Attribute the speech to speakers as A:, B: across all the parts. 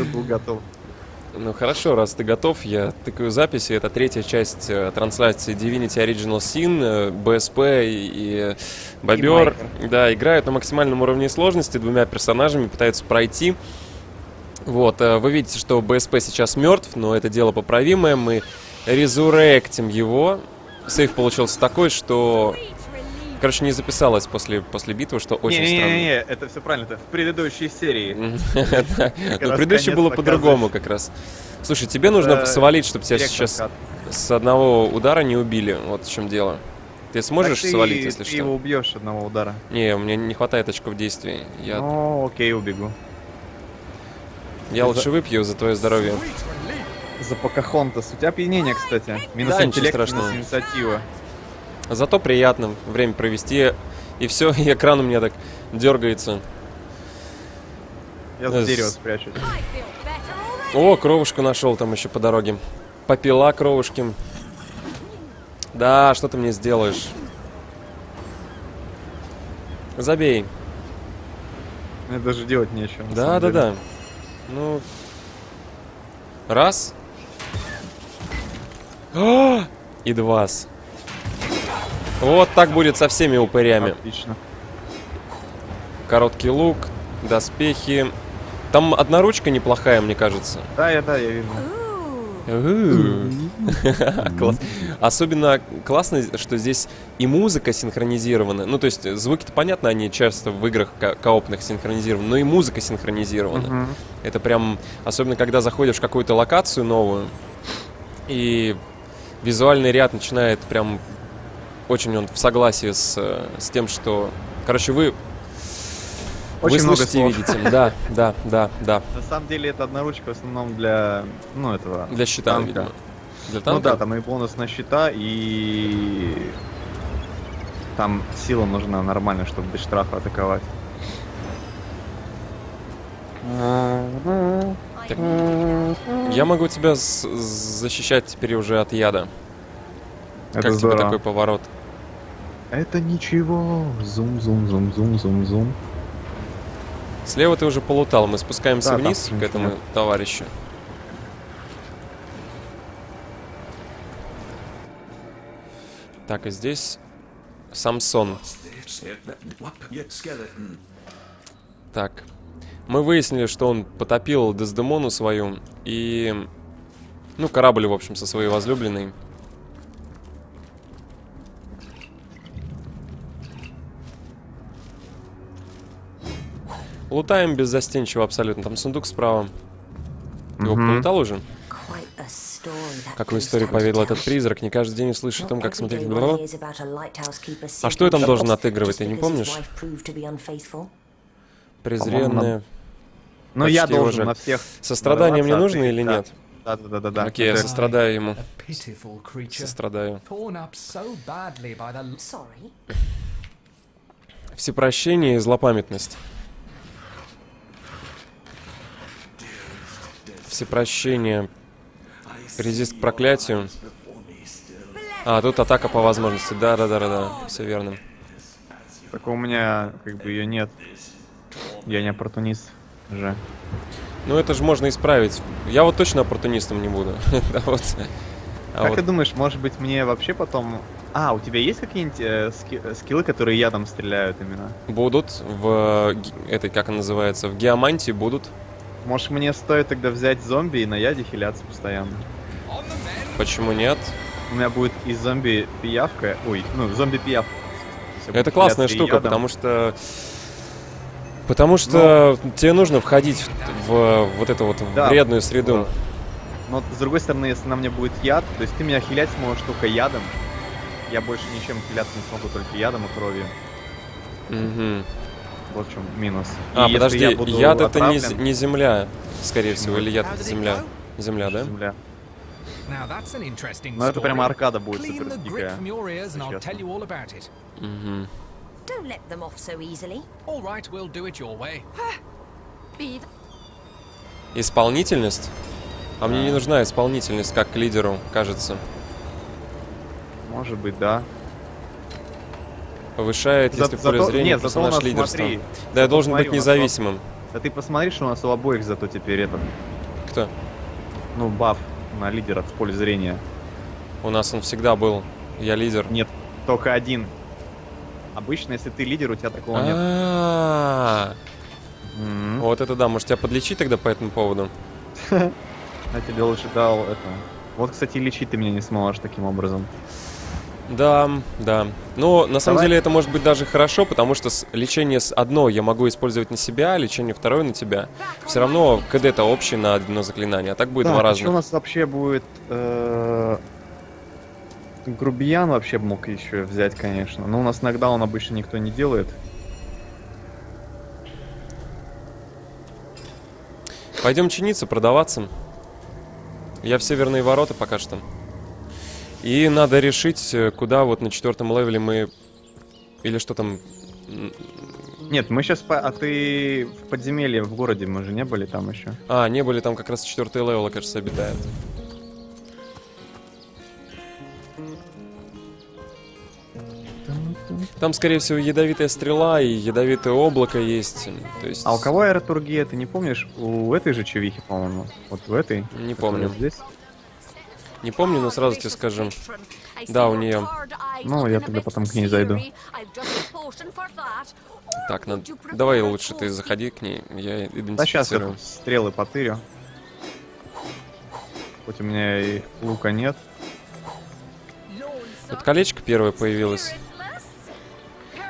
A: уже был готов.
B: Ну хорошо, раз ты готов, я тыкаю записи. Это третья часть э, трансляции Divinity Original Sin. э, БСП и, и Бобер. Да, играют на максимальном уровне сложности двумя персонажами, пытаются пройти. Вот, э, вы видите, что БСП сейчас мертв, но это дело поправимое. Мы резуректим его. Сейф получился такой, что... Короче, не записалось после, после битвы, что очень странно.
A: Не-не-не, это все правильно, это в предыдущей серии.
B: Ну,
A: конец
B: было по-другому как раз. Слушай, тебе нужно
A: Это
B: свалить, чтобы тебя сейчас с одного удара не убили. Вот в чем дело. Ты сможешь
A: Так ты-
B: свалить, если
A: ты
B: что?
A: его убьешь одного удара.
B: Не, у меня не хватает очков действий. Я,
A: Ну, окей, убегу.
B: я лучше выпью за твое здоровье.
A: За Покахонтас. У тебя опьянение, кстати. Минус
B: Да,
A: интеллект, минус инициатива.
B: Зато приятно время провести. И все, и экран у меня так дергается.
A: Я за
B: с-
A: дерево спрячусь.
B: О, кровушку нашел там еще по дороге. Попила кровушки. Да, что ты мне сделаешь? Забей.
A: Мне даже делать нечего.
B: Да, да,
A: деле.
B: да. Ну. Раз. И два. Вот так будет со всеми упырями.
A: Отлично.
B: Короткий лук, доспехи. Там одна ручка неплохая, мне кажется.
A: Да, я, да, я вижу.
B: Класс. Особенно классно, что здесь и музыка синхронизирована. Ну, то есть звуки-то понятно, они часто в играх ко- коопных синхронизированы, но и музыка синхронизирована. Это прям, особенно когда заходишь в какую-то локацию новую, и визуальный ряд начинает прям очень он в согласии с, э, с тем, что... Короче, вы, вы
A: Очень много
B: слышите и
A: слов.
B: видите. Да, да, да, да.
A: На самом деле это одна ручка в основном для, ну, этого...
B: Для щита,
A: танка.
B: видимо. Для
A: Ну
B: танка?
A: да, там и бонус на щита, и... Там сила нужна нормально, чтобы без штрафа атаковать.
B: Так, Я могу тебя защищать теперь уже от яда.
A: Это
B: как тебе
A: здорово.
B: такой поворот?
A: Это ничего. Зум-зум-зум-зум-зум-зум.
B: Слева ты уже полутал, мы спускаемся
A: Да,
B: вниз к этому товарищу. Так, и здесь Самсон. Так. Мы выяснили, что он потопил Дездемону свою и... Ну, корабль, в общем, со своей возлюбленной. Лутаем беззастенчиво абсолютно. Там сундук справа. Его
A: Мгм.
B: полутал уже? Какую историю поведал этот призрак? Не каждый день услышишь о том, как смотреть бла
C: А что я там должен отыгрывать, ты не помнишь?
B: Презренное.
A: Но я должен на всех...
B: Сострадание мне нужно или
A: да.
B: нет?
A: Да, да, да, да, да.
B: Окей, я сострадаю ему. Сострадаю. Всепрощение и злопамятность. Всепрощение. Резист к проклятию. А, тут атака по возможности. Да, да, да, да, да. Все верно.
A: Так у меня как бы ее нет. Я не оппортунист же.
B: Ну это же можно исправить. Я вот точно оппортунистом не буду. Да вот. А
A: как
B: вот
A: ты думаешь, может быть мне вообще потом... А, у тебя есть какие-нибудь э, ски- э, скиллы, которые ядом стреляют именно?
B: будут в ге- этой, как она называется, в геомантии будут.
A: Может мне стоит тогда взять зомби и на яде хиляться постоянно?
B: Почему нет?
A: У меня будет и зомби-пиявка... Ой, ну, зомби-пиявка.
B: Это классная штука, потому что... Потому что тебе нужно входить в, в вот эту вот
A: Да,
B: вредную среду.
A: Но с другой стороны, если на мне будет яд, то есть ты меня хилять сможешь только ядом. Я больше ничем хиляться не смогу, только ядом и кровью.
B: Мгм.
A: Вот в чем минус.
B: А,
A: И
B: подожди,
A: я буду
B: яд это не, не земля, скорее всего, или яд это земля? Земля, да?
A: Земля. Ну это прямо аркада будет супер дикая.
D: from your ears and I'll
A: честно.
D: tell you all about it.
B: Мгм.
C: Don't let them off so easily.
D: All right, we'll do it your way.
C: Be
B: Исполнительность? А мне не нужна исполнительность как к лидеру, кажется.
A: Может быть, да.
B: Повышает,
A: За-
B: если в поле зрения
A: нет,
B: персонаж
A: нас,
B: лидерства.
A: смотри,
B: Да, я должен
A: смотри,
B: быть
A: у нас
B: независимым.
A: Да ты посмотри, что у нас у обоих зато теперь этот,
B: Кто?
A: ну, баф на лидера в поле зрения.
B: У нас он всегда был. Я лидер.
A: Нет, только один. Обычно, если ты лидер, у тебя такого нет.
B: А. Вот это да, может тебя подлечить тогда по этому поводу?
A: Я тебе лучше дал это. Вот, кстати, лечить ты меня не сможешь таким образом.
B: Да, да. Но на самом
A: Давай.
B: деле это может быть даже хорошо, потому что с- лечение с одно я могу использовать на себя, а лечение второе на тебя. Все равно КД-то общий на одно заклинание, а так будет два
A: Так, ещё у
B: разных.
A: нас вообще будет... э, Грубиян вообще мог еще взять, конечно. Но у нас иногда он обычно никто не делает.
B: Пойдем чиниться, продаваться. Я в северные ворота пока что. И надо решить, э, куда вот на четвертом левеле мы... Или что там...
A: Нет, мы сейчас... А ты в подземелье в городе, мы же не были там еще.
B: А, не были там как раз четвертый level, кажется, обитает. Там, скорее всего, ядовитая стрела и ядовитое облако есть. То есть...
A: А у кого аэротургия, ты не помнишь? У этой же чувихи, по-моему. Вот в этой.
B: Не помню.
A: Здесь.
B: Не помню, но сразу тебе скажу. Да, у нее.
A: Ну, я тогда потом к ней зайду.
B: Так, надо... давай лучше ты заходи к ней, я
A: Да сейчас я
B: идентифицирую.
A: стрелы потырю. Хоть у меня и лука нет.
B: Вот колечко первое появилось.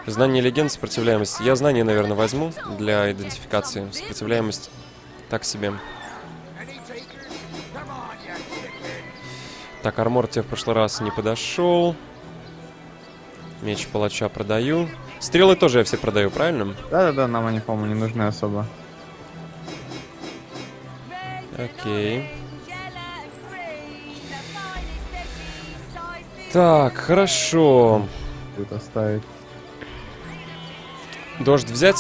B: Знание легенд, сопротивляемость. Я знание, наверное, возьму для идентификации. Сопротивляемость так себе. Так, армор тебе в прошлый раз не подошел. Меч палача продаю. Стрелы тоже я все продаю, правильно?
A: Да-да-да, нам они, по-моему, не нужны особо.
B: Окей. Так, хорошо.
A: Будет оставить.
B: Дождь взять?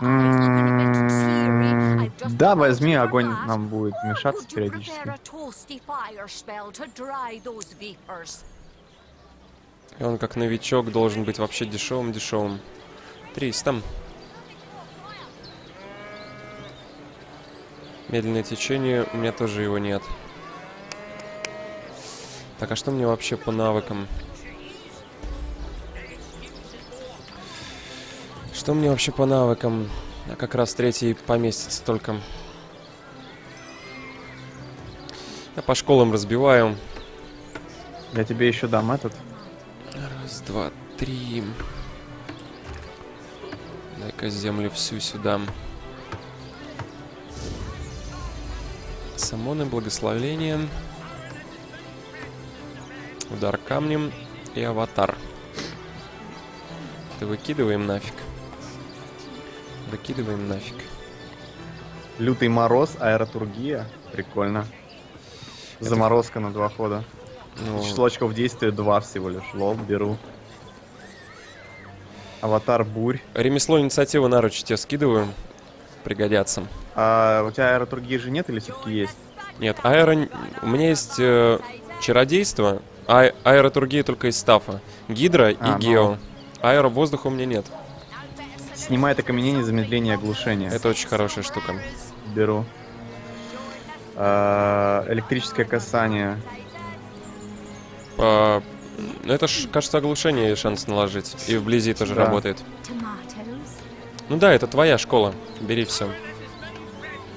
A: М, Да, возьми, огонь нам будет мешаться периодически.
B: И он как новичок должен быть вообще дешевым-дешевым. 300. Медленное течение, у меня тоже его нет. Так, а что мне вообще по навыкам? Что мне вообще по навыкам? А как раз третий поместится только. Я по школам разбиваю.
A: Я тебе еще дам этот.
B: Раз, два, три. Дай-ка землю всю сюда. Самоны, благословление. Удар камнем и аватар. Ты выкидываем нафиг. Выкидываем нафиг.
A: Лютый мороз, аэротургия. Прикольно. Заморозка на два хода.
B: Ну,
A: Число очков действия 2 всего лишь. Лол, беру. Аватар бурь.
B: ремесло инициативы наручи тебе скидываю. Пригодятся.
A: А у тебя аэротургии же нет или все-таки есть?
B: Нет, аэро... У меня есть э, чародейство, а аэротургия только из стафа. Гидра и
A: А, ну.
B: гео. Аэро воздуха у меня нет.
A: Снимает окаменение, замедление, оглушение.
B: Это очень хорошая штука.
A: беру. А, электрическое касание.
B: Ну, Это ж, кажется, оглушение шанс наложить. И вблизи тоже
A: Да.
B: работает. Ну да, это твоя школа. Бери все.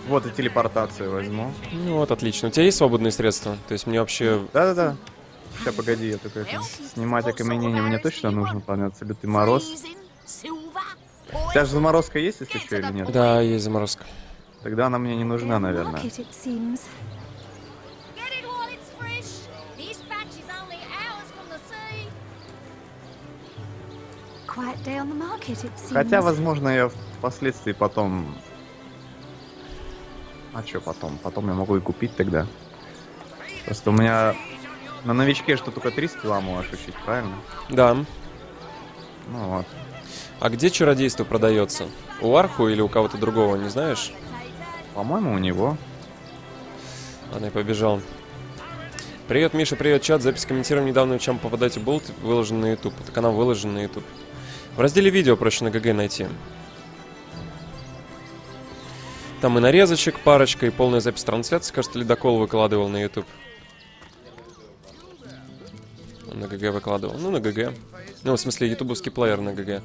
A: Вот и телепортацию возьму.
B: Ну вот, отлично. У тебя есть свободные средства? То есть мне вообще...
A: Да-да-да. Сейчас, погоди, я только это... Снимать окаменение мне точно нужно, понятно. Лютый мороз. У тебя же заморозка есть, если что, или нет?
B: Да, есть заморозка.
A: Тогда она мне не нужна, наверное. Хотя, возможно, я впоследствии потом... А что потом? Потом я могу и купить тогда. Просто у меня на новичке что только три скилла можешь учить, правильно?
B: Да.
A: Ну вот.
B: А где чародейство продается? У Арху или у кого-то другого, не знаешь?
A: По-моему, у него.
B: Ладно, я побежал. Привет, Миша, привет, чат. Запись комментирования недавно, чем попадать в болт, выложен на YouTube. Так она выложена на YouTube. В разделе видео проще на ГГ найти. Там и нарезочек парочка, и полная запись трансляции, кажется, Ледокол выкладывал на YouTube. Он на ГГ выкладывал. Ну, на ГГ. Ну, в смысле, ютубовский плеер на ГГ.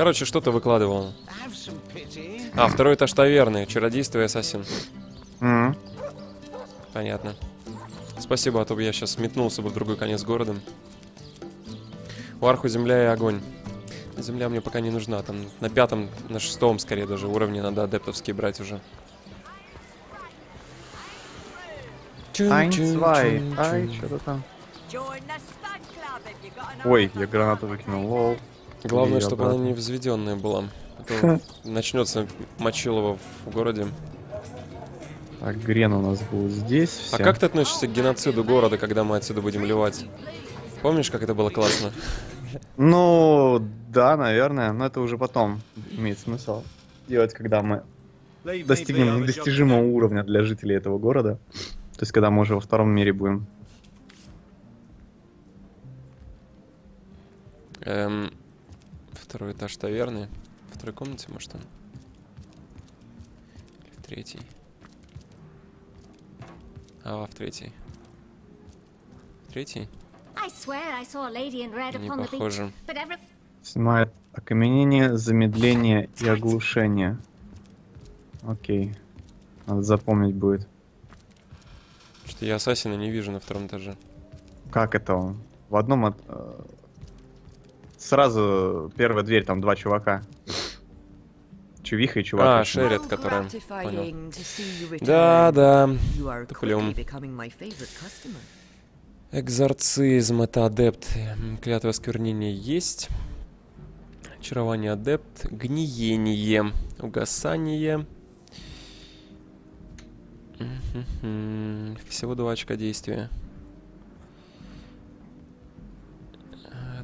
B: Короче, что-то выкладывал. А, второй этаж таверны. Чародейство и ассасин.
A: М.
B: Понятно. Спасибо, а то бы я сейчас метнулся бы в другой конец города. У арху земля и огонь. Земля мне пока не нужна. Там на пятом, на шестом, скорее даже, уровне надо адептовские брать уже.
A: Айн, свай. Ай, что-то там. Ой, я гранату выкинул, лол.
B: Главное, чтобы она
A: обратно.
B: не взведенная была. А начнется мочилово в городе.
A: Так, Грен у нас был здесь.
B: А
A: все.
B: как ты относишься к геноциду города, когда мы отсюда будем ливать? Помнишь, как это было классно?
A: Ну, да, наверное, но это уже потом имеет смысл делать, когда мы достигнем недостижимого уровня для жителей этого города. То есть, когда мы уже во втором мире будем.
B: Эм, второй этаж таверны. В второй комнате, может, он? Или в третьей? А, в третьей. В третьей? Не похоже.
A: Снимает окаменение, замедление и оглушение. Окей. Надо запомнить будет.
B: Что я ассасина не вижу на втором этаже.
A: Как это он? В одном от... Сразу первая дверь, там два чувака. Чувиха и чувак.
B: А. Шерит, которая... Понял.
C: Да,
B: Да. Туплем. Экзорцизм это адепт. Клятва осквернения есть. Очарование адепт. Гниение. Угасание. Всего два очка действия.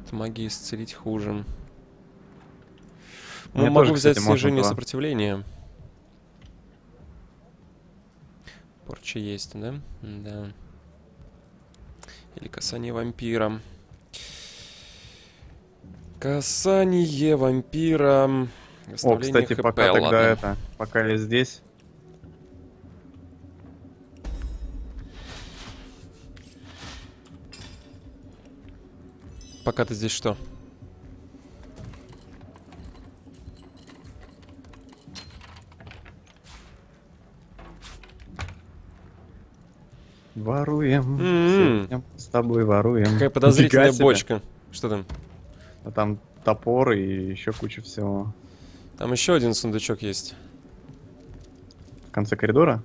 B: От магии исцелить хуже. Ну,
A: Мне
B: могу
A: тоже,
B: взять
A: кстати,
B: снижение
A: два.
B: сопротивления. Порча есть, да? Да. Или касание вампира. Касание вампира.
A: О, кстати,
B: ХП,
A: пока тогда
B: ладно.
A: это... Пока я здесь...
B: Пока ты здесь что?
A: Воруем.
B: М.
A: Сегодня с тобой воруем.
B: Какая подозрительная бочка. Что там?
A: А там топор и еще куча всего.
B: Там еще один сундучок есть.
A: В конце коридора?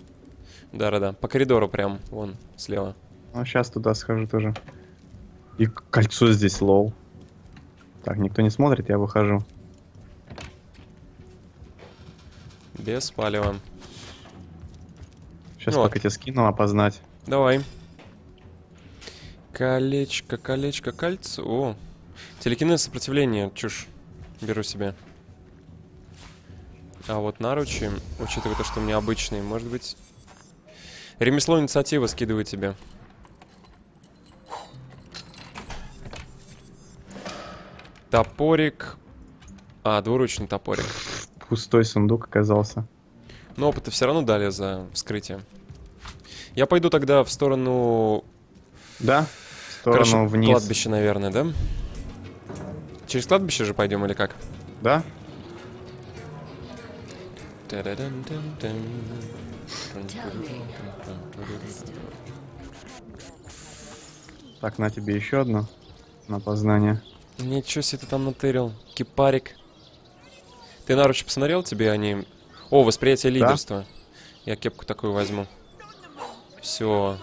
B: Да-да-да. По коридору прям. Вон, слева.
A: Ну, сейчас туда схожу тоже. И кольцо здесь, лол. Так, никто не смотрит, я выхожу.
B: Без палева.
A: Сейчас
B: Ну
A: пока тебе скину опознать.
B: Давай. Колечко, колечко, кольцо. О, телекинез сопротивление, чушь. Беру себе. А вот наручи, учитывая то, что у меня обычные, может быть... Ремесло инициативы скидываю тебе. Топорик. А, двуручный топорик.
A: Пустой сундук оказался.
B: Но опыта все равно дали за вскрытие. Я пойду тогда в сторону
A: Да? В сторону
B: Короче,
A: вниз.
B: кладбище, наверное, да? Через кладбище же пойдем или как?
A: Да? Так, на тебе еще одно. На познание.
B: Ничего себе ты там натырил. Кипарик. Ты наручи посмотрел тебе они? О, восприятие лидерства. Я кепку такую возьму. Все.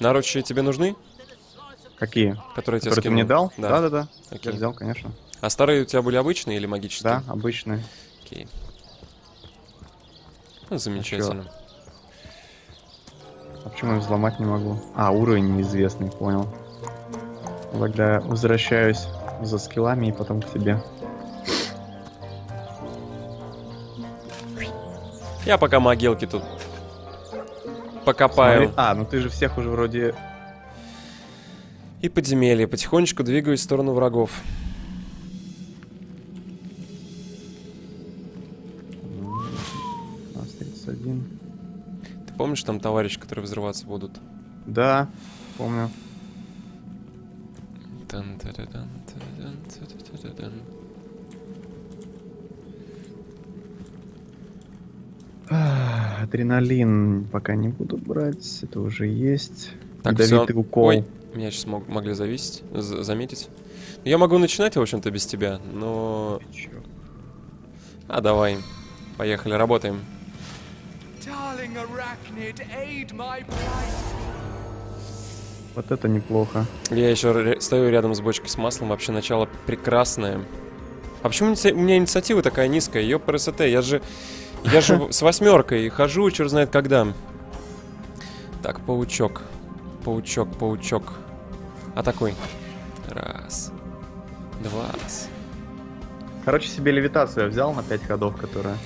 B: Наручи тебе нужны?
A: Какие?
B: Которые я тебе
A: Которые ты
B: скинул?
A: мне дал?
B: Да.
A: Да, да, да.
B: Окей.
A: Я взял, конечно.
B: А старые у тебя были обычные или магические?
A: Да, обычные.
B: Окей. Ну, замечательно.
A: А почему я взломать не могу? А, уровень неизвестный, понял. Тогда возвращаюсь за скиллами и потом к тебе.
B: Я пока могилки тут покопаю.
A: Смотри- А, ну ты же всех уже вроде...
B: И подземелье. Потихонечку двигаюсь в сторону врагов. Ты помнишь там товарищ, которые взрываться будут?
A: Да, помню. Адреналин пока не буду брать, это уже есть.
B: Так, всё.
A: укол.
B: Ой, меня сейчас могли зависеть, за- заметить. Я могу начинать, в общем-то, без тебя, но... А, давай. Поехали, работаем.
D: Darling Arachnid, aid my plight.
A: Вот это неплохо.
B: Я еще стою рядом с бочкой с маслом. Вообще начало прекрасное. А почему у меня инициатива такая низкая? Ее ПРСТ. Я же, я же с восьмеркой хожу, черт знает когда. Так, паучок. Паучок, паучок. Атакуй. Раз. Два.
A: Короче, себе левитацию я взял на 5 ходов, которая.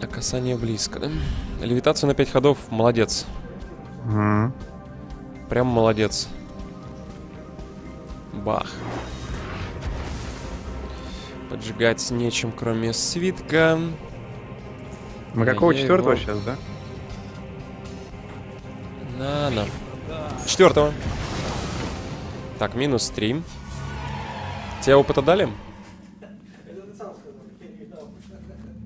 B: А касание близко, да? Левитацию на 5 ходов. Молодец.
A: Мгм.
B: Прям молодец. Бах. Поджигать нечем, кроме свитка.
A: Мы какого четвертого
B: его-
A: сейчас, да?
B: На, на. Четвертого. Так, минус три. Тебе опыта дали?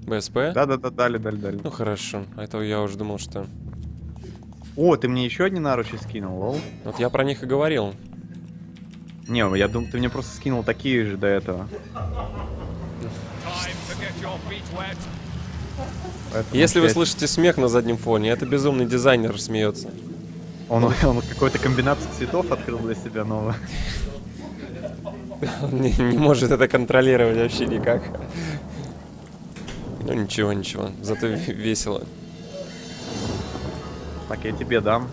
B: БСП?
A: Да, да, да, дали, дали, дали.
B: Ну хорошо. А это я уже думал, что...
A: О, ты мне еще одни наручи скинул, лол.
B: Вот я про них и говорил.
A: Не, я думал, ты мне просто скинул такие же до этого. Поэтому
B: Если вы слышите смех на заднем фоне, это безумный дизайнер смеется.
A: Он, он какой-то комбинацию цветов открыл для себя новую.
B: Он не, не может это контролировать вообще никак. Ну ничего, ничего. Зато ве- весело.
A: Так, я тебе дам.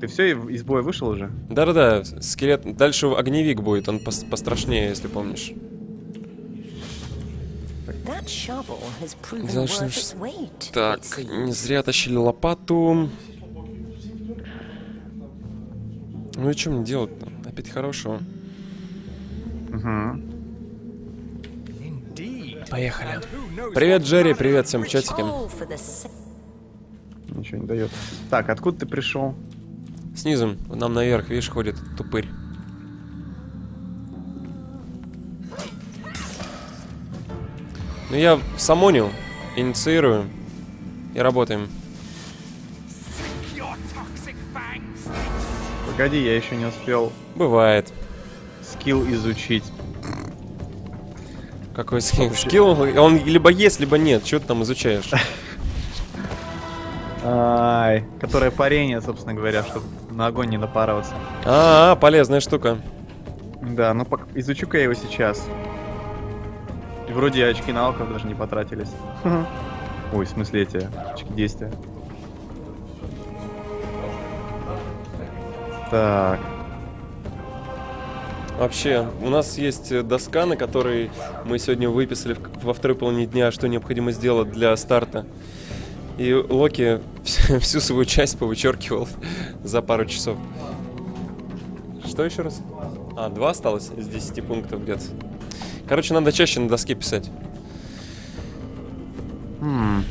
A: Ты все из боя вышел уже?
B: Да-да-да, скелет. Дальше огневик будет, он пос- пострашнее, если помнишь. Значит. Так, не зря тащили лопату. Ну и что мне делать-то? Опять хорошего.
A: Угу.
B: Поехали. Привет, Джерри, привет всем чатике.
C: Sa-
A: Ничего не дает. Так, откуда ты пришел?
B: Снизу, нам наверх, видишь, ходит тупырь. Ну я самонил, инициирую и работаем.
A: Погоди, я еще не успел
B: Бывает.
A: скилл изучить.
B: Какой скилл? Скилл, он либо есть, либо нет. Что ты там изучаешь?
A: Ай, которое парение, собственно говоря, чтобы на огонь не напарываться.
B: А, полезная штука.
A: Да, ну изучу-ка я его сейчас. И вроде очки навыков даже не потратились. Ой, в смысле эти очки действия. Так,
B: Вообще, у нас есть э, доска, на которой мы сегодня выписали во второй половине дня, что необходимо сделать для старта. И Локи всю свою часть повычеркивал за пару часов. Что еще раз? А, два осталось из 10 пунктов где-то. Короче, надо чаще на доске писать.
A: М.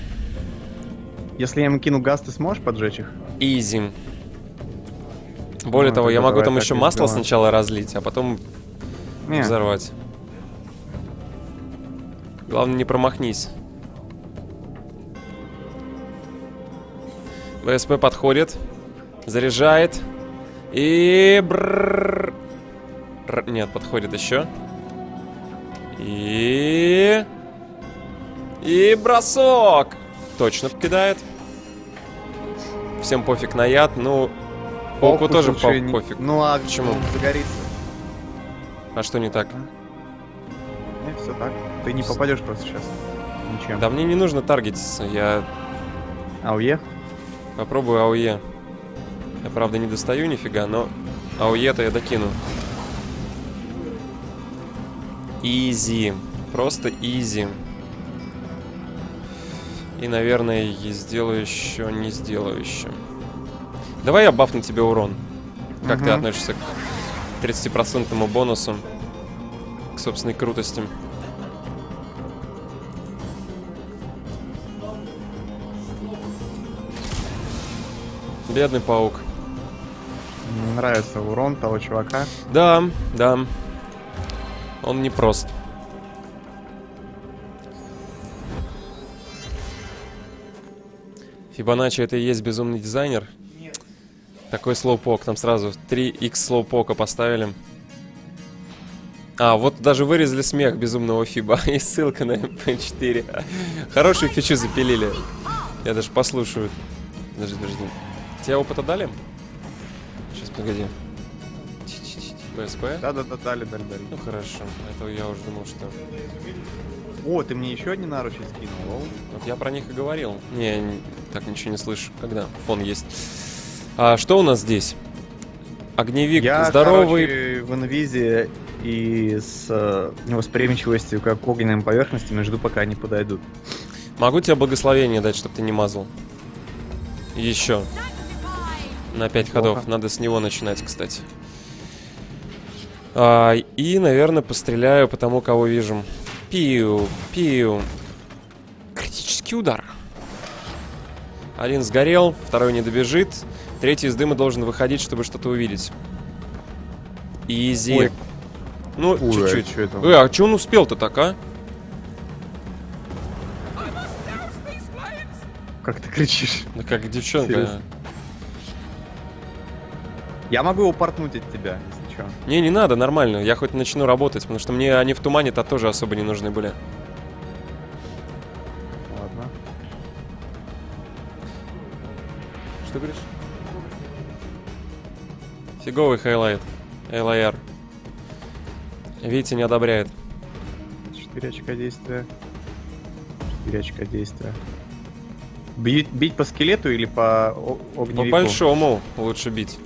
A: Если я им кину газ, ты сможешь поджечь их?
B: Изи. Более
A: Ну,
B: того, я могу там еще масло
A: сделаем.
B: сначала разлить, а потом
A: Не,
B: взорвать. Главное, не промахнись. ВСП подходит, заряжает и... брррр. Р- Нет, подходит еще. И... И бросок! Точно кидает. Всем пофиг на яд, ну... пауку тоже по-
A: не-
B: пофиг.
A: Ну а
B: Почему?
A: он загорится.
B: А что не так?
A: Не, все так. Ты не попадешь просто сейчас. Ничем.
B: Да мне не нужно таргетиться, я
A: Ауе?
B: попробую АОЕ. Я, правда, не достаю нифига, но АОЕ-то я докину. Изи. Просто изи. И, наверное, я сделаю еще, не сделаю еще. Давай я бафну тебе урон. Как угу.
A: ты
B: относишься к 30% бонусу? К собственной крутости. Бедный паук.
A: Мне нравится урон того чувака.
B: Да, да. Он не прост. Фибоначчи это и есть безумный дизайнер. Такой слоупок, там сразу 3х слоупока поставили. А, вот даже вырезали смех безумного Фиба и ссылка на MP4. Хорошую фичу запилили. Я даже послушаю. Подожди, подожди. Тебе опыта дали? Сейчас, погоди. БСП?
A: Да-да-да, дали, дали, дали.
B: Ну хорошо, это я уже думал, что...
A: О, ты мне еще одни наручи скинул, лол.
B: Вот я про них и говорил. Не, не так ничего не слышу. Когда фон есть. А что у нас здесь? Огневик
A: я,
B: здоровый.
A: Короче, в инвизе и с э, восприимчивостью как к огненным поверхностям жду, пока они подойдут.
B: Могу тебе благословение дать, чтобы ты не мазал? Еще. На 5 ходов. Надо с него начинать, кстати. А, и, наверное, постреляю по тому, кого вижу. Пиу, пиу. Критический удар. Один сгорел, второй не добежит. Третий из дыма должен выходить, чтобы что-то увидеть. Изи. Ой. Ну, чуть-чуть. А э, а че он успел-то так, а?
A: Как ты кричишь?
B: Да как девчонка. Серьезно?
A: Я могу его портнуть от тебя, если что.
B: Не, не надо, нормально. Я хоть начну работать, потому что мне они в тумане-то тоже особо не нужны были.
A: Ладно.
B: Что говоришь? Фиговый highlight. LIR. Видите, не одобряет.
A: 4 очка действия. 4 очка действия. Бить, бить по скелету или по огневику?
B: По большому лучше бить.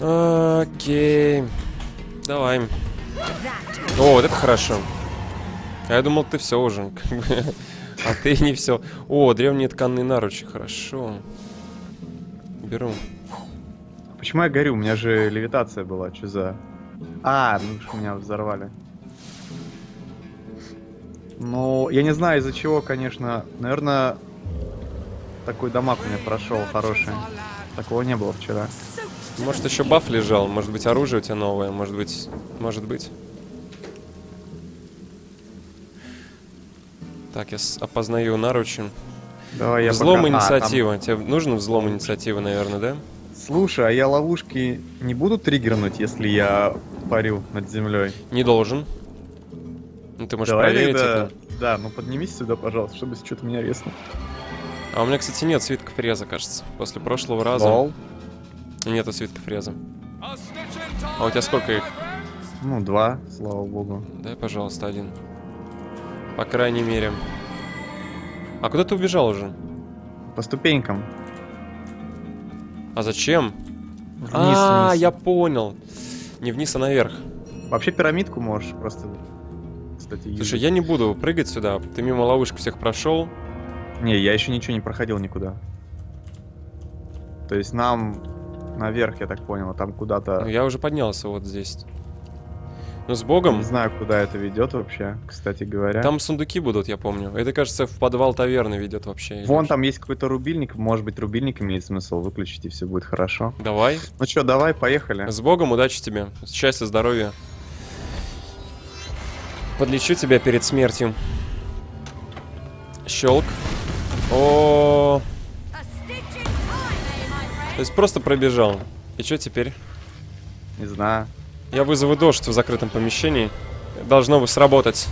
B: Окей. Давай. О, вот это хорошо. А я думал, ты все уже. А ты не все. О, древние тканные наручи. Хорошо. Беру.
A: Почему я горю? У меня же левитация была. Что за... А, ну меня взорвали. Ну, я не знаю из-за чего, конечно. Наверное, такой дамаг у меня прошел хороший. Такого не было вчера.
B: Может еще баф лежал, может быть оружие у тебя новое, может быть, может быть. Так, я опознаю наручи.
A: Давай, я
B: взлом пока... инициатива. А, там... Тебе нужен взлом инициативы, наверное, да?
A: Слушай, а я ловушки не буду триггернуть, если я парю над землей?
B: Не должен. Ну ты можешь
A: Давай
B: проверить
A: тогда...
B: это.
A: Да, ну поднимись сюда, пожалуйста, чтобы что-то меня резнул.
B: А у меня, кстати, нет свитков реза, кажется. После прошлого раза. Лол. Нету свитков реза. А у тебя сколько их?
A: Ну, два, слава богу.
B: Дай, пожалуйста, один. По крайней мере. А куда ты убежал уже?
A: По ступенькам.
B: А зачем? Вниз, а, вниз. я понял. Не вниз, а наверх.
A: Вообще пирамидку можешь просто,
B: кстати, Слушай, я не буду прыгать сюда. Ты мимо ловушек всех прошел.
A: Не, я еще ничего не проходил никуда. То есть нам наверх, я так понял, там куда-то...
B: Ну, я уже поднялся вот здесь. Ну, с богом.
A: Не знаю, куда это ведет вообще, кстати говоря.
B: Там сундуки будут, я помню. Это, кажется, в подвал таверны ведет вообще.
A: Вон там есть какой-то рубильник. Может быть, рубильник имеет смысл выключить, и все будет хорошо.
B: Давай.
A: Ну что, давай, поехали.
B: С богом, удачи тебе. Счастья, здоровья. Подлечу тебя перед смертью. Щелк. О, -о, -о. То есть просто пробежал. И что теперь?
A: Не знаю.
B: Я вызову дождь в закрытом помещении. Должно бы сработать.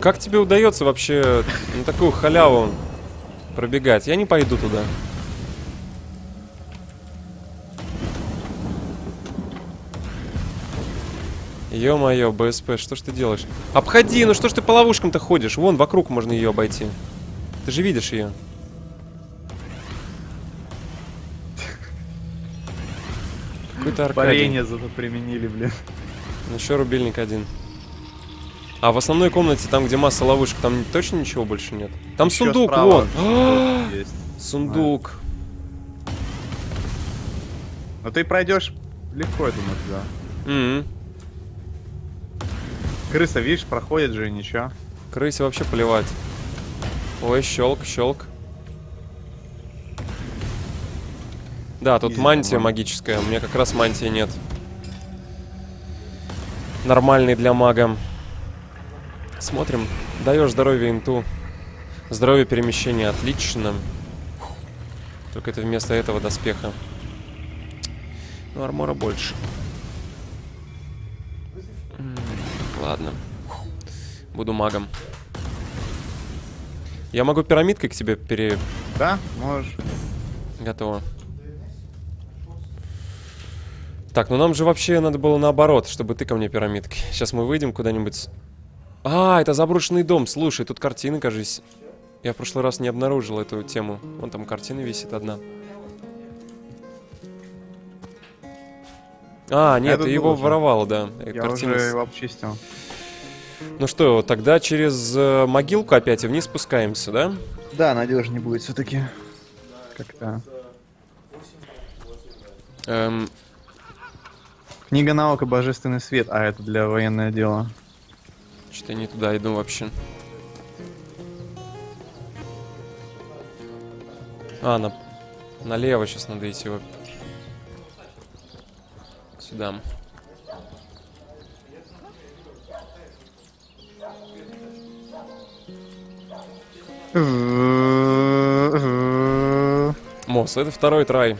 B: Как тебе удается вообще на такую халяву пробегать? Я не пойду туда. Ё-моё, БСП, что ж ты делаешь? Обходи, ну что ж ты по ловушкам-то ходишь? Вон, вокруг можно ее обойти. Ты же видишь ее.
A: Какой-то Парение зато применили, блин.
B: Ну, еще рубильник один. А в основной комнате, там, где масса ловушек, там точно ничего больше нет? Там Еще сундук, справа. вон! Есть. Сундук.
A: Но ты пройдешь легко, я думаю, туда.
B: Mm -hmm.
A: Крыса, видишь, проходит же, ничего.
B: Крысе вообще плевать. Ой, щелк, щелк. Да, тут мантия магическая. У меня как раз мантии нет. Нормальный для мага. Смотрим. Даешь здоровье инту. Здоровье перемещения отлично. Только это вместо этого доспеха. Ну, армора больше. Ладно. Буду магом. Я могу пирамидкой к тебе пере...
A: Да, можешь.
B: Готово. Так, ну нам же вообще надо было наоборот, чтобы ты ко мне пирамидкой. Сейчас мы выйдем куда-нибудь. А, это заброшенный дом. Слушай, тут картины, кажись. Я в прошлый раз не обнаружил эту тему. Вон там картина висит одна. А, нет, ты его
A: уже.
B: воровал, да. Э,
A: Я
B: картина
A: уже его обчистил.
B: Ну что, тогда через э, могилку опять и вниз спускаемся, да?
A: Да, надежнее будет все-таки. Как-то.
B: Эм,
A: Книга наука Божественный свет, а это для военное дело.
B: Что-то не туда иду вообще. А, на... налево сейчас надо идти. вот. Сюда. Мос, это второй трай.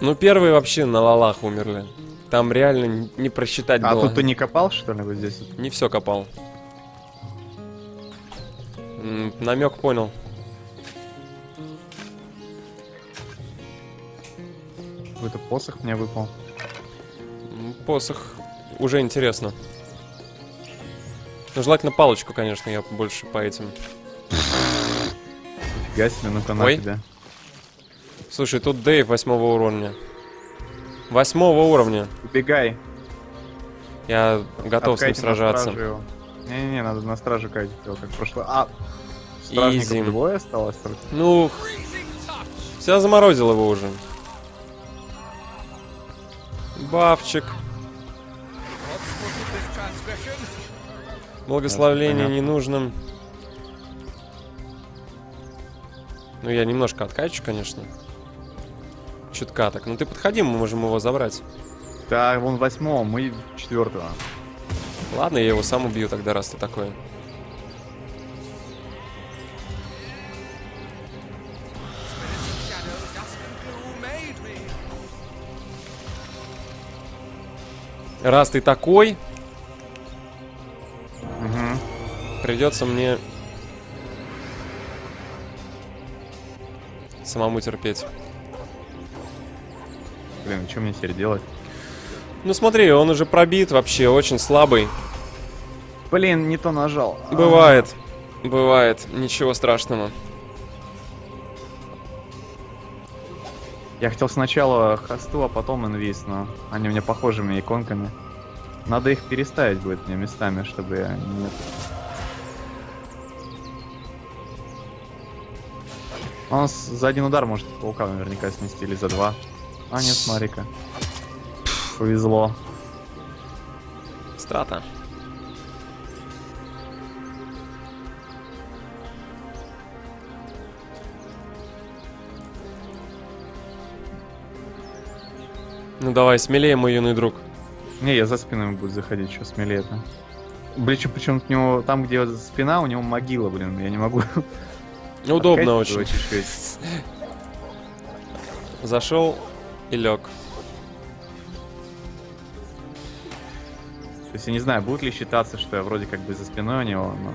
B: Ну, первые вообще на лалах умерли. Там реально не просчитать
A: А
B: было.
A: тут ты не копал, что ли, вот здесь?
B: Не все копал. намек понял.
A: Какой-то посох мне выпал.
B: Посох уже интересно. Ну, желательно палочку, конечно, я больше по этим.
A: Фига себе, ну-ка на тебя.
B: Слушай, тут Дэйв восьмого уровня. Восьмого уровня.
A: Убегай.
B: Я готов с ним
A: Откайте
B: сражаться.
A: Не-не-не, надо на стражу катить его, как в прошлый. А,
B: Изи.
A: двое осталось только.
B: Ну, вся заморозил его уже.
D: Transgression?
B: Благословление
A: понятно.
B: не нужно. Ну, я немножко откачу, конечно. Чутка так. Ну, ты подходи, мы можем его забрать.
A: Да, вон восьмого, мы четвертого.
B: Ладно, я его сам убью тогда, раз ты такой. Раз ты такой,
A: Угу.
B: придется мне самому терпеть.
A: Блин, что мне теперь делать?
B: Ну смотри, он уже пробит вообще, очень слабый.
A: Блин, не то нажал. А,
B: Бывает, бывает, ничего страшного.
A: Я хотел сначала хосту, а потом инвиз, но они мне похожими иконками. Надо их переставить будет мне местами, чтобы я не... Он с- за один удар может паука наверняка снести или за два. А нет, смотри-ка. Повезло.
B: Страта. Ну давай, смелее, мой юный друг.
A: Не, я за спинами буду заходить, что смелее это. Блин, причем у него там, где вот спина, у него могила, блин, я не могу.
B: Удобно
A: откатить его
B: очень. Зашел и лег.
A: То есть я не знаю, будет ли считаться, что я вроде как бы за спиной у него, но...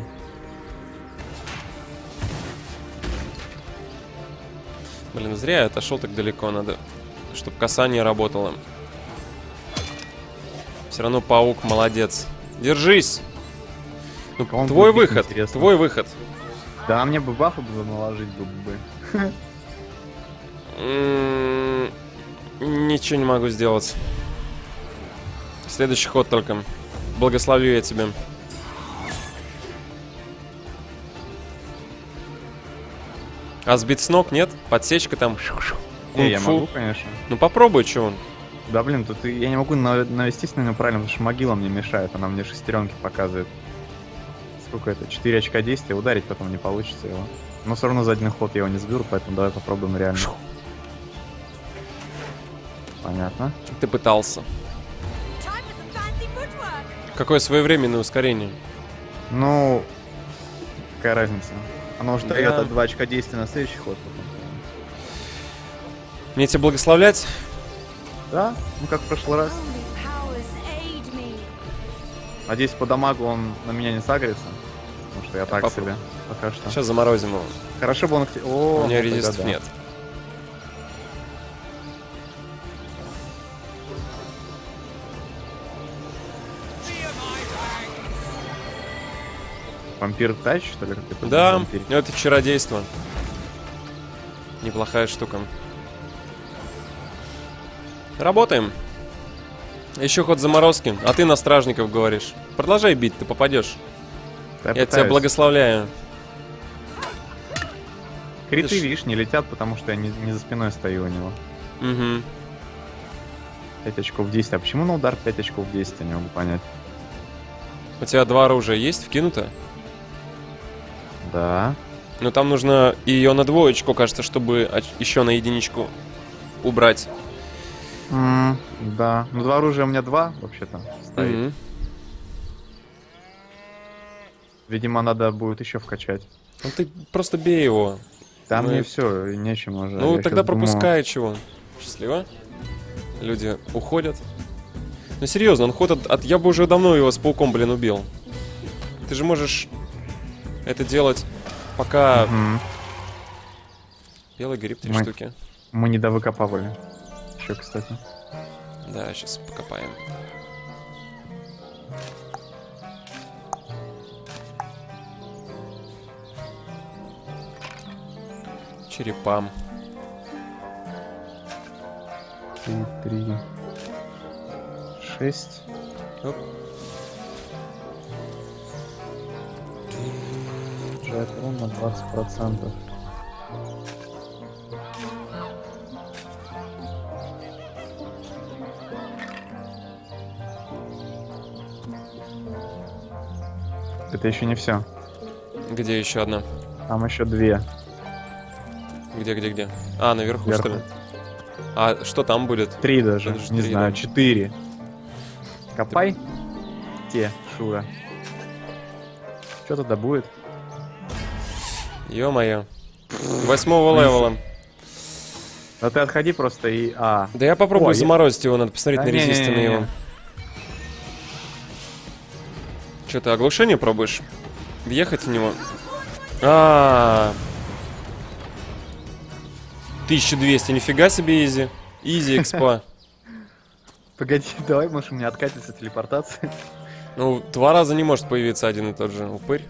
B: Блин, зря я отошел так далеко, надо, чтобы касание работало. Все равно паук молодец. Держись! Ну,
A: Он
B: твой выход,
A: интересно.
B: твой выход.
A: Да, мне бы бафы было наложить бы бы.
B: Ничего не могу сделать. Следующий ход только. Благословлю я тебя. А сбить с ног нет? Подсечка там.
A: Не, я могу, конечно.
B: Ну попробуй, он.
A: Да блин, тут я не могу нав- навестись на него правильно, потому что могила мне мешает, она мне шестеренки показывает. Сколько это? 4 очка действия, ударить потом не получится его. Но все равно задний ход я его не сберу, поэтому давай попробуем реально. Понятно.
B: Ты пытался. Какое своевременное ускорение?
A: Ну, какая разница? Оно уже
B: Да.
A: дает от 2 очка действия на следующий ход.
B: Мне тебе благословлять?
A: Да, ну как в прошлый раз. Надеюсь, по дамагу он на меня не сагрится. Потому что я так
B: попробую.
A: себе. Пока что.
B: Сейчас заморозим его.
A: Хорошо бы он... О,
B: У меня резистов
A: да.
B: нет.
A: Вампир тач, что ли? Как
B: Да,
A: вампир?
B: это чародейство. Неплохая штука. Работаем. Еще ход заморозки, а ты на стражников говоришь. Продолжай бить, ты попадешь.
A: Да
B: Я тебя благословляю.
A: Криты,
B: Ты
A: видишь, не летят, потому что я не, не за спиной стою у него.
B: Угу.
A: 5 очков 10. А почему на удар 5 очков 10, я не могу понять.
B: У тебя два оружия есть вкинуто?
A: Да.
B: Но там нужно ее на двоечку, кажется, чтобы еще на единичку убрать.
A: М, да. Ну, два оружия у меня два, вообще-то, стоит.
B: Мгм.
A: Видимо, надо будет еще вкачать.
B: Ну ты просто бей его.
A: Там
B: Ну
A: мне
B: и-
A: все, нечем уже.
B: Ну,
A: Я
B: тогда
A: щас думаю-
B: пропускай чего. Счастливо. Люди уходят. Ну, серьезно, он ход от, от- Я бы уже давно его с пауком, блин, убил. Ты же можешь это делать, пока...
A: Мгм.
B: Белый гриб, три
A: Мы-
B: штуки.
A: Мы не довыкопавали. Еще, кстати.
B: Да, сейчас покопаем. Черепам.
A: Три, три, шесть.
B: Оп.
A: Снижает урон на 20%. Это еще не все.
B: Где еще одна?
A: Там еще две.
B: Где, где, где? А, наверху,
A: Вверху.
B: что ли? А что там будет?
A: Три даже.
B: Даже
A: не
B: три,
A: знаю,
B: да.
A: четыре. Копай. Те, Шура. Что тогда будет?
B: Ё-моё. Восьмого левела.
A: Да ты отходи просто и... А,
B: Да я попробую
A: О, я-
B: заморозить его, надо посмотреть
A: Да
B: на резисты на его. Что, ты оглушение пробуешь? Въехать в него? А, 1200, нифига себе изи. Изи экспа.
A: погоди, давай, может, у меня откатится телепортация.
B: Ну, два раза не может появиться один и тот же упырь.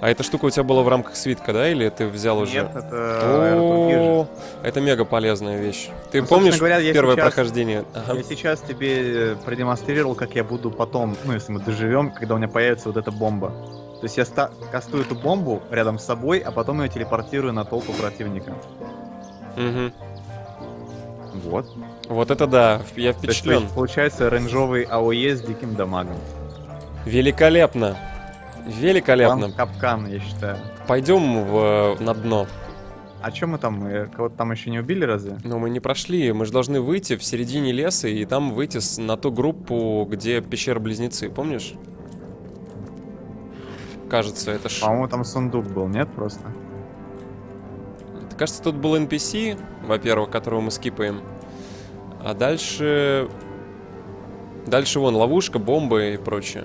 B: А эта штука у тебя была в рамках свитка, да? Или ты взял уже?
A: Нет, это.
B: О, это мега полезная вещь. Ты
A: Ну,
B: помнишь
A: говоря,
B: первое
A: сейчас-
B: прохождение? Ага.
A: Я сейчас тебе э, продемонстрировал, как я буду потом, ну, если мы доживем, когда у меня появится вот эта бомба. То есть я ста- кастую эту бомбу рядом с собой, а потом ее телепортирую на толпу противника.
B: Мгм.
A: Вот.
B: Вот это да, я
A: То есть,
B: впечатлен.
A: получается рейнджовый АОЕ с диким дамагом.
B: Великолепно. Великолепно.
A: План капкан, я считаю.
B: Пойдем в, на дно.
A: А чем мы там? Мы кого-то там еще не убили разве?
B: Но мы не прошли, мы же должны выйти в середине леса и там выйти на ту группу, где пещеры-близнецы, помнишь? Кажется, это ж...
A: По-моему, там сундук был, нет, просто?
B: Кажется, тут был NPC, во-первых, которого мы скипаем. А дальше... Дальше вон ловушка, бомбы и прочее.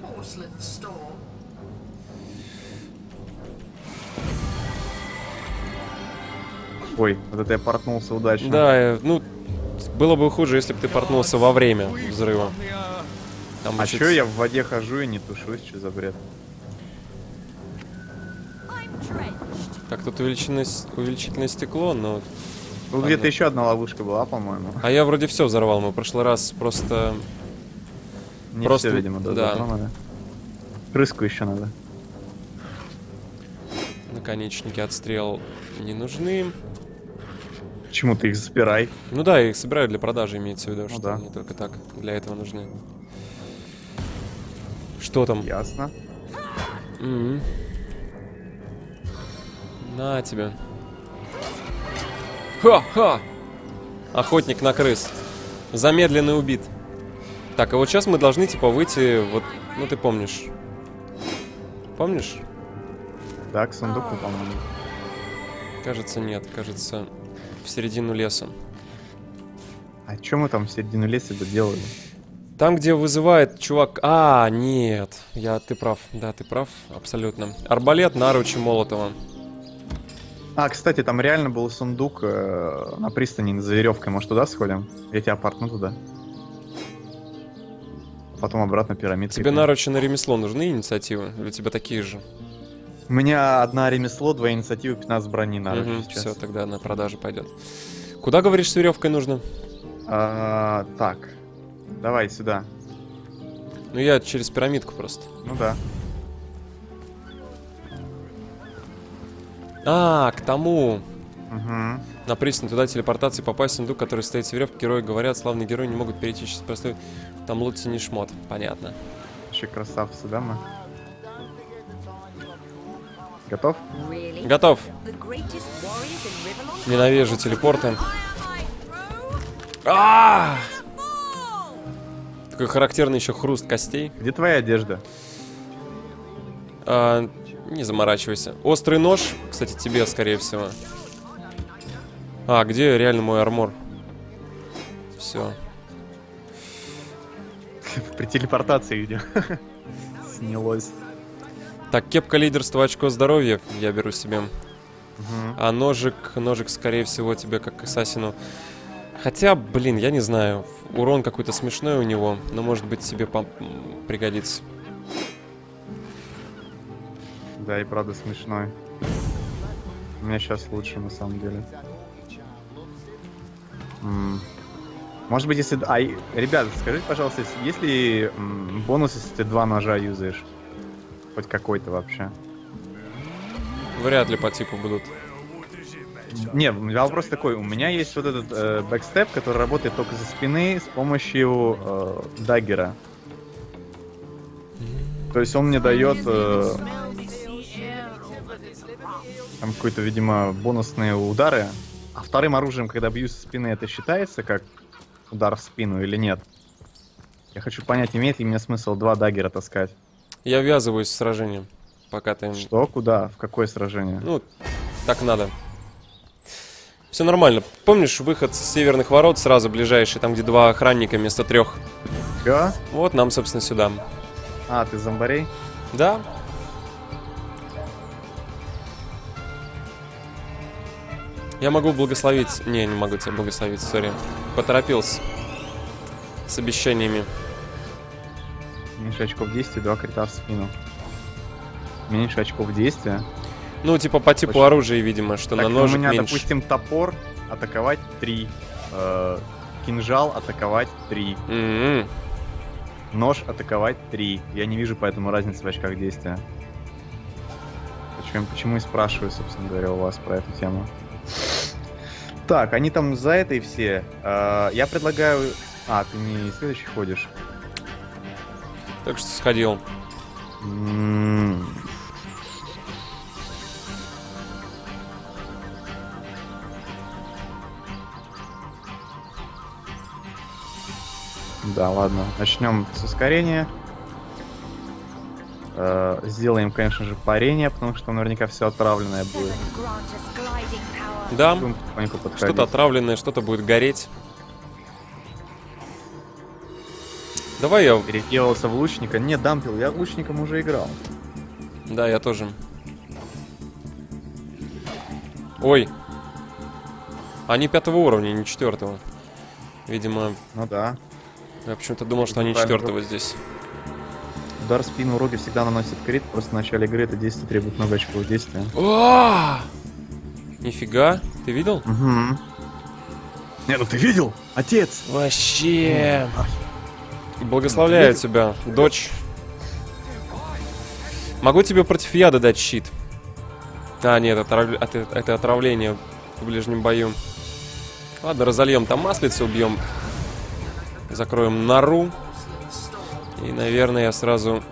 C: Porcelain store.
A: Ой, вот это я портнулся удачно.
B: Да, э, ну, было бы хуже, если бы ты портнулся во время взрыва. Там
A: А чё я в воде хожу и не тушусь, что за бред?
B: Так, тут увеличенное, с- увеличительное стекло, но...
A: Тут
B: Ладно.
A: где-то еще одна ловушка была, по-моему.
B: А я вроде все взорвал, мы в прошлый раз просто...
A: Не
B: Просто-
A: все, видимо, да,
B: да.
A: затронули. Крыску еще надо.
B: Наконечники отстрел не нужны.
A: Почему ты их запирай?
B: Ну да, я их собираю для продажи, имеется в виду,
A: Ну
B: что
A: да.
B: не только так. Для этого нужны. Что там?
A: Ясно.
B: Мгм. На тебе. Ха-ха! Охотник на крыс. Замедленный убит. Так, а вот сейчас мы должны, типа, выйти, вот, ну ты помнишь. Помнишь?
A: Да, к сундуку, по-моему.
B: Кажется, нет, кажется, в середину леса.
A: А что мы там в середину леса бы делали?
B: Там, где вызывает чувак... А, нет. Я, ты прав. Да, ты прав. Абсолютно. Арбалет, наручи Молотова.
A: А, кстати, там реально был сундук э, на пристани за веревкой. Может, туда сходим? Я тебя портну туда. Потом обратно пирамид.
B: Тебе наручи на ремесло нужны инициативы? Или у тебя такие же?
A: У меня одна ремесло, два инициативы, 15 брони на сейчас.
B: все, тогда на продажу пойдет. Куда, говоришь, с веревкой нужно?
A: А, так, давай сюда.
B: Ну, я через пирамидку просто.
A: Ну да.
B: А, к тому.
A: Угу.
B: На пристань туда телепортации попасть в сундук, который стоит с веревкой. Герои говорят, славные герои не могут перейти через простой... Там лут не шмот. Понятно.
A: Вообще красавцы, да, мы? Готов?
B: Готов. Ненавижу телепорты. А! Такой характерный еще хруст костей.
A: Где твоя одежда?
B: А, не заморачивайся. Острый нож, кстати, тебе, скорее всего. А, где реально мой армор? Все.
A: При телепортации где? Снялось.
B: Так, кепка лидерства, очко здоровья я беру себе.
A: Мгм.
B: А ножик, ножик, скорее всего, тебе как ассасину. Хотя, блин, я не знаю. Урон какой-то смешной у него, но может быть м, пригодится.
A: Да, и правда смешной. У меня сейчас лучше, на самом деле. М. Может быть, если... А, и- ребята, скажите, пожалуйста, если- есть ли м, бонус, если ты два ножа юзаешь? Хоть какой-то вообще.
B: Вряд ли по типу будут.
A: Не, вопрос такой. У меня есть вот этот э, бэкстеп, который работает только за спины с помощью э, даггера. То есть он мне дает э, там какой-то, видимо, бонусные удары. А вторым оружием, когда бью со спины, это считается как удар в спину или нет? Я хочу понять, имеет ли мне смысл два даггера таскать?
B: Я ввязываюсь в сражение, пока ты...
A: Что? Куда? В какое сражение?
B: Ну, так надо. Все нормально. Помнишь выход с северных ворот сразу ближайший, там где два охранника вместо трех?
A: Чё?
B: Вот нам, собственно, сюда.
A: А, ты зомбарей?
B: Да? Я могу благословить... Не, не могу тебя благословить, сори. Поторопился. С обещаниями.
A: Меньше очков действия, два крита в спину. Меньше очков действия.
B: Ну, типа по типу
A: Очень.
B: оружия, видимо, что
A: Так,
B: на
A: ну,
B: ножик
A: у меня,
B: меньше.
A: допустим, топор атаковать 3. кинжал атаковать 3.
B: М-м.
A: Нож атаковать 3. Я не вижу поэтому разницы в очках действия. Почему, почему и спрашиваю, собственно говоря, у вас про эту тему. Так, они там за этой все. Э, я предлагаю... А, ты не следующий ходишь.
B: Так что сходил.
A: Да, ладно. Начнем с ускорения. Э, Сделаем, конечно же, парение, потому что наверняка все отравленное будет.
B: Да, что-то отравленное, что-то будет гореть. Давай я...
A: Переделался в лучника. Не, дампил, я лучником уже играл.
B: Да, я тоже. Ой. Они пятого уровня, не четвертого. Видимо,
A: Ну да.
B: Я почему-то думал, что они четвертого здесь.
A: Удар в спину Роги всегда наносит крит, просто в начале игры это действие требует много очкового действия.
B: Нифига, ты видел?
A: Угу. Не, ну ты видел? Отец!
B: Вообще. Благословляю тебя, дочь. Могу тебе против яда дать щит. А, нет, отрав- от- это отравление в ближнем бою. Ладно, разольем там маслице, убьем. Закроем нору. И, наверное, я сразу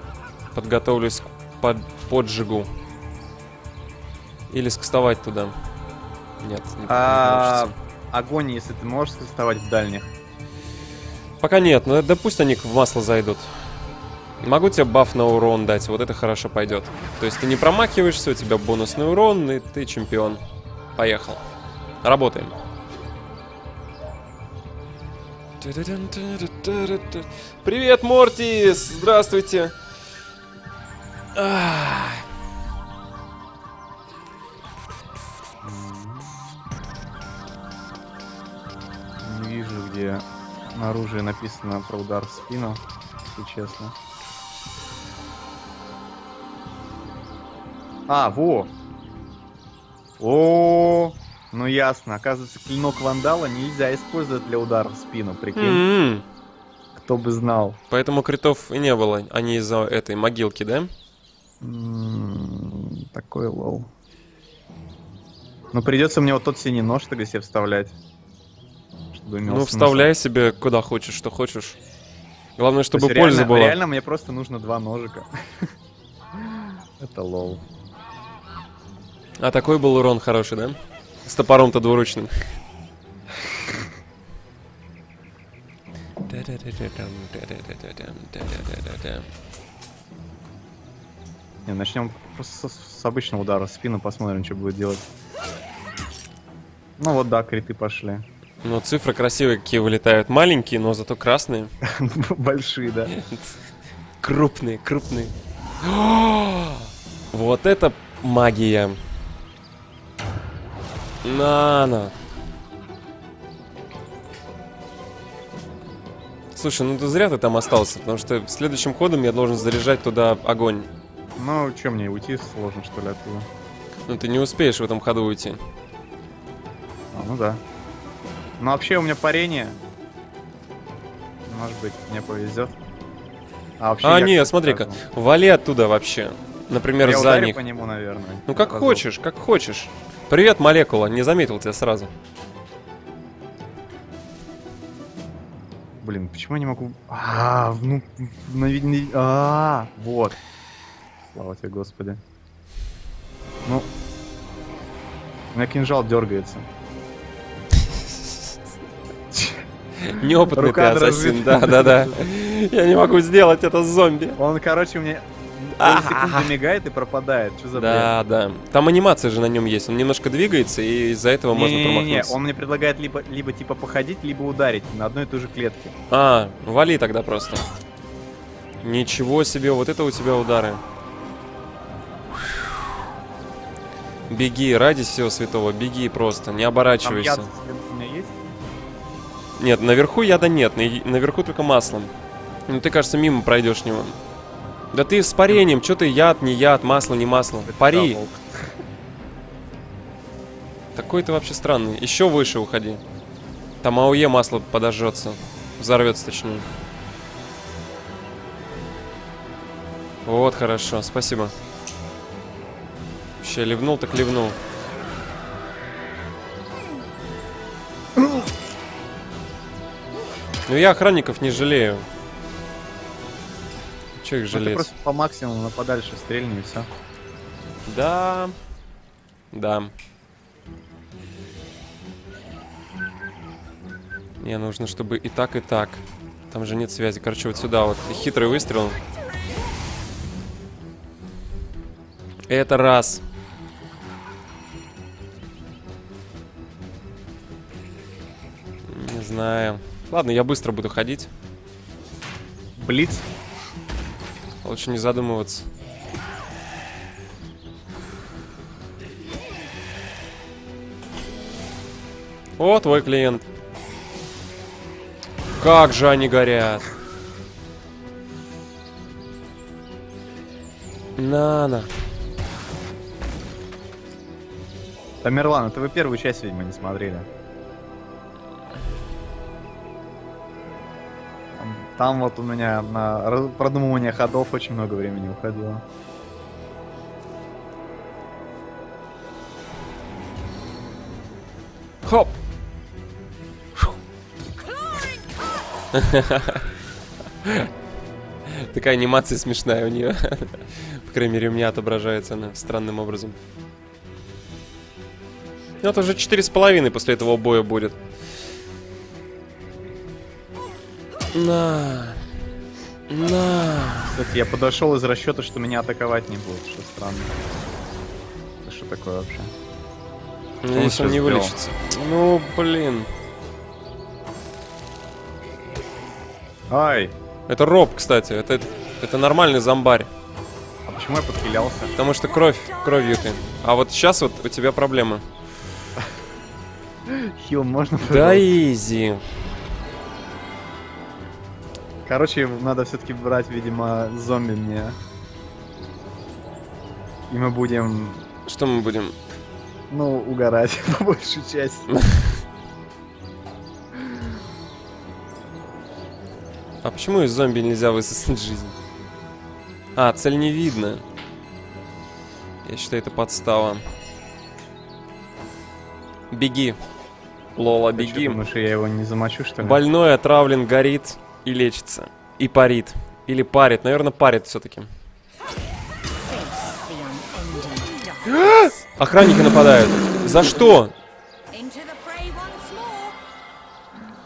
B: подготовлюсь к под- поджигу. Или скастовать туда. Нет, не,
A: А, огонь, если ты можешь вставать в дальних.
B: Пока нет, но да пусть они в масло зайдут. Могу тебе баф на урон дать, вот это хорошо пойдет. То есть ты не промахиваешься, у тебя бонусный урон, и ты чемпион. Поехал. Работаем. Привет, Мортис! Здравствуйте! Ах.
A: Не вижу, где на оружии написано про удар в спину, если честно. А, во! О, ну ясно. Оказывается, клинок вандала нельзя использовать для удара в спину, прикинь.
B: М-м.
A: Кто бы знал.
B: Поэтому критов и не было, они из-за этой могилки, да?
A: М, Такой лол. Ну придется мне вот тот синий нож тогда себе вставлять. Имел
B: Ну,
A: смысл.
B: вставляй себе куда хочешь, что хочешь. Главное,
A: То
B: чтобы
A: есть
B: польза
A: реально,
B: была.
A: Реально мне просто нужно два ножика. Это лол.
B: А такой был урон хороший, да? С топором-то двуручным.
A: Не, начнем с, с обычного удара в спину, посмотрим, что будет делать. Ну вот да, криты пошли.
B: Ну, цифры красивые какие вылетают. Маленькие, но зато красные.
A: Большие, да.
B: Крупные, крупные. Вот это магия. На-на. Слушай, ну ты зря ты там остался, потому что следующим ходом я должен заряжать туда огонь.
A: Ну, что мне, уйти сложно, что ли, оттуда?
B: Ну ты не успеешь в этом ходу уйти.
A: А, ну да. Ну, вообще у меня парение. Может быть, мне повезет. А, вообще,
B: А, не, смотри-ка. Вали оттуда вообще. Например,
A: Я
B: за них.
A: по нему, наверное.
B: Ну как
A: Сразу.
B: хочешь, как хочешь. Привет, молекула, не заметил тебя сразу.
A: Блин, почему я не могу... А, ну, наведение... А, вот. Слава тебе, Господи. Ну, у меня кинжал дергается.
B: Неопытный
A: Рука
B: ты ассасин,
A: дрожит.
B: да, да, да. Я не могу сделать это с зомби.
A: Он, короче, у меня секунды мигает и пропадает. Что за
B: Да, да. Там анимация же на нем есть. Он немножко двигается, и из-за этого можно промахнуться.
A: он мне предлагает либо, либо типа походить, либо ударить на одной и той же клетке.
B: А, вали тогда просто. Ничего себе, вот это у тебя удары. Беги, ради всего святого, беги просто, не
A: Там
B: оборачивайся.
A: яд меня есть?
B: Нет, наверху яда нет, на- наверху только маслом. Ну ты, кажется, мимо пройдешь него. Да ты с парением, что ты яд, не яд, масло, не масло. Пари.
A: Да.
B: Такой ты вообще странный. Еще выше уходи. Там АОЕ масло подожжется. Взорвется точнее. Вот, хорошо, спасибо. Вообще, ливнул так ливнул. Ну я охранников не жалею. Че их
A: Ну,
B: жалеть?
A: просто по максимуму на подальше стрельни и все.
B: Да. Да. Мне нужно, чтобы и так, и так. Там же нет связи. Короче, вот сюда вот. Хитрый выстрел. Это раз. Не знаю. Ладно, я быстро буду ходить.
A: Блиц.
B: Лучше не задумываться. О, твой клиент. Как же они горят. На-на.
A: Тамерлан, это вы первую часть, видимо, не смотрели. Там, вот у меня на продумывание ходов очень много времени уходило.
B: Хоп. Такая анимация смешная у нее. По крайней мере, у меня отображается она странным образом. Ну, это уже четыре с половиной после этого боя будет. На. На.
A: Кстати, я подошел из расчета, что меня атаковать не будут, что странно. Это что такое вообще?
B: Надеюсь, он
A: всё
B: не
A: сделал.
B: вылечится. Ну, блин.
A: Ай!
B: Это роб, кстати. Это, это нормальный зомбарь.
A: А почему я подхилялся?
B: Потому что кровь, кровью ты. А вот сейчас вот у тебя проблемы.
A: Хил можно?
B: Да изи.
A: Короче, надо все-таки брать, видимо, зомби мне. И мы будем,
B: Что мы будем?
A: ну, угорать по большей части.
B: А почему из зомби нельзя высосать жизнь? А, цель не видно. Я считаю, это подстава. Беги. Лола, беги.
A: думаешь, я его не замочу, что ли?
B: Больной отравлен, горит и лечится. И парит. Или парит. Наверное, парит все-таки. Охранники нападают. За что?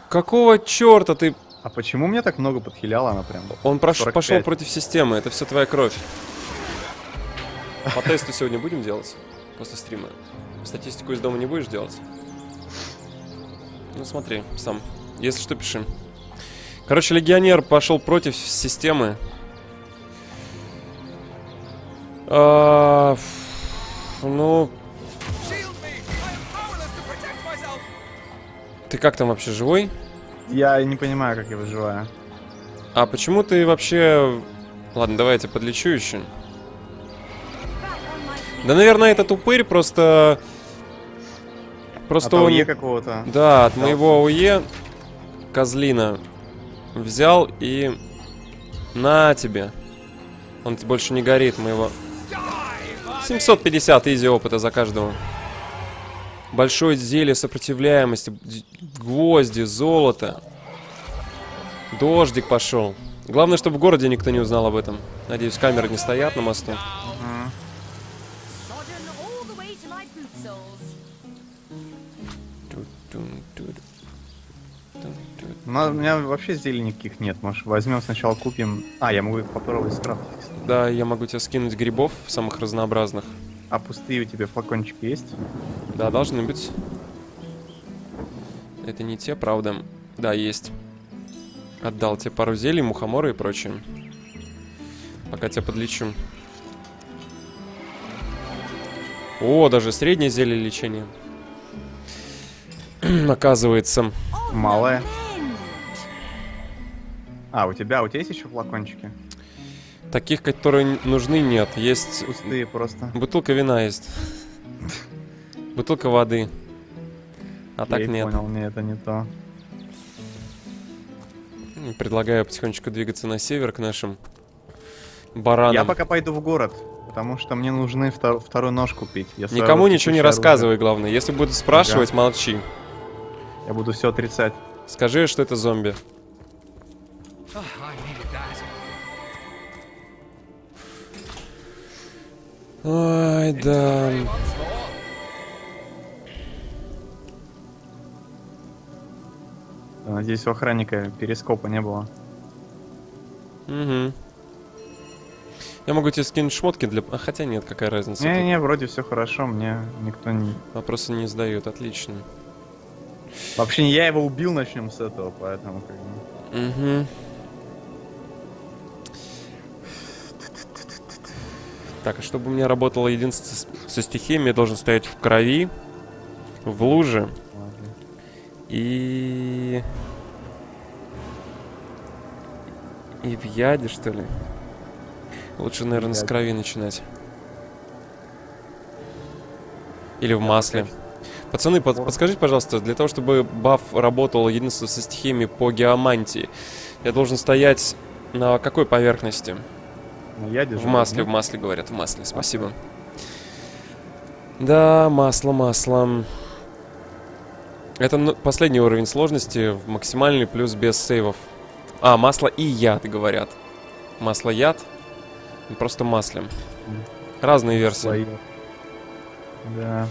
B: Какого черта ты...
A: А почему мне так много подхиляла она прям?
B: Он прош...
A: 45.
B: пошел против системы. Это все твоя кровь. По тесту сегодня будем делать? После стрима. Статистику из дома не будешь делать? Ну смотри, сам. Если что, пиши. Короче, легионер пошел против системы. А, ну, ты как там вообще живой?
A: Я не понимаю, как я выживаю.
B: А почему ты вообще... Ладно, давай я тебя подлечу еще. Да, наверное, этот упырь просто... Просто
A: От
B: он...
A: Какого-то.
B: Да, от моего АУЕ козлина взял и... На тебе. Он больше не горит, моего... 750 изи опыта за каждого. Большое зелье сопротивляемости, гвозди, золото. Дождик пошел. Главное, чтобы в городе никто не узнал об этом. Надеюсь, камеры не стоят на мосту. Тун-ту.
A: У меня вообще зелий никаких нет. Может, возьмем сначала купим. А, я могу их попробовать скрафтить. кстати.
B: Да, я могу тебе скинуть грибов самых разнообразных.
A: А пустые у тебя флакончики есть?
B: Да, должны быть. Это не те, правда. Да, есть. Отдал тебе пару зелий, мухоморы и прочее. Пока тебя подлечу. О, даже среднее зелье лечения. Оказывается.
A: Малое. А, у тебя, у тебя есть еще флакончики?
B: Таких, которые нужны, нет. Есть
A: Пустые просто.
B: бутылка вина есть. Бутылка воды. А так нет.
A: понял, не, это не то.
B: М, Предлагаю потихонечку двигаться на север к нашим баранам.
A: Я пока пойду в город, потому что мне нужны втор- второй нож купить. Я
B: Никому ничего не рассказывай, главное. Если будут спрашивать, молчи.
A: оружие- Я буду все отрицать.
B: Скажи, что это зомби.
D: Ah, I needed that.
B: Ой, да.
A: Надеюсь, у охранника перископа не было.
B: Угу. Я могу тебе скинуть шмотки для... А, хотя нет, какая разница.
A: Не-не, вроде все хорошо, мне никто не...
B: Вопросы не задают, отлично.
A: Вообще, я его убил, начнем с этого, поэтому как бы...
B: Угу. Так, а чтобы у меня работало единство со стихиями, я должен стоять в крови, в луже и... И в яде, что ли? Лучше, наверное, с крови начинать. Или в масле. Пацаны, под-
A: Вот.
B: подскажите, пожалуйста, для того, чтобы баф работал единство со стихиями по геомантии, я должен стоять на какой поверхности?
A: Ну, я держу.
B: В масле, в масле, говорят, в масле, спасибо. Да, масло, масло. Это ну, последний уровень сложности, максимальный плюс без сейвов. А, масло и яд, говорят. Масло яд, просто маслем. Разные версии.
A: Свои. Да.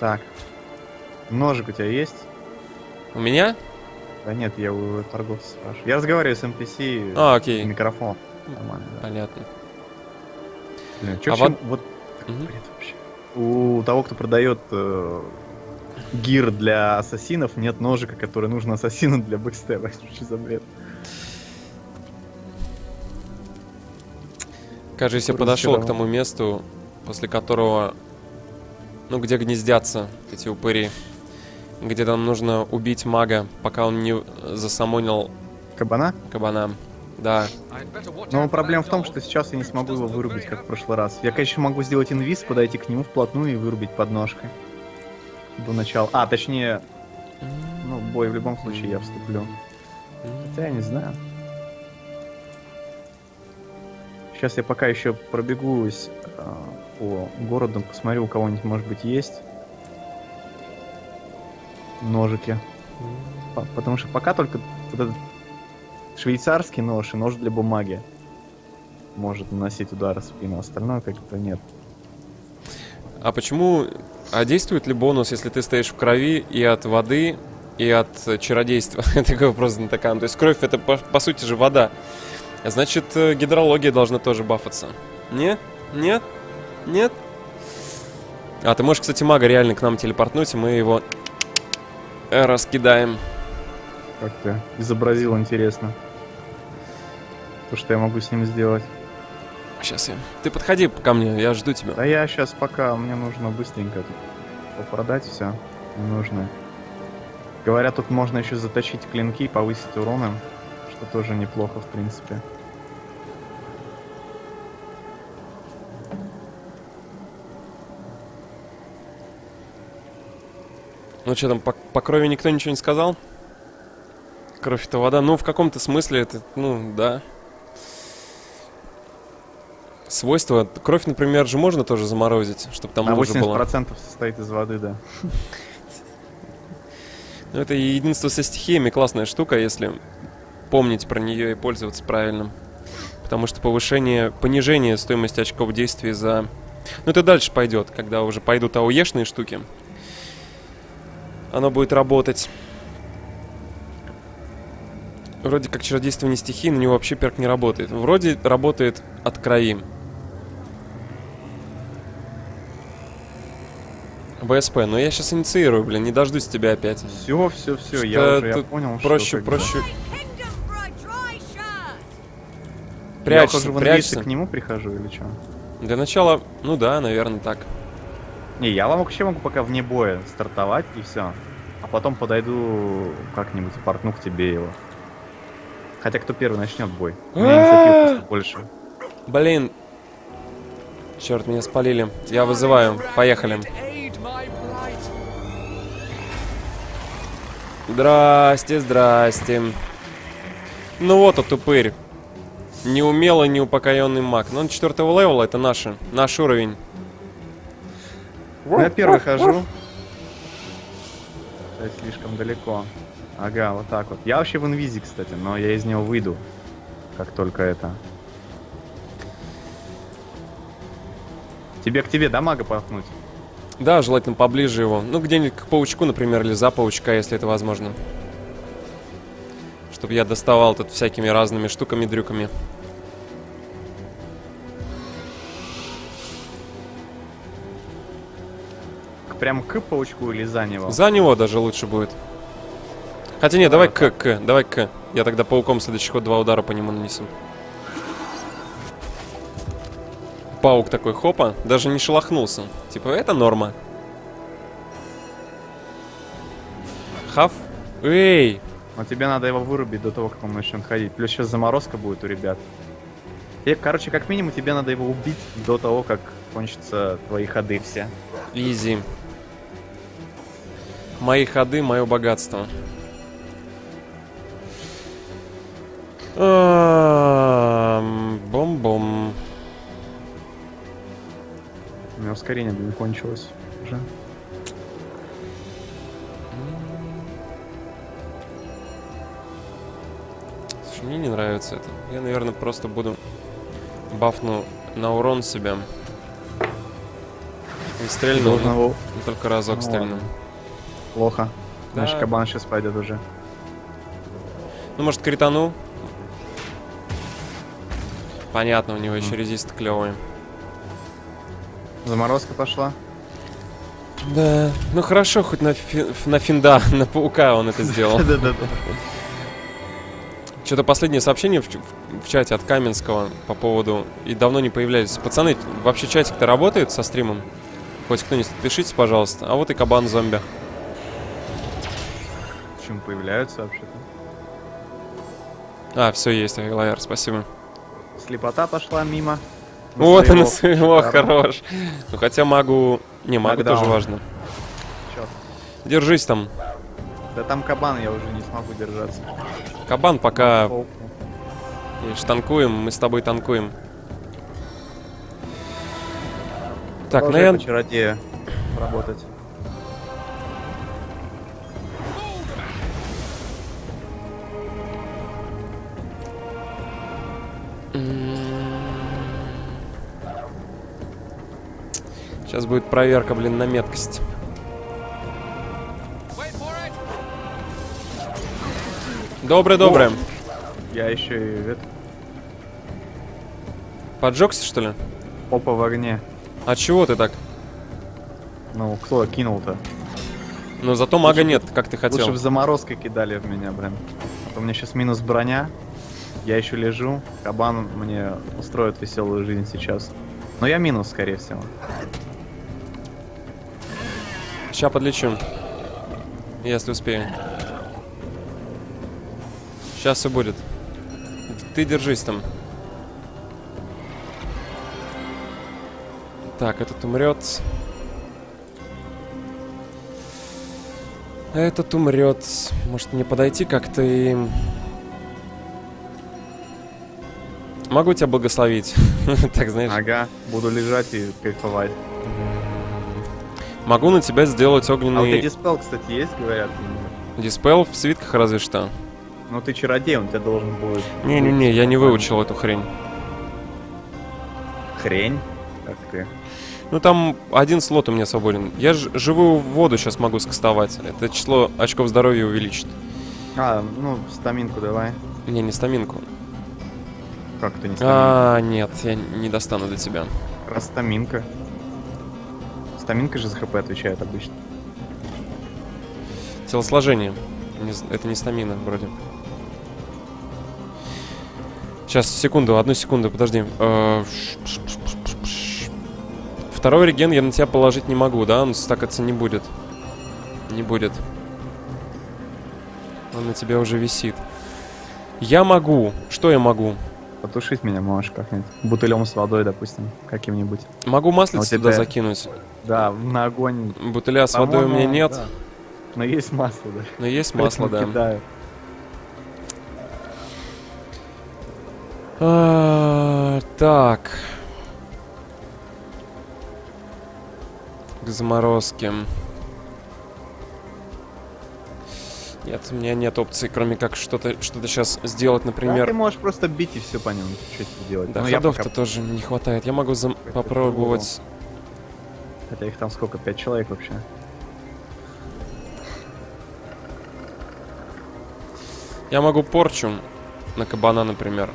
A: Так. Ножик у тебя есть?
B: У меня?
A: Да нет, я у торговца спрашиваю. Я разговариваю с NPC.
B: А, окей.
A: Микрофон. Нормально, да.
B: Понятно.
A: Блин, чё
B: А вон-
A: вот бред вообще. У того, кто продает э, гир для ассасинов, нет ножика, который нужен ассасину для бэкстеба. Что за бред?
B: Кажется, я подошел к тому месту, после которого, ну, где гнездятся эти упыри, где там нужно убить мага, пока он не засамонил
A: Кабана?
B: кабана. Да,
A: Но проблема в том, что сейчас я не смогу его вырубить, как в прошлый раз. Я, конечно, могу сделать инвиз, подойти к нему вплотную и вырубить под ножкой. До начала. А, точнее, ну, бой в любом случае я вступлю. Хотя я не знаю. Сейчас я пока еще пробегусь э, по городу, посмотрю, у кого-нибудь, может быть, есть ножики. По- Потому что пока только вот этот швейцарский нож и нож для бумаги может наносить удары в спину, остальное как-то нет.
B: А почему... А действует ли бонус, если ты стоишь в крови и от воды, и от чародейства? Такой вопрос на такан. То есть кровь это по, по сути же вода. А Значит, э, гидрология должна тоже бафаться. Нет? Нет? Нет? А, ты можешь, кстати, мага реально к нам телепортнуть, и мы его раскидаем.
A: Как ты изобразил интересно. То, что я могу с ним сделать.
B: Сейчас я... Ты подходи ко мне, я жду тебя.
A: Да я сейчас пока, мне нужно быстренько продать все нужно. Говорят, тут можно еще заточить клинки, повысить уроны, что тоже неплохо, в принципе.
B: Ну что там, по, по крови никто ничего не сказал? Кровь это вода. Ну, в каком-то смысле это, ну, да. Свойства. Кровь, например, же можно тоже заморозить, чтобы там
A: На
B: лужа была.
A: 80% состоит из воды, да.
B: Ну, это единство со стихиями классная штука, если помнить про нее и пользоваться правильно. Потому что повышение, понижение стоимости очков действий за... Ну, это дальше пойдет, когда уже пойдут ауешные штуки. Оно будет работать. Вроде как чародейство не стихии, на него вообще перк не работает. Вроде работает от крови. ВСП, но я сейчас инициирую, блин, не дождусь тебя опять.
A: Все, все, все,
B: Что
A: я уже я понял,
B: проще,
A: что
B: проще.
E: Shirt.
A: Я
B: Прячься, прячься.
A: к нему прихожу или что?
B: Для начала, ну да, наверное, так.
A: Не, я вам вообще могу пока вне боя стартовать и все. А потом подойду как-нибудь и портну к тебе его. Хотя кто первый начнет бой? У меня инициатива просто больше.
B: Блин. Черт, меня спалили. Я вызываю. Поехали. Здрасте, здрасте. Ну вот он, тупырь. Неумело неупокоенный маг. Ну, он четвертого левела, это наши. Наш уровень.
A: Я первый хожу. Это слишком далеко. Ага, вот так вот. Я вообще в инвизе, кстати, но я из него выйду. Как только это. Тебе к тебе, да, мага пахнуть?
B: Да, желательно поближе его. Ну, где-нибудь к паучку, например, или за паучка, если это возможно. Чтобы я доставал тут всякими разными штуками, дрюками.
A: К- Прям к паучку или за него?
B: За него даже лучше будет. Хотя нет, давай к, к, давай к. Я тогда пауком следующий ход два удара по нему нанесу. Паук такой, хопа, даже не шелохнулся. Типа, это норма. Хав? Эй!
A: Но тебе надо его вырубить до того, как он начнет ходить. Плюс сейчас заморозка будет у ребят. И, короче, как минимум тебе надо его убить до того, как кончатся твои ходы все.
B: Изи. Мои ходы, мое богатство. Бом-бом.
A: У меня ускорение кончилось уже.
B: Слушай, мне не нравится это. Я, наверное, просто буду бафну на урон себя. И стрельну.
A: Должен его-
B: но Только разок
A: Ну
B: стрельну.
A: ладно. Плохо.
B: Да.
A: Значит, кабан сейчас пойдет уже.
B: Ну, может, критану? Понятно, у него еще резист клевый.
A: Заморозка пошла.
B: Да. Ну хорошо, хоть на, фи- на финда, на паука он это сделал. Что-то последнее сообщение в, в- чате от Каменского по поводу... И давно не появлялись. Пацаны, вообще чатик-то работает со стримом? Хоть кто-нибудь пишите, пожалуйста. А вот и кабан зомби.
A: Почему появляются вообще-то?
B: А, все есть, Аглаяр, спасибо.
A: Слепота пошла мимо. На
B: Вот он,
A: своего.
B: хорош. Ну хотя магу... Не, магу тоже важно. Держись там.
A: Да там кабан, я уже не смогу держаться.
B: Кабан пока
A: Толку.
B: Видишь, танкуем, мы с тобой танкуем. Так, наверное...
A: по чародею работать.
B: Сейчас будет проверка, блин, на меткость. Доброе-доброе.
A: Я еще и это,
B: Поджегся, что ли?
A: попа в огне.
B: А чего ты так?
A: Ну, кто кинул-то?
B: Ну, зато мага нет, как ты хотел.
A: Лучше бы заморозкой кидали в меня, блин. А то у меня сейчас минус броня. Я еще лежу. Кабан мне устроит веселую жизнь сейчас. Но я минус, скорее всего.
B: Сейчас подлечу. Если успею. Сейчас все будет. Ты держись там. Так, этот умрет. Этот умрет. Может мне подойти как-то и... Могу тебя благословить. так, знаешь.
A: Ага, буду лежать и кайфовать.
B: Могу на тебя сделать
A: А у тебя
B: огненный
A: диспел, кстати, есть, говорят?
B: диспел в свитках разве что.
A: Ну ты чародей, он тебя должен будет...
B: Не-не-не, я не выучил эту хрень.
A: Хрень? Как ты?
B: Ну там один слот у меня свободен. Я ж живую воду сейчас могу скастовать. Это число очков здоровья увеличит.
A: А, ну, стаминку давай.
B: Не, не стаминку.
A: Как ты не стаминку?
B: А, нет, я не достану до тебя.
A: Раз стаминка. Же за хп отвечает обычно.
B: Телосложение. Это не стамина, вроде. Сейчас, секунду, одну секунду, подожди. Э. Второй реген я на тебя положить не могу, да? Он стакаться не будет. Не будет. Он на тебя уже висит. Я могу. Что я могу?
A: Потушить меня можешь как-нибудь. Бутылем с водой, допустим, каким-нибудь.
B: Могу маслица
A: А
B: туда закинуть.
A: Да, на огонь.
B: Бутыля с водой у меня нет,
A: да. Но есть масло, да.
B: но есть масло, да.
A: кидаю.
B: А, так. К заморозке. Нет, у меня нет опции, кроме как что-то что сейчас сделать,
A: Да,
B: например.
A: ты можешь просто бить и все по нему. Что делать?
B: Да,
A: Ну, я
B: ходов-то
A: пока-
B: тоже не хватает. Я могу зам- попробовать.
A: Хотя их там сколько? Пять человек вообще.
B: Я могу порчу на кабана, например.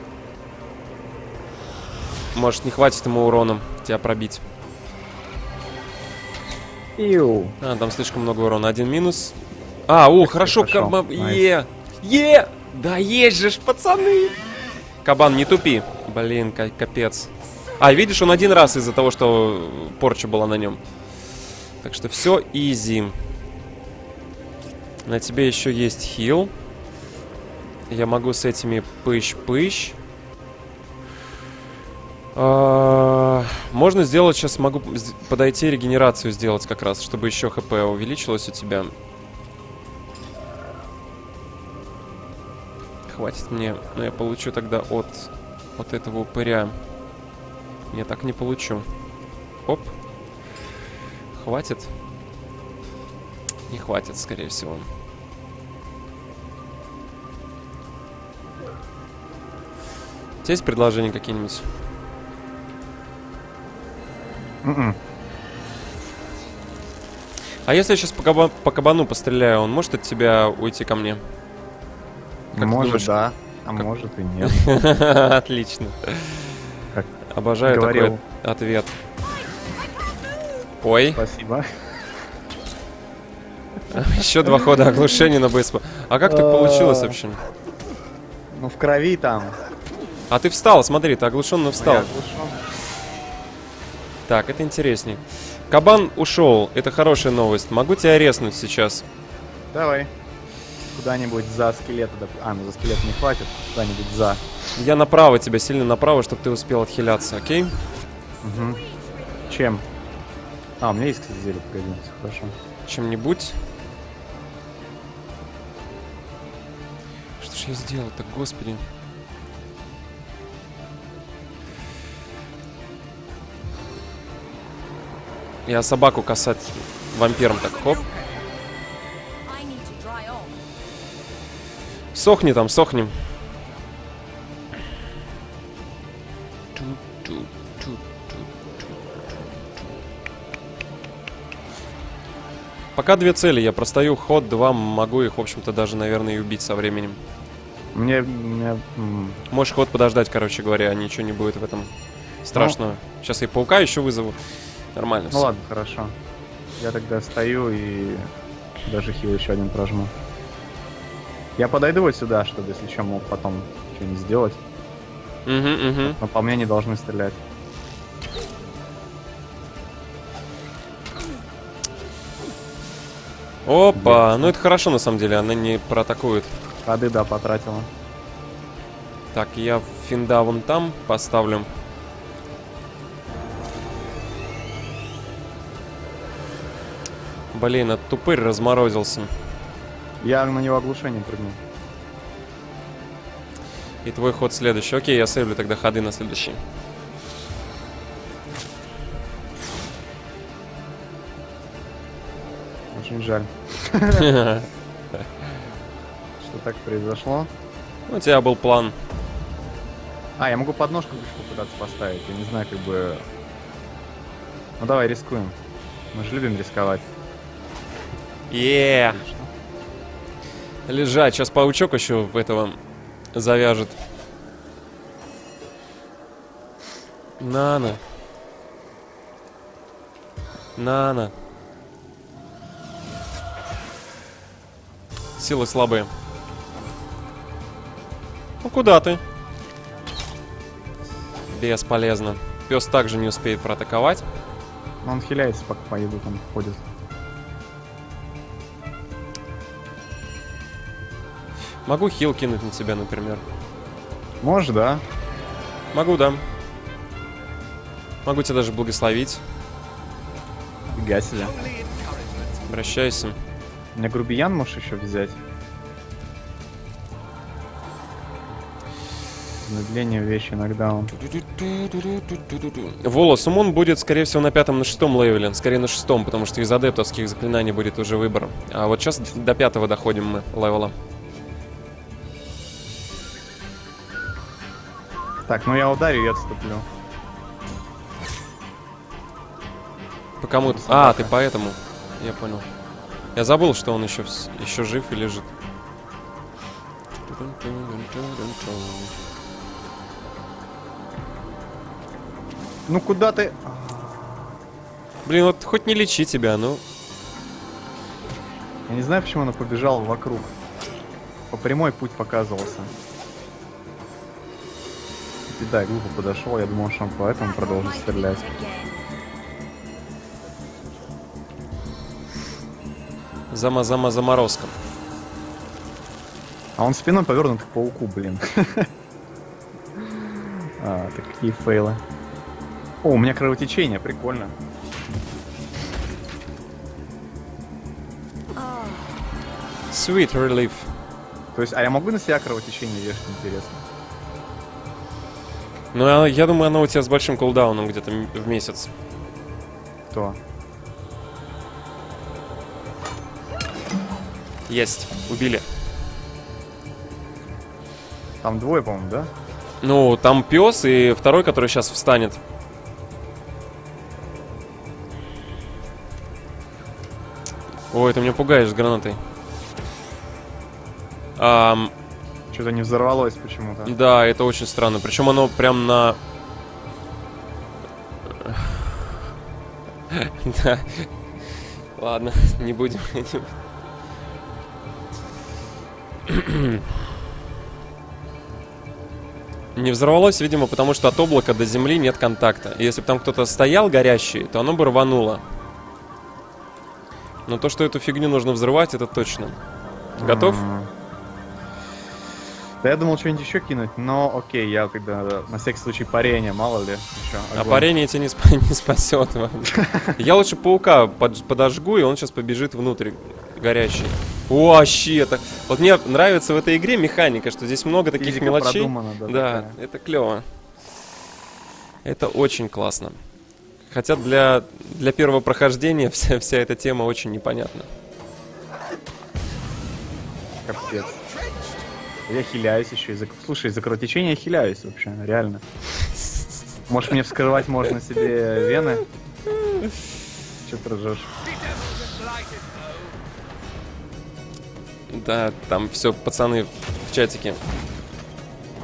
B: Может, не хватит ему урона тебя пробить.
A: Иу.
B: А, там слишком много урона. Один минус. А, о, хорошо,
A: пошел.
B: кабан. Е! Е! Да есть же ж, пацаны! Кабан, не тупи. Блин, ка- капец. А, видишь, он один раз из-за того, что порча была на нем. Так что все изи. На тебе еще есть хил. Я могу с этими пыщ-пыщ. А, можно сделать, сейчас могу подойти регенерацию сделать как раз, чтобы еще хп увеличилось у тебя. Хватит мне, но я получу тогда от, от этого упыря. Я так не получу. Оп. Хватит? Не хватит, скорее всего. У тебя есть предложения какие-нибудь?
A: М-м.
B: А если я сейчас по, каба по кабану постреляю, он может от тебя уйти ко мне?
A: Как может, да. А как... может и нет.
B: Отлично. Как Обожаю говорил. такой ответ. Ой.
A: Спасибо.
B: Еще два хода оглушения на БСП. А как так получилось вообще?
A: Ну, в крови там.
B: А ты встал, смотри, ты оглушенно встал. Так, это интересней. Кабан ушел. Это хорошая новость. Могу тебя резнуть сейчас.
A: Давай. Куда-нибудь за скелет. А, ну за скелет не хватит. Куда-нибудь за.
B: Я направо тебя, сильно направо, чтобы ты успел отхиляться, окей?
A: Угу. Чем? А, у меня есть, кстати, зелье, погоди, хорошо.
B: Чем-нибудь? Что ж я сделал-то, господи? Я собаку касать вампиром так, хоп. Сохни там, сохнем. Пока две цели, я простою ход, два, могу их, в общем-то, даже, наверное, и убить со временем.
A: Мне... мне...
B: Можешь ход подождать, короче говоря, ничего не будет в этом страшного. Ну. Сейчас я паука еще вызову. Нормально
A: Ну все. ладно, хорошо. Я тогда стою и даже хил еще один прожму. Я подойду вот сюда, чтобы, если что, мог потом что-нибудь сделать.
B: Угу, угу.
A: Но по мне не должны стрелять.
B: Опа, Где? ну это хорошо на самом деле, она не проатакует.
A: Ходы, да, потратила.
B: Так, я финда вон там поставлю. Блин, этот тупырь разморозился.
A: Я на него оглушение прыгнул.
B: И твой ход следующий. Окей, я сейвлю тогда ходы на следующий.
A: Очень жаль. Что так произошло?
B: У тебя был план.
A: А, я могу подножку куда-то поставить. Я не знаю, как бы... Ну давай, рискуем. Мы же любим рисковать.
B: Е. Лежать. Сейчас паучок еще в этого завяжет. Нана. Нана. Силы слабые. Ну куда ты? Бесполезно. Пес также не успеет проатаковать.
A: Он хиляется, пока по еду там ходит.
B: Могу хил кинуть на тебя, например.
A: Можешь, да.
B: Могу, да. Могу тебя даже благословить.
A: Фига себе.
B: Обращайся.
A: Меня грубиян можешь еще взять. Замедление вещи иногда он.
B: Волос Summon будет, скорее всего, на пятом, на шестом левеле. Скорее на шестом, потому что из адептовских заклинаний будет уже выбор. А вот сейчас до пятого доходим мы левела.
A: Так, ну я ударю и отступлю.
B: По кому-то. А, ты поэтому. Я понял. Я забыл, что он еще, еще жив и лежит.
A: Ну куда ты?
B: Блин, вот хоть не лечи тебя, ну.
A: Я не знаю, почему она побежала вокруг. По прямой путь показывался. И да, глупо подошел, я думал, что он поэтому продолжит стрелять.
B: Зама-зама заморозка.
A: А он спиной повернут к пауку, блин. А, такие фейлы. О, у меня кровотечение, прикольно.
B: Sweet relief.
A: То есть, а я могу на себя кровотечение вешать, интересно?
B: Ну, я думаю, оно у тебя с большим кулдауном где-то в месяц.
A: Кто?
B: Есть. Убили.
A: Там двое, по-моему, да?
B: Ну, там пес и второй, который сейчас встанет. Ой, ты меня пугаешь с гранатой. Ам,
A: Что-то не взорвалось почему-то.
B: да, это очень странно. Причем оно прям на... Да. Ладно, не будем. Не взорвалось, видимо, потому что от облака до земли нет контакта. И если бы там кто-то стоял горящий, то оно бы рвануло. Но то, что эту фигню нужно взрывать, это точно. Готов?
A: М. Да я думал что-нибудь еще кинуть, но окей, я тогда на всякий случай парение, мало ли. Еще
B: А парение тебя не, спа- не спасет. Я лучше паука под- подожгу, и он сейчас побежит внутрь горящий. О, это. Вот мне нравится в этой игре механика, что здесь много таких
A: Физика
B: мелочей.
A: да,
B: это клево. Это очень классно. Хотя для, для первого прохождения вся, вся эта тема очень непонятна.
A: Капец. Я хиляюсь еще из-за... Слушай, из-за кровотечения я хиляюсь вообще, реально. Может мне вскрывать можно себе вены? Че ты ржешь?
B: Да, там все пацаны в чатике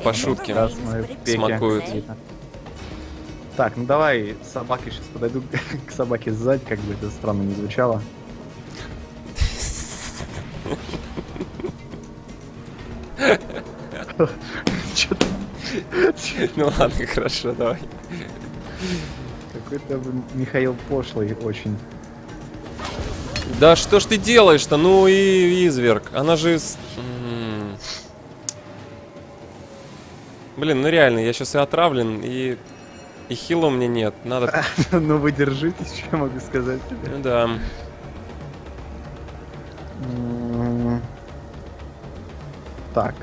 B: по шутке.
A: Да.
B: Смакуют.
A: Так, ну давай с собакой сейчас подойду к собаке сзади, как бы это странно не звучало.
B: Ну ладно, хорошо, давай.
A: Какой-то Михаил пошлый очень.
B: Да что ж ты делаешь-то? Ну и изверг. Она же... Блин, ну реально, я сейчас и отравлен, и... И хила у меня нет. Надо...
A: Ну вы держитесь, что я могу сказать тебе.
B: Ну да.
A: Так.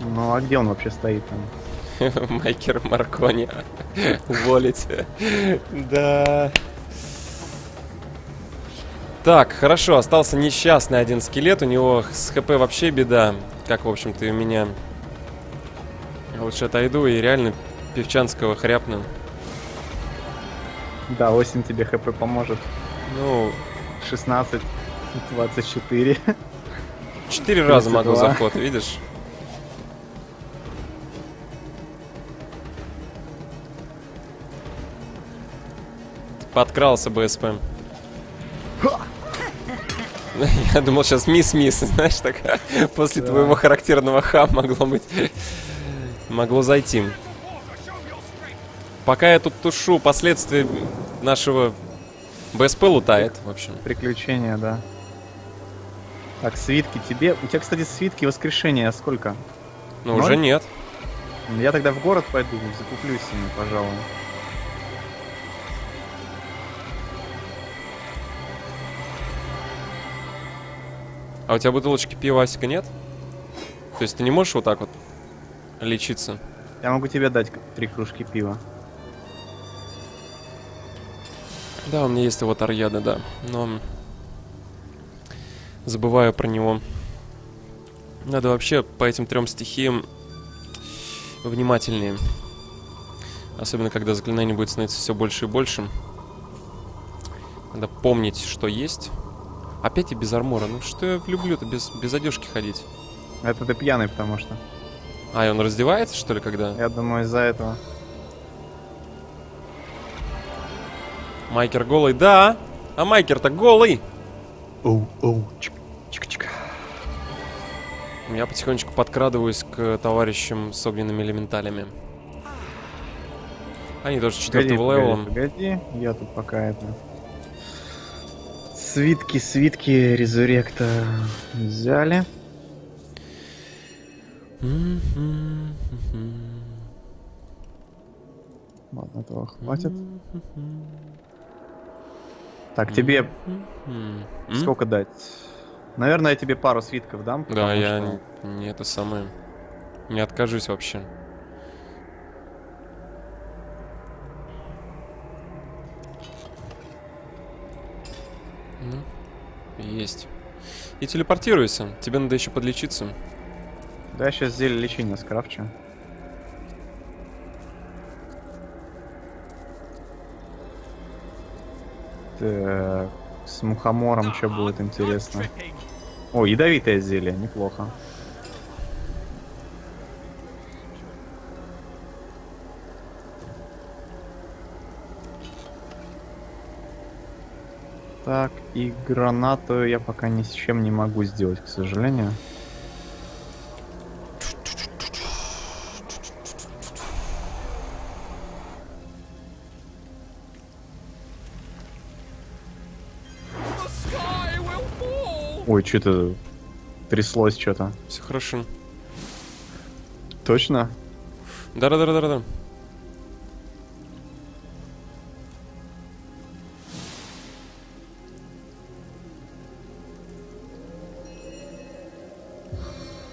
A: Ну а где он вообще стоит там?
B: Майкер Маркони. Уволить. Да. Так, хорошо, остался несчастный один скелет, у него с хп вообще беда, как, в общем-то, и у меня. Лучше отойду и реально певчанского хряпну.
A: Да, осень тебе хп поможет.
B: Ну,
A: 16, 24.
B: Четыре раза могу
A: 32.
B: заход, видишь? Подкрался БСП. Я думал, сейчас мисс-мисс, знаешь, такая. После твоего характерного ха могло быть. Могло зайти. Пока я тут тушу, последствия нашего БСП лутает, в общем.
A: Приключения, да. Так, свитки тебе. У тебя, кстати, свитки воскрешения сколько?
B: Но
A: Ноль?
B: уже нет.
A: Я тогда в город пойду, закуплюсь ими, пожалуй.
B: А у тебя бутылочки пива Асика нет? То есть ты не можешь вот так вот лечиться?
A: Я могу тебе дать три кружки пива.
B: Да, у меня есть вот Арьяда, да. Но забываю про него. Надо вообще по этим трем стихиям внимательнее. Особенно, когда заклинание будет становиться все больше и больше. Надо помнить, что есть. Опять и без армора. Ну что я люблю-то без, без одежки ходить?
A: Это ты пьяный, потому что.
B: А, и он раздевается, что ли, когда?
A: Я думаю, из-за этого.
B: Майкер голый? Да! А Майкер-то голый!
A: Оу, оу, чик.
B: Я потихонечку подкрадываюсь к товарищам с огненными элементалями. Они тоже четвертого левела.
A: погоди, я тут пока это... Свитки, свитки резуректа взяли. Ладно, этого хватит. Так, тебе сколько дать? Наверное, я тебе пару свитков дам.
B: Да, я
A: что-
B: не это самое. Не откажусь вообще. Ну, есть. И телепортируйся. Тебе надо еще подлечиться.
A: Да, я сейчас зелье лечения скрафчу. Так, с мухомором что будет интересно? О, ядовитое зелье, неплохо. Так, и гранату я пока ни с чем не могу сделать, к сожалению. Ой, что-то тряслось что-то.
B: Все хорошо.
A: Точно?
B: Да-да-да-да-да.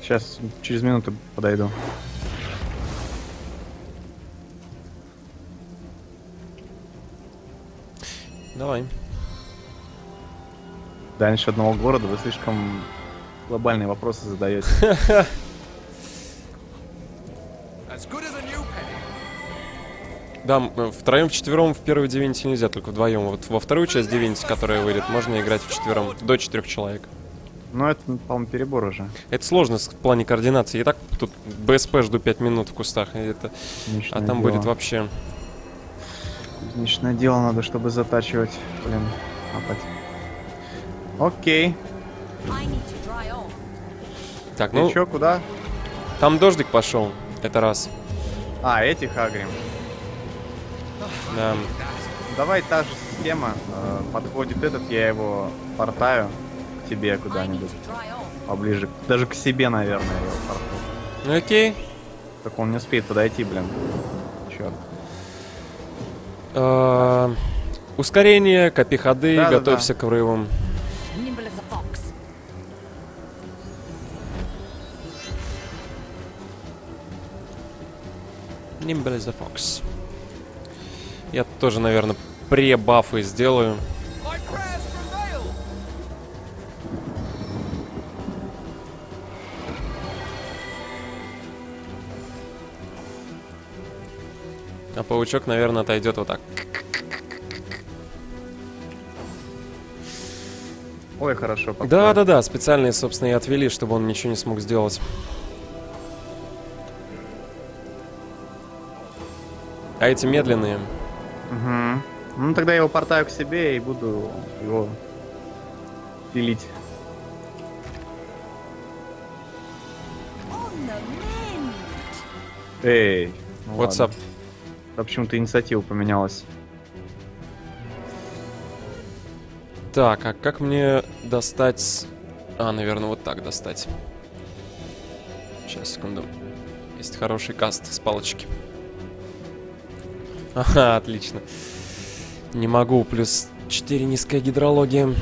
A: Сейчас через минуту подойду.
B: Давай.
A: Дальше одного города вы слишком глобальные вопросы задаете.
B: Да, втроем, вчетвером в первый Divinity нельзя, только вдвоем. Вот во вторую часть Divinity, которая выйдет, можно играть вчетвером до четырех человек.
A: Но это, по-моему, перебор уже.
B: Это сложно с- в плане координации. Я так тут БСП жду 5 минут в кустах. И это... А там
A: дело.
B: будет вообще...
A: Кузнечное дело надо, чтобы затачивать. Блин, апать. Окей.
B: Так, ну,
A: чё, куда?
B: там дождик пошел. Это раз.
A: А, этих агрим.
B: Да.
A: Давай та же система. э, подходит этот, я его портаю к тебе куда-нибудь. Поближе. Даже к себе, наверное, я его портаю.
B: Ну окей.
A: Так он не успеет подойти, блин. Черт.
B: А, Ускорение, копи ходы,
A: Да-да-да.
B: готовься к врывам.
E: Nimble as a fox.
B: Я тоже, наверное, пребафы сделаю. А паучок, наверное, отойдет вот так.
A: Ой, хорошо. подходит.
B: Да-да-да, специально, собственно, и отвели, чтобы он ничего не смог сделать. А эти медленные.
A: Мгм. Ну тогда я его портаю к себе и буду его пилить. Эй. ну
B: What's
A: ладно.
B: up?
A: А Почему-то инициатива поменялась.
B: Так, а как мне достать... А, наверное, вот так достать. Сейчас, секунду. Есть хороший каст с палочки. Ага, отлично. Не могу, плюс 4 низкая гидрология.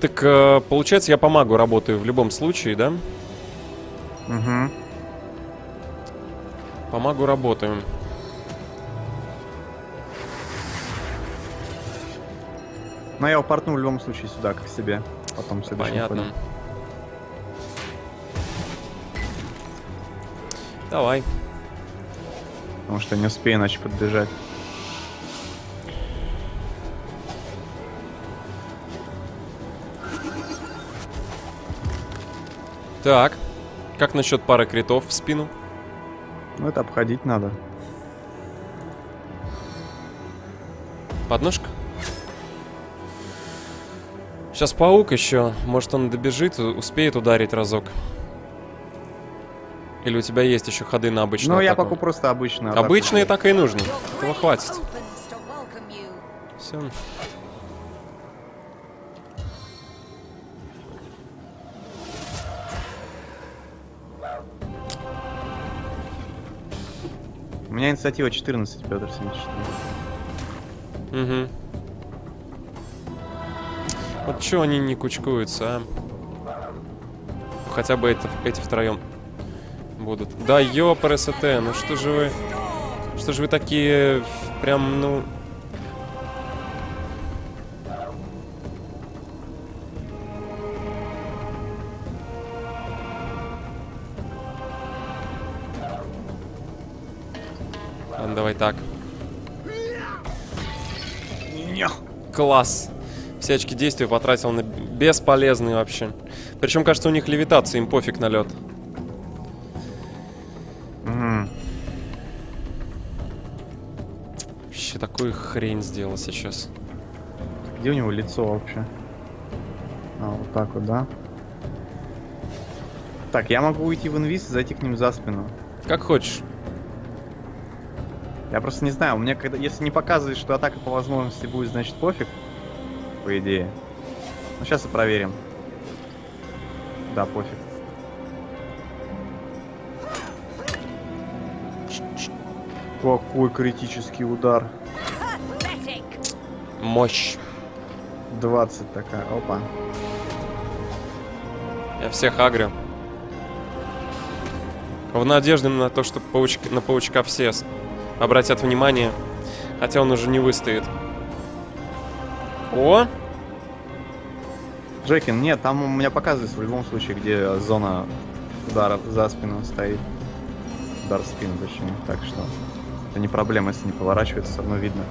B: Так, э, получается, я по магу работаю в любом случае, да?
A: Угу.
B: По магу работаем.
A: Но я его портну в любом случае сюда, как себе. Потом в
B: Понятно.
A: ходе.
B: Давай.
A: Потому что не успею иначе подбежать.
B: Так. Как насчет пары критов в спину?
A: Ну это обходить надо.
B: Подножка? Сейчас паук еще. Может он добежит, успеет ударить разок. Или у тебя есть еще ходы на обычную
A: Ну я пока просто атаку
B: Обычные так и нужно. Этого хватит. Все.
A: У меня инициатива 14, Петр 74.
B: Угу. Вот чё они не кучкуются, а? Хотя бы это, эти втроем будут. Да ёпр СТ, ну что же вы... Что же вы такие прям, ну... Ладно, давай так. Класс. Все очки действия потратил на бесполезные вообще. Причем, кажется, у них левитация, им пофиг на лед. Вообще такую хрень сделал сейчас.
A: Где у него лицо вообще? А, вот так вот, да? Так, я могу уйти в инвиз и зайти к ним за спину.
B: Как хочешь.
A: Я просто не знаю, у меня когда, если не показывает, что атака по возможности будет, значит пофиг, по идее. Ну сейчас и проверим. Да, пофиг. Какой критический удар.
B: Мощь.
A: 20 такая, опа.
B: Я всех агрю. В надежде на то, что паучка, на паучка все обратят внимание. Хотя он уже не выстоит. О!
A: Джекин, нет, там у меня показывается в любом случае, где зона удара за спину стоит. Удар в спину, точнее. Так что это не проблема, если не поворачивается, все равно видно.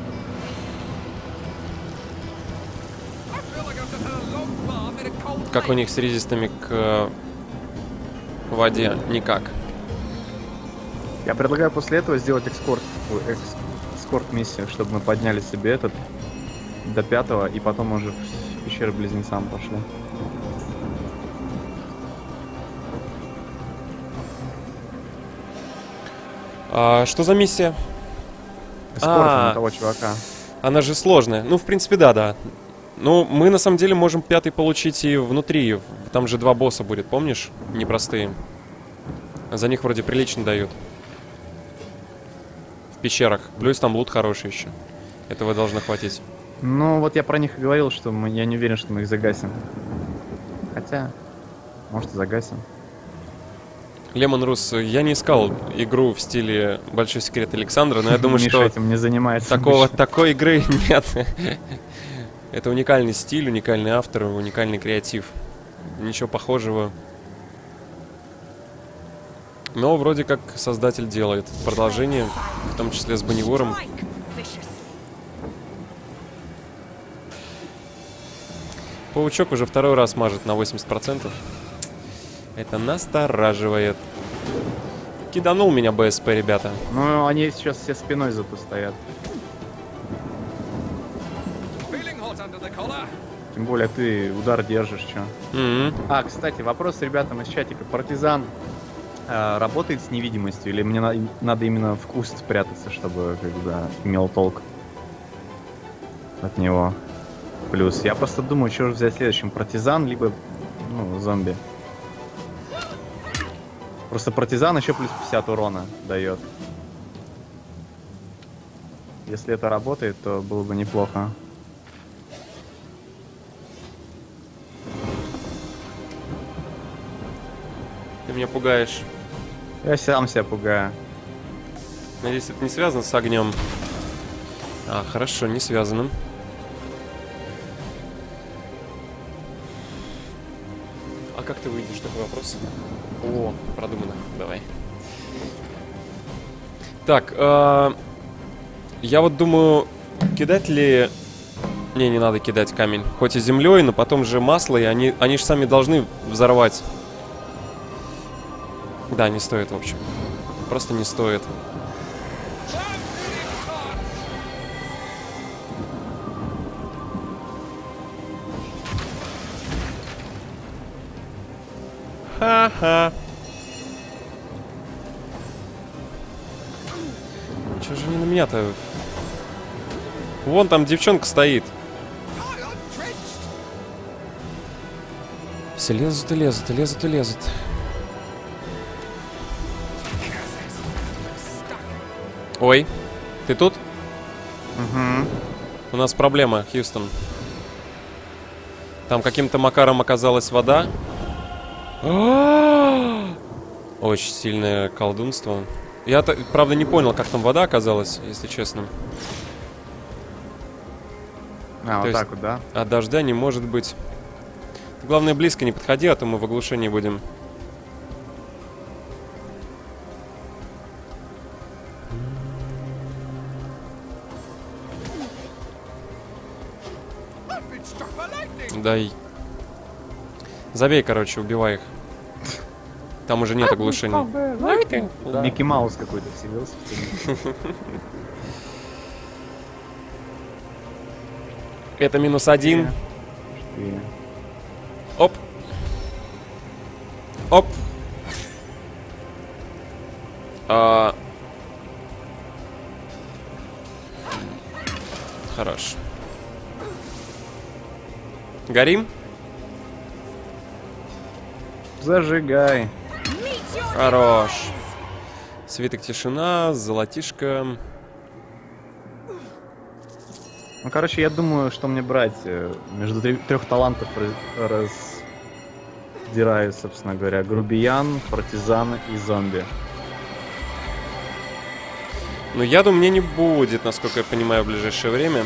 B: Как у них с резистами к э, воде? Никак.
A: Я предлагаю после этого сделать экскорт, ой, экс- эскорт миссию, чтобы мы подняли себе этот до пятого и потом уже в пещеры близнецам пошли.
B: А, что за миссия?
A: Эскорт
B: А.
A: на того чувака.
B: Она же сложная. Ну, в принципе, да, да. Ну, мы на самом деле можем пятый получить и внутри. Там же два босса будет, помнишь? Непростые. За них вроде прилично дают. В пещерах. Плюс там лут хороший еще. Этого должно хватить.
A: Ну вот я про них и говорил, что мы, я не уверен, что мы их загасим. Хотя, может и загасим.
B: Лемон Рус, я не искал игру в стиле Большой секрет Александра, но я думаю, что
A: этим не занимается.
B: такого, такой игры нет. Это уникальный стиль, уникальный автор, уникальный креатив. Ничего похожего. Но вроде как создатель делает продолжение, в том числе с Боннивором. Паучок уже второй раз мажет на 80%. Это настораживает. Киданул меня БСП, ребята.
A: Ну, они сейчас все спиной зато стоят. Тем более ты удар держишь, чё.
B: Мгм.
A: А, кстати, вопрос ребятам из чатика. Партизан э, работает с невидимостью или мне на- надо именно в куст спрятаться, чтобы когда имел толк от него? Плюс, я просто думаю, что же взять следующим, партизан, либо, ну, зомби. Просто партизан еще плюс 50 урона дает. Если это работает, то было бы неплохо.
B: Ты меня пугаешь.
A: Я сам себя пугаю.
B: Надеюсь, это не связано с огнем. А, хорошо, не связано. А как ты выйдешь? Такой вопрос. О, продумано. Давай. Так, а, я вот думаю, кидать ли... Не, не надо кидать камень. Хоть и землей, но потом же масло, и они, они же сами должны взорвать. Да, не стоит, в общем. Просто не стоит. Ха-ха. Чё же не на меня-то? Вон там девчонка стоит. Все лезут и лезут, и лезут и лезут. Ой, ты тут?
A: Угу.
B: У нас проблема, Хьюстон. Там каким-то макаром оказалась вода. Очень сильное колдунство. Я, правда, не понял, как там вода оказалась, если честно.
A: А,
B: То
A: вот
B: есть-
A: так вот, да?
B: А дождя не может быть. Главное, близко не подходи, а то мы в оглушении будем. Дай. Забей, короче, убивай их. Там уже нет оглушения. Да.
A: Микки Маус какой-то вселился.
B: Это минус один. Оп. Оп. А. Хорош. Горим?
A: Зажигай.
B: Хорош. Свиток тишина, золотишко.
A: Ну, короче, я думаю, что мне брать. э, Между трех талантов раз- раздираю, собственно говоря, грубиян, партизан и зомби.
B: Ну, яду мне не будет, насколько я понимаю, в ближайшее время.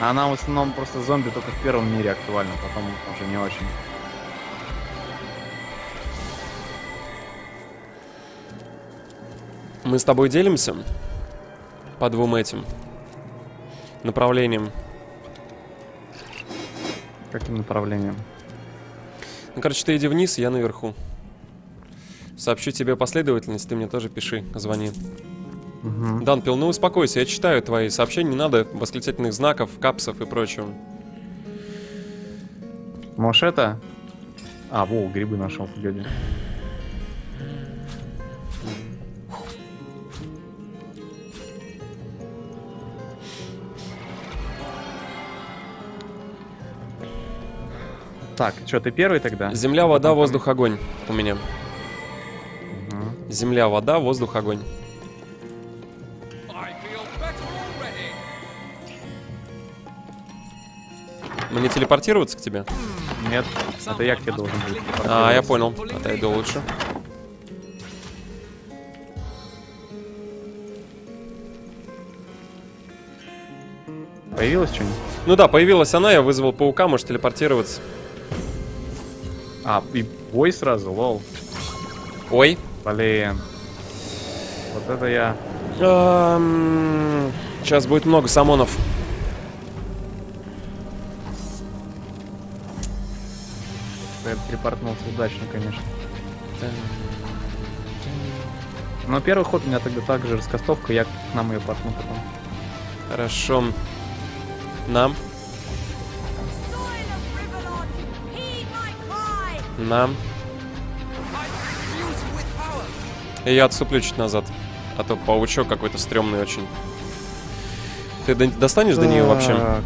A: Она в основном просто зомби только в первом мире актуальна, потом уже не очень.
B: Мы с тобой делимся по двум этим направлениям.
A: Каким направлением?
B: Ну, короче, ты иди вниз, я наверху. Сообщу тебе последовательность, ты мне тоже пиши, звони.
A: Мгм.
B: Данпил, ну успокойся, я читаю твои сообщения, не надо восклицательных знаков, капсов и прочего.
A: Может это? А, во, грибы нашел, погоди. Так, что, ты первый тогда?
B: Земля, вода, воздух, огонь у меня.
A: Мгм.
B: Земля, вода, воздух, огонь. Мне телепортироваться к тебе?
A: Нет, это я к тебе должен быть.
B: А, я понял. Отойду лучше.
A: Появилось что-нибудь?
B: Ну да, появилась она, я вызвал паука, может телепортироваться.
A: А, и бой сразу, лол.
B: Ой.
A: Блин. Вот это я...
B: Сейчас будет много самонов.
A: Я перепортнулся удачно, конечно. Но первый ход у меня тогда также раскастовка, я к нам ее портну потом.
B: Хорошо. Нам, нам. И я отступлю чуть назад. А то паучок какой-то стрёмный очень. Ты до- достанешь до нее вообще?
A: Так,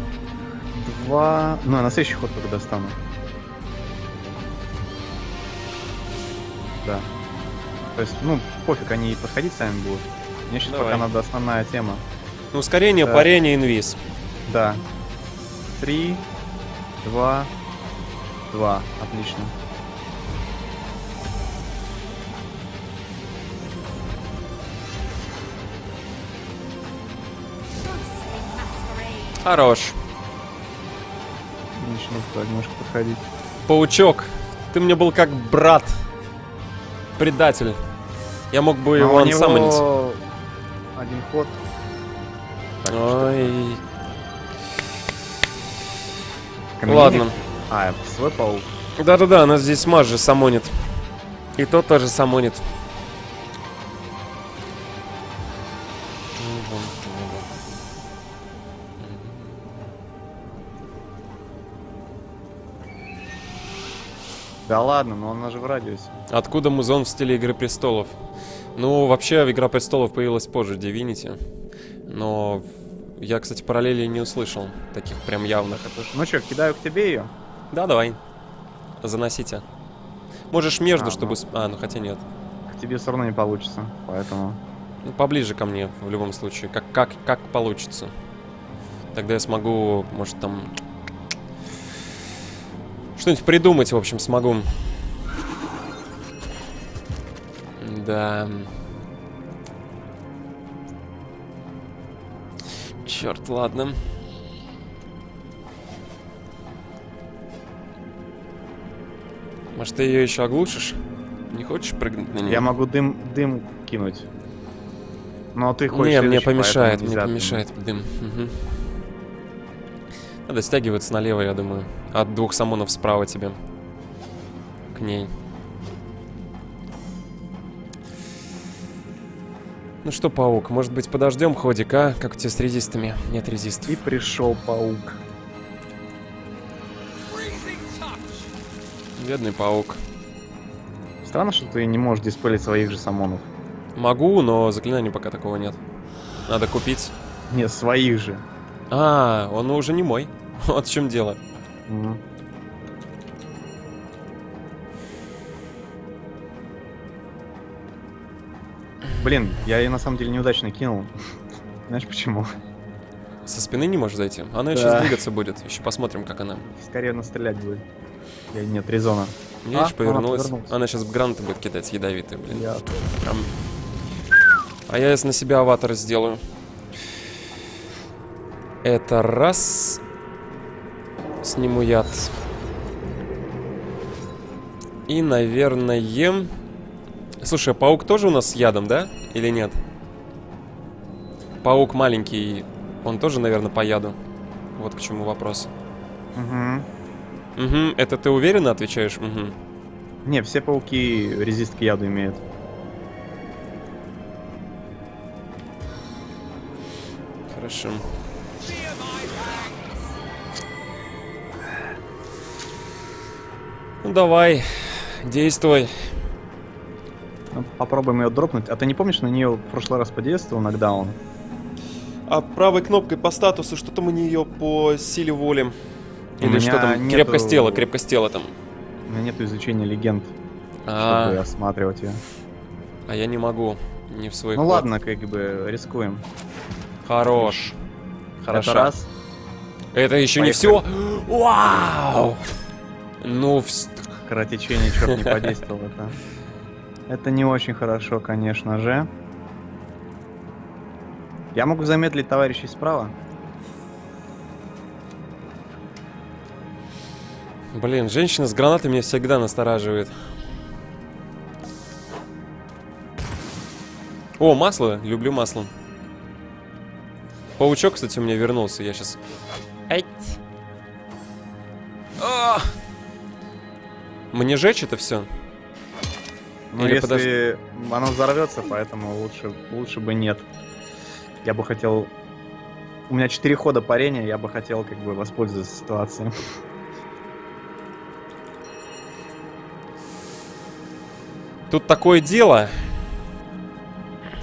A: Два... Ну, я на следующий ход только достану. Да. То есть, ну, пофиг, они и подходить сами будут. Мне сейчас
B: Давай.
A: пока надо основная тема.
B: Ну, ускорение,
A: Да.
B: парение, инвиз.
A: Да. Три, два, два. Отлично.
B: Хорош.
A: Начну так немножко подходить.
B: Паучок, ты мне был как брат. Предатель. Я мог бы
A: Но
B: его
A: него один ход. Так,
B: Ой. Ладно.
A: А, свой паук.
B: Да-да-да, она здесь Маш же самонит. И тот тоже самонит.
A: Да ладно, но он же в радиусе.
B: Откуда музон в стиле Игры Престолов? Ну, вообще, Игра Престолов появилась позже Divinity. Но я, кстати, параллели не услышал. Таких прям явных.
A: Ну что, кидаю к тебе ее?
B: Да, давай. Заносите. Можешь между,
A: А,
B: чтобы...
A: ну.
B: А, ну хотя нет.
A: К тебе все равно не получится, поэтому...
B: Ну, поближе ко мне, в любом случае. Как, как, как получится. Тогда я смогу, может, там... Что-нибудь придумать, в общем, смогу. Да. Черт, ладно. Может, ты ее еще оглушишь? Не хочешь прыгнуть на нее?
A: Я могу дым, дым кинуть. Но ты хочешь
B: Не, мне помешает, мне помешает дым. Мгм. Надо стягиваться налево, я думаю. От двух самонов справа тебе. К ней. Ну что, паук, может быть подождем ходик, а? Как у тебя с резистами? Нет резистов.
A: И пришел паук.
B: Бедный паук.
A: Странно, что ты не можешь диспелить своих же самонов.
B: Могу, но заклинания пока такого нет. Надо купить.
A: Не, своих же.
B: А, он уже не мой. Вот в чем дело.
A: Блин, я ее на самом деле неудачно кинул. Знаешь почему?
B: Со спины не можешь зайти? Она
A: Да.
B: сейчас двигаться будет. Еще посмотрим, как она.
A: Скорее настрелять будет. Я нет резона. А,
B: видишь,
A: она
B: повернулась.
A: повернулась.
B: Она сейчас гранаты будет кидать ядовитые, блин.
A: Я...
B: Прям. А я на себя аватар сделаю. Это раз. Сниму яд. И, наверное... Слушай, а паук тоже у нас с ядом, да? Или нет? Паук маленький, он тоже, наверное, по яду. Вот к чему вопрос.
A: Мгм.
B: Угу, это ты уверенно отвечаешь? Угу.
A: Не, все пауки резист к яду имеют.
B: Хорошо. Ну давай, действуй.
A: Ну, попробуем ее дропнуть. А ты не помнишь, на нее в прошлый раз подействовал нокдаун?
B: А правой кнопкой по статусу что-то мы не ее по силе воли. Или что там?
A: нету-
B: Крепкость тела, крепкость тела там.
A: У меня нет изучения легенд, чтобы
B: А,
A: осматривать ее.
B: а я не могу. Не в свой
A: Ну
B: ход.
A: ладно, как бы рискуем.
B: Хорош. Хорошо.
A: Это раз.
B: Это еще не все. Вау! Ну, вс-
A: Кровотечение черт не подействовал. Это... это не очень хорошо, конечно же. Я могу замедлить товарищей справа.
B: Блин, женщина с гранатой меня всегда настораживает. О, масло. Люблю масло. Паучок, кстати, у меня вернулся. Я сейчас... Мне жечь это все? Или
A: если оно взорвется, поэтому лучше, лучше бы нет. Я бы хотел... У меня 4 хода парения, я бы хотел как бы воспользоваться ситуацией.
B: Тут такое дело.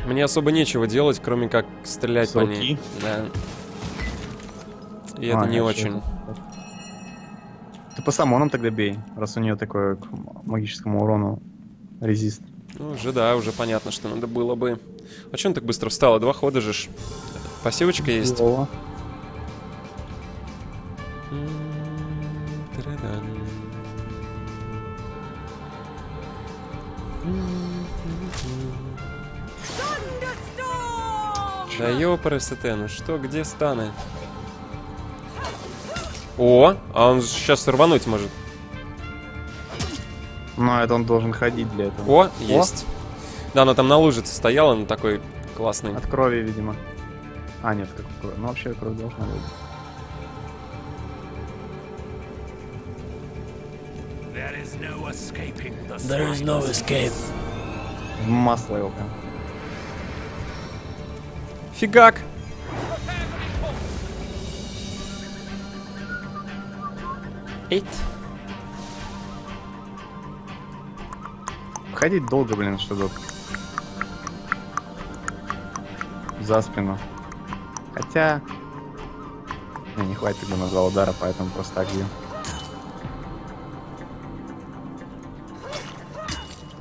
B: Мне особо нечего делать, кроме как стрелять по ней. Да. И
A: А,
B: это не очень.
A: что-то. Ты по самонам тогда бей, раз у нее такой к магическому урону резист.
B: Ну, уже да, уже понятно, что надо было бы. А че он так быстро встала? Два хода же. Пассивочка есть.
A: О.
B: Да ёпрст, ну что, где станы? О, а он сейчас рвануть может.
A: Но это он должен ходить для этого.
B: О, есть. Да, она там на лужице стояла, на такой классный.
A: От крови, видимо. А, нет, как кровь. Ну, вообще кровь должна быть.
D: There is no escaping the
C: There is no escape.
A: Масло его прям.
B: Фигак! Эйт.
A: Ходить долго, блин, чтобы... За спину. Хотя... Не, не хватит тогда на два удара, поэтому просто так бью.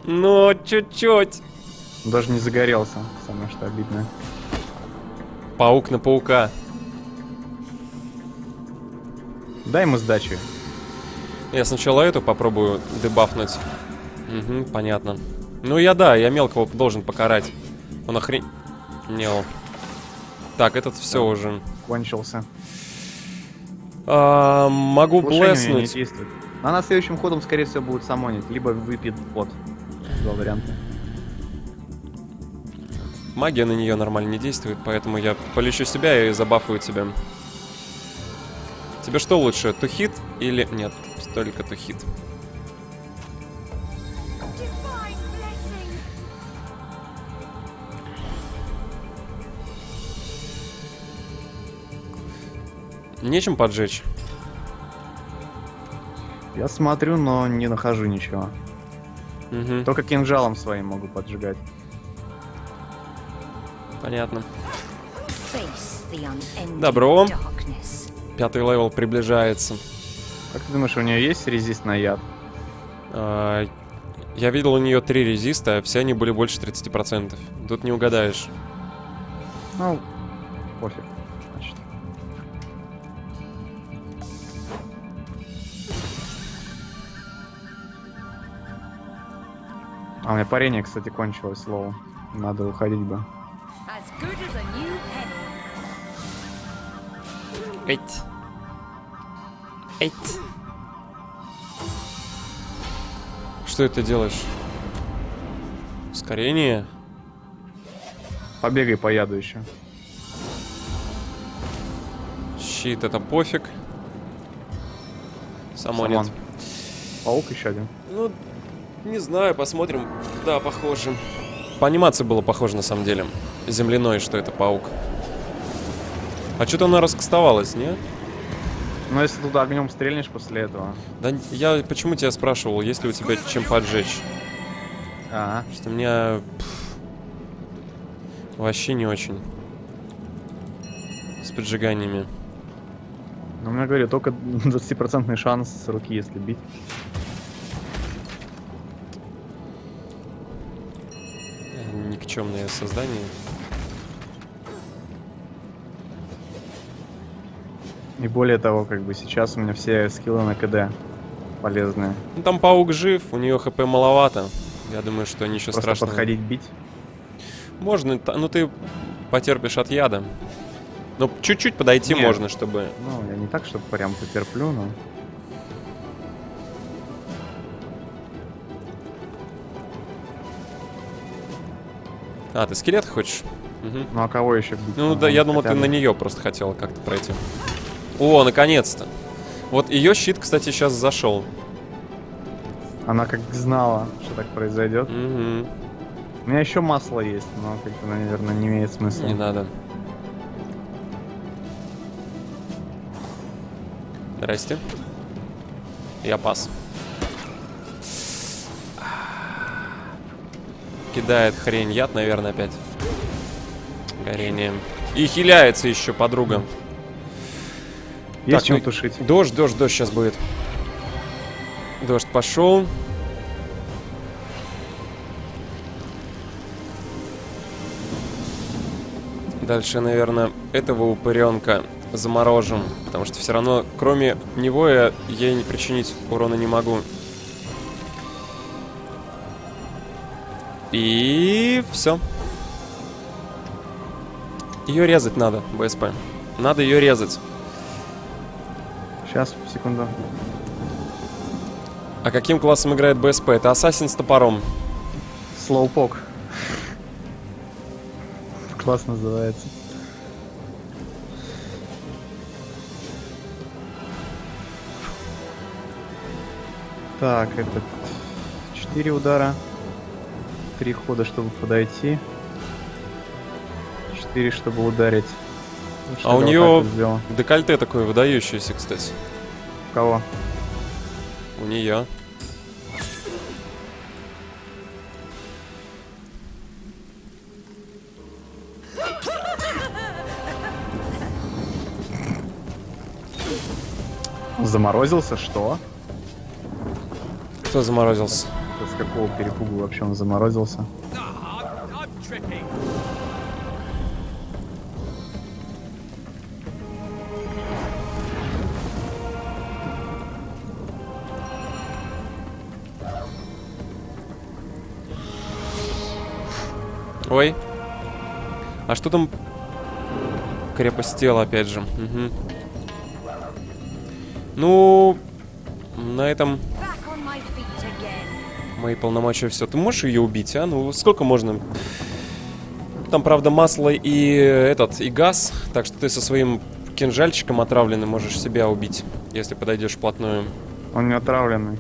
B: Ну, чуть-чуть.
A: Даже не загорелся, самое что обидное.
B: Паук на паука.
A: Дай ему сдачи.
B: Я сначала эту попробую дебафнуть. Угу, понятно. Ну я да, я мелкого должен покарать. Он охрен... Нел. Так, этот все уже.
A: Кончился.
B: А, могу блеснуть.
A: действует. Она следующим ходом, скорее всего, будет самонить, либо выпьет пот. Два варианта.
B: Магия на нее нормально не действует, поэтому я полечу себя и забафую тебя. Тебе что лучше, тухит или... Нет,
E: Divine blessing.
B: Нечем поджечь.
A: Я смотрю, но не нахожу ничего.
B: Угу,
A: Только кинжалом своим могу поджигать.
B: понятно. Добро. Пятый level приближается.
A: Как ты думаешь, у нее есть резист на яд?
B: А, я видел у нее три резиста, а все они были больше 30%. Тут не угадаешь.
A: Ну, пофиг. Значит. А у меня парение, кстати, кончилось слово. Надо уходить бы.
E: As good as a new penny.
B: Эть. Эть. Что это делаешь? Ускорение?
A: Побегай по яду еще.
B: Щит, это пофиг. Само нет.
A: Самон. Паук еще один.
B: Ну, не знаю, посмотрим. Да, похоже. По анимации было похоже на самом деле. Земляной, что это паук. А что-то она раскастовалась, не?
A: Но если туда огнем стрельнешь после этого.
B: Да я почему тебя спрашивал, есть ли у тебя чем поджечь?
A: А,
B: Что у меня пф, вообще не очень с поджиганиями.
A: ну, я говорю, только 20% шанс с руки, если бить.
B: Никчемное создание.
A: И более того, как бы сейчас у меня все скиллы на КД полезные.
B: Ну там паук жив, у нее хп маловато. Я думаю, что ничего
A: Просто
B: страшного.
A: подходить бить.
B: Можно, ну ты потерпишь от яда. Ну, чуть-чуть подойти
A: Нет.
B: можно, чтобы...
A: Ну, я не так, чтобы прям потерплю, но...
B: А, ты скелет хочешь? Мгм.
A: Ну а кого еще бить?
B: Ну да, я думал, ты
A: бы-
B: на нее просто хотел как-то пройти. О, наконец-то. Вот ее щит, кстати, сейчас зашел.
A: Она как знала, что так произойдет.
B: Мгм.
A: У меня еще масло есть, но как-то, наверное, не имеет смысла.
B: Не надо. Здрасте. Я пас. Кидает хрень яд, наверное, опять. Горение. И хиляется еще подруга.
A: Есть
B: Так, ну,
A: тушить.
B: Дождь, дождь, дождь сейчас будет. Дождь пошел. Дальше, наверное, этого упыренка заморожим. Потому что все равно, кроме него, я ей не причинить урона не могу. И все. Ее резать надо, БСП. Надо ее резать.
A: Сейчас, секунду.
B: А каким классом играет БСП? Это ассасин с топором.
A: Слоупок. Класс называется. Так, это 4 удара. Три хода, чтобы подойти. 4, чтобы ударить.
B: А у
A: сделал.
B: Декольте такое выдающееся, кстати.
A: Кого?
B: У нее.
A: Заморозился? Что?
B: Кто заморозился?
A: С какого перепугу вообще он заморозился?
B: Ой. А что там? Крепость тела, опять же. Мгм. Ну, на этом мои полномочия все. Ты можешь ее убить, а? Ну, сколько можно? Там, правда, масло и этот, и газ, так что ты со своим кинжальчиком отравленным можешь себя убить, если подойдешь вплотную.
A: Он не отравленный.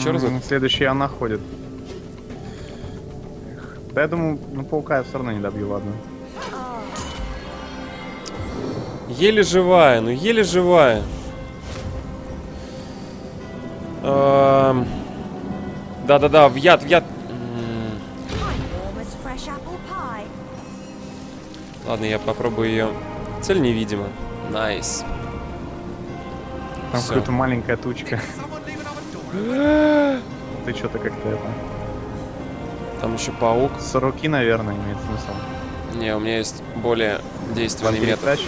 B: Еще разок.
A: Следующий она ходит. Эх, Да я думаю, ну паука я все равно не добью, ладно.
B: Еле живая, ну еле живая. Эм, Да-да-да, в яд, в яд. Ладно, я попробую ее. Цель невидима. Nice.
A: Там
B: Всё.
A: какая-то маленькая тучка. Ты что-то как-то это...
B: Там еще паук.
A: С руки, наверное, имеет смысл.
B: Не, у меня есть более действенный метод.
A: перетач.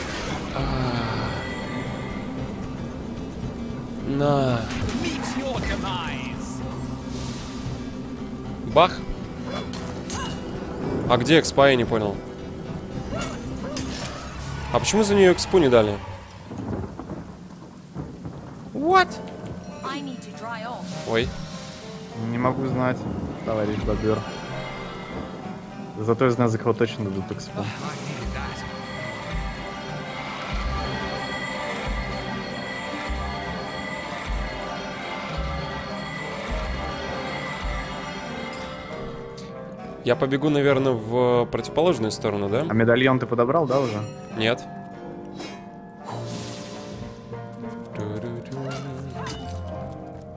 B: На. Бах. А где экспа, я не понял. А почему за нее экспу не дали? Ой.
A: Не могу знать, товарищ бобер. Зато я знаю, за кого точно дадут экспо.
B: Я побегу, наверное, в противоположную сторону, да?
A: А медальон ты подобрал, да, уже?
B: Нет.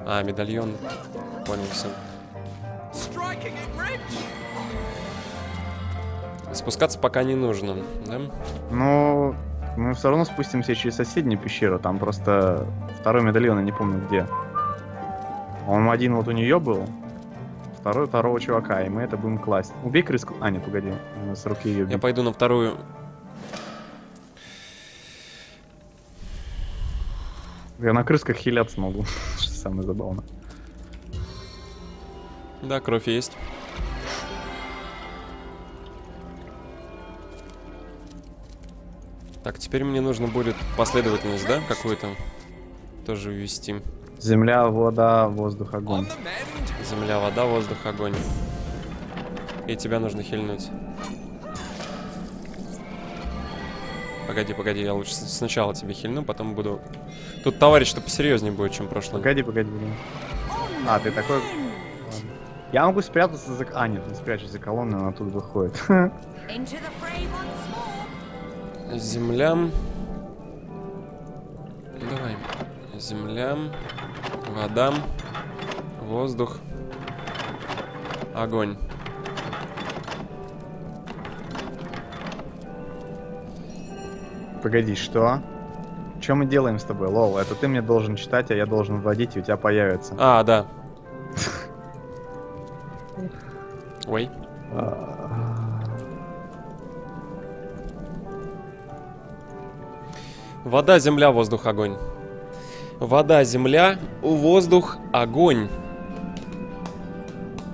B: А, медальон. Понял все. Спускаться пока не нужно, да?
A: Ну, мы все равно спустимся через соседнюю пещеру. Там просто второй медальон, я не помню где. Он один вот у нее был, второй второго чувака, и мы это будем класть. Убей крыску. А, нет, погоди. С руки ее
B: Я
A: бить.
B: пойду на вторую.
A: Я на крысках хиляться могу, что самое забавное.
B: Да, кровь есть. Так, теперь мне нужно будет последовательность, да, какую-то тоже ввести.
A: Земля, вода, воздух, огонь.
B: Земля, вода, воздух, огонь. И тебя нужно хильнуть. Погоди, погоди, я лучше сначала тебе хильну, потом буду... Тут товарищ-то посерьезнее будет, чем прошлый.
A: Погоди, погоди, погоди. А, ты такой... Я могу спрятаться за... А, нет, не спрячусь за колонной, она тут выходит.
E: Into the fray once more.
B: Земля. Давай. Земля. Вода. Воздух. Огонь.
A: Погоди, что? Что мы делаем с тобой, Лол? Это ты мне должен читать, а я должен вводить, и у тебя появится.
B: А, да. Ой. Вода, земля, воздух, огонь. Вода, земля, воздух, огонь.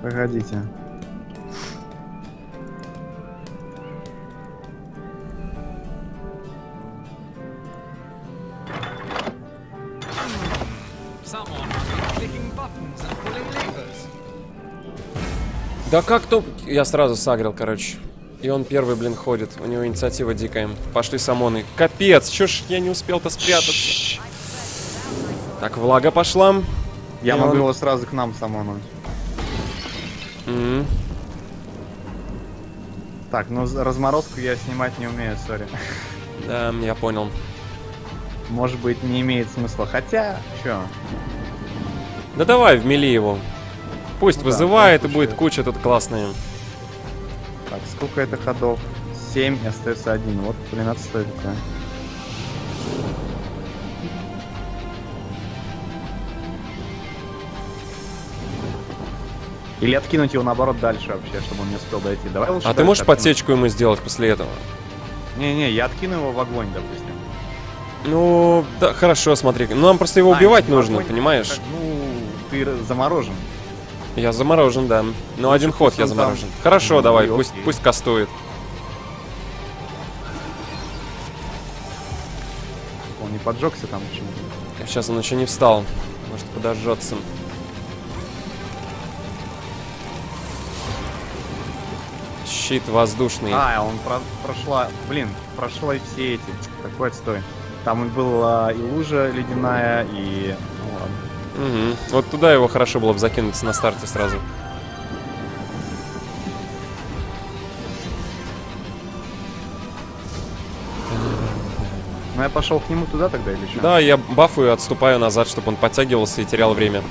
A: Погодите.
B: Да как то... Я сразу сагрил, короче. И он первый, блин, ходит. У него инициатива дикая. Пошли самоны. Капец, чё ж я не успел-то спрятаться. Так, влага пошла.
A: Я
B: И
A: могу
B: он-
A: его сразу к нам самонуть.
B: М.
A: Так, ну разморозку я снимать не умею, сори.
B: Да, я понял.
A: Может быть, не имеет смысла. Хотя, чё?
B: Да давай, вмели его. Пусть
A: ну,
B: вызывает
A: да,
B: и будет куча тут классные.
A: Так, сколько это ходов? 7 и остается один. Вот, блин, отстой такой. Или откинуть его наоборот дальше вообще, чтобы он не успел дойти. Давай лучше.
B: А ты можешь
A: откинуть.
B: подсечку ему сделать после этого?
A: Не-не, я откину его в огонь, допустим.
B: Ну, да, хорошо, смотри. Ну, нам просто его
A: а,
B: убивать нужно, понимаешь?
A: Так, ну, ты заморожен.
B: Я заморожен, да. Ну, один ход я
A: он там.
B: заморожен. Хорошо,
A: Ну,
B: давай, пусть, пусть кастует.
A: Он не поджегся там почему-то.
B: Сейчас он еще не встал. Может, подожжется. Щит воздушный.
A: А, он про- прошла, блин, прошла все эти. Какой отстой. Там и была и лужа ледяная, и... Ну ладно.
B: Мгм. Вот туда его хорошо было бы закинуть на старте сразу.
A: Ну я пошел к нему туда тогда или что?
B: Да, я бафаю и отступаю назад, чтобы он подтягивался и терял время.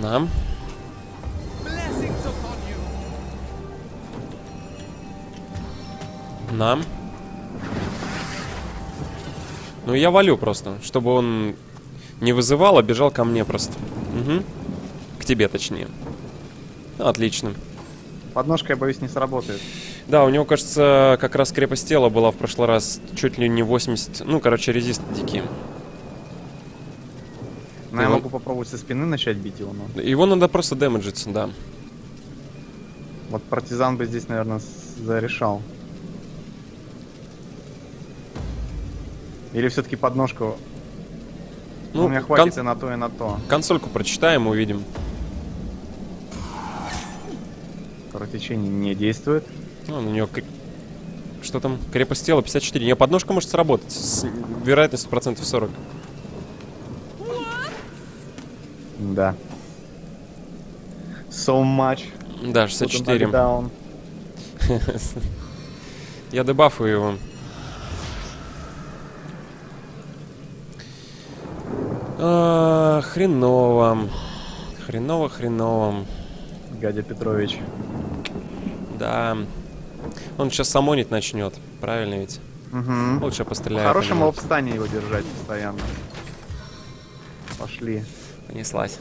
B: На.
D: Blessings upon you.
B: На. Ну, я валю просто, чтобы он не вызывал, а бежал ко мне просто. Мгм. К тебе, точнее. Ну, Отлично.
A: Подножка, я боюсь, не сработает.
B: Да, у него, кажется, как раз крепость тела была в прошлый раз чуть ли не 80... Ну, короче, резист дикий.
A: Но я могу попробовать со спины начать бить его, но...
B: Его надо просто дэмэджить, да.
A: Вот партизан бы здесь, наверное, зарешал. Или все-таки подножку...
B: Ну,
A: у меня хватит
B: кон-
A: и на то, и на то.
B: консольку прочитаем, увидим.
A: Кровотечение не действует.
B: Ну, у нее... Что там? Крепость тела 54. Не, подножка может сработать. С вероятностью процентов 40.
A: Да. So much.
B: Да,
A: Put
B: 64.
A: him down.
B: Я дебафаю его. А, хреново. Хреново, хреново.
A: Гадя Петрович.
B: Да. Он сейчас самонить начнет. Правильно ведь?
A: Угу.
B: Лучше постреляю. по
A: хорошем
B: нему.
A: лобстане его держать постоянно. Пошли.
B: Понеслась.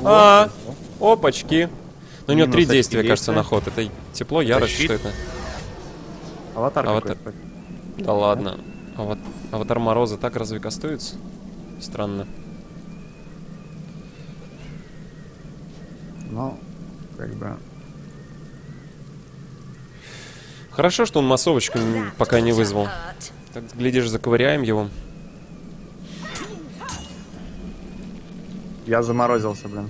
A: Вот.
B: А, опачки. Ну, у него три
A: очки
B: действия, кажется,
A: действия.
B: на ход. Это тепло, ярость,
A: Защит.
B: что это?
A: Аватар
B: Аватар. Да ладно. Ава- Аватар Мороза так разве кастуется? Странно.
A: Ну, как бы...
B: Хорошо, что он массовочку пока не вызвал. Так, глядишь, заковыряем его.
A: Я заморозился, блин.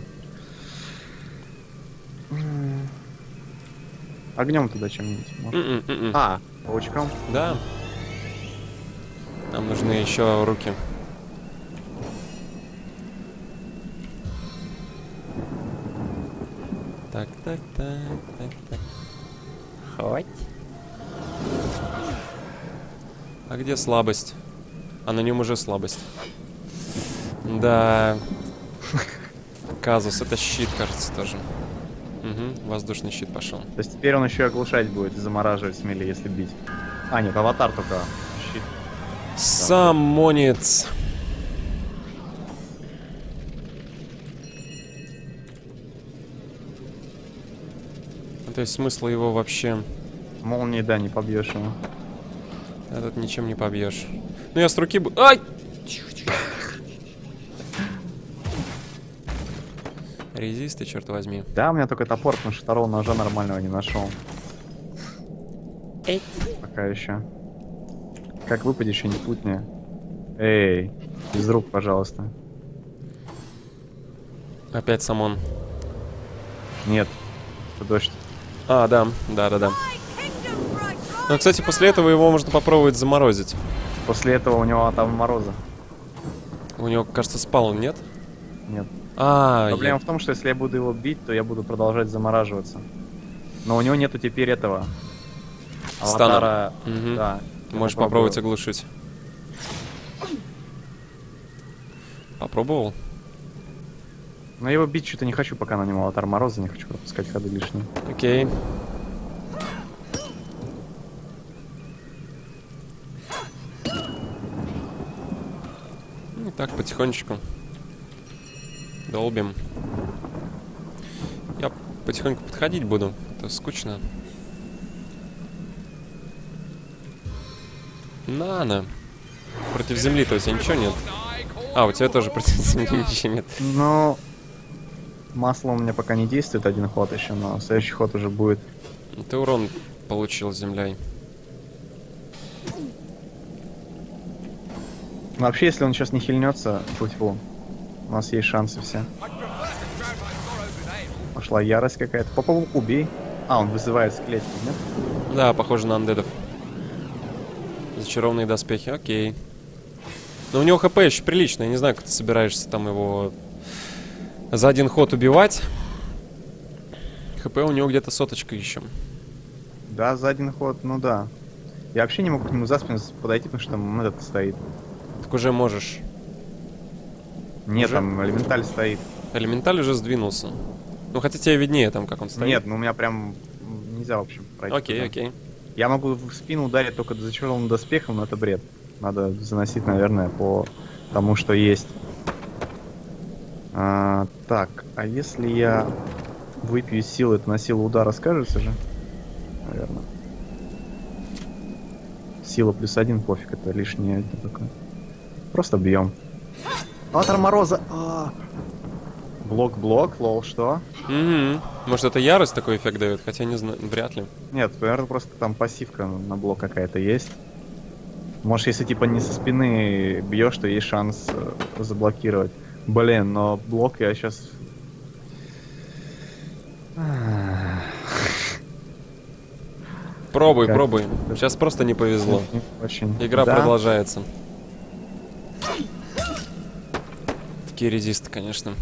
A: Огнем туда чем-нибудь. может?
B: М-м, м-м.
A: А, паучком.
B: Да. Нам нужны еще руки. Так, так, так, так. Хоть. А где слабость? А на нем уже слабость. Да. Казус, это щит, кажется, тоже. Угу, воздушный щит пошел.
A: То есть теперь он еще и оглушать будет и замораживать смели, если бить. А, нет, аватар только. Щит.
B: Самонец. Ну, То есть смысла его вообще...
A: Молнии, да, не побьешь его.
B: Этот ничем не побьешь. Ну я с руки... бу- Ай! Резисты, черт возьми.
A: Да, у меня только топор, потому что второго ножа нормального не нашел. Пока еще. Как выпадешь, и не путни. Эй, из рук, пожалуйста.
B: Опять самон.
A: Нет, это дождь.
B: А, да, да, да, да. Ну, кстати, после этого его можно попробовать заморозить.
A: После этого у него там мороза.
B: У него, кажется, спал, нет?
A: Нет.
B: А,
A: Проблема
B: я-
A: в том, что если я буду его бить, то я буду продолжать замораживаться. Но у него нету теперь этого. Аватара.
B: Мгм.
A: Да.
B: Ты можешь
A: попробую.
B: попробовать оглушить. Попробовал?
A: Но его бить что-то не хочу, пока на нем аватар Мороза, не хочу пропускать ходы лишние.
B: Окей. Ну, так, потихонечку. Долбим. Я потихоньку подходить буду. Это скучно. Нано. Против земли, то есть ничего нет. А, у тебя тоже против земли ничего нет.
A: Ну, масло у меня пока не действует один ход еще, но следующий ход уже будет.
B: Ты урон получил землей.
A: Вообще, если он сейчас не хильнется, тьфу у нас есть шансы все. Пошла ярость какая-то. По пауку убей. А, он вызывает склетки, нет?
B: Да, похоже на андедов. Зачарованные доспехи, окей. Но у него хп еще прилично. Я не знаю, как ты собираешься там его за один ход убивать. ХП у него где-то соточка еще.
A: Да, за один ход, ну да. Я вообще не могу к нему за спину подойти, потому что там этот стоит.
B: Так уже можешь.
A: Нет,
B: Уже?
A: там элементаль стоит.
B: Элементаль уже сдвинулся. Ну, хотя тебе виднее там, как он стоит.
A: Нет, ну у меня прям нельзя, в общем, пройти.
B: Окей,
A: туда.
B: окей.
A: Я могу в спину ударить только зачарованным доспехом, но это бред. Надо заносить, наверное, по тому, что есть. А, так, а если я выпью силы, это на силу удара скажется же? Наверное. Сила плюс один, пофиг, это лишнее один такое. Просто бьем. Атор Мороза! А. Блок-блок, lol, что?
B: Мгм. Может, это ярость такой эффект дает? Хотя не знаю, вряд ли.
A: Нет, наверное, просто там пассивка на блок какая-то есть. Может, если типа не со спины бьешь, то есть шанс э, заблокировать. Блин, но блок я сейчас...
B: Пробуй,
A: Как?
B: пробуй. Сейчас просто не повезло.
A: Очень.
B: Игра
A: Да?
B: продолжается. Такие резисты, конечно.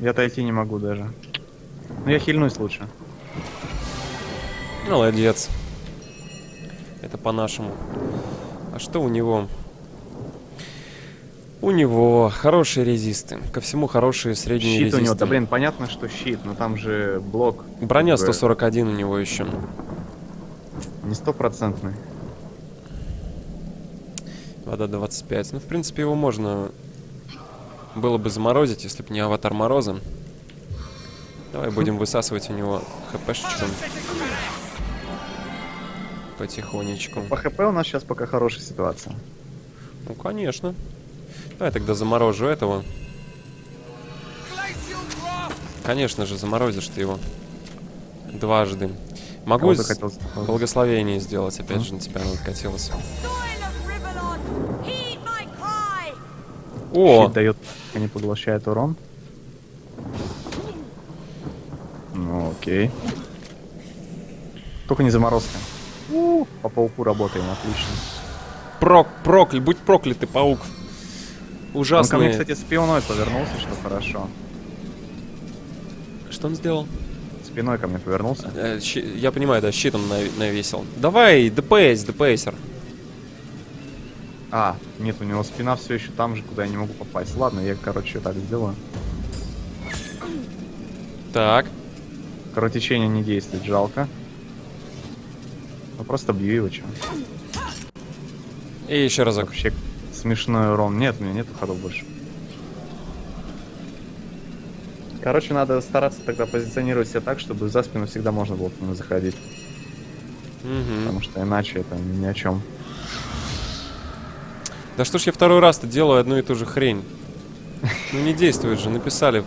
A: Я отойти не могу даже. Ну я хильнусь лучше.
B: Молодец. Это по-нашему. А что у него? У него хорошие резисты. Ко всему хорошие средние
A: щит
B: резисты.
A: у него, да блин, понятно, что щит, но там же блок.
B: Броня
A: как бы
B: 141 у него еще.
A: Не стопроцентный.
B: Вода 25. Ну, в принципе, его можно было бы заморозить, если бы не аватар Мороза. Давай будем высасывать у него хпшечку. Потихонечку.
A: По хп у нас сейчас пока хорошая ситуация.
B: Ну, конечно. Давай тогда заморожу этого. Конечно же, заморозишь ты его. Дважды. Могу
A: заморозить?
B: благословение сделать, опять же, на тебя оно откатилось.
E: Cry!
B: О!
A: Щит дает, не поглощает урон. Ну, окей. Только не заморозка. У, По пауку работаем, отлично.
B: Прок, проклят, будь проклятый, паук.
A: Он ко мне, кстати, спиной повернулся, что хорошо.
B: Что он сделал?
A: Спиной ко мне повернулся.
B: Э, щи- Я понимаю, да, щитом нави- навесил. Давай, ДПС, ДПСер.
A: А, нет, у него спина все еще там же, куда я не могу попасть. Ладно, я, короче, так сделаю.
B: Так.
A: Кровотечение не действует, жалко. Ну просто бью его, чё.
B: И еще разок.
A: Вообще смешной урон. Нет, у меня нету ходов больше. Короче, надо стараться тогда позиционировать себя так, чтобы за спину всегда можно было к нему заходить.
B: Мгм.
A: Потому что иначе это ни о чем.
B: Да что ж я второй раз-то делаю одну и ту же хрень? Ну не действует же, написали.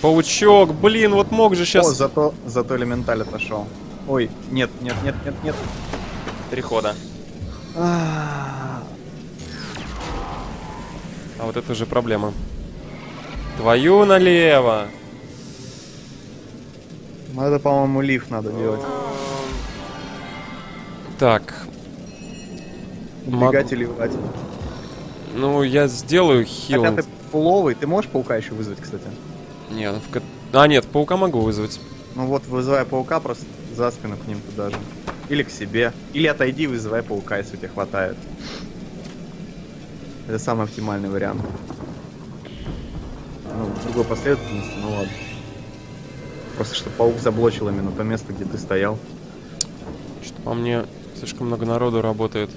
B: Паучок, блин, вот мог же
A: О,
B: сейчас...
A: зато, зато элементаль отошел. Ой, нет, нет, нет, нет, нет.
B: Три хода.
A: А,
B: А вот это уже проблема. Твою налево.
A: Ну это, по-моему, лифт надо делать.
B: Так. Могу-
A: Убегать или врать.
B: Ну, я сделаю хил.
A: Хотя ты пуловый, ты можешь паука еще вызвать, кстати?
B: Не, ну в А, нет, паука могу вызвать.
A: Ну вот, вызывай паука просто за спину к ним туда же. Или к себе. Или отойди, вызывай паука, если у тебя хватает. Это самый оптимальный вариант. Ну, в другой последовательности, ну ладно. Просто чтобы паук заблочил именно то место, где ты стоял.
B: Что по мне слишком много народу работает.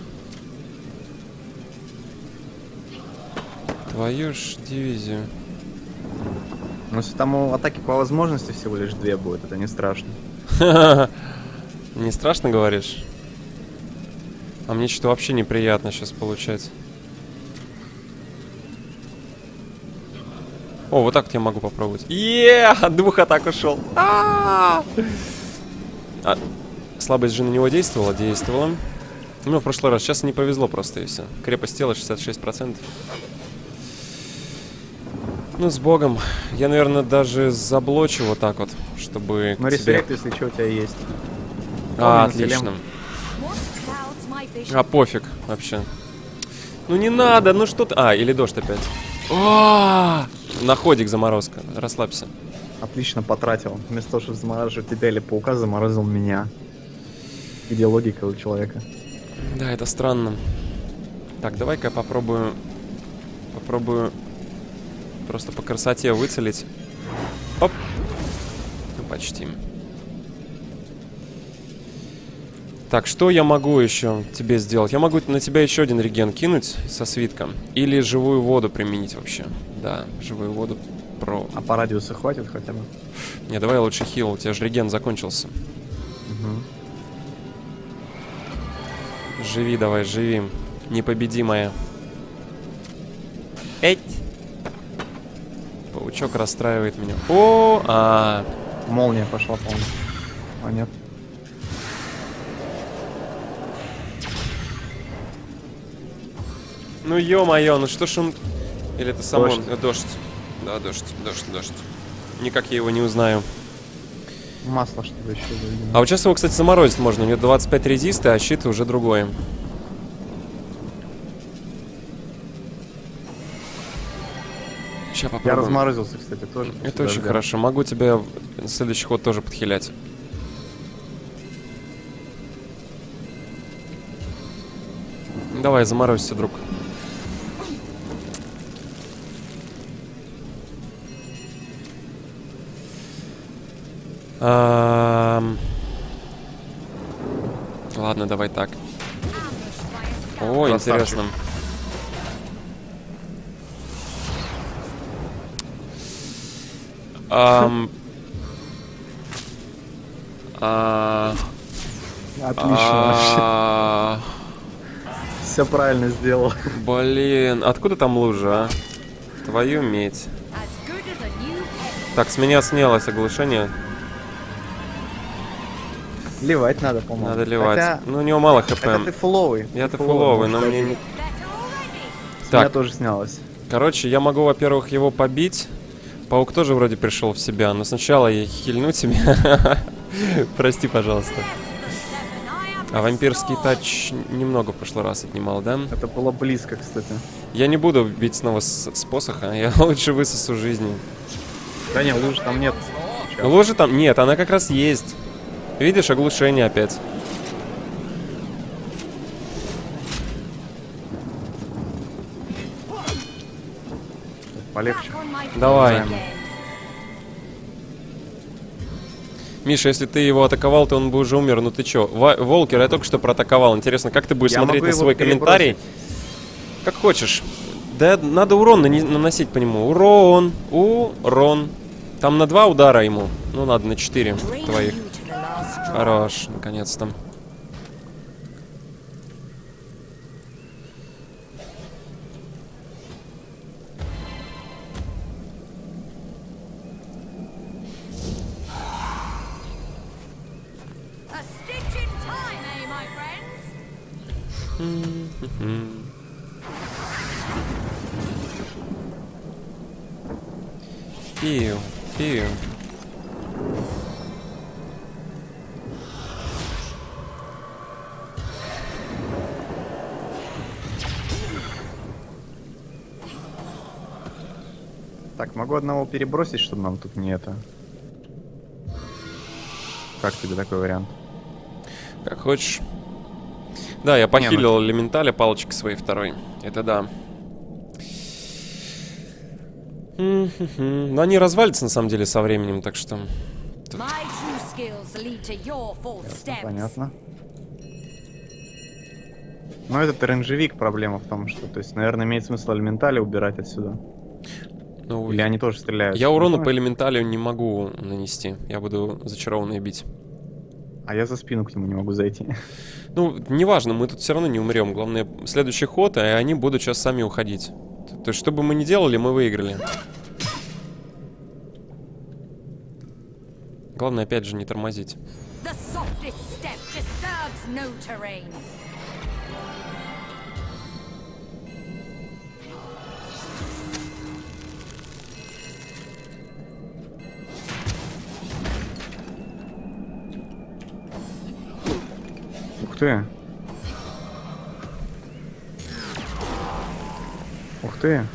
B: Твою ж дивизию.
A: Ну, если там у атаки по возможности всего лишь две будет, это не страшно.
B: Не страшно, говоришь? А мне что-то вообще неприятно сейчас получать. О, вот так я могу попробовать. Е, от двух атак ушел. А, слабость же на него действовала? Действовала. Ну, в прошлый раз. Сейчас не повезло просто и все. Крепость тела 66%. Ну, с богом. Я, наверное, даже заблочу вот так вот, чтобы...
A: Ну, респект, если что, у тебя есть.
B: А, отлично. А, пофиг вообще. Ну не надо, ну что ты... А, или дождь опять. О, Находик заморозка, расслабься.
A: Отлично потратил. Вместо того, чтобы замораживать тебя или паука, заморозил меня. Где логика у человека?
B: Да, это странно. Так, давай-ка я попробую... Попробую просто по красоте выцелить. Оп! Ну, почти. Так, что я могу еще тебе сделать? Я могу на тебя еще один реген кинуть со свитком. Или живую воду применить вообще. Да, живую воду про...
A: А по радиусу хватит хотя бы?
B: Не, давай лучше хил, у тебя же реген закончился.
A: Угу.
B: Живи давай, живи. Непобедимая. Эть! Паучок расстраивает меня. О, а, -а,
A: -а. Молния пошла, по-моему. А нет.
B: Ну ё-моё, ну что ж он... Или это сам
A: дождь.
B: он? Дождь. Да, дождь, дождь, дождь. Никак я его не узнаю.
A: Масло чтобы еще заведено.
B: А вот сейчас его, кстати, заморозить можно. У него 25 резиста, а щит уже другой. Сейчас попробуем.
A: Я разморозился, кстати, тоже.
B: Это очень дождя. хорошо. Могу тебя в следующий ход тоже подхилять. Давай, заморозься, друг. Ладно, давай так. О, интересно. Um, а,
A: Отлично а, Все правильно сделал.
B: Блин, откуда там лужа, а? Твою медь. Так, с меня снялось оглушение.
A: Ливать надо, по-моему.
B: Надо ливать. Хотя... Ну, у него мало хп.
A: Это ты фуловый.
B: Я-то фуловый, но мне не...
A: Так. меня тоже снялось.
B: Короче, я могу, во-первых, его побить. Паук тоже вроде пришел в себя, но сначала я хильну тебя. Прости, пожалуйста. А вампирский тач немного в прошлый раз отнимал, да?
A: Это было близко, кстати.
B: Я не буду бить снова с, с посоха, я лучше высосу жизни.
A: Да нет, лужи там нет.
B: Лужи там? Нет, она как раз есть. Видишь, оглушение опять.
A: Полегче.
B: Давай. Миша, если ты его атаковал, то он бы уже умер. Ну ты чё? Волкер, я только что проатаковал. Интересно, как ты будешь я смотреть на свой комментарий? Как хочешь. Да надо урон наносить по нему. Урон. Урон. Там на два удара ему. Ну, надо на четыре твоих. Хорош, наконец-то. Пью, пью.
A: Так, могу одного перебросить, чтобы нам тут не это. Как тебе такой вариант?
B: Как хочешь. Да, я похилил не, ну... элементаля палочкой своей второй. Это да. Но они развалятся на самом деле со временем, так что... Тут...
A: Ясно, понятно. Ну, этот оранжевик проблема в том, что, то есть, наверное, имеет смысл элементали убирать отсюда.
B: Ну,
A: Или они тоже стреляют.
B: я урона по элементалию не могу нанести. Я буду зачарованный бить.
A: А я за спину к нему не могу зайти.
B: Ну, неважно, мы тут все равно не умрем. Главное, следующий ход, и они будут сейчас сами уходить. То есть, что бы мы ни делали, мы выиграли. Главное, опять же, не тормозить.
E: The
A: Ух ты. Ух ты.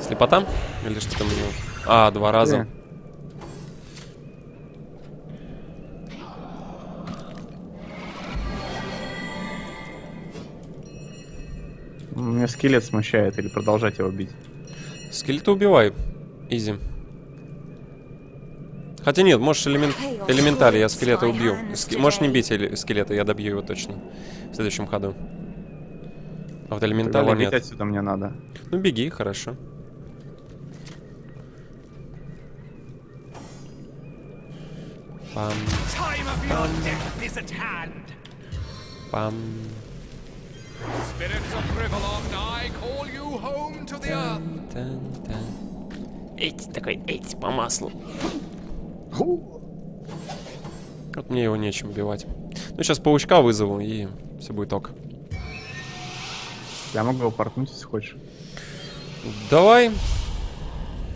B: Слепота? Или что там у него? А, два раза.
A: Меня скелет смущает, или продолжать его бить.
B: Скелета убивай. Изи. Хотя нет, можешь элемент... элементали, я скелета убью. Ски- Можешь не бить эле- скелета, я добью его точно. В следующем ходу. А вот элементали нет.
A: отсюда мне надо.
B: Ну беги, хорошо. Пам, пам.
D: Spirits of Rivalon, I call you home to the earth.
B: Тан, тан. Эти такой, эти по маслу. Вот мне его нечем убивать. Ну, сейчас паучка вызову, и все будет ок.
A: Я могу его портнуть, если хочешь.
B: Давай,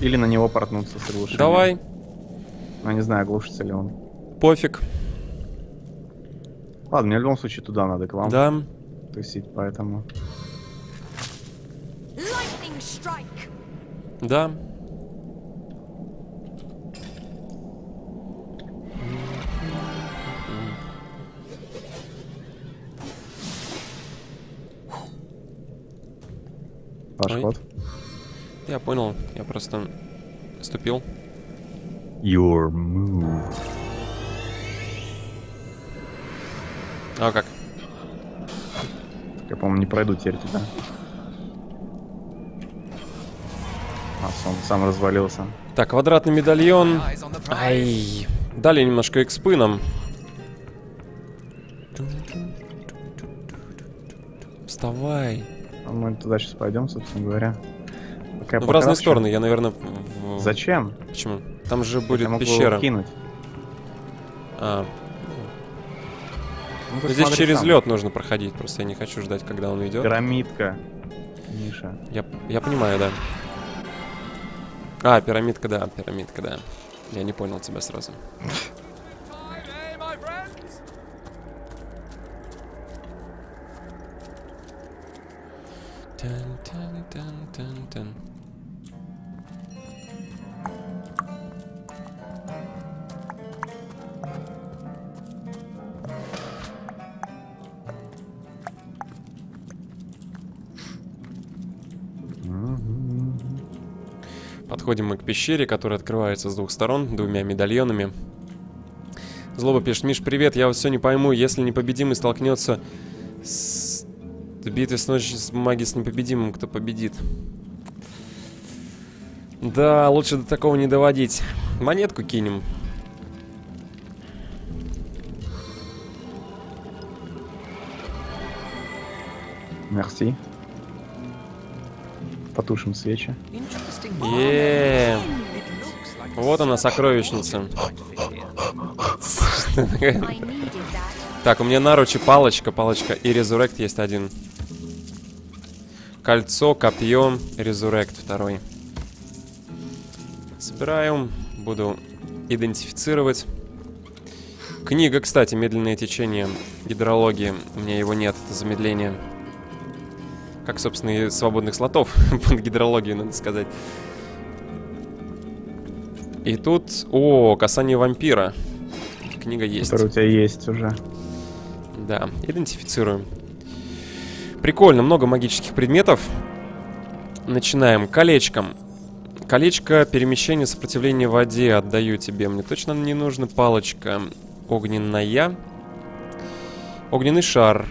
A: Или на него портнуться с оглушением.
B: давай,
A: Ну, не знаю, оглушится ли он.
B: пофиг.
A: Ладно, мне в любом случае туда надо, к вам
B: Да.
A: тусить, поэтому...
E: Lightning strike.
B: Да.
A: Ваш
B: Ой.
A: ход.
B: Я понял, я просто ступил.
A: Your move.
B: А как?
A: Я, по-моему, не пройду теперь туда. А, он сам развалился.
B: Так, квадратный медальон. Ай. Дали немножко экспы нам. Вставай.
A: А мы туда сейчас пойдем, собственно говоря. Пока я
B: Ну, в разные стороны, я, наверное... в-
A: Зачем?
B: Почему? Там же
A: Я
B: будет
A: могу
B: пещера.
A: кинуть.
B: А,
A: Ну, ты
B: здесь через
A: сам.
B: лед нужно проходить, просто я не хочу ждать, когда он идет.
A: Пирамидка. Миша.
B: Я, я понимаю, да. А, пирамидка, да, пирамидка, да. Я не понял тебя сразу.
D: Time,
B: Подходим мы к пещере, которая открывается с двух сторон, двумя медальонами. Злоба пишет, Миш, привет, я вот все не пойму, если непобедимый столкнется с битвой с ночью с маги с непобедимым, кто победит. Да, лучше до такого не доводить. Монетку кинем.
A: Мерси. Потушим свечи.
B: Еее. Вот она, сокровищница. Так, у меня наручи палочка, палочка и резурект есть один. Кольцо, копье, резурект второй. Собираю, буду идентифицировать. Книга, кстати, «Медленное течение гидрологии». У меня его нет, это замедление. Как, собственно, и свободных слотов под гидрологию, надо сказать. И тут... О, касание вампира. Книга есть.
A: Который у тебя есть уже.
B: Да, идентифицируем. Прикольно, много магических предметов. Начинаем. Колечком. Колечко перемещения сопротивления воде отдаю тебе. Мне точно не нужна палочка огненная. Огненный шар.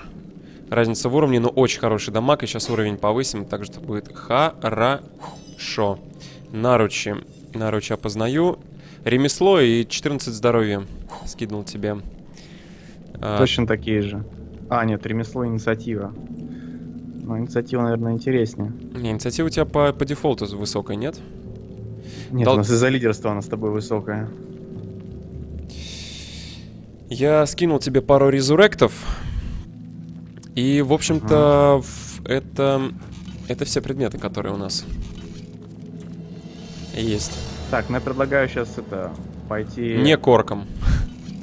B: Разница в уровне, но очень хороший дамаг. И сейчас уровень повысим, так что будет хорошо. Наручи. Наручи опознаю. Ремесло и 14 здоровья. Скинул тебе.
A: А, Точно такие же. А, нет, ремесло инициатива. Ну, инициатива, наверное, интереснее.
B: Не, инициатива у тебя по, по дефолту высокая, нет?
A: Нет, Дол... у нас из-за лидерства она с тобой высокая.
B: Я скинул тебе пару резуректов. И, в общем-то, это... Это все предметы, которые у нас есть.
A: Так, ну я предлагаю сейчас это пойти...
B: Не корком.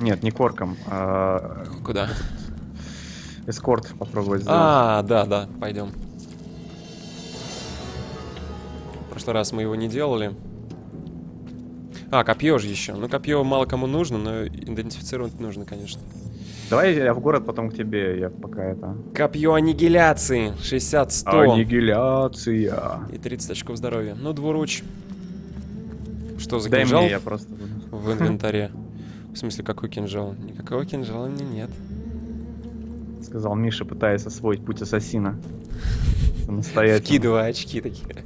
A: Нет, не корком. А...
B: Куда?
A: Эскорт попробовать сделать.
B: А, да, да, пойдем. В прошлый раз мы его не делали. А, копье же еще. Ну, копье мало кому нужно, но идентифицировать нужно, конечно.
A: Давай я в город, потом к тебе, я пока это...
B: Копье аннигиляции. 60-100.
A: Аннигиляция.
B: И 30 очков здоровья. Ну, двуруч. Что за
A: Дай
B: кинжал?
A: Мне, я просто
B: В инвентаре. В смысле, какой кинжал? Никакого кинжала мне нет.
A: Сказал Миша, пытаясь освоить путь ассасина. Самостоятельно.
B: Вкидывая очки такие.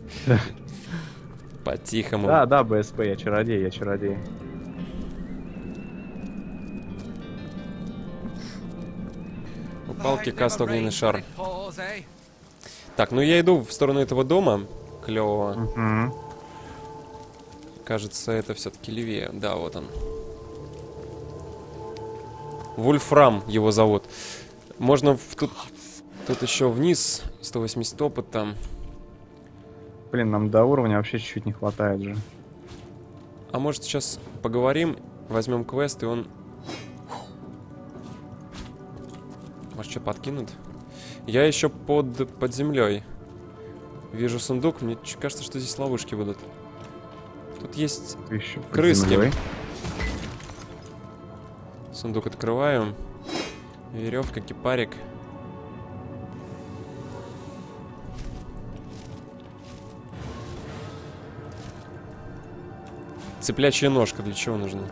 B: По-тихому.
A: Да, да, БСП, я чародей, я чародей.
B: Палки каст огненный шар. Так, ну я иду в сторону этого дома. Клевого.
A: Угу.
B: Кажется, это все-таки левее. Да, вот он. Вульфрам его зовут. Можно в, тут, тут еще вниз 180 опыта.
A: Блин, нам до уровня вообще чуть-чуть не хватает же.
B: А может сейчас поговорим, возьмем квест, и он... Может, что подкинут? Я еще под, под землей. Вижу сундук, мне кажется, что здесь ловушки будут. Тут есть еще крыски. Сундук открываю. Веревка, кипарик. Цеплячья ножка для чего нужна?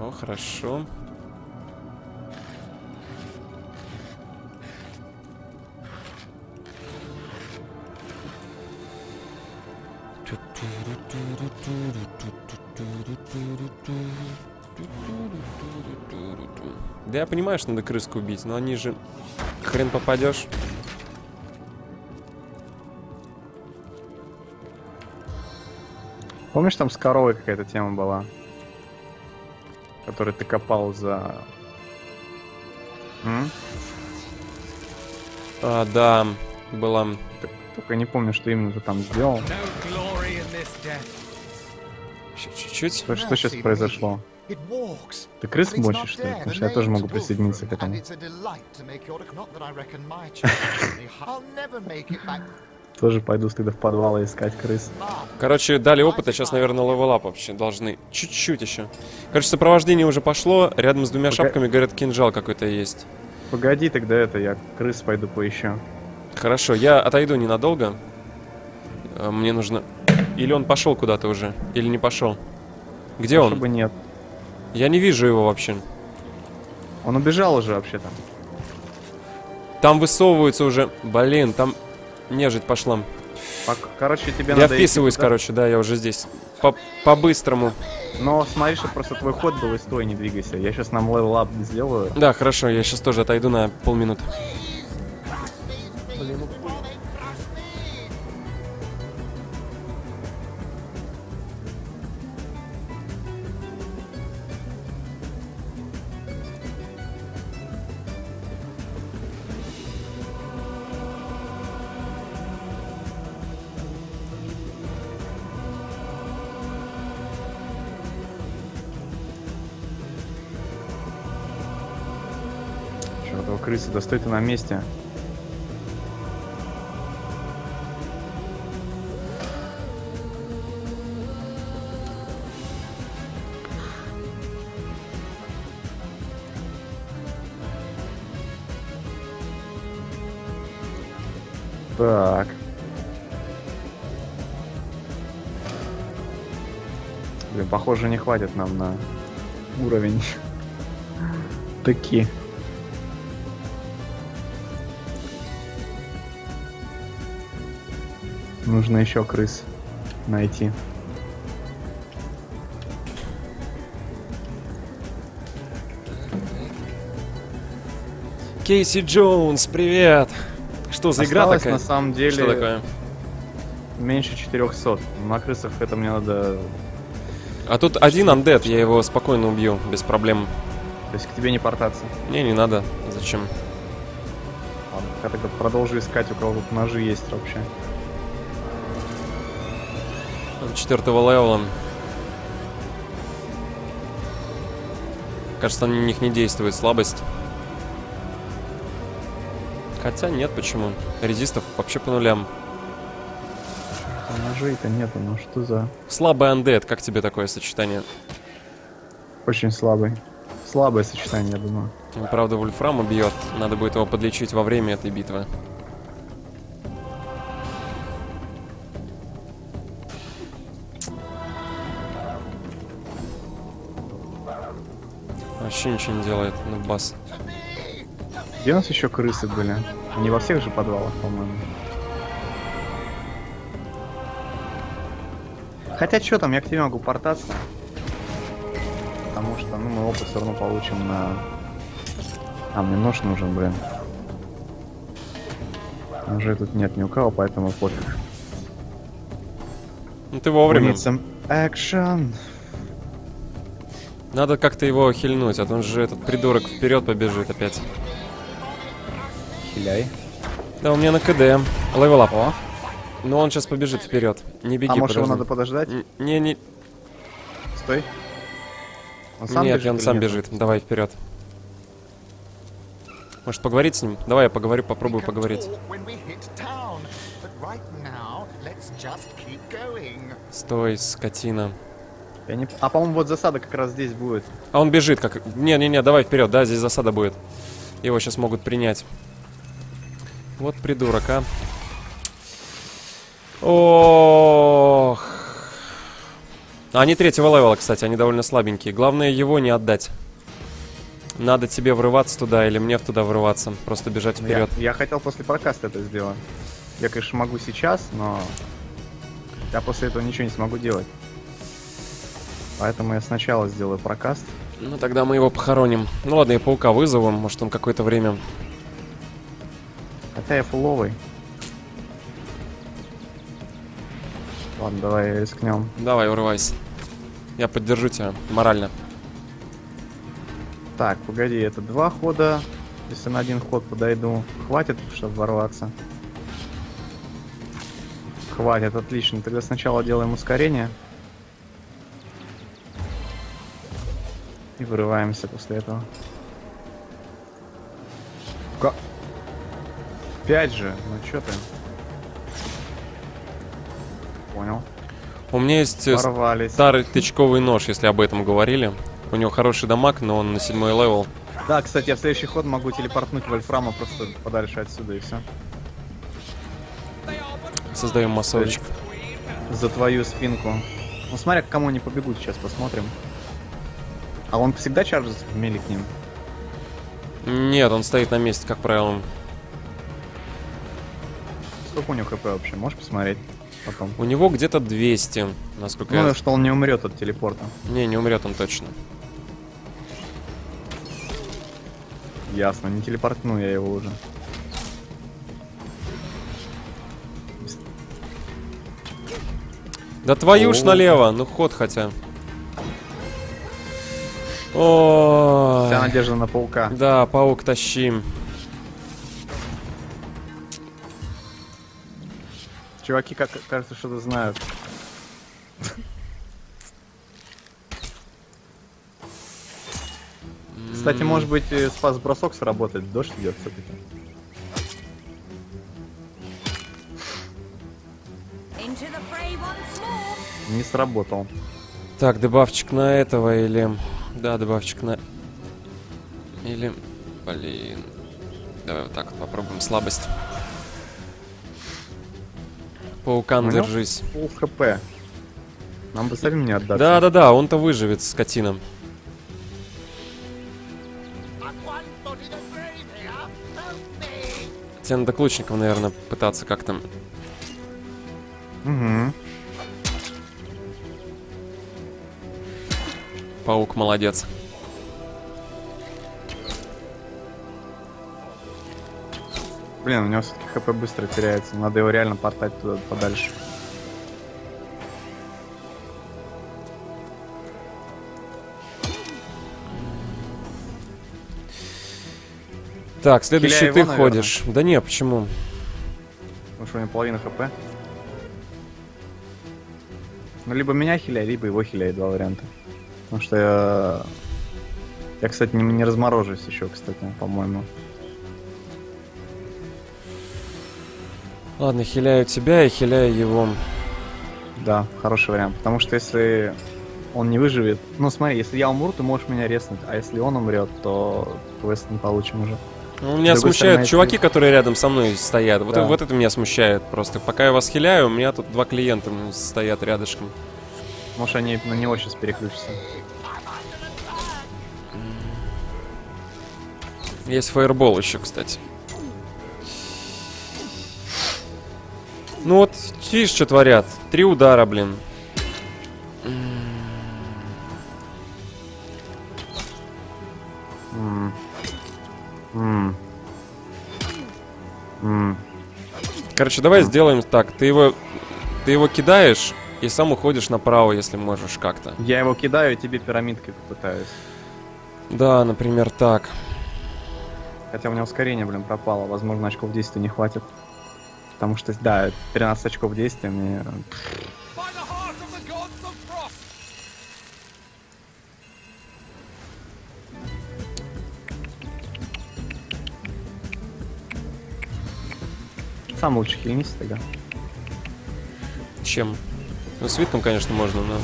B: О, хорошо. Да я понимаю, что надо крыску убить, но они же... Хрен попадешь.
A: Помнишь, там с коровой какая-то тема была? Которую ты копал за...
B: М? А, да, была.
A: Только не помню, что именно ты там сделал.
B: Чуть-чуть.
A: Что, что сейчас произошло? Ты крыс мочишь, что ли? Потому что я тоже могу присоединиться к этому. Тоже пойду тогда в подвал искать крыс.
B: Короче, дали опыт, а сейчас, наверное, level up вообще должны. Чуть-чуть еще. Короче, сопровождение уже пошло. Рядом с двумя Пога... шапками, говорят, кинжал какой-то есть.
A: Погоди тогда это, я крыс пойду поищу.
B: Хорошо, я отойду ненадолго. А, мне нужно... Или он пошел куда-то уже, или не пошел. Где Чтобы он?
A: Чтобы нет.
B: Я не вижу его вообще.
A: Он убежал уже вообще-то.
B: Там высовываются уже. Блин, там нежить пошла.
A: Короче, тебе
B: я надо... Я вписываюсь, идти, короче, да, я уже здесь. По-быстрому.
A: -по Но смотри, что просто твой ход был и стой, не двигайся. Я сейчас нам level up сделаю.
B: Да, хорошо, я сейчас тоже отойду на полминуты.
A: Крысы, да стой ты на месте. Так. Блин, похоже, не хватит нам на уровень. Таки. Нужно еще крыс найти.
B: Кейси Джонс, привет! Что за игра
A: Осталось,
B: такая?
A: на самом деле
B: Что такое?
A: меньше 400. На крысах это мне надо...
B: А тут один андет, я его спокойно убью, без проблем.
A: То есть к тебе не портаться.
B: Не, не надо. Зачем?
A: Ладно, я тогда продолжу искать, у кого тут ножи есть вообще.
B: Четвертого левела. Кажется, на них не действует слабость. Хотя нет, почему? Резистов вообще по нулям.
A: А ножей-то нету, ну что за...
B: Слабый андет, как тебе такое сочетание?
A: Очень слабый. Слабое сочетание, я думаю.
B: Он, правда, Вольфрама бьет. Надо будет его подлечить во время этой битвы. Вообще ничего не делает, ну бас.
A: Где у нас еще крысы были? Не во всех же подвалах, по-моему. Хотя что там, я к тебе могу портаться. Потому что, ну, мы опыт все равно получим на... А, мне нож нужен, блин. Ножей тут нет ни у кого, поэтому пофиг.
B: Ну ты вовремя.
A: Action.
B: Надо как-то его хильнуть, а то он же этот придурок вперед побежит опять.
A: Хиляй.
B: Да, у меня на КД. Левел ап.
A: О,
B: Но он сейчас побежит вперед. Не беги,
A: а может его
B: подожди.
A: надо подождать?
B: Н- Не, не.
A: Стой. Он
B: Нет, он
A: или
B: сам
A: нет?
B: бежит. Давай вперед. Может поговорить с ним? Давай я поговорю, попробую поговорить. Стой, скотина.
A: Я не... А по-моему вот засада как раз здесь будет.
B: А он бежит как... Не-не-не, давай вперед, да, здесь засада будет. Его сейчас могут принять. Вот придурок, а. Ох. Они третьего левела, кстати, они довольно слабенькие. Главное его не отдать. Надо тебе врываться туда или мне туда врываться. Просто бежать
A: Ну, Я,
B: вперед.
A: я хотел после прокаста это сделать. Я, конечно, могу сейчас, но я после этого ничего не смогу делать. Поэтому я сначала сделаю прокаст.
B: Ну тогда мы его похороним. Ну ладно, я паука вызову, может он какое-то время.
A: Хотя я фуловый. Ладно, давай рискнем.
B: Давай, урывайся. Я поддержу тебя морально.
A: Так, погоди, это два хода. Если на один ход подойду, хватит, чтобы ворваться? Хватит, отлично. Тогда сначала делаем ускорение. И вырываемся после этого. Ка- Опять же, ну чё ты? Понял.
B: У меня есть э,
A: Ворвались.
B: старый тычковый нож, если об этом говорили. У него хороший дамаг, но он на седьмой level.
A: Да, кстати, я в следующий ход могу телепортнуть Вольфрама просто подальше отсюда и все.
B: Создаем массовочек.
A: За твою спинку. Ну смотря к кому они побегут, сейчас посмотрим. А он всегда чаржится в melee к ним?
B: Нет, он стоит на месте, как правило.
A: Сколько у него хп вообще? Можешь посмотреть потом?
B: У него где-то 200, насколько
A: Ну,
B: я...
A: что он не умрет от телепорта.
B: Не, не умрет он точно.
A: Ясно, не телепортну я его уже.
B: Да твою ж налево, ну ход хотя. О,
A: Вся надежда на паука.
B: Да, паук тащим.
A: Чуваки, как кажется, что-то знают. Кстати, может быть, э, спас-бросок сработает. Дождь идет все-таки. Не сработал.
B: Так, добавчик на этого или... Да, добавчик на... Или... Блин. Давай вот так вот попробуем. Слабость. Паукан,
A: Понял?
B: держись.
A: Пол хп. Нам бы сами не отдать.
B: Да-да-да, он-то выживет, скотина. Тебе надо к лучникам, наверное, пытаться как-то.
A: Угу.
B: Паук молодец.
A: Блин, у него все-таки хп быстро теряется. Надо его реально портать туда подальше.
B: Так, следующий
A: Хиляй
B: ты
A: его, наверное.
B: ходишь. Да не, почему?
A: Потому что у него половина хп. Ну, либо меня хиляй, либо его хиляй, два варианта. Потому что я... Я, кстати, не, не разморожусь еще, кстати, по-моему.
B: Ладно, хиляю тебя и хиляю его.
A: Да, хороший вариант. Потому что если он не выживет... Ну, смотри, если я умру, ты можешь меня резнуть. А если он умрет, то квест не получим уже.
B: Ну, меня смущают
A: стороны,
B: чуваки,
A: если-
B: которые рядом со мной стоят. Вот,
A: Да.
B: вот это меня смущает просто. Пока я вас хиляю, у меня тут два клиента стоят рядышком.
A: Может, они на него сейчас переключатся.
B: Есть фаербол еще, кстати. Ну вот, видишь, что творят. Три удара, блин.
A: М. М. М.
B: Короче, давай сделаем так. Ты его, ты его кидаешь и сам уходишь направо, если можешь как-то.
A: Я его кидаю, и тебе пирамидкой попытаюсь.
B: Да, например, так.
A: Хотя у него ускорение, блин, пропало. Возможно, очков действия не хватит. Потому что, да, 13 очков действия мне... Сам лучше хилнись тогда.
B: Чем? Ну, свитком, конечно, можно, но...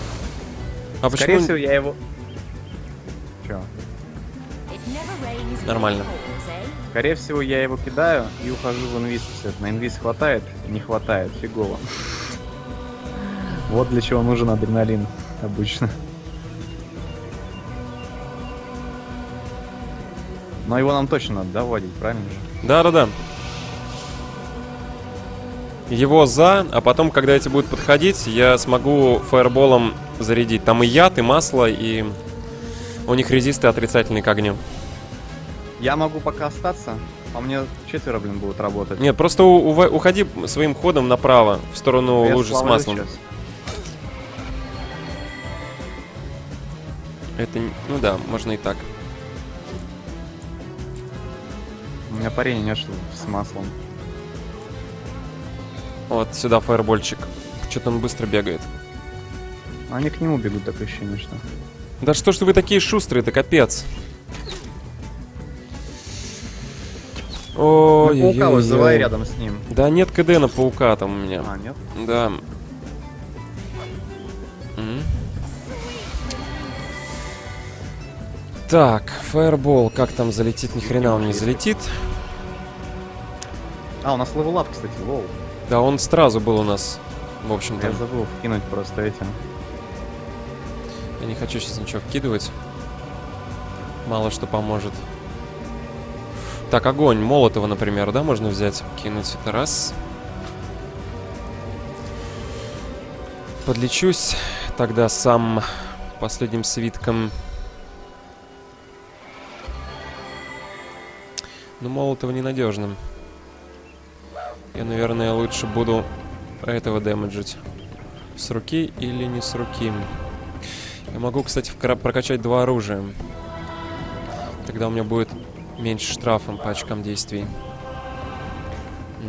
B: А
A: Скорее
B: почему...
A: всего, я его... Чё?
B: Нормально.
A: Скорее всего, я его кидаю и ухожу в инвиз. На инвиз хватает? Не хватает, фигово. Вот для чего нужен адреналин обычно. Но его нам точно надо доводить, правильно же?
B: Да-да-да. Его за, а потом, когда эти будут подходить, я смогу фаерболом зарядить. Там и яд, и масло, и у них резисты отрицательные к огню.
A: Я могу пока остаться, по мне четверо, блин, будут работать.
B: Нет, просто у- ува- уходи своим ходом направо, в сторону
A: Я
B: лужи с маслом.
A: щас.
B: Это, ну да, можно и так.
A: У меня парень нет что с маслом.
B: Вот сюда фаербольчик. Что-то он быстро бегает.
A: Они к нему бегут, такое ощущение, что.
B: Да что ж вы такие шустрые, это капец.
A: Ну,
B: Ой,
A: паука вызывай рядом с ним.
B: Да нет КД на паука там у меня.
A: А, нет?
B: Да. М. Так, fireball, как там залетит? Ни хрена он не залетит.
A: А, у нас level up, кстати, lol.
B: Да, он сразу был у нас, в общем-то.
A: Я забыл вкинуть просто этим.
B: Я не хочу сейчас ничего вкидывать. Мало что поможет. Так, огонь. Молотова, например, да, можно взять, кинуть. Это раз. Подлечусь тогда сам последним свитком. Но Молотова ненадежным. Я, наверное, лучше буду этого дэмэджить. С руки или не с руки? Я могу, кстати, прокачать два оружия. Тогда у меня будет меньше штрафом по очкам действий.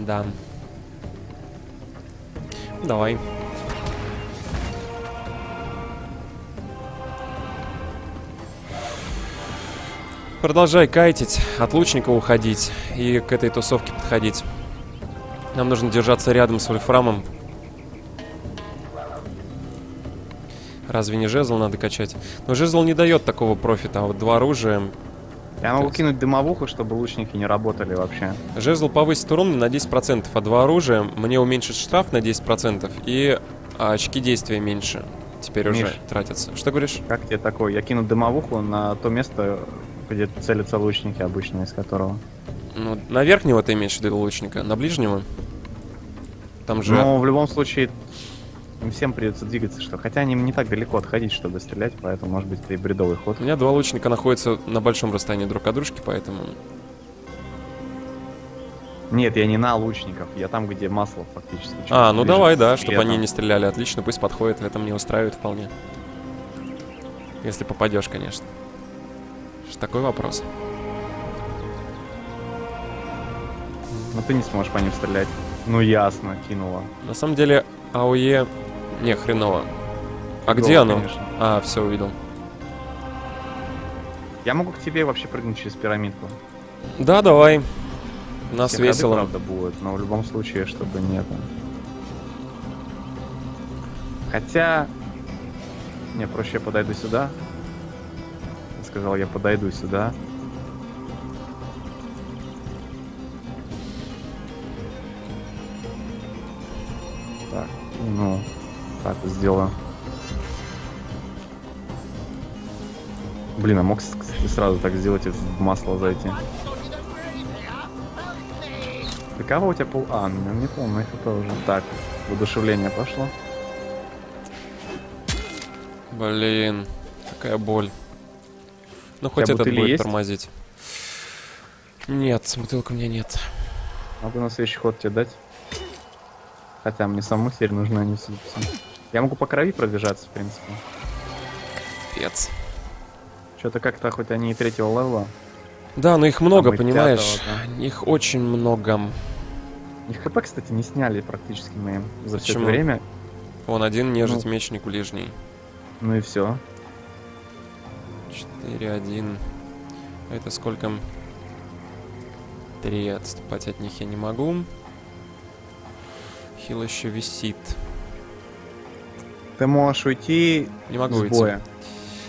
B: Да. Давай. Продолжай кайтить, от лучника уходить и к этой тусовке подходить. Нам нужно держаться рядом с Вольфрамом. Разве не жезл надо качать? Но жезл не дает такого профита, а вот два оружия.
A: Я могу кинуть дымовуху, чтобы лучники не работали вообще.
B: Жезл повысит урон на 10%, а два оружия мне уменьшит штраф на 10% и а, очки действия меньше. Теперь уже
A: Миш.
B: тратятся. Что говоришь?
A: Как тебе такое? Я кину дымовуху на то место, где целятся лучники обычно, из которого.
B: Ну, на верхнего ты имеешь в виду лучника? На ближнего? Там же...
A: Но в любом случае им всем придется двигаться, что хотя они не так далеко отходить, чтобы стрелять, поэтому может быть это и бредовый ход.
B: У меня два лучника находятся на большом расстоянии друг от дружки, поэтому...
A: Нет, я не на лучников, я там, где масло фактически.
B: А, ну давай, да, чтобы они не стреляли. Отлично, пусть подходит, это мне устраивает вполне. Если попадешь, конечно. Ж Такой вопрос.
A: Но ты не сможешь по ним стрелять. Ну ясно, кинула.
B: На самом деле, АОЕ... Не, хреново. А где оно?
A: конечно.
B: А, все, увидел.
A: Я могу к тебе вообще прыгнуть через пирамидку.
B: Да, давай. Нас
A: Все ходы,
B: весело.
A: правда, будет, но в любом случае, чтобы нет. Хотя... Не, проще я подойду сюда. Я сказал, я подойду сюда. Так, ну, так сделаю. Блин, а мог, кстати, сразу так сделать и в масло зайти. Да кого у тебя пол... А, ну, не помню, это уже. Так, воодушевление пошло.
B: Блин, какая боль. Ну, хоть этот будет
A: есть?
B: тормозить. Нет, бутылка у меня нет.
A: Могу на следующий ход тебе дать. Хотя мне самому теперь нужны они все. Я могу по крови пробежаться, в принципе.
B: Пец.
A: Что-то как-то хоть они и третьего левела.
B: Да, но их много,
A: Там
B: понимаешь?
A: пятого,
B: Их очень много.
A: Их хп, кстати, не сняли практически моим за все это
B: Почему?
A: время.
B: Вон один нежить
A: Ну.
B: мечник ближний.
A: Ну и все.
B: 4-1. Это сколько? 3. Отступать от них я не могу. Хил еще висит.
A: Ты можешь уйти
B: Не могу
A: с боя.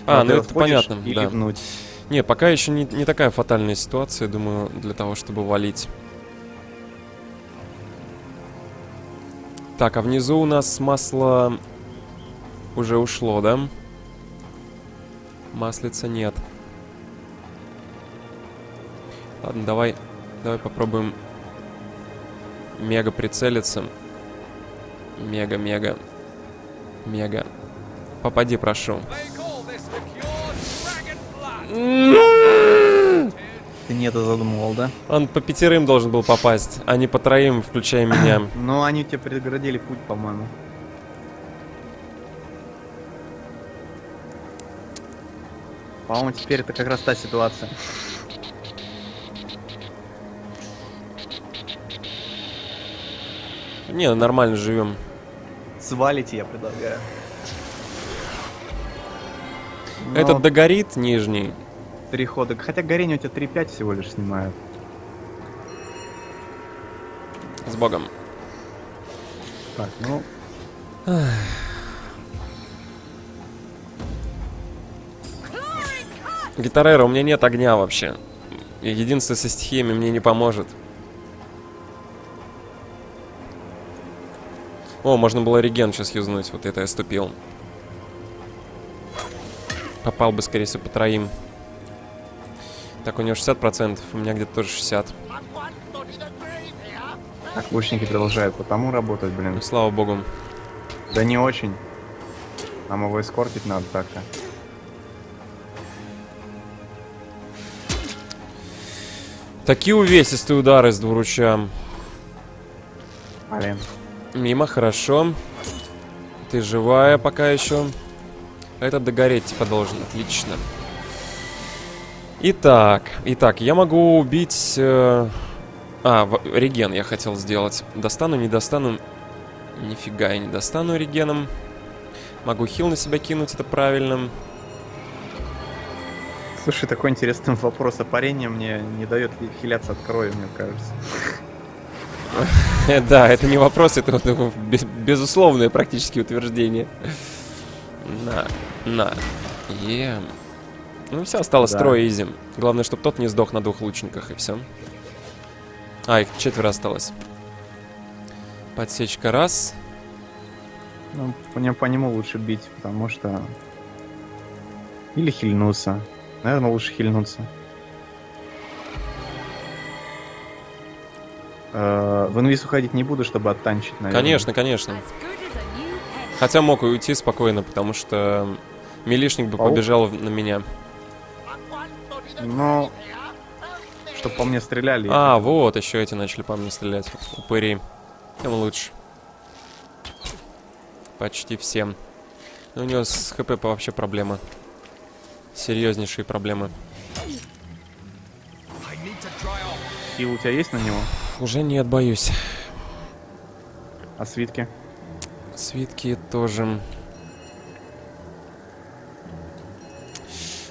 B: А, ну это понятно,
A: И
B: да.
A: ливнуть.
B: Не, пока еще не, не такая фатальная ситуация, думаю, для того, чтобы валить. Так, а внизу у нас масло уже ушло, да? Маслица нет. Ладно, давай, давай попробуем мега прицелиться. Мега, мега. Попади, прошу.
A: Ты не это задумывал, да?
B: Он по пятерым должен был попасть, а не по троим, включая меня.
A: Ну, они тебе преградили путь, по-моему. По-моему, теперь это как раз та ситуация.
B: Не, нормально живем.
A: Свалите, я предлагаю. Но
B: Этот догорит нижний.
A: три хода. Хотя горение у тебя 3-5 всего лишь снимают.
B: С богом.
A: Так, ну...
B: Гитарера, у меня нет огня вообще. Единственное, со стихиями мне не поможет. О, можно было реген сейчас юзнуть. Вот это я ступил. Попал бы, скорее всего, по троим. Так, у него 60%, у меня где-то тоже 60.
A: Так, лучники продолжают потому работать, блин.
B: Ну, слава богу.
A: Да не очень. Нам его эскортить надо так-то.
B: Такие увесистые удары с двуруча.
A: Блин.
B: Мимо, хорошо. Ты живая пока еще. Этот догореть типа должен, отлично. Итак, итак, я могу убить... э, А, в- реген я хотел сделать. Достану, не достану. Нифига я не достану регеном. Могу хил на себя кинуть, это правильно.
A: Слушай, такой интересный вопрос. А парение мне не дает хиляться от крови, мне кажется.
B: Да, это не вопрос, это безусловное практически утверждение. На, на. Е. Ну все, осталось
A: Да.
B: трое изи. Главное, чтобы тот не сдох на двух лучниках, и все. А, их четверо осталось. Подсечка раз.
A: Ну, нем- по нему лучше бить, потому что... Или хильнуться. Наверное, лучше хильнуться. В инвиз уходить не буду, чтобы оттанчить, наверное.
B: Конечно, конечно. Хотя мог и уйти спокойно, потому что милишник бы
A: Паук?
B: побежал на меня.
A: Но... Чтоб по мне стреляли.
B: А, вот, еще эти начали по мне стрелять. Упыри. Тем лучше. Почти всем. Ну, у него с хп вообще проблемы. Серьезнейшие проблемы.
A: Хил у тебя есть на него?
B: Уже нет, боюсь.
A: А свитки?
B: Свитки тоже.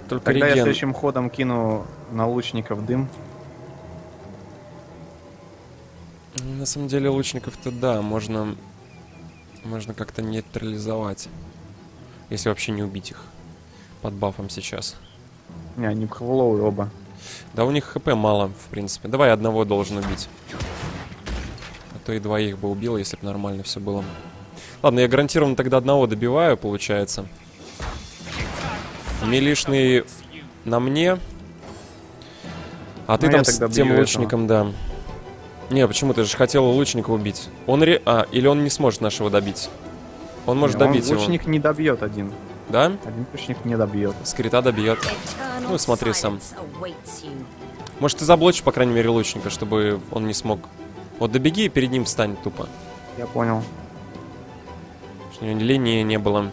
B: Только
A: Тогда я
B: реген.
A: следующим ходом кину на лучников дым.
B: На самом деле лучников-то да, можно... Можно как-то нейтрализовать. Если вообще не убить их. Под бафом сейчас.
A: Не, они хвловые оба.
B: Да у них хп мало, в принципе. Давай одного должен убить. А то и двоих бы убил, если бы нормально все было. Ладно, я гарантированно тогда одного добиваю, получается. Милишный на мне. А ты
A: Ну,
B: там
A: я
B: с тем лучником, да. Не, почему ты же хотел лучника убить? Он ре... А, или он не сможет нашего добить? Он может
A: Не, он-
B: добить его.
A: Лучник не добьет один.
B: Да?
A: Один лучник не добьет.
B: Скрита добьет. Ну, смотри сам. Может, ты заблочишь, по крайней мере, лучника, чтобы он не смог. Вот добеги и перед ним встань тупо.
A: Я понял.
B: У него линии не было.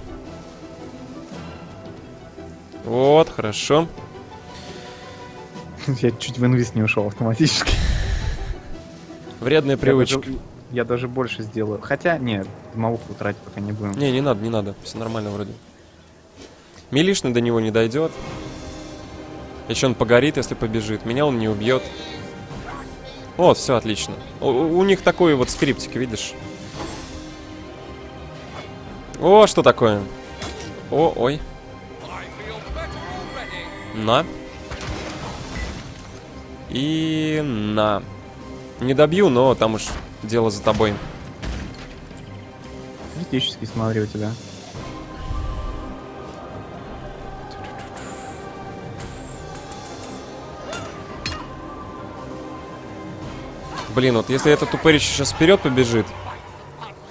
B: Вот, хорошо.
A: Я чуть в инвиз не ушел автоматически.
B: Вредная
A: Я
B: привычка.
A: даже, я даже больше сделаю. Хотя, нет, дымовуху тратить пока не будем.
B: Не, не надо, не надо. Все нормально вроде. Милишный до него не дойдет. Еще он погорит, если побежит. Меня он не убьет. Вот, все отлично. У, у них такой вот скриптик, видишь? О, что такое? О, ой. На. И на. Не добью, но там уж дело за тобой.
A: Критически смотри у тебя.
B: Блин, вот если этот упырь сейчас вперед побежит,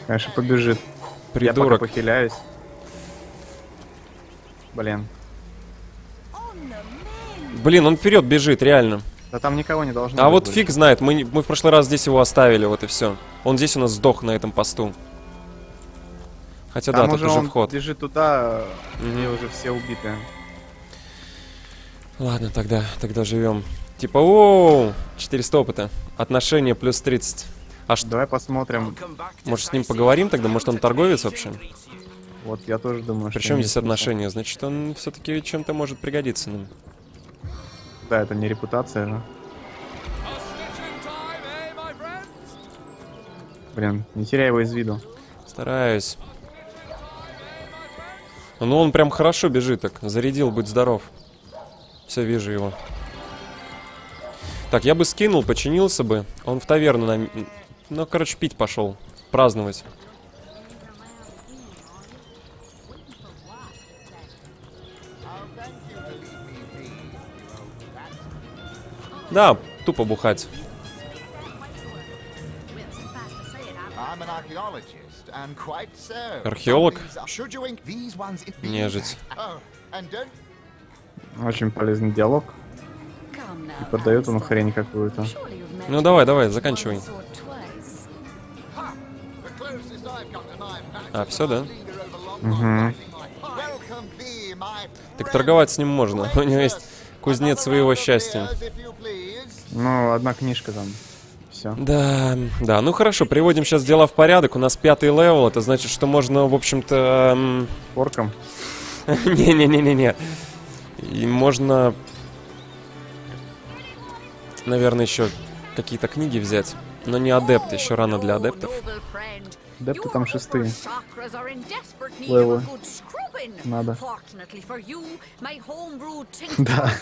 A: Конечно, побежит. Я
B: придурок.
A: пока похиляюсь. Блин.
B: Блин, он вперед бежит, реально.
A: Да там никого не должно
B: А вот
A: больше.
B: фиг знает, мы, мы в прошлый раз здесь его оставили, вот и все. Он здесь у нас сдох на этом посту. Хотя
A: Там
B: да, тут
A: уже
B: уже
A: он
B: вход.
A: бежит туда,
B: Мгм.
A: где уже все убиты.
B: Ладно, тогда, тогда живем. Типа, о, 400 опыта. Отношение плюс 30. А что,
A: Давай посмотрим.
B: может с ним поговорим тогда? Может он торговец вообще?
A: Вот я тоже думаю, что...
B: Причем здесь отношения? Значит, он все-таки чем-то может пригодиться нам.
A: Да, это не репутация же. Блин, не теряй его из виду.
B: Стараюсь. Ну, он прям хорошо бежит так. Зарядил, будь здоров. Все, вижу его. Так, я бы скинул, починился бы. Он в таверну нам... Ну, короче, пить пошел. Праздновать. Да, тупо бухать. Археолог? Нежить.
C: Oh,
A: Очень полезный диалог.
E: Now,
A: Подает он хрень какую-то.
B: Ну, давай, давай, заканчивай. А, все, да?
A: Угу.
B: Так торговать с ним можно. У него есть кузнец своего счастья.
A: Ну, одна книжка там. Все.
B: Да, да, ну хорошо, приводим сейчас дела в порядок. У нас пятый level, это значит, что можно, в общем-то... м,
A: Порком.
B: Не-не-не-не-не. И можно, наверное, еще какие-то книги взять. Но не адепт, еще рано для адептов.
A: Адепты там шестые.
E: Level
A: надо.
E: Да.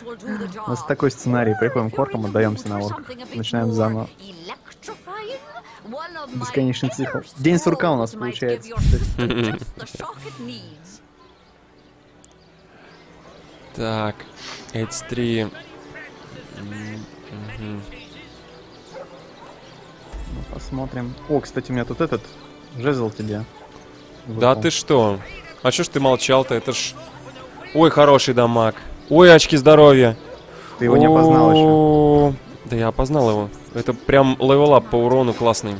A: У нас такой сценарий. Приходим к оркам, отдаемся на орк. Начинаем заново. Бесконечный цикл. День сурка у нас получается.
B: Так, эти три... Мгм.
A: Посмотрим. О, кстати, у меня тут этот жезл тебе.
B: Да
A: выпал.
B: ты что? А чё ж ты молчал-то? Это ж... Ой, хороший дамаг. Ой, очки здоровья.
A: Ты его не опознал еще.
B: Да я опознал его. Это прям level up по урону классный.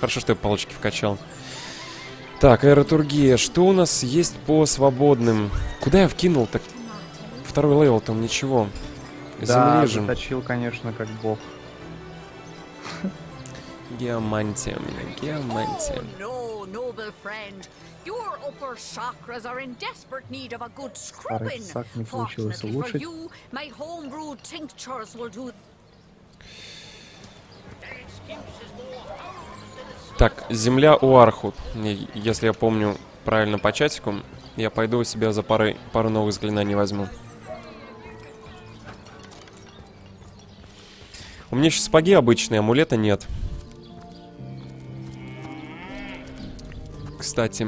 B: Хорошо, что я палочки вкачал. Так, аэротургия. Что у нас есть по свободным? Куда я вкинул так? Второй level там ничего.
A: Да,
B: Земли же.
A: заточил, конечно, как бог.
B: Геомантия у меня, геомантия.
E: Your upper chakras are in desperate need of a good scrubbing. Fortunately for you, my homebrewed tinctures will do
B: Так, земля у Архут. И Если я помню правильно по чатику, я пойду у себя за парой, пару новых заклинаний возьму. У меня еще сапоги обычные, амулета нет. Кстати.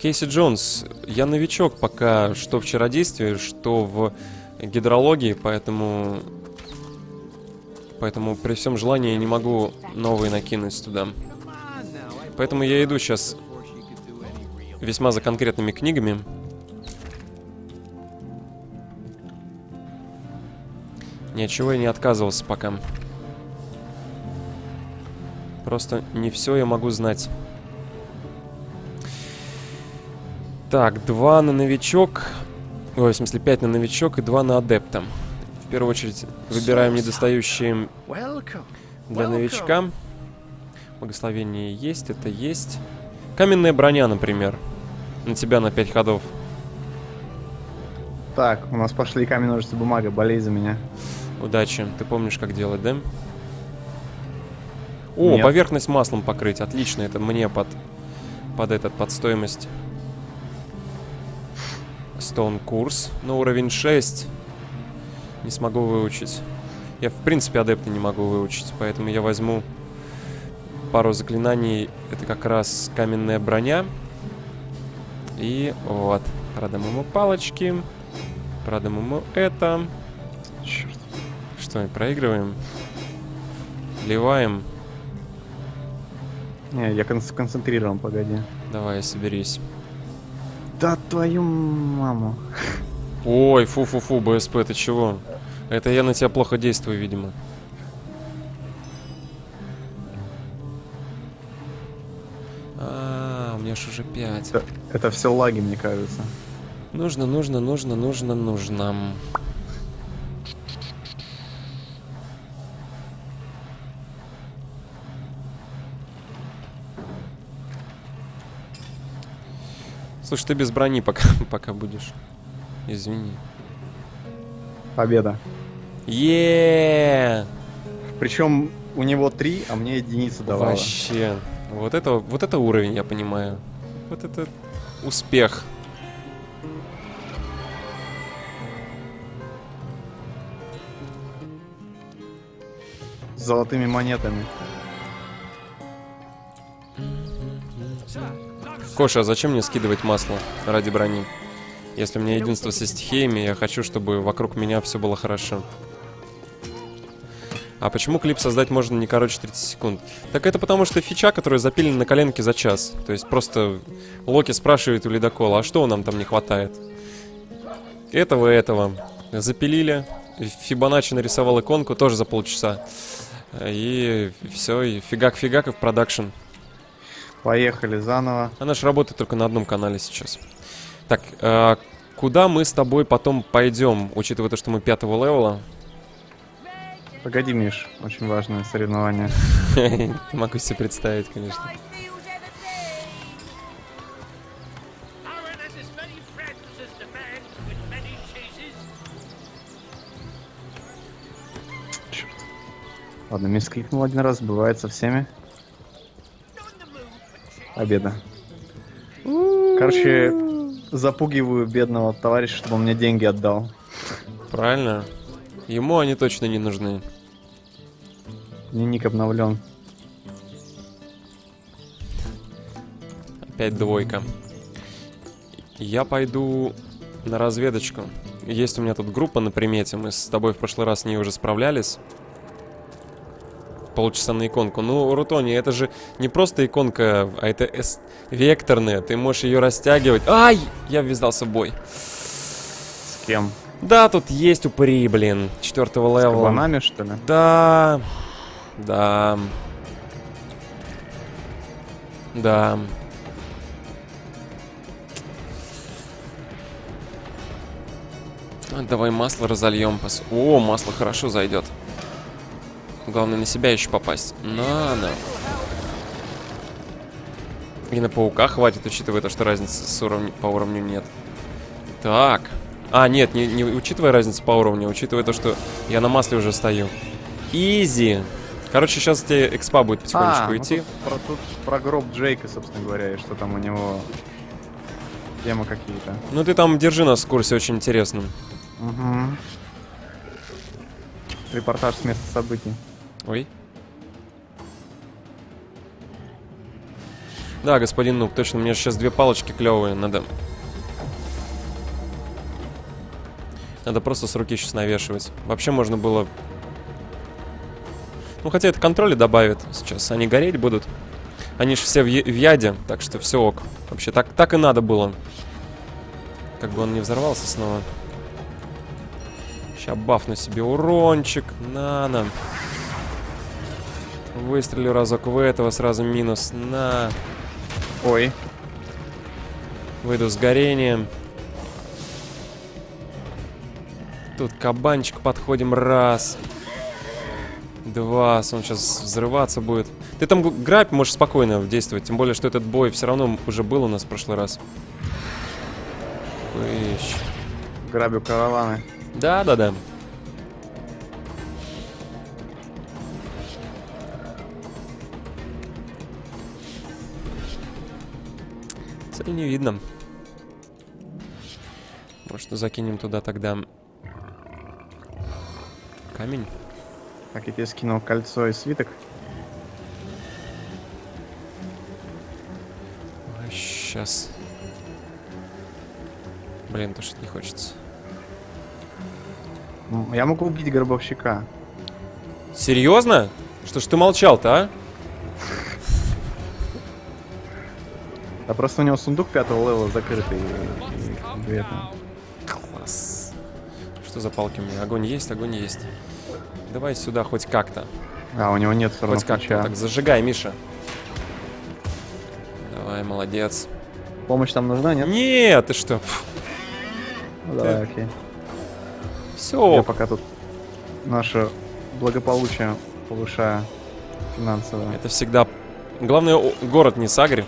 B: Кейси Джонс, я новичок пока что в чародействе, что в гидрологии, поэтому... Поэтому при всем желании я не могу новые накинуть туда. Поэтому я иду сейчас весьма за конкретными книгами. Ни от чего я не отказывался пока. Просто не все я могу знать. Так, два на новичок. Ой, в смысле, пять на новичок и два на адепта. В первую очередь выбираем недостающие для новичка. Благословение есть, это есть. Каменная броня, например. На тебя на 5 ходов.
A: Так, у нас пошли камень, ножницы, бумага, болей за меня.
B: Удачи. Ты помнишь, как делать, да? О,
A: Нет.
B: поверхность маслом покрыть. Отлично, это мне под, под этот, под стоимость. Стоун курс на уровень 6. Не смогу выучить. Я, в принципе, адепты не могу выучить, поэтому я возьму пару заклинаний. Это как раз каменная броня. И вот. Продам ему палочки. Продам ему это.
A: Черт.
B: Что, проигрываем? Вливаем.
A: Не, я кон- сконцентрирован, погоди.
B: Давай, соберись.
A: Да твою маму.
B: Ой, фу-фу-фу, БСП, ты чего? Это я на тебя плохо действую, видимо. А, у меня ж уже 5.
A: Это, это все лаги, мне кажется.
B: Нужно, нужно, нужно, нужно, нужно. Слушай, ты без брони пока, пока будешь. Извини.
A: Победа.
B: Еее!
A: Причем у него три, а мне единицу давала.
B: Вообще. Вот это, вот это уровень, я понимаю. Вот это успех.
A: С золотыми монетами.
B: Коша, а зачем мне скидывать масло ради брони? Если у меня единство со стихиями, я хочу, чтобы вокруг меня все было хорошо. А почему клип создать можно не короче 30 секунд? Так это потому, что фича, которая запилена на коленке за час. То есть просто Локи спрашивает у ледокола, а что нам там не хватает? Этого и этого. Запилили. Фибоначчи нарисовал иконку тоже за полчаса. И все, и фигак-фигак и в production.
A: Поехали заново.
B: Она же работает только на одном канале сейчас. Так, э, куда мы с тобой потом пойдем, учитывая то, что мы пятого левела?
A: Погоди, Миш, очень важное соревнование.
B: Могу себе представить, конечно.
A: Черт. Ладно, Миш кликнул один раз, бывает со всеми. Победа. Короче, запугиваю бедного товарища, чтобы он мне деньги отдал.
B: Правильно? Ему они точно не нужны.
A: Мне ник обновлен.
B: Опять двойка. Я пойду на разведочку. Есть у меня тут группа на примете. Мы с тобой в прошлый раз с ней уже справлялись. Полчаса на иконку. Ну, Рутони, это же не просто иконка, а это эс- векторная. Ты можешь ее растягивать. Ай! Я ввязался в бой.
A: С кем?
B: Да, тут есть упыри, блин. Четвертого
A: С
B: левела.
A: кабанами, что ли?
B: Да. Да. Да. Давай масло разольем. пос- О, масло хорошо зайдет. Главное на себя еще попасть. На, на. И на паука хватит, учитывая то, что разницы с уровня, по уровню нет. Так. А, нет, не, не учитывая разницу по уровню, учитывая то, что я на масле уже стою. Изи. Короче, сейчас тебе экспа будет потихонечку
A: А, ну
B: идти.
A: тут про, тут про гроб Джейка, собственно говоря, и что там у него темы какие-то.
B: Ну ты там держи нас в курсе, очень интересно.
A: Угу. Репортаж с места событий.
B: Ой. Да, господин Нук, точно, у меня сейчас две палочки клевые, надо... Надо просто с руки сейчас навешивать. Вообще можно было... Ну, хотя это контроли добавит сейчас. Они гореть будут. Они же все в, в яде, так что все ок. Вообще, так, так и надо было. Как бы он не взорвался снова. Сейчас бафну себе урончик. На, на. Выстрелю разок в этого, сразу минус. На.
A: Ой,
B: Выйду с горением. Тут кабанчик подходим. Раз. Два. Он сейчас взрываться будет. Ты там грабь можешь спокойно действовать. Тем более, что этот бой все равно уже был у нас в прошлый раз. Пыщ.
A: грабю караваны.
B: Да-да-да. Цель не видно. Может, закинем туда тогда камень?
A: Так, я тебе скинул кольцо и свиток.
B: Сейчас. Блин, то что не хочется.
A: Я могу убить гробовщика.
B: Серьезно? Что ж ты молчал-то, а?
A: А просто у него сундук пятого левела закрытый. и- и
B: Что за палки у меня? Огонь есть, огонь есть. Давай сюда хоть как-то.
A: А, у него нет все
B: Хоть как-то. Так, зажигай, Миша. Давай, молодец.
A: Помощь там нужна, нет?
B: Нет, ты что?
A: Ну, давай, окей.
B: Все.
A: Я пока тут наше благополучие повышаю финансово.
B: Это всегда... Главное, город не сагри.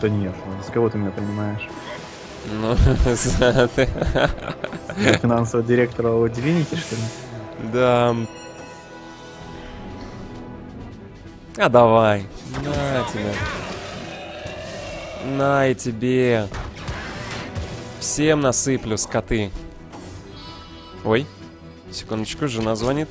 A: Да нет, ну, с кого ты меня принимаешь?
B: Ну, ты-
A: Финансового директора у Divinity, что ли?
B: да. А давай. На тебе. На и тебе. Всем насыплю, скоты. Ой. Секундочку, жена звонит.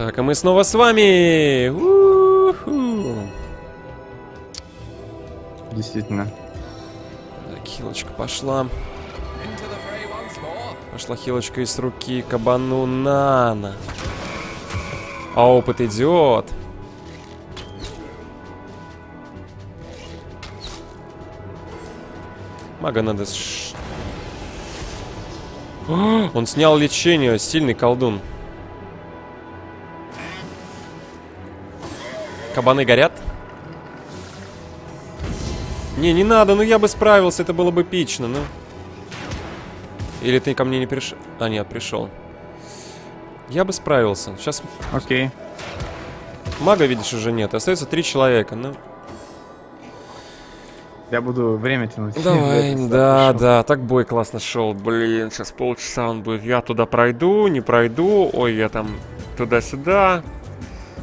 B: Так, а мы снова с вами!
A: Действительно.
B: Так, хилочка пошла. Пошла хилочка из руки кабану Нана. А опыт идет. Мага надо... ш- О, Он снял лечение, сильный колдун. Кабаны горят? Не, не надо, ну я бы справился, это было бы эпично, ну. Или ты ко мне не пришел? А, нет, пришел. Я бы справился. Сейчас
A: Окей.
B: мага, видишь, уже нет. Остается три человека, ну.
A: Я буду время тянуть.
B: Давай, да,
A: хорошо.
B: да, так бой классно шел. Блин, сейчас полчаса он будет. Я туда пройду, не пройду. Ой, я там туда-сюда.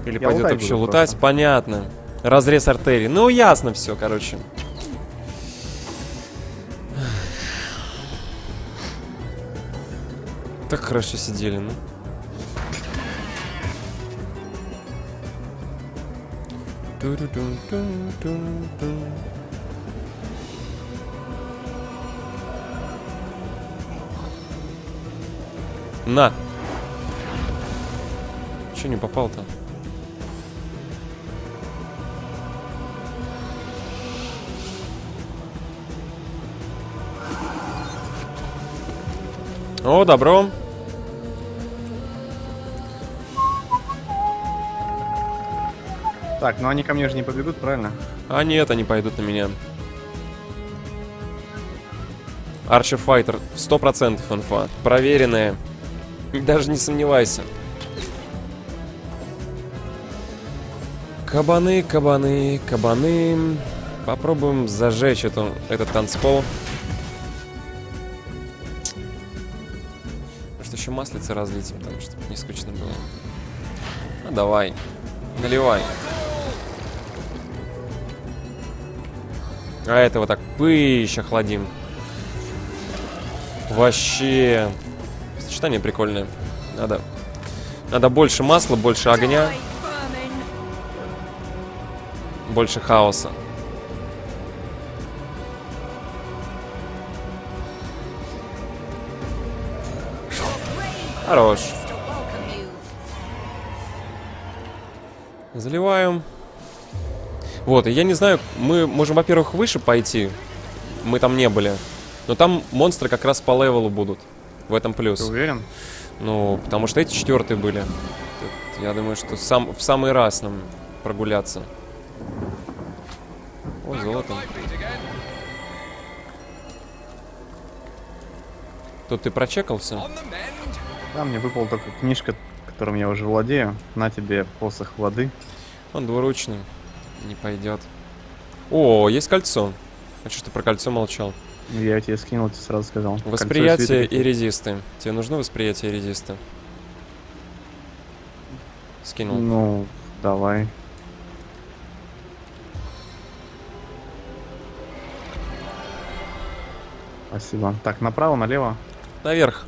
B: Или
A: Я
B: пойдет вообще лутать,
A: просто.
B: понятно. Разрез артерии. Ну, ясно все, короче. Так хорошо сидели, ну. На. Че не попал-то? О, добро.
A: Так, ну они ко мне же не побегут, правильно?
B: А нет, они пойдут на меня. Арчер Файтер, 100% инфа. Проверенная. Даже не сомневайся. Кабаны, кабаны, кабаны. Попробуем зажечь эту, этот танцпол. Еще маслица разлить, потому что не скучно было. Ну давай, наливай. А этого так пыщ охладим. Вообще. Сочетание прикольное. Надо. Надо больше масла, больше огня, больше хаоса. Хорош. Заливаем. Вот, и я не знаю, мы можем, во-первых, выше пойти. Мы там не были. Но там монстры как раз по левелу будут. В этом плюс.
A: Ты уверен?
B: Ну, потому что эти четвертые были. Тут, я думаю, что сам, в самый раз нам прогуляться. О, золото. Тут ты прочекался?
A: Да, мне выпала только книжка, которым я уже владею. На тебе посох воды.
B: Он двуручный. Не пойдет. О, есть кольцо. А что ты про кольцо молчал?
A: Я тебе скинул, тебе сразу сказал.
B: Восприятие
A: свитер.
B: и резисты. Тебе нужно восприятие и резисты? Скинул.
A: Ну, давай. Спасибо. Так, направо, налево.
B: Наверх.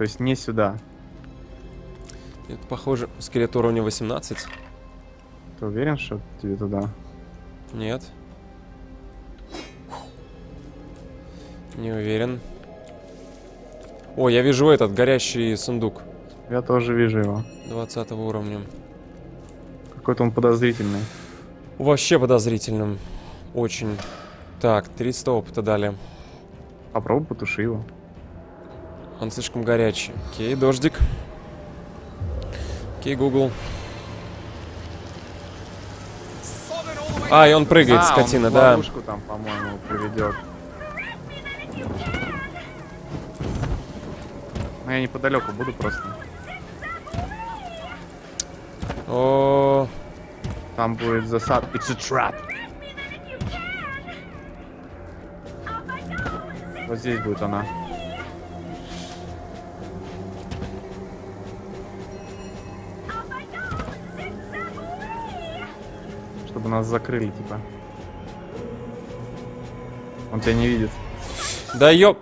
A: То есть не сюда.
B: Это похоже, скелет уровня 18.
A: Ты уверен, что тебе туда?
B: Нет. Не уверен. О, я вижу этот горящий сундук
A: Я тоже вижу его.
B: 20 уровня.
A: Какой-то он подозрительный.
B: Вообще подозрительным. Очень. Так, 300 опыта дали.
A: Попробуй потуши его.
B: Он слишком горячий. Окей, дождик. Окей, Google. А, и он прыгает,
A: А,
B: скотина,
A: он
B: да.
A: ловушку там, по-моему, приведет. Ну, я неподалеку буду просто.
B: О,
A: Там будет засад. It's a trap. Вот здесь будет она. Нас закрыли, типа. Он тебя не видит.
B: да ёп.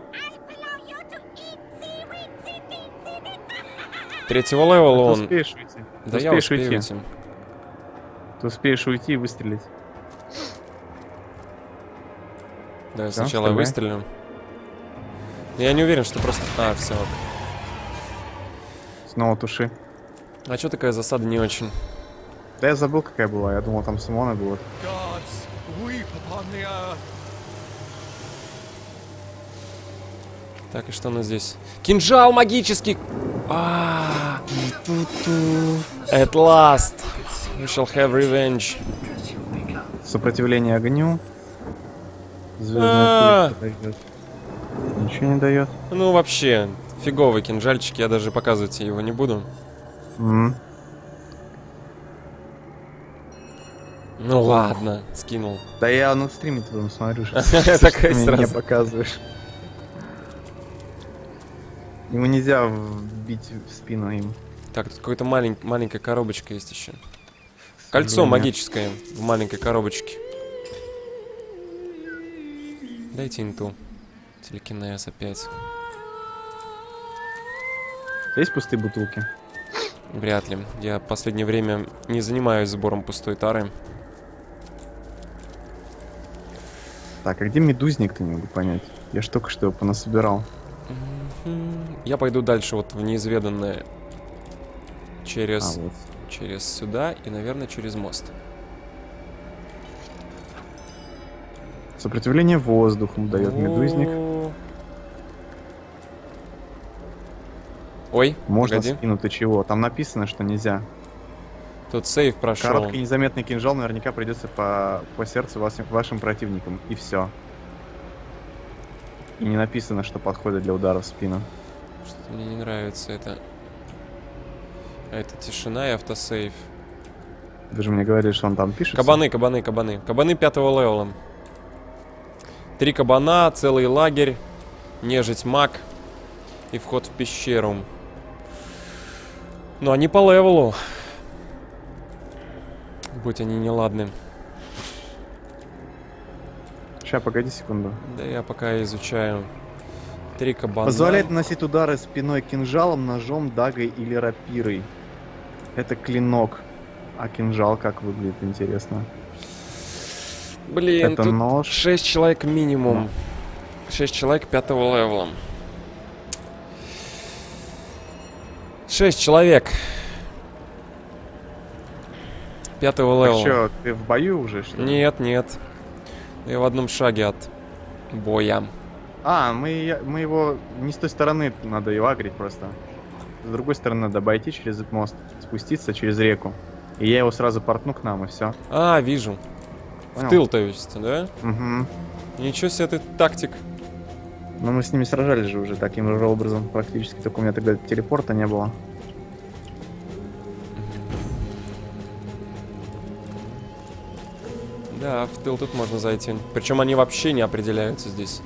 B: Третьего левела он.
A: успеешь уйти. Ты
B: Да я
A: успеешь
B: успею
A: уйти.
B: уйти.
A: Ты успеешь уйти и выстрелить.
B: Да, я сначала
A: стреляй.
B: выстрелю. Я не уверен, что просто... А, все.
A: Снова туши.
B: А что такая засада не очень?
A: Да я забыл, какая была. Я думал, там Симона
D: earth.
B: Так, и что у нас здесь? Кинжал магический! А, At last! We shall have revenge.
A: Сопротивление огню.
B: А.
A: Звездная подойдет. Ничего не дает.
B: Ну, вообще, фиговый кинжальчик, я даже показывать его не буду. Ну ладно, скинул.
A: Да я на стриме твоем смотрю, что ты мне показываешь. Ему нельзя вбить в спину им.
B: Так, тут какая-то малень- маленькая коробочка есть еще. Кольцо магическое в маленькой коробочке. Дайте инту. Телекинез опять.
A: Есть пустые бутылки?
B: Вряд ли. Я в последнее время не занимаюсь сбором пустой тары.
A: Так, а где медузник-то, не могу понять. Я ж только что его понасобирал.
B: Я пойду дальше вот в неизведанное. Через,
A: А, вот.
B: через сюда и, наверное, через мост.
A: Сопротивление воздуху дает медузник.
B: Ой,
A: Можно
B: погоди.
A: спину, ты чего? Там написано, что нельзя.
B: Тут сейф прошел.
A: Короткий незаметный кинжал наверняка придется по, по сердцу вас- вашим противникам. И все. И не написано, что подходит для удара в спину.
B: Что-то мне не нравится это. А это тишина и автосейв.
A: Вы же мне говорили, что он там пишет.
B: Кабаны, кабаны, кабаны. Кабаны пятого левела. Три кабана, целый лагерь, нежить маг и вход в пещеру. Но они по левелу. Будь они неладны.
A: Сейчас, погоди секунду.
B: Да я пока изучаю. Три кабана.
A: Позволяет наносить удары спиной кинжалом, ножом, дагой или рапирой. Это клинок. А кинжал как выглядит, интересно.
B: Блин,
A: это
B: тут
A: нож.
B: шесть человек минимум. Шесть человек пятого левела. Шесть человек. Пятого левела.
A: что, ты в бою уже, что ли?
B: Нет, нет. Я в одном шаге от боя.
A: А, мы, мы его не с той стороны надо его агрить просто. С другой стороны надо обойти через этот мост, спуститься через реку. И я его сразу портну к нам, и все.
B: А, вижу. В тыл, то есть, да?
A: Угу.
B: Ничего себе ты тактик.
A: Но мы с ними сражались же уже таким же образом практически, только у меня тогда телепорта не было.
B: Да, в тыл тут можно зайти. Причем они вообще не определяются здесь.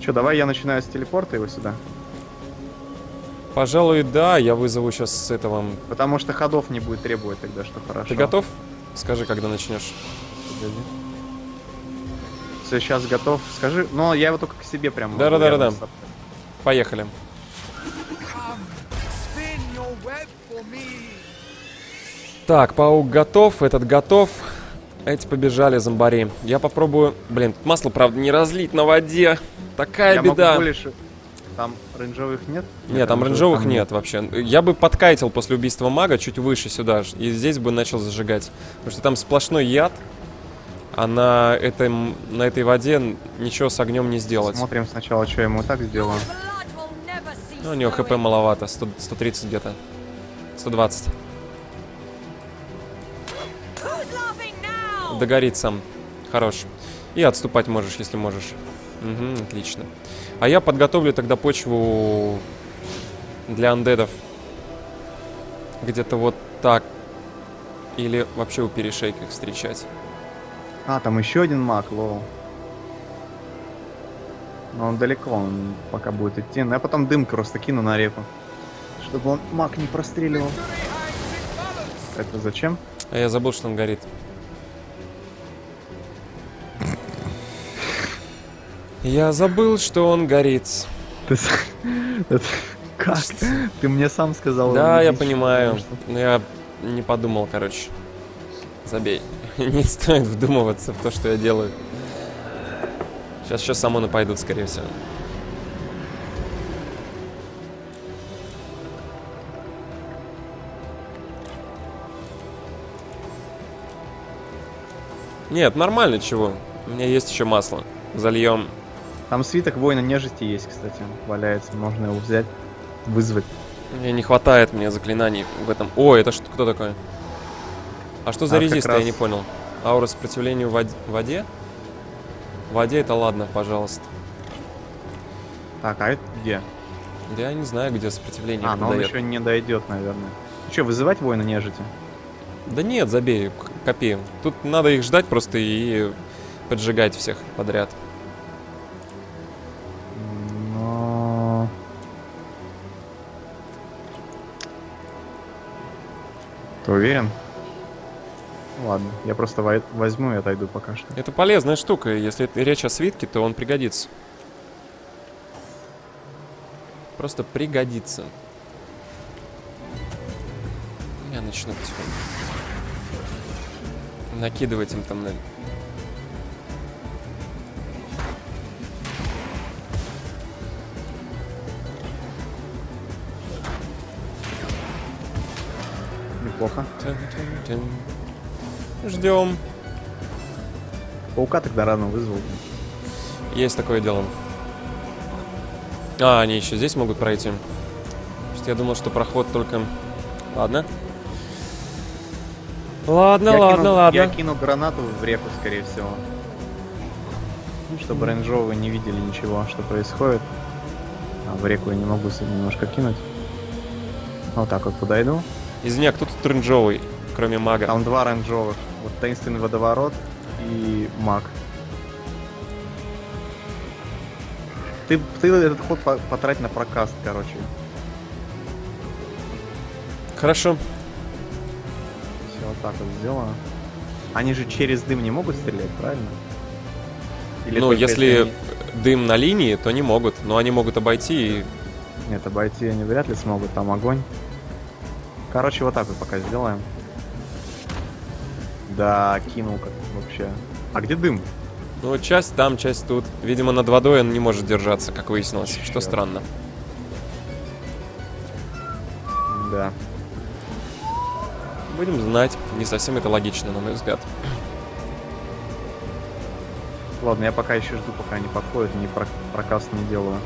A: Че, давай я начинаю с телепорта его сюда.
B: Пожалуй, да, я вызову сейчас с этого.
A: Потому что ходов не будет требовать тогда, что хорошо.
B: Ты готов? Скажи, когда начнешь.
A: Все, сейчас готов. Скажи, но я его только к себе прям... с-
B: Поехали. Так, паук готов, этот готов. Эти побежали, зомбари. Я попробую... Блин, тут масло, правда, не разлить на воде. Такая
A: Я
B: беда.
A: могу больше... Там рейнджовых нет?
B: Нет, там рейнджовых
A: там
B: нет вообще. Я бы подкайтил после убийства мага чуть выше сюда, и здесь бы начал зажигать. Потому что там сплошной яд, а на, этом, на этой воде ничего с огнем не сделать.
A: Смотрим сначала, что я ему так сделаю.
B: Ну, у него хп маловато, 100 130 где-то. 120. Догорит сам. Хорош. И отступать можешь, если можешь. Угу, отлично. А я подготовлю тогда почву для андедов. Где-то вот так. Или вообще у перешейк их встречать.
A: А, там еще один маг, лол. Но он далеко, он пока будет идти. Но я потом дым просто кину на реку. Чтобы он маг не простреливал. Это зачем?
B: А я забыл, что он горит. Я забыл, что он горит.
A: Ты Как? Ты мне сам сказал.
B: Да, я понимаю. Но я не подумал, короче. Забей. Не стоит вдумываться в то, что я делаю. Сейчас еще самоны пойдут, скорее всего. Нет, нормально, чего. У меня есть еще масло. Зальем.
A: Там свиток воина нежити есть, кстати. Валяется, можно его взять, вызвать.
B: Мне не хватает мне заклинаний в этом. О, это что, кто такой? А что за
A: А,
B: резист, я
A: раз-
B: не понял. Аура сопротивлению в вод- воде? В воде это ладно, пожалуйста.
A: Так, а это где?
B: Да Я не знаю, где сопротивление
A: А, но он
B: дает.
A: еще не дойдет, наверное. Что, вызывать воина нежити?
B: Да нет, забей, копи. Тут надо их ждать просто и поджигать всех подряд.
A: Ты уверен? Ну Ладно, я просто возьму и отойду пока что.
B: Это полезная штука. Если речь о свитке, то он пригодится. Просто пригодится. Я начну потихоньку. Накидывать им там на...
A: Неплохо.
B: Ждем.
A: Паука тогда рано вызвал.
B: Есть такое дело. А, они еще здесь могут пройти. Что я думал, что проход только... Ладно. Ладно,
A: Я
B: ладно,
A: кину-
B: ладно.
A: Я кину гранату в реку, скорее всего. Ну, Чтобы рейнджовые не видели ничего, что происходит. А в реку я не могу с- немножко кинуть. Вот так вот подойду.
B: Извини, а кто тут рейнджовый, кроме мага?
A: Там два рейнджовых. Вот таинственный водоворот и маг. Ты, ты этот ход по- потрать на прокаст, короче.
B: Хорошо.
A: Все вот так вот сделано. Они же через дым не могут стрелять, правильно? Или
B: ну, если
A: они-
B: дым на линии, то не могут. Но они могут обойти и...
A: Нет, обойти они вряд ли смогут, там огонь. Короче, вот так вот пока сделаем. Да, кинул как вообще. А где дым?
B: Ну, часть там, часть тут. Видимо, над водой он не может держаться, как выяснилось. Что
A: Чёрт.
B: странно.
A: Да.
B: Будем знать. Не совсем это логично, на мой взгляд.
A: Ладно, я пока еще жду, пока они подходят, не про- прокаст не делаю.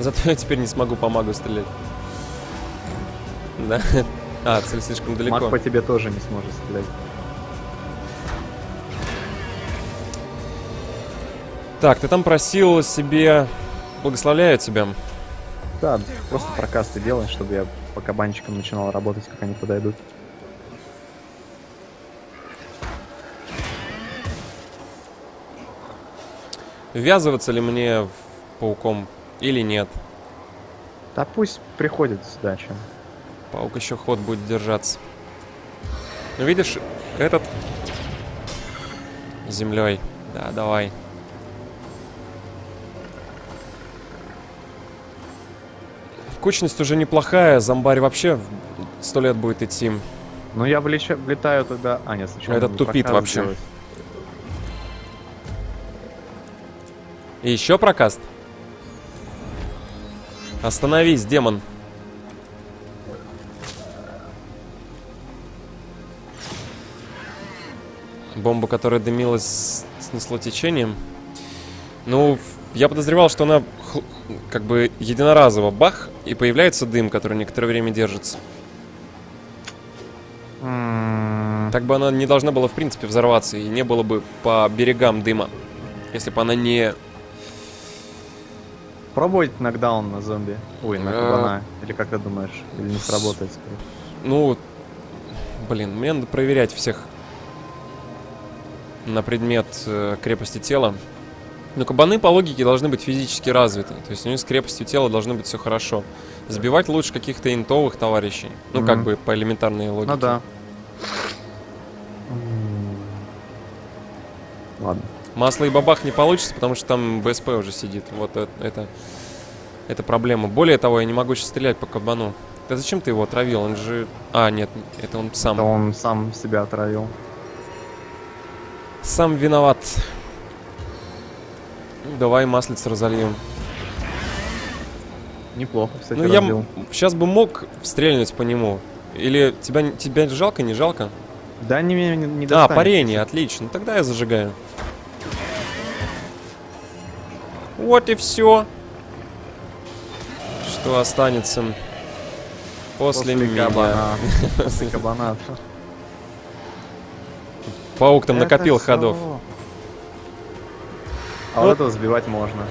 B: Зато я теперь не смогу по магу стрелять. Да. А, цель слишком далеко.
A: Маг по тебе тоже не сможет стрелять.
B: Так, ты там просил себе... Благословляю тебя.
A: Да, просто прокасты делай, чтобы я по кабанчикам начинал работать, как они подойдут.
B: Ввязываться ли мне в пауком или нет?
A: Да пусть приходит сюда, чем.
B: Паук еще ход будет держаться. Ну, видишь, этот... Землей. Да, давай. Кучность уже неплохая, зомбарь вообще сто лет будет идти.
A: Ну я влеча- влетаю тогда... А, нет, сначала
B: Этот тупит вообще.
A: сделать.
B: И еще прокаст. Остановись, демон. Бомба, которая дымилась, снесло течением. Ну, я подозревал, что она как бы единоразово бах, и появляется дым, который некоторое время держится. Так бы она не должна была, в принципе, взорваться, и не было бы по берегам дыма. Если бы она не...
A: Пробовать нокдаун на зомби. Ой, на
B: Э.
A: кабана. Или как ты думаешь? Или не сработает?
B: Ну, блин, мне надо проверять всех на предмет э, крепости тела. Но кабаны по логике должны быть физически развиты. То есть у них с крепостью тела должно быть все хорошо. Сбивать лучше каких-то интовых товарищей. Ну, как
A: Мгм.
B: бы по элементарной логике.
A: Ну да. Ладно.
B: Масло и бабах не получится, потому что там БСП уже сидит. Вот это, это, это проблема. Более того, я не могу сейчас стрелять по кабану. Да зачем ты его отравил? Он же... А, нет, это он сам.
A: Да он сам себя отравил.
B: Сам виноват. Ну, Давай маслица разольем.
A: Неплохо, кстати,
B: ну, я сейчас бы мог стрельнуть по нему. Или тебя, тебя жалко, не жалко?
A: Да не, не, не
B: А,
A: достанет.
B: парение, отлично. Тогда я зажигаю. Вот и все. Что останется после,
A: После
B: меня.
A: кабана. После кабана.
B: Паук там
A: Это
B: накопил
A: всё.
B: ходов.
A: А
B: Вот.
A: вот этого сбивать можно.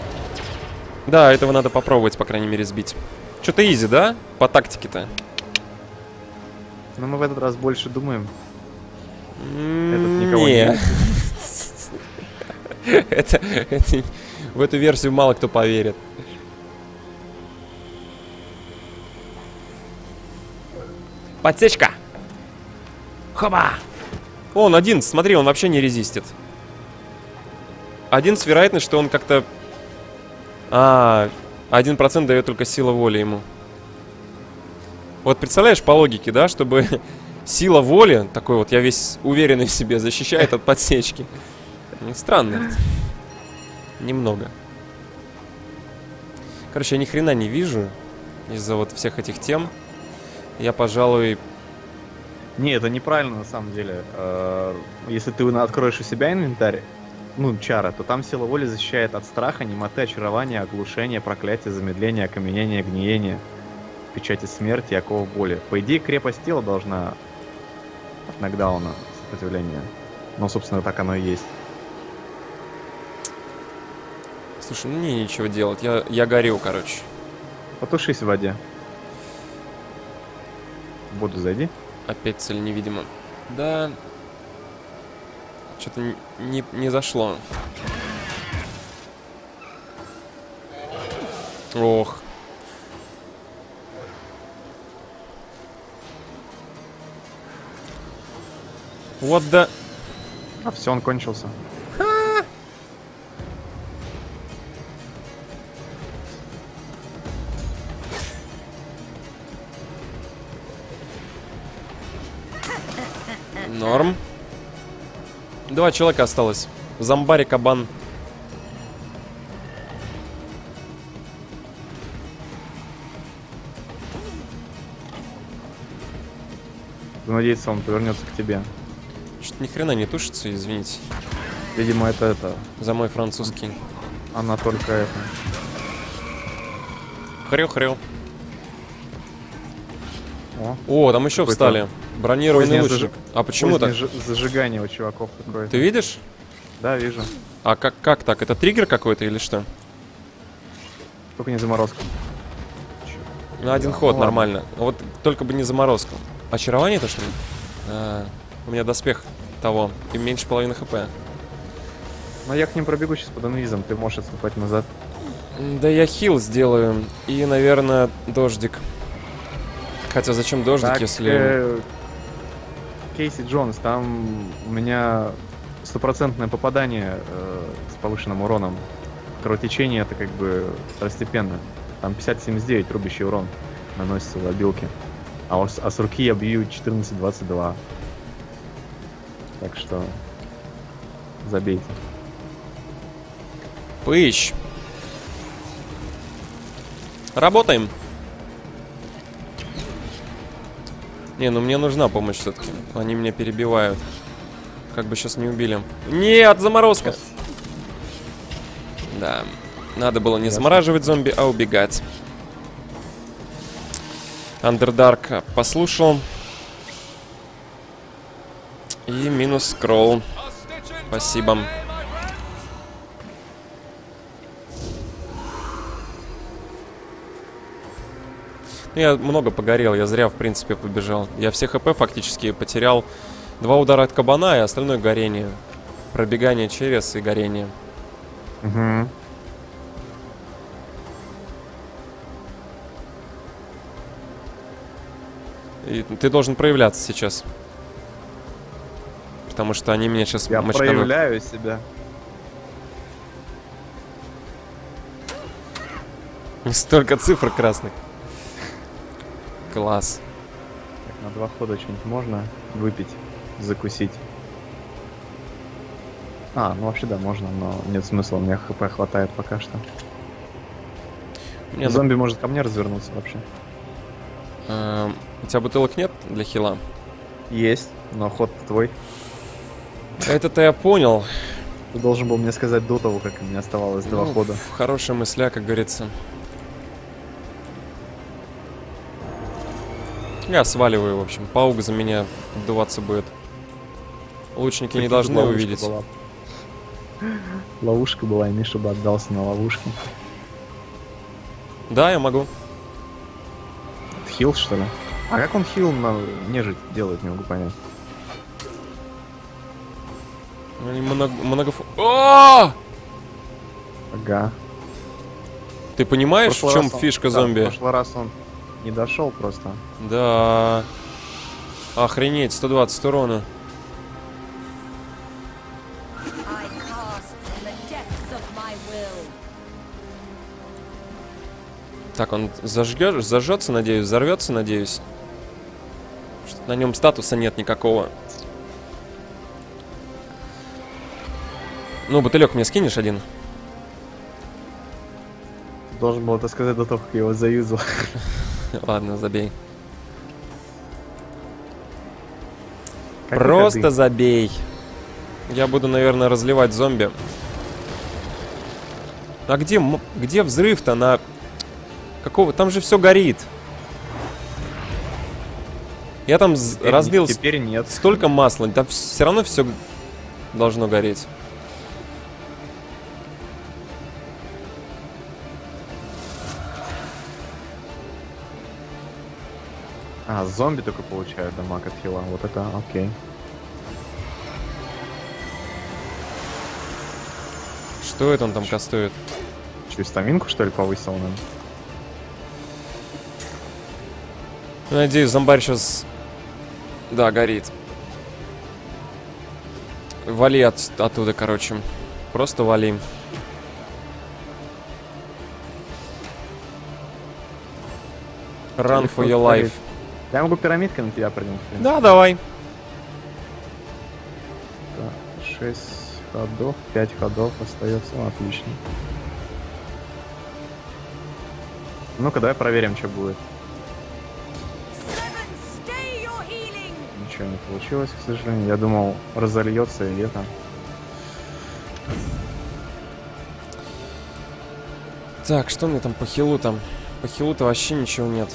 B: Да, этого надо попробовать, по крайней мере, сбить. Что-то изи, да? По тактике-то.
A: Но мы в этот раз больше думаем.
B: М,
A: никого не.
B: это, это- в эту версию мало кто поверит. Подсечка! Хоба! Он один, смотри, он вообще не резистит. Один с вероятность, что он как-то... А, один процент дает только сила воли ему. Вот представляешь, по логике, да, чтобы сила воли, такой вот, я весь уверенный в себе, защищает от подсечки. Ну, Странно. Немного. Короче, я ни хрена не вижу из-за вот всех этих тем. Я, пожалуй,
A: Не, это неправильно на самом деле. Э, Если ты откроешь у себя инвентарь, ну, чара, то там сила воли защищает от страха, немоты, очарования, оглушения, проклятия, замедления, окаменения, гниения, печати смерти и оков боли. По идее, крепость тела должна от нокдауна сопротивление. Ну, собственно, так оно и есть.
B: слушай, ну мне нечего делать. Я, я горю, короче.
A: Потушись в воде. В воду зайди.
B: Опять цель невидима. Да. Что-то не, не зашло. Ох. Вот да.
A: А все, он кончился.
B: Норм. Два человека осталось. Зомбари кабан.
A: Надеюсь, он повернется к тебе.
B: Что-то ни хрена не тушится, извините.
A: Видимо, это это.
B: За мой французский.
A: Она только это.
B: Хрю-хрю.
A: О,
B: О, там еще
A: Какой-то
B: встали. Бронированный
A: позднее
B: лучник. А почему так?
A: зажигание у чуваков какое-то.
B: Ты видишь?
A: Да, вижу.
B: А как, как так? Это триггер какой-то или что?
A: Только не заморозка.
B: На один
A: Да,
B: ход,
A: ну
B: нормально. Вот только бы не заморозку. Очарование это что ли? А, у меня доспех того. И меньше половины хп.
A: Но я к ним пробегу сейчас под инвизом, ты можешь отступать назад.
B: Да я хил сделаю. И, наверное, дождик. Хотя зачем дождик,
A: Так,
B: если...
A: э, Кейси Джонс, там у меня стопроцентное попадание э, с повышенным уроном. Кровотечение это как бы второстепенно. Там 50-79 рубящий урон наносится в обилке. А, а с руки я бью 14-22. Так что забейте.
B: Пыщ. Работаем. Не, ну мне нужна помощь все-таки. Они меня перебивают. Как бы сейчас не убили. Нет, заморозка. Да. Надо было не замораживать зомби, а убегать. Андердарк послушал. И минус скролл. Спасибо. Я много погорел, я зря, в принципе, побежал. Я все хп фактически потерял. Два удара от кабана и остальное горение. Пробегание через и горение.
A: Угу.
B: И ты должен проявляться сейчас. Потому что они меня сейчас
A: Я
B: мочканут.
A: проявляю себя.
B: Столько цифр красных. Класс.
A: Так, на два хода что-нибудь можно выпить, закусить. А, ну вообще да, можно, но нет смысла, у меня хп хватает пока что.
B: Не, ну,
A: Зомби может ко мне развернуться вообще.
B: эм, у тебя бутылок нет для хила?
A: Есть, но ход твой.
B: Это-то я понял.
A: Ты должен был мне сказать до того, как мне оставалось два
B: Ну,
A: хода.
B: Хорошая мысля, как говорится. Я сваливаю, в общем. Паук за меня отдуваться будет. Лучники не
A: Прикинь,
B: должны
A: ловушка
B: увидеть.
A: была. Ловушка была, и Миша бы отдался на ловушку.
B: Да, я могу.
A: Хил, что ли? А как он хил на нежить делает, не могу понять.
B: Они много, многоф- О!
A: Ага.
B: Ты понимаешь, в чем
A: он-
B: фишка
A: да,
B: зомби?
A: В прошлый раз он не дошел просто.
B: Да. Охренеть, 120 урона. Так, он зажгешь, зажжется, надеюсь, взорвется, надеюсь. Что на нем статуса нет никакого. Ну, бутылек мне скинешь один?
A: Ты должен был это сказать до того, как я его заюзал.
B: Ладно, забей.
A: Как
B: Просто
A: ходы.
B: забей. Я буду, наверное, разливать зомби. А где, где взрыв-то на... Какого? Там же все горит. Я там
A: Теперь-
B: разлил
A: Теперь нет.
B: столько масла, там все равно все должно гореть.
A: А, зомби только получают дамаг от хила. Вот это окей.
B: Что это он там кастует?
A: Че, стаминку что ли повысил нам?
B: Надеюсь, зомбарь сейчас... Да, горит. Вали от- оттуда, короче. Просто вали. Run for your life.
A: Я могу пирамидкой на тебя прыгнуть.
B: Да, давай.
A: Так, 6 ходов, 5 ходов остается. Ну, отлично. Ну-ка, давай проверим, что будет. Ничего не получилось, к сожалению. Я думал, разольется и это.
B: Так, что мне там по хилу там? По хилу-то вообще ничего нет.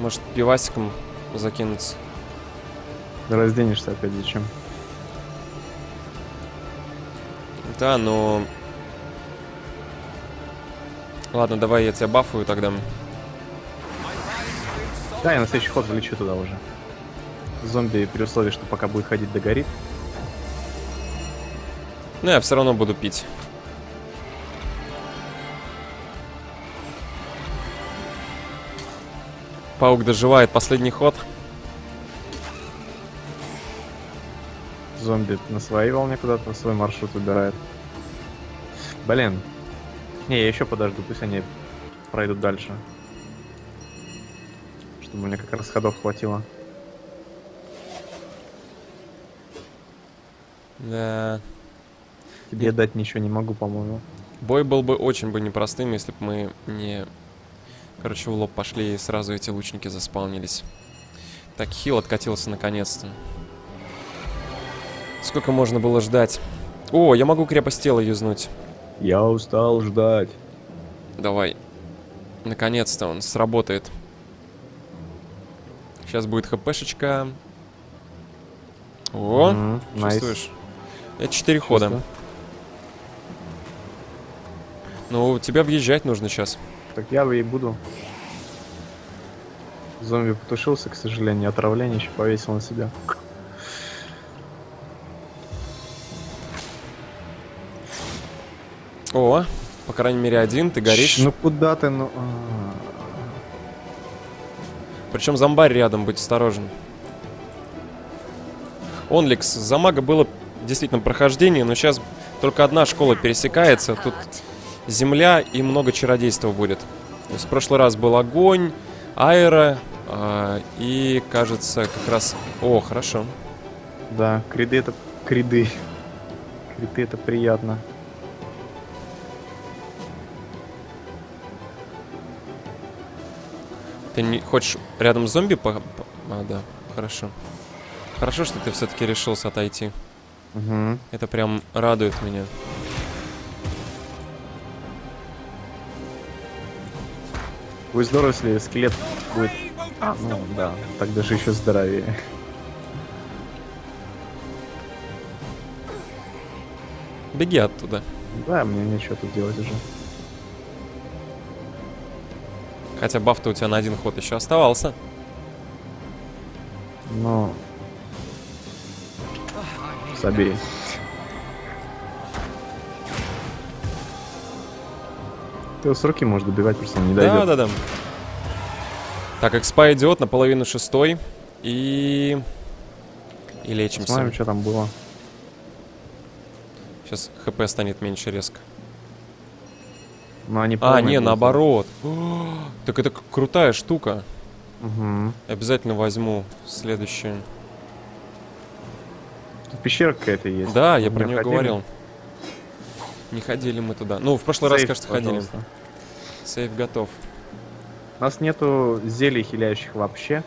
B: Может, пивасиком закинуться?
A: Разденешься опять зачем?
B: Да, но... Ладно, давай я тебя бафую тогда.
A: Да, я на следующий ход влечу туда уже. Зомби при условии, что пока будет ходить догорит.
B: Но я все равно буду пить. Паук доживает последний ход.
A: Зомби на своей волне куда-то свой маршрут выбирает. Блин. Не, я еще подожду, пусть они пройдут дальше. Чтобы мне как раз ходов хватило.
B: Да.
A: Тебе дать ничего не могу, по-моему.
B: Бой был бы очень бы непростым, если бы мы не... Короче, в лоб пошли и сразу эти лучники заспаунились. Так, хил откатился наконец-то. Сколько можно было ждать? О, я могу крепость тела юзнуть.
A: Я устал ждать.
B: Давай. Наконец-то он сработает. Сейчас будет хпшечка. О,
A: Мгм, найс.
B: чувствуешь? Это 4 хода.
A: Чувствую.
B: Ну, тебя въезжать нужно сейчас.
A: Так я и буду. Зомби потушился, к сожалению, отравление еще повесил на себя.
B: О, по крайней мере, один, ты горишь.
A: Ну куда ты, ну... а.
B: Причем зомбарь рядом, будь осторожен. Онликс, за мага было действительно прохождение, но сейчас только одна школа пересекается. Тут земля и много чародейства будет. То есть в прошлый раз был огонь, аэро а, и, кажется, как раз... О, хорошо.
A: Да, криды это... Криды. Криды это приятно.
B: Ты не хочешь рядом с зомби по- А, да, хорошо. Хорошо, что ты все-таки решился отойти.
A: Угу.
B: Это прям радует меня.
A: Будет здорово, если скелет будет... А, ну да, так даже еще здоровее.
B: Беги оттуда.
A: Да, мне нечего тут делать уже.
B: Хотя баф-то у тебя на один ход еще оставался.
A: Но... Забей. Ты его с руки можешь добивать, просто он не дойдет.
B: Да, да, да. Так, экспа идет наполовину шестой. И... И лечимся.
A: Смотрим, что там было.
B: Сейчас хп станет меньше резко.
A: Но они
B: А, не, наоборот. Так это крутая штука.
A: Мгм.
B: Обязательно возьму следующую.
A: Тут пещера какая-то есть.
B: Да, я про нее говорил. Не ходили мы туда. Ну, в прошлый раз,
A: Сейф,
B: кажется, ходили.
A: пожалуйста.
B: Сейф готов.
A: У нас нету зелий хиляющих вообще.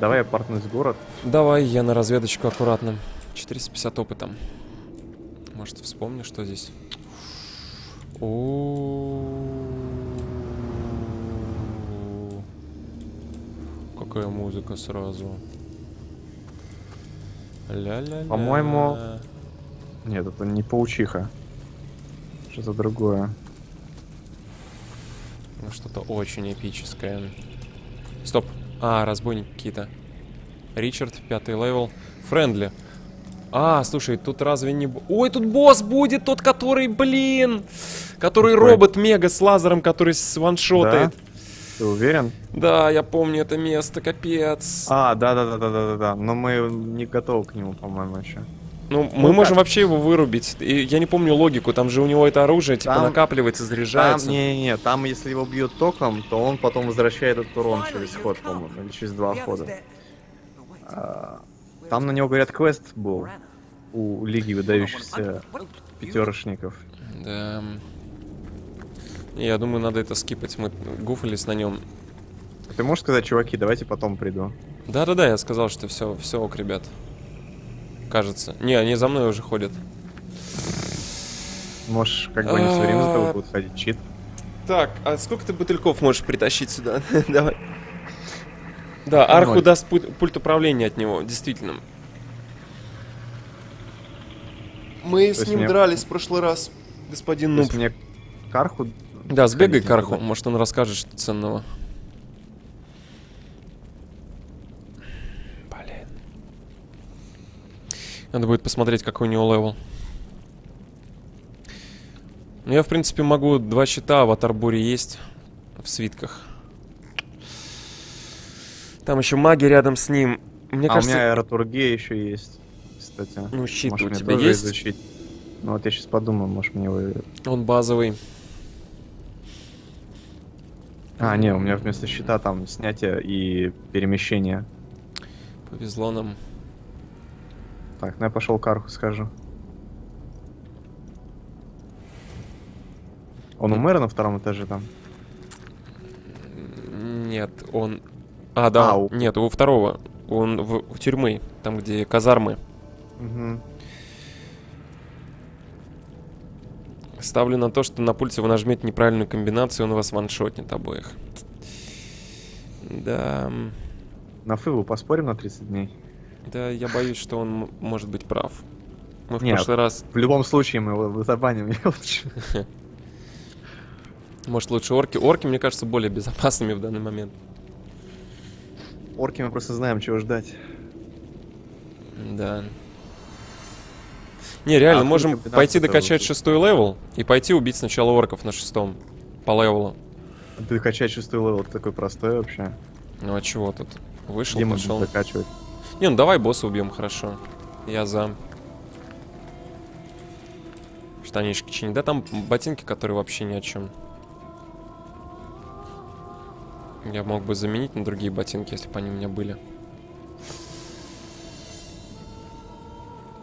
A: Давай я портнусь в город.
B: Давай, я на разведочку аккуратно. 450 опыта. Может, вспомню, что здесь. О, Какая музыка сразу. Ля-ля-ля.
A: По-моему, Нет, это не паучиха. Что-то другое.
B: Ну, Что-то очень эпическое. Стоп. А, разбойники какие-то. Ричард, пятый level. Friendly. А, слушай, тут разве не... Ой, тут босс будет, тот, который, блин! Который
A: Какой?
B: робот мега с лазером, который с ваншотает.
A: Ты уверен?
B: Да? я помню это место, капец.
A: А, да, да, да, да, да, да, да. Но мы не готовы к нему, по-моему, еще.
B: Ну, мы можем вообще его вырубить. И я не помню логику, там же у него это оружие, типа,
A: Там-
B: накапливается,
A: Там,
B: заряжается.
A: не-не-не, там если его бьет током, то он потом возвращает этот урон через ход, по-моему, или через два хода. А, Там на него, говорят, квест был у Лиги выдающихся пятерочников.
B: Да. Я думаю, надо это скипать. Мы гуфались на нем.
A: Ты можешь сказать, чуваки, давайте потом приду.
B: Да-да-да, я сказал, что все, все ок, ребят. Кажется. Не, они за мной уже ходят.
A: Можешь, как бы они все время за тобой будут ходить, чит.
B: Так, а сколько ты бутыльков можешь притащить сюда? Давай. Да, Арху даст пульт, управления от него, действительно. Мы
A: с ним
B: дрались в прошлый раз, господин
A: есть мне Карху...
B: Да, сбегай
A: сходить
B: к Арху,
A: надо.
B: может он расскажет что ценного. Блин. Надо будет посмотреть, какой у него level. Ну, я, в принципе, могу два щита в Атарбуре есть в свитках. Там еще маги рядом с ним. Мне
A: а
B: кажется,
A: у меня аэротургия еще есть, кстати.
B: ну, щит
A: Может,
B: у тебя есть?
A: изучить? Ну вот я сейчас подумаю, может мне вы...
B: Он базовый.
A: А, не, у меня вместо щита там снятие и перемещение.
B: Повезло нам.
A: Так, ну я пошел к Арху, скажу. Он у мэра на втором этаже там?
B: Нет, он... А, да,
A: А, у-
B: нет, у второго. Он в, у тюрьмы, там, где казармы.
A: Угу.
B: Ставлю на то, что на пульте вы нажмете неправильную комбинацию, он вас ваншотнет обоих. Да,
A: На Фыву поспорим на 30 дней?
B: Да, я боюсь, что он может быть прав. Мы в
A: Нет.
B: прошлый раз...
A: В любом случае мы его забаним.
B: Может, лучше орки? Орки, мне кажется, более безопасными в данный момент.
A: Орки мы просто знаем, чего ждать.
B: Да. Не, реально,
A: А,
B: можем пойти докачать
A: будет.
B: шестой level и пойти убить сначала орков на шестом. По левелу.
A: Ты качать шестой level, это такой простой вообще.
B: Ну а чего тут? Вышел,
A: Где
B: пошел.
A: докачивать?
B: Не, ну давай босса убьем, хорошо. Я за. Штанишки чинить. Да там ботинки, которые вообще ни о чем. Я мог бы заменить на другие ботинки, если бы они у меня были.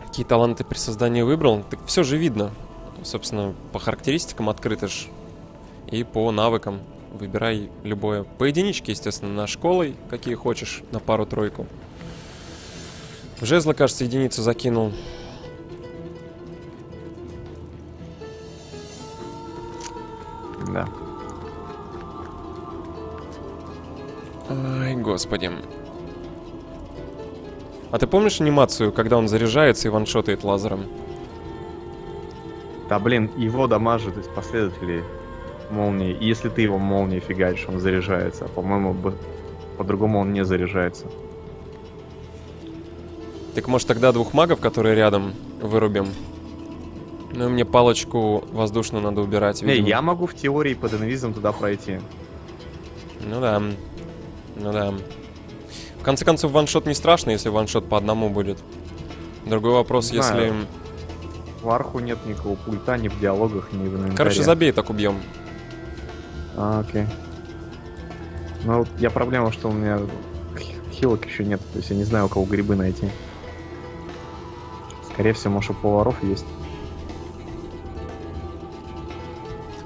B: Какие таланты при создании выбрал? Так все же видно. Собственно, по характеристикам открыто ж. И по навыкам. Выбирай любое. По единичке, естественно, на школой, какие хочешь, на пару-тройку. В жезла, кажется, единицу закинул.
A: Да.
B: Ай, господи. А ты помнишь анимацию, когда он заряжается и ваншотает лазером?
A: Да блин, его дамажит из последователей молнии. И если ты его молнией фигачишь, он заряжается. А, По-моему, по-другому он не заряжается.
B: Так может тогда двух магов, которые рядом, вырубим? Ну и мне палочку воздушную надо убирать,
A: Не,
B: видимо.
A: я могу в теории под инвизом туда пройти.
B: Ну да. Ну да. В конце концов, ваншот не страшно, если ваншот по одному будет. Другой вопрос,
A: Не
B: если...
A: знаю. В арху нет никакого пульта ни в диалогах, ни в инвентаре.
B: Короче, забей, так убьем.
A: А, окей. Ну, вот я проблема, что у меня хилок еще нет, то есть я не знаю, у кого грибы найти. Скорее всего, может, у поваров есть.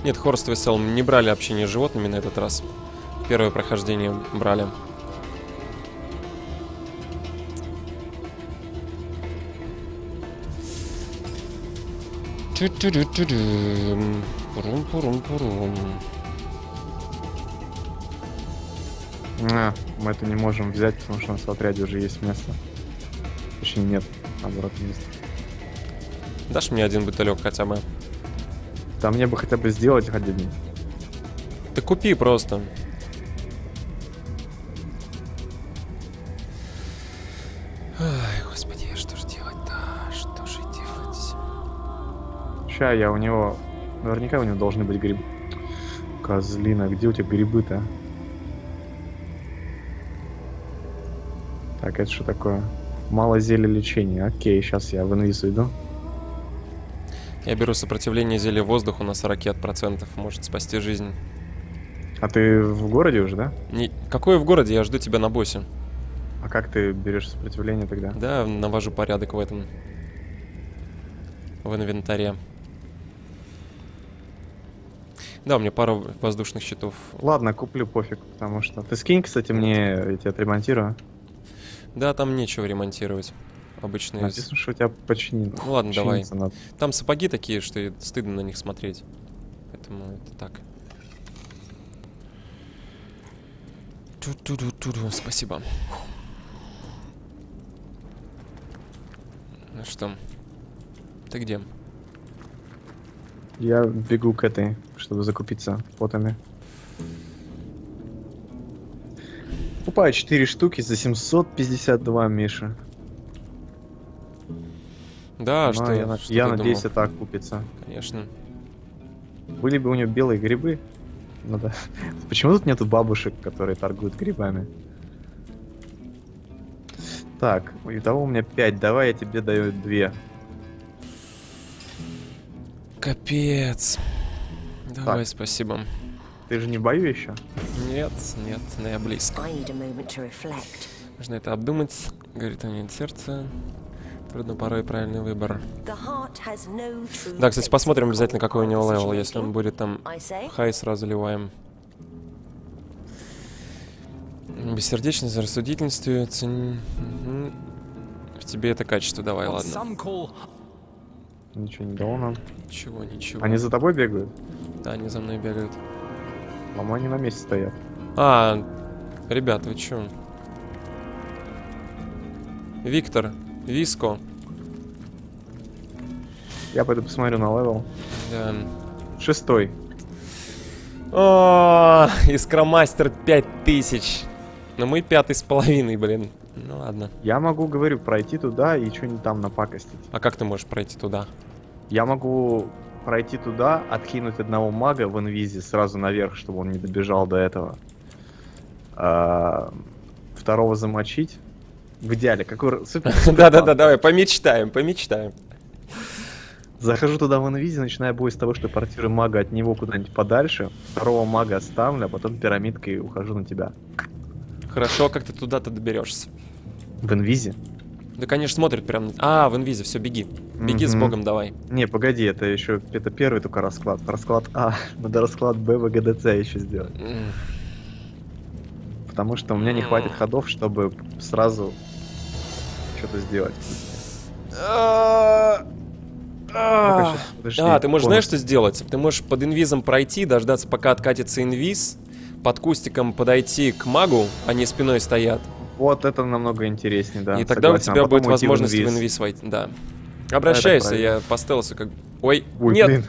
B: Нет, Хорст Весел не брали общение с животными на этот раз. Первое прохождение брали. Пурум-пурум-пурум.
A: А, мы это не можем взять, потому что у нас в отряде уже есть место. Точнее, нет, наоборот, есть.
B: Дашь мне один бутылек хотя бы?
A: Да мне бы хотя бы сделать один.
B: Ты купи просто. Ай, господи, что же делать-то? Что же делать?
A: Ща я у него... Наверняка у него должны быть грибы. Козлина, где у тебя грибы-то? Так, это что такое? Мало зелья лечения. Окей, сейчас я в инвиз иду.
B: Я беру сопротивление зелья воздуху на 40%, может спасти жизнь.
A: А ты в городе уже, да?
B: Не... Какое в городе? Я жду тебя на боссе.
A: А как ты берешь сопротивление тогда?
B: Да, навожу порядок в этом. В инвентаре. Да, у меня пара воздушных щитов.
A: Ладно, куплю пофиг, потому что... Ты скинь, кстати, мне, я тебе отремонтирую.
B: Да, там нечего ремонтировать. Обычные.
A: Написано, что у тебя починено.
B: Ну ладно, давай.
A: Надо.
B: Там сапоги такие, что стыдно на них смотреть. Поэтому это так. Ту-ту-ду-ту-ду, Спасибо. Ну что? Ты где?
A: Я бегу к этой, чтобы закупиться потами. Покупаю 4 штуки за 752, Миша.
B: Да,
A: Ну,
B: что
A: я, на-
B: что
A: я надеюсь,
B: думал?
A: это так купится.
B: Конечно.
A: Были бы у него белые грибы. Ну да. Почему тут нету бабушек, которые торгуют грибами? Так, итого у меня 5. Давай я тебе даю 2.
B: Капец. Давай,
A: Так.
B: спасибо.
A: Ты же не бою еще?
B: Нет, нет, но я близко. Нужно это обдумать. Говорит они сердце. Трудно порой правильный выбор. Да, кстати, посмотрим обязательно, какой у него level. Если он будет там хай, сразу ливаем. Бессердечность, рассудительность, цен... Мгм. В тебе это качество, давай, ладно.
A: Ничего не дал нам.
B: Ничего, ничего.
A: Они за тобой бегают?
B: Да, они за мной бегают.
A: По-моему, они на месте стоят.
B: А, ребят, вы чё? Виктор, Виско.
A: Я пойду посмотрю на level.
B: Да.
A: Шестой.
B: О, Искромастер 5000. Но мы пятый с половиной, блин. Ну ладно.
A: Я могу, говорю, пройти туда и что-нибудь там напакостить.
B: А как ты можешь пройти туда?
A: Я могу пройти туда, откинуть одного мага в инвизе сразу наверх, чтобы он не добежал до этого. А, второго замочить. В идеале, какой супер.
B: Да-да-да, давай, помечтаем, помечтаем.
A: Захожу туда в инвизе, начинаю бой с того, что портирую мага от него куда-нибудь подальше. Второго мага оставлю, а потом пирамидкой ухожу на тебя.
B: Хорошо, как ты туда-то доберешься.
A: В инвизе?
B: Да, конечно, смотрит прям. А, в инвизе, все, беги. Беги с
A: Мгм.
B: богом, давай.
A: Не, погоди, это еще это первый только расклад. Расклад А, надо расклад Б в ГДЦ еще сделать.
B: М,
A: Потому что у меня не хватит ходов, чтобы сразу что-то сделать. Подожди,
B: А, ты можешь, знаешь, что сделать? Ты можешь под инвизом пройти, дождаться, пока откатится инвиз, под кустиком подойти к магу, они спиной стоят.
A: Вот это намного интереснее, да.
B: и тогда у
A: согласен. А
B: тебя будет
A: в
B: возможность в
A: инвиз.
B: войти. Да. Обращайся, я по стелсу как... Ой,
A: Ой,
B: нет,
A: блин.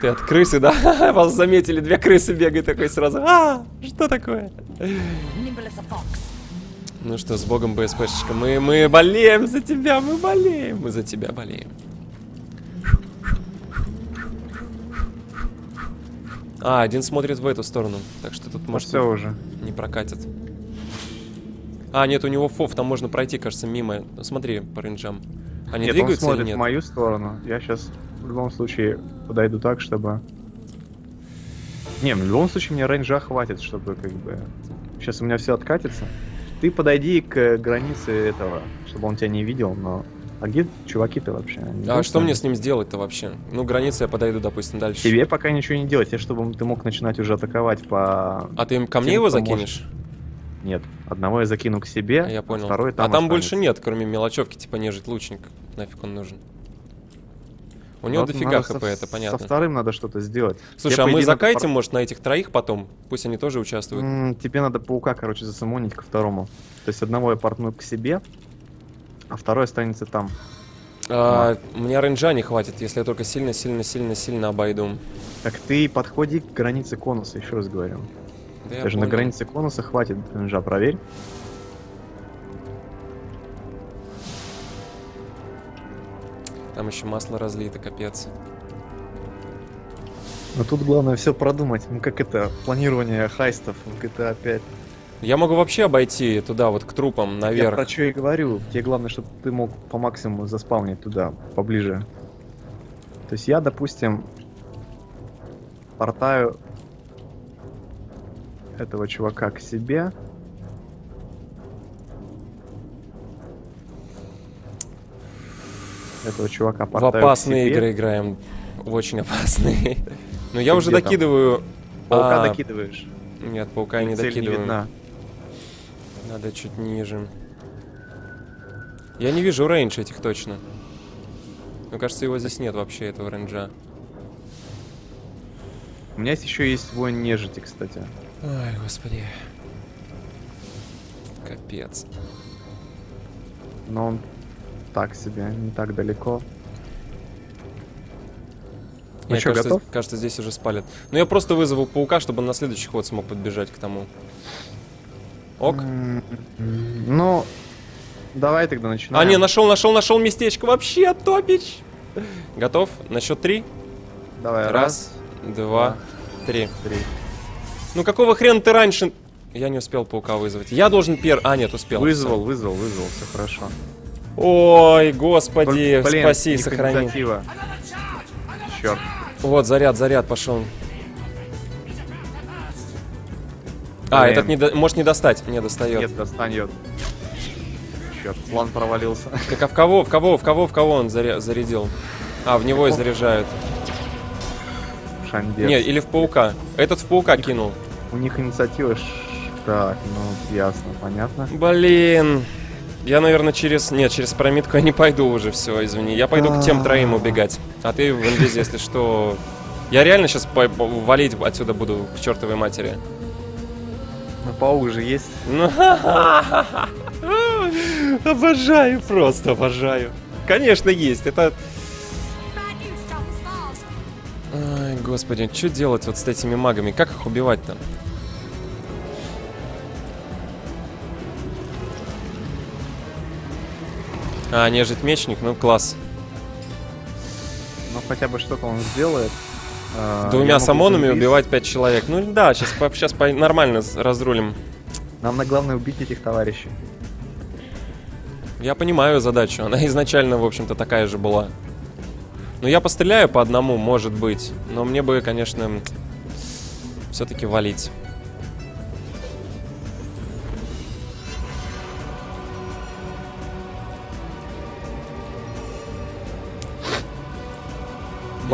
B: ты от крысы, да? Вас заметили, две крысы бегают такой сразу. А, что такое? Ну что, с богом, БСПшечка. Мы, мы болеем за тебя, мы болеем. Мы за тебя болеем. А, один смотрит в эту сторону. Так что тут, может,
A: все уже.
B: не прокатит. А, нет, у него фов, там можно пройти, кажется, мимо. Ну, Смотри по рейнджам. Они
A: нет, он
B: двигаются или
A: смотрит
B: нет?
A: в мою сторону. Я сейчас в любом случае подойду так, чтобы... Не, в любом случае мне рейнджа хватит, чтобы как бы... Сейчас у меня все откатится. Ты подойди к границе этого, чтобы он тебя не видел, но... А где чуваки-то вообще? Они
B: А что мне с ним сделать-то вообще? Ну, границы я подойду, допустим, дальше.
A: Тебе пока ничего не делать, тебе чтобы ты мог начинать уже атаковать по...
B: А ты им ко мне его закинешь?
A: Нет, одного я закину к себе,
B: Я
A: а
B: понял.
A: второй там
B: а там
A: останется.
B: больше нет, кроме мелочевки, типа нежить лучник. Нафиг он нужен? У него
A: Вот
B: дофига хп,
A: со-
B: это понятно.
A: Со вторым надо что-то сделать.
B: Слушай,
A: Тебе,
B: а мы закайтим,
A: пор-
B: может, на этих троих потом? Пусть они тоже участвуют.
A: М, Тебе надо паука, короче, засамонить ко второму. То есть одного я портну к себе, а второй останется там.
B: А, мне рейнджа не хватит, если я только сильно-сильно-сильно-сильно обойду.
A: Так ты подходи к границе конуса, еще раз говорю.
B: Да я
A: Даже на
B: понял.
A: границе конуса хватит рейнджа, проверь.
B: Там еще масло разлито, капец.
A: Но тут главное все продумать. Ну как это, планирование хайстов в GTA 5.
B: Я могу вообще обойти туда, вот к трупам,
A: Я
B: наверх.
A: про что и говорю. Тебе главное, чтобы ты мог по максимуму заспавнить туда, поближе. То есть я, допустим, портаю этого чувака к себе. Этого чувака
B: В опасные игры играем. В очень опасные. Но я
A: Ты
B: уже докидываю...
A: Паука
B: А,
A: докидываешь.
B: Нет, паука я не докидываю. Надо чуть ниже. Я не вижу рейндж этих точно. Мне кажется, его здесь нет вообще, этого рейнджа.
A: У меня еще есть воин нежити, кстати.
B: Ой, господи. Капец.
A: Но он так себе, не так далеко. Ну
B: Мне
A: чё,
B: кажется,
A: готов?
B: кажется, здесь уже спалят. Ну я просто вызову паука, чтобы он на следующий ход смог подбежать к тому. Ок.
A: М, Ну, давай тогда начинаем.
B: А, не, нашел, нашел, нашел местечко. Вообще топич. Готов? На счет три?
A: Давай,
B: Раз, два, три.
A: три.
B: Ну какого хрена ты раньше... Я не успел паука вызвать. Я должен пер... А, нет, успел.
A: Вызвал, вызвал, вызвал, все хорошо.
B: Ой, господи,
A: Блин,
B: спаси,
A: их
B: сохрани.
A: инициатива. Черт.
B: Вот, заряд, заряд пошел. А,
A: Блин.
B: этот не до- может не достать. Не достает.
A: Нет, достанет. Черт, план провалился.
B: Так а в кого, в кого, в кого, в кого он заря- зарядил? А, в него и заряжают.
A: Шандец.
B: Не, или в паука. Этот в паука кинул.
A: У них инициатива... ш- Так, ну, ясно, понятно.
B: Блин. Я, наверное, через... Нет, через пирамидку я не пойду уже, все, извини. Я пойду к тем троим убегать. А ты в инвизе, если что... Я реально сейчас валить отсюда буду к чертовой матери.
A: Ну, паук же есть.
B: Ну, обожаю, просто обожаю. Конечно, есть. Это... Ай, господи, что делать вот с этими магами? Как их убивать-то? А, нежить мечник, ну класс.
A: Ну, хотя бы что-то он сделает. А,
B: Двумя самонами убивать пять человек. Ну да, сейчас, сейчас нормально с- разрулим.
A: Нам на главное убить этих товарищей.
B: Я понимаю задачу, она изначально, в общем-то, такая же была. Ну, я постреляю по одному, может быть. Но мне бы, конечно, все-таки валить.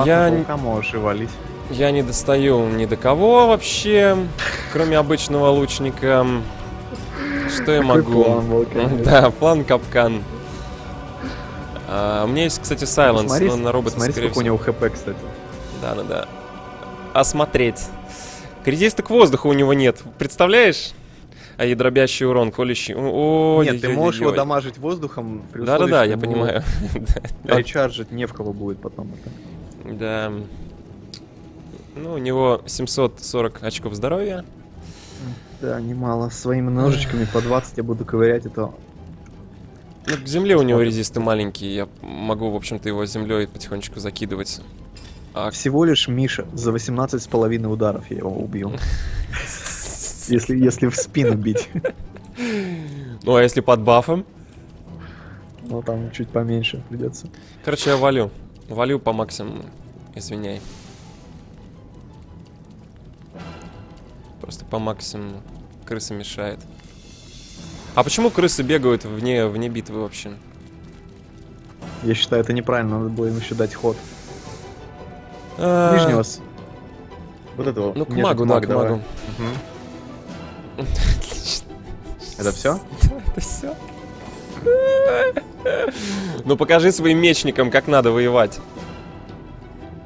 B: Я
A: можешь и валить.
B: Я не достаю ни до кого вообще, кроме обычного лучника. Что я могу?
A: план.
B: Да, план капкан. А, у меня есть, кстати, Silence,
A: Смотри,
B: но на робота,
A: смотри,
B: скорее
A: сколько у
B: всего.
A: него хп, кстати.
B: Да, да, да. Осмотреть. Кризиста к воздуху у него нет. Представляешь? А и дробящий урон, колющий. О,
A: Нет, ты можешь его дамажить воздухом
B: Да-да-да, я понимаю.
A: Речаржить не в кого будет потом это.
B: Да. Ну, у него 740 очков здоровья.
A: Да, немало. Своими ножичками по 20 я буду ковырять это.
B: Ну, к земле у него резисты маленькие. Я могу, в общем-то, его землей потихонечку закидывать. А-
A: Всего лишь Миша за 18 с половиной ударов я его убил. Если, если в спину бить.
B: Ну а если под бафом?
A: Ну там чуть поменьше придется.
B: Короче, я валю. Валю по максимуму. Извиняй. Просто по максимуму. Крыса мешает. А почему крысы бегают вне, вне битвы вообще?
A: Я считаю, это неправильно, надо было им еще дать ход.
B: А,
A: Нижнего. с- Вот этого.
B: Ну, к магу, да, к магу.
A: Мгм. Это все?
B: Это все. Ну покажи своим мечникам, как надо воевать.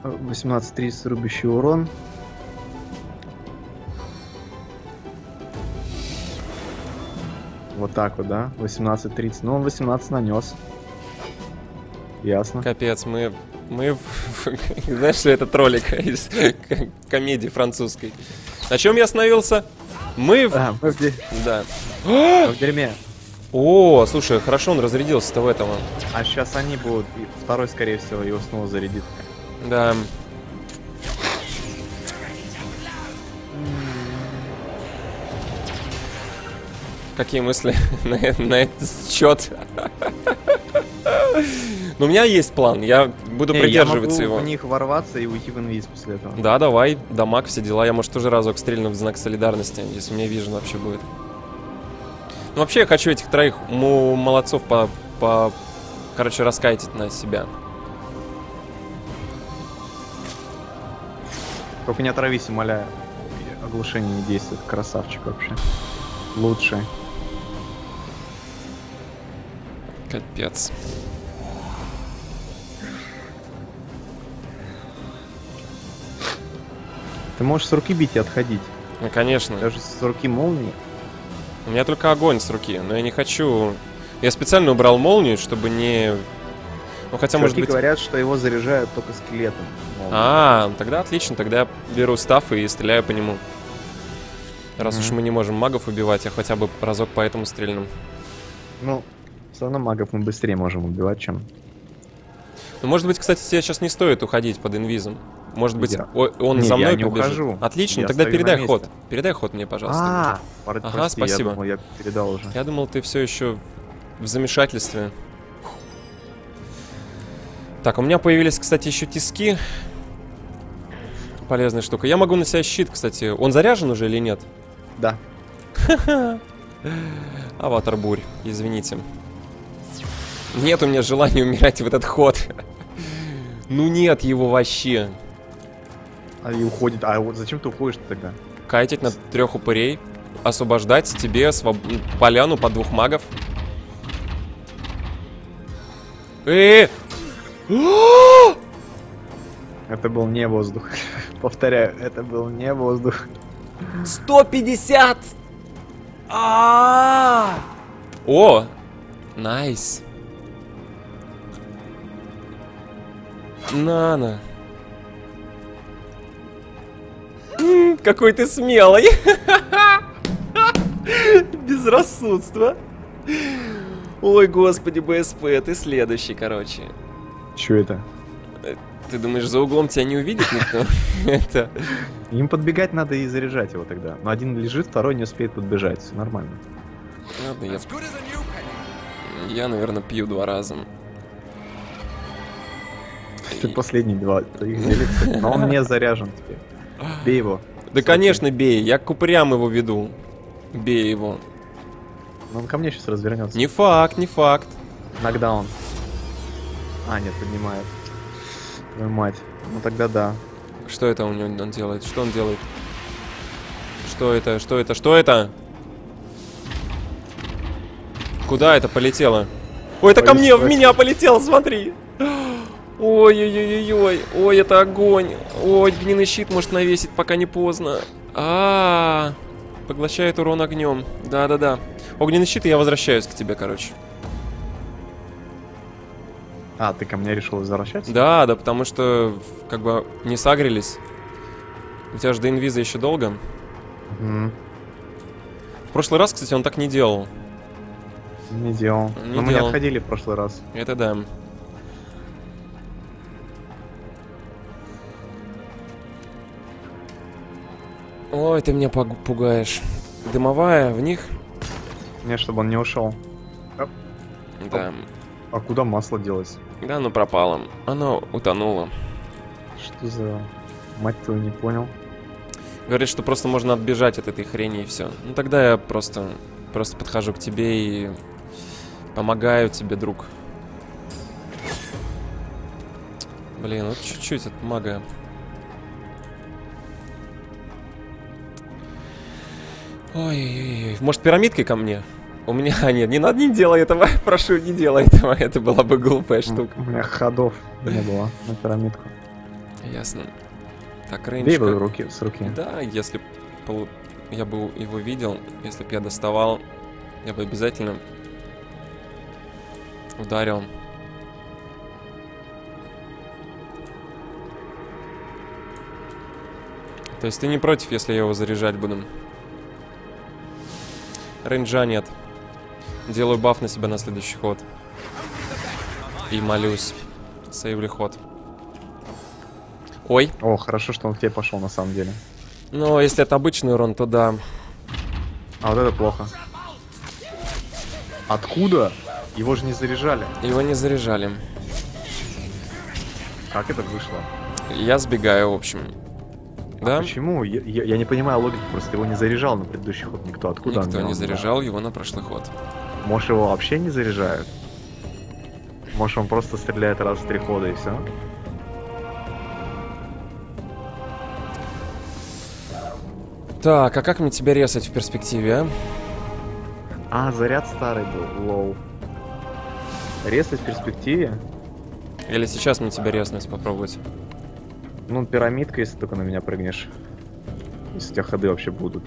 A: 18-30 рубящий урон. Вот так вот, да? 18-30. Ну, он 18 нанес. Ясно.
B: Капец, мы... Мы... Знаешь, что это троллик из комедии французской. На чем я остановился? Мы в...
A: А, мы в,
B: Да.
A: мы в дерьме.
B: О, слушай, хорошо, он разрядился-то в этом.
A: А сейчас они будут. и второй, скорее всего, его снова зарядит.
B: Да. Какие мысли на, э- на этот счет? Ну, у меня есть план, я буду
A: Не,
B: придерживаться
A: я могу
B: его.
A: в них ворваться и уйти в инвиз после этого.
B: Да, давай, дамаг, все дела. Я, может, тоже разок стрельну в знак солидарности, если у меня вижен вообще будет. Ну, вообще, я хочу этих троих молодцов по, по... Короче, раскайтить на себя.
A: Только не отравись, умоляю. Оглушение не действует. Красавчик вообще. Лучший.
B: Капец.
A: Ты можешь с руки бить и отходить.
B: Ну, конечно.
A: Даже с руки молнии.
B: У меня только огонь с руки, но я не хочу... Я специально убрал молнию, чтобы не... Ну, хотя, может
A: Чуваки
B: быть...
A: говорят, что его заряжают только скелетом.
B: А, тогда отлично, тогда я беру стаф и стреляю по нему. Раз уж
A: Мгм.
B: мы не можем магов убивать, я хотя бы разок по этому стрельну.
A: Ну, все равно магов мы быстрее можем убивать, чем...
B: Ну, может быть, кстати, тебе сейчас не стоит уходить под инвизом. Может быть,
A: Я-
B: он
A: Не,
B: за
A: я
B: мной
A: не
B: побежит.
A: ухожу.
B: Отлично,
A: Я
B: тогда передай ход. Передай ход мне, пожалуйста.
A: А, пор-
B: Ага,
A: прости,
B: спасибо.
A: Я, думал, я передал уже.
B: Я думал, ты все еще в замешательстве. Так, у меня появились, кстати, еще тиски. Полезная штука. Я могу на себя щит, кстати. Он заряжен уже или нет?
A: Да.
B: Аватар бурь, извините. Нет у меня желания умирать в этот ход. Ну нет его вообще.
A: А и уходит. А вот зачем ты уходишь тогда?
B: Кайтить на трех упырей. Освобождать тебе своб- поляну под двух магов. Э!
A: Это был не воздух. Повторяю, это был не воздух.
B: 150! А! О! Nice. Нана. М, Какой ты смелый. Безрассудство. Ой, господи, БСП, ты следующий, короче.
A: Чё это?
B: Ты думаешь, за углом тебя не увидит никто? Это...
A: Им подбегать надо и заряжать его тогда. Но один лежит, второй не успеет подбежать. Все нормально.
B: Ладно, я, я, наверное, пью два раза.
A: Ты последние два. Но он не заряжен теперь. Бей его.
B: Да, конечно, бей. Я к упырям его веду. Бей его.
A: Он ко мне сейчас развернется.
B: Не факт, не факт.
A: Нокдаун. А, нет, поднимает. Твою мать. Ну тогда да.
B: Что это у него он делает? Что он делает? Что это? Что это? Что это? Куда это полетело? Ой, это ко мне, в меня полетело, смотри. Ой-ой-ой-ой, ой, это огонь. Ой, огненный щит может навесить, пока не поздно. А, поглощает урон огнем. Да-да-да. Огненный щит, и я возвращаюсь к тебе, короче.
A: А, ты ко мне решил возвращаться?
B: Да, да, потому что как бы не сагрились. У тебя же до инвиза еще долго.
A: Мгм.
B: В прошлый раз, кстати, он так не делал.
A: Не делал.
B: Не
A: Но мы не
B: делал.
A: отходили в прошлый раз.
B: Это да. Ой, ты меня пугаешь. Дымовая в них?
A: Не, чтобы он не ушел.
B: Да.
A: А куда масло делось?
B: Да, оно пропало. Оно утонуло.
A: Что за... Мать твою, не понял.
B: Говорит, что просто можно отбежать от этой хрени и все. Ну тогда я просто, просто подхожу к тебе и помогаю тебе, друг. Блин, вот чуть-чуть от мага. Ой-ой-ой. Может, пирамидкой ко мне? У меня... А, нет, не надо, не делай этого. Прошу, не делай этого. Это была бы глупая штука.
A: У меня ходов не было на пирамидку.
B: Ясно. Так,
A: Бей
B: рейндж...
A: его руки, с руки.
B: Да, если полу- я бы его видел, если бы я доставал, я бы обязательно ударил. То есть ты не против, если я его заряжать буду? Рейнджа нет. Делаю баф на себя на следующий ход. И молюсь. Сейвли ход. Ой.
A: О, хорошо, что он к тебе пошел на самом деле.
B: Ну, если это обычный урон, то да.
A: А вот это плохо. Откуда? Его же не заряжали.
B: Его не заряжали.
A: Как это вышло?
B: Я сбегаю, в общем. Да?
A: Почему? Я, я- я не понимаю логики, просто его не заряжал на предыдущий ход никто. Откуда он
B: Никто не заряжал его на прошлый ход.
A: Может его вообще не заряжают? Может он просто стреляет раз в три хода и все?
B: Так, а как мне тебя резать в перспективе, а?
A: А, заряд старый был, lol. Резать в перспективе?
B: Или сейчас мне тебя резнуть попробовать?
A: Ну, пирамидка, если только на меня прыгнешь. Если у тебя ходы вообще будут.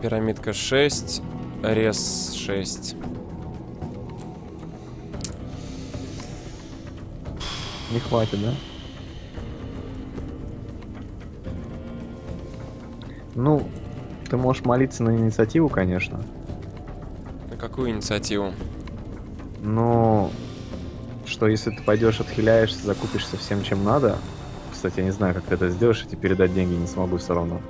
B: Пирамидка 6, рез 6.
A: Не хватит, да? Ну, ты можешь молиться на инициативу, конечно.
B: На какую инициативу?
A: Но что если ты пойдешь, отхиляешься, закупишься всем, чем надо. Кстати, я не знаю, как ты это сделаешь, я тебе передать деньги не смогу все равно.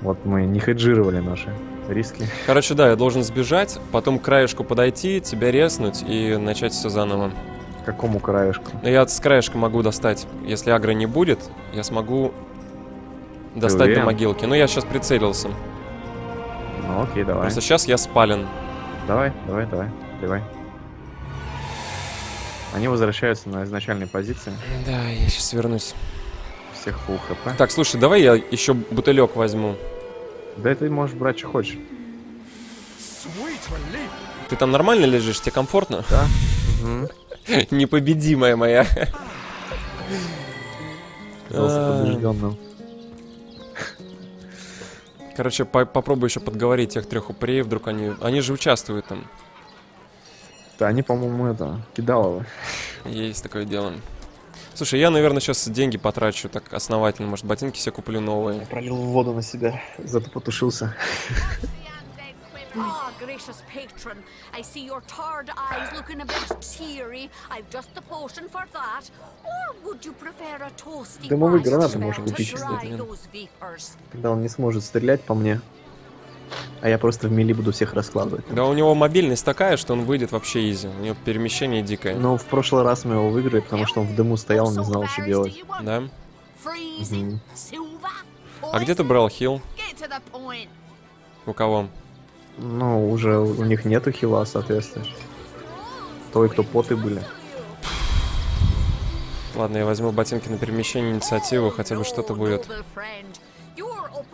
A: Вот мы не хеджировали наши риски.
B: Короче, да, я должен сбежать, потом к краешку подойти, тебя резнуть и начать все заново.
A: К какому краешку?
B: Но я с краешка могу достать. Если агро не будет, я смогу достать до
A: уверен?
B: могилки. Ну, я сейчас прицелился.
A: Ну окей, давай.
B: Просто сейчас я спален.
A: Давай, давай, давай, давай. Они возвращаются на изначальные позиции.
B: Да, я сейчас вернусь.
A: Всех full хп.
B: Так, слушай, давай я еще бутылек возьму.
A: Да ты можешь брать, что хочешь.
B: Ты там нормально лежишь? Тебе комфортно?
A: Да.
B: Непобедимая моя.
A: Казался
B: А. Короче, по- попробую еще подговорить тех трех упырей, вдруг они... Они же участвуют там.
A: Да, они, по-моему, это, кидаловы.
B: Есть такое дело. Слушай, я, наверное, сейчас деньги потрачу так основательно. Может, ботинки себе куплю новые.
A: Пролил воду на себя, зато потушился.
E: Ah, gracious patron, I see your tired eyes looking a bit teary. I've just the potion for that. Or would you prefer a toasty
A: Дымовые гранаты можно купить,
B: кстати.
A: Когда он не сможет стрелять по мне. А я просто в мили буду всех раскладывать.
B: Да у него мобильность такая, что он выйдет вообще изи. У него перемещение дикое.
A: Но в прошлый раз мы его выиграли, потому что он в дыму стоял, не знал, что делать.
B: Да?
E: Silver,
B: А где ты брал хил? У кого?
A: Ну, уже у них нету хила, соответственно. Той, кто поты были.
B: Ладно, я возьму ботинки на перемещение инициативу, хотя бы что-то будет.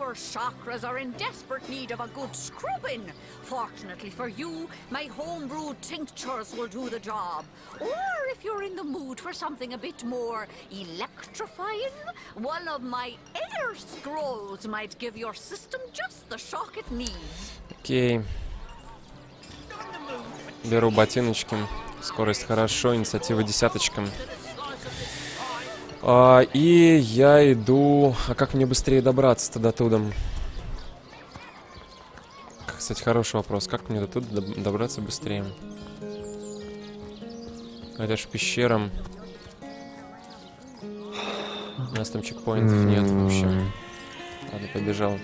E: Noble friend, Your upper chakras are in desperate need of a good scrubbing. Fortunately for you, my homebrewed tinctures will do the job. Or if you're in the mood for something a bit more electrifying, one of my air scrolls might give your system just the shock it needs.
B: Окей. Беру ботиночки. Скорость хорошо, инициатива десяточка. А, и я иду... А как мне быстрее добраться-то до туда? Кстати, хороший вопрос. Как мне до туда доб- добраться быстрее? Это ж пещера. У нас там чекпоинтов нет вообще.
A: М,
B: Ладно, побежал.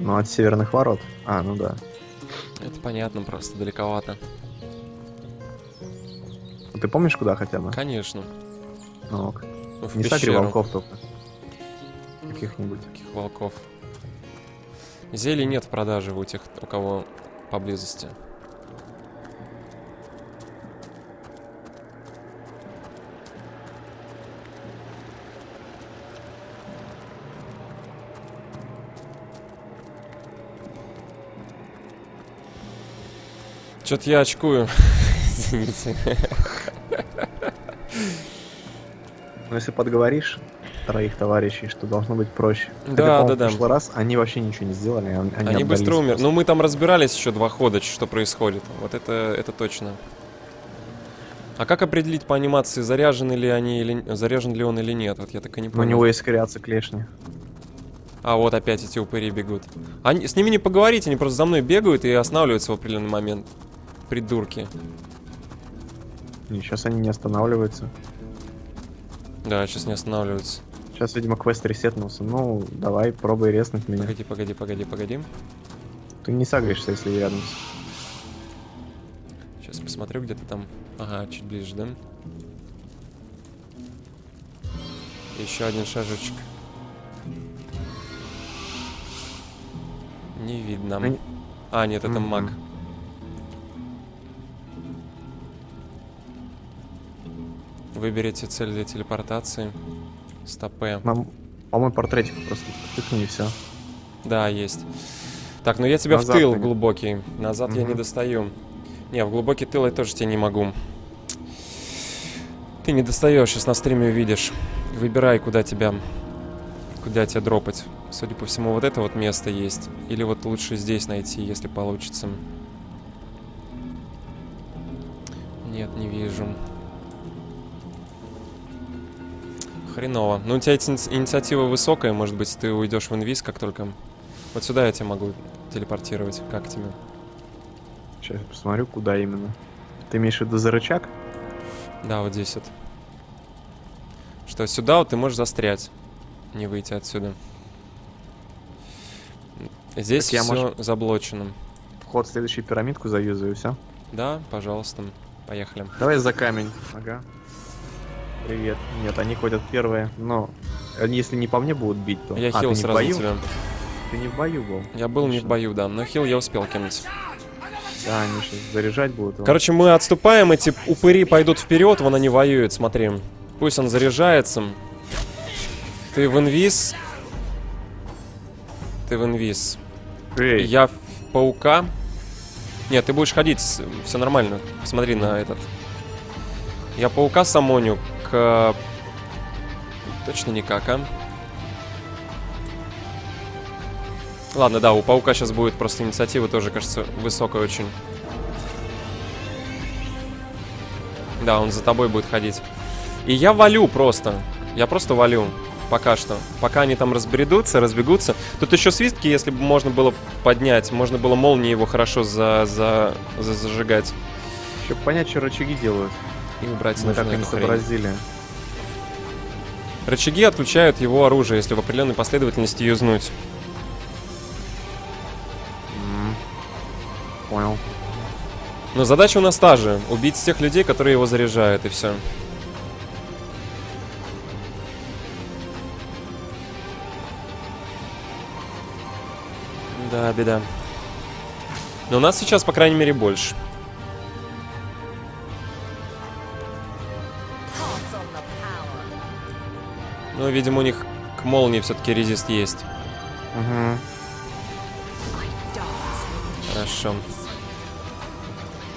A: Ну, от северных ворот. А, ну да.
B: Это понятно, просто далековато.
A: Ты помнишь, куда хотя бы?
B: Конечно.
A: Ну, ок.
B: В
A: Не сагри
B: пещеру.
A: волков только. Каких-нибудь.
B: Каких волков? Зелий нет в продаже у тех, у кого поблизости. Что-то я очкую. Извините.
A: Но если подговоришь троих товарищей, что должно быть проще. Хотя,
B: Да,
A: по-моему,
B: да, да.
A: В прошлый раз они вообще ничего не сделали. Они, они
B: быстро умерли.
A: просто.
B: Ну, мы там разбирались еще два хода, что происходит. Вот это, это точно. А как определить по анимации, заряжены ли они или заряжен ли он или нет? Вот я так и не
A: Но
B: понял.
A: у него искрятся клешни.
B: А вот опять эти упыри бегут. Они, с ними не поговорить, они просто за мной бегают и останавливаются в определенный момент. Придурки.
A: И сейчас они не останавливаются.
B: Да, сейчас не останавливаются.
A: Сейчас, видимо, квест ресетнулся. Ну, давай, пробуй резнуть меня.
B: Погоди, погоди, погоди, погоди.
A: Ты не сагришься, если я рядом.
B: Сейчас посмотрю, где ты там. Ага, чуть ближе, да? Еще один шажочек. Не видно. А, нет, это маг. Выберите цель для телепортации. Стопе.
A: Нам, по-моему, портретик просто тыкни и все.
B: Да, есть. Так, ну я тебя
A: Назад
B: в тыл
A: ты
B: глубокий. Назад я не достаю. Не, в глубокий тыл я тоже тебе не могу. Ты не достаешь, сейчас на стриме увидишь. Выбирай, куда тебя... Куда тебя дропать. Судя по всему, вот это вот место есть. Или вот лучше здесь найти, если получится. Нет, не вижу. Хреново. Ну, у тебя иници- инициатива высокая, может быть, ты уйдешь в инвиз, как только... Вот сюда я тебя могу телепортировать. Как тебе?
A: Сейчас я посмотрю, куда именно. Ты имеешь в виду за рычаг?
B: Да, вот здесь вот. Что, сюда вот ты можешь застрять. Не выйти отсюда. Здесь
A: Так я,
B: все
A: может-
B: заблочено.
A: Вход в следующую пирамидку заюзаю, все.
B: Да, пожалуйста. Поехали.
A: Давай за камень. Ага. Привет. Нет, они ходят первые, но они, если не по мне будут бить, то...
B: Я
A: а,
B: хил сразу
A: бою?
B: тебя.
A: Ты не в бою был?
B: Я был не в бою, да, но хил я успел кинуть.
A: Да, они сейчас заряжать будут.
B: Короче, мы отступаем, эти упыри пойдут вперед, вон они воюют, смотри. Пусть он заряжается. Ты в инвиз. Ты в инвиз.
A: Эй,
B: Я в паука. Нет, ты будешь ходить, все нормально. Смотри на этот. Я паука самоню к... Точно никак, а? Ладно, да, у паука сейчас будет просто инициатива тоже, кажется, высокая очень. Да, он за тобой будет ходить. И я валю просто. Я просто валю. Пока что. Пока они там разбредутся, разбегутся. Тут еще свистки, если бы можно было поднять. Можно было молнией его хорошо за, за, за- зажигать.
A: Чтобы понять, что рычаги делают.
B: И убрать
A: Мы так и не сообразили.
B: Рычаги отключают его оружие, если в определенной последовательности юзнуть.
A: Понял.
B: Но задача у нас та же. Убить тех людей, которые его заряжают, и все. Да, беда. Но у нас сейчас, по крайней мере, больше. Но, видимо, у них к молнии все-таки резист есть.
A: Угу.
B: Хорошо.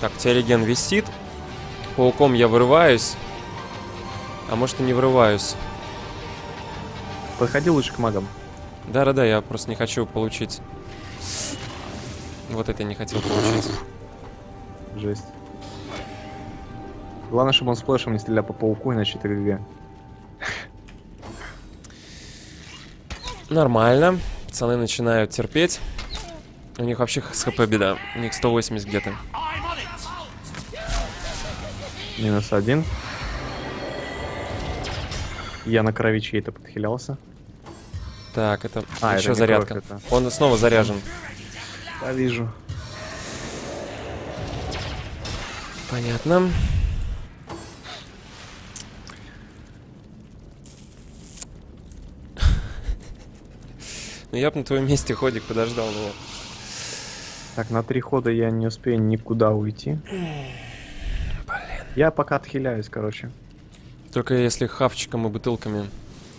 B: Так, телеген висит. Пауком я вырываюсь. А может и не вырываюсь.
A: Подходи лучше к магам.
B: Да-да-да, я просто не хочу получить. Вот это я не хотел получить.
A: Жесть. Главное, чтобы он сплэшем не стрелял по пауку, иначе это ГГ.
B: Нормально. Пацаны начинают терпеть. У них вообще с хп беда. У них 180 где-то.
A: Минус один. Я на крови чьей-то подхилялся.
B: Так, это
A: А, это
B: еще
A: не
B: зарядка.
A: кровь, это-
B: Он снова заряжен.
A: Я вижу.
B: Понятно. Ну я бы на твоем месте ходик подождал, но...
A: Так, на три хода я не успею никуда уйти. Я пока отхиляюсь, короче.
B: Только если хавчиком и бутылками.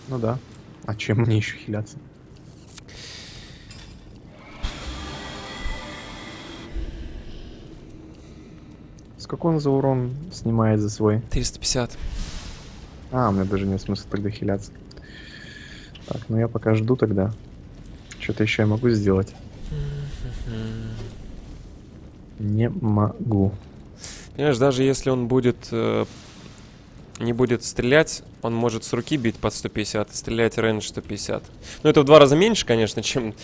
A: Ну да. А чем мне еще хиляться? Сколько он за урон снимает за свой?
B: 350.
A: А, мне даже нет смысла тогда хиляться. Так, ну я пока жду тогда. Что-то еще я могу сделать? Не могу.
B: Понимаешь, даже если он будет... э, не будет стрелять, он может с руки бить под 150 и стрелять рейндж 150. Ну, это в два раза меньше, конечно, чем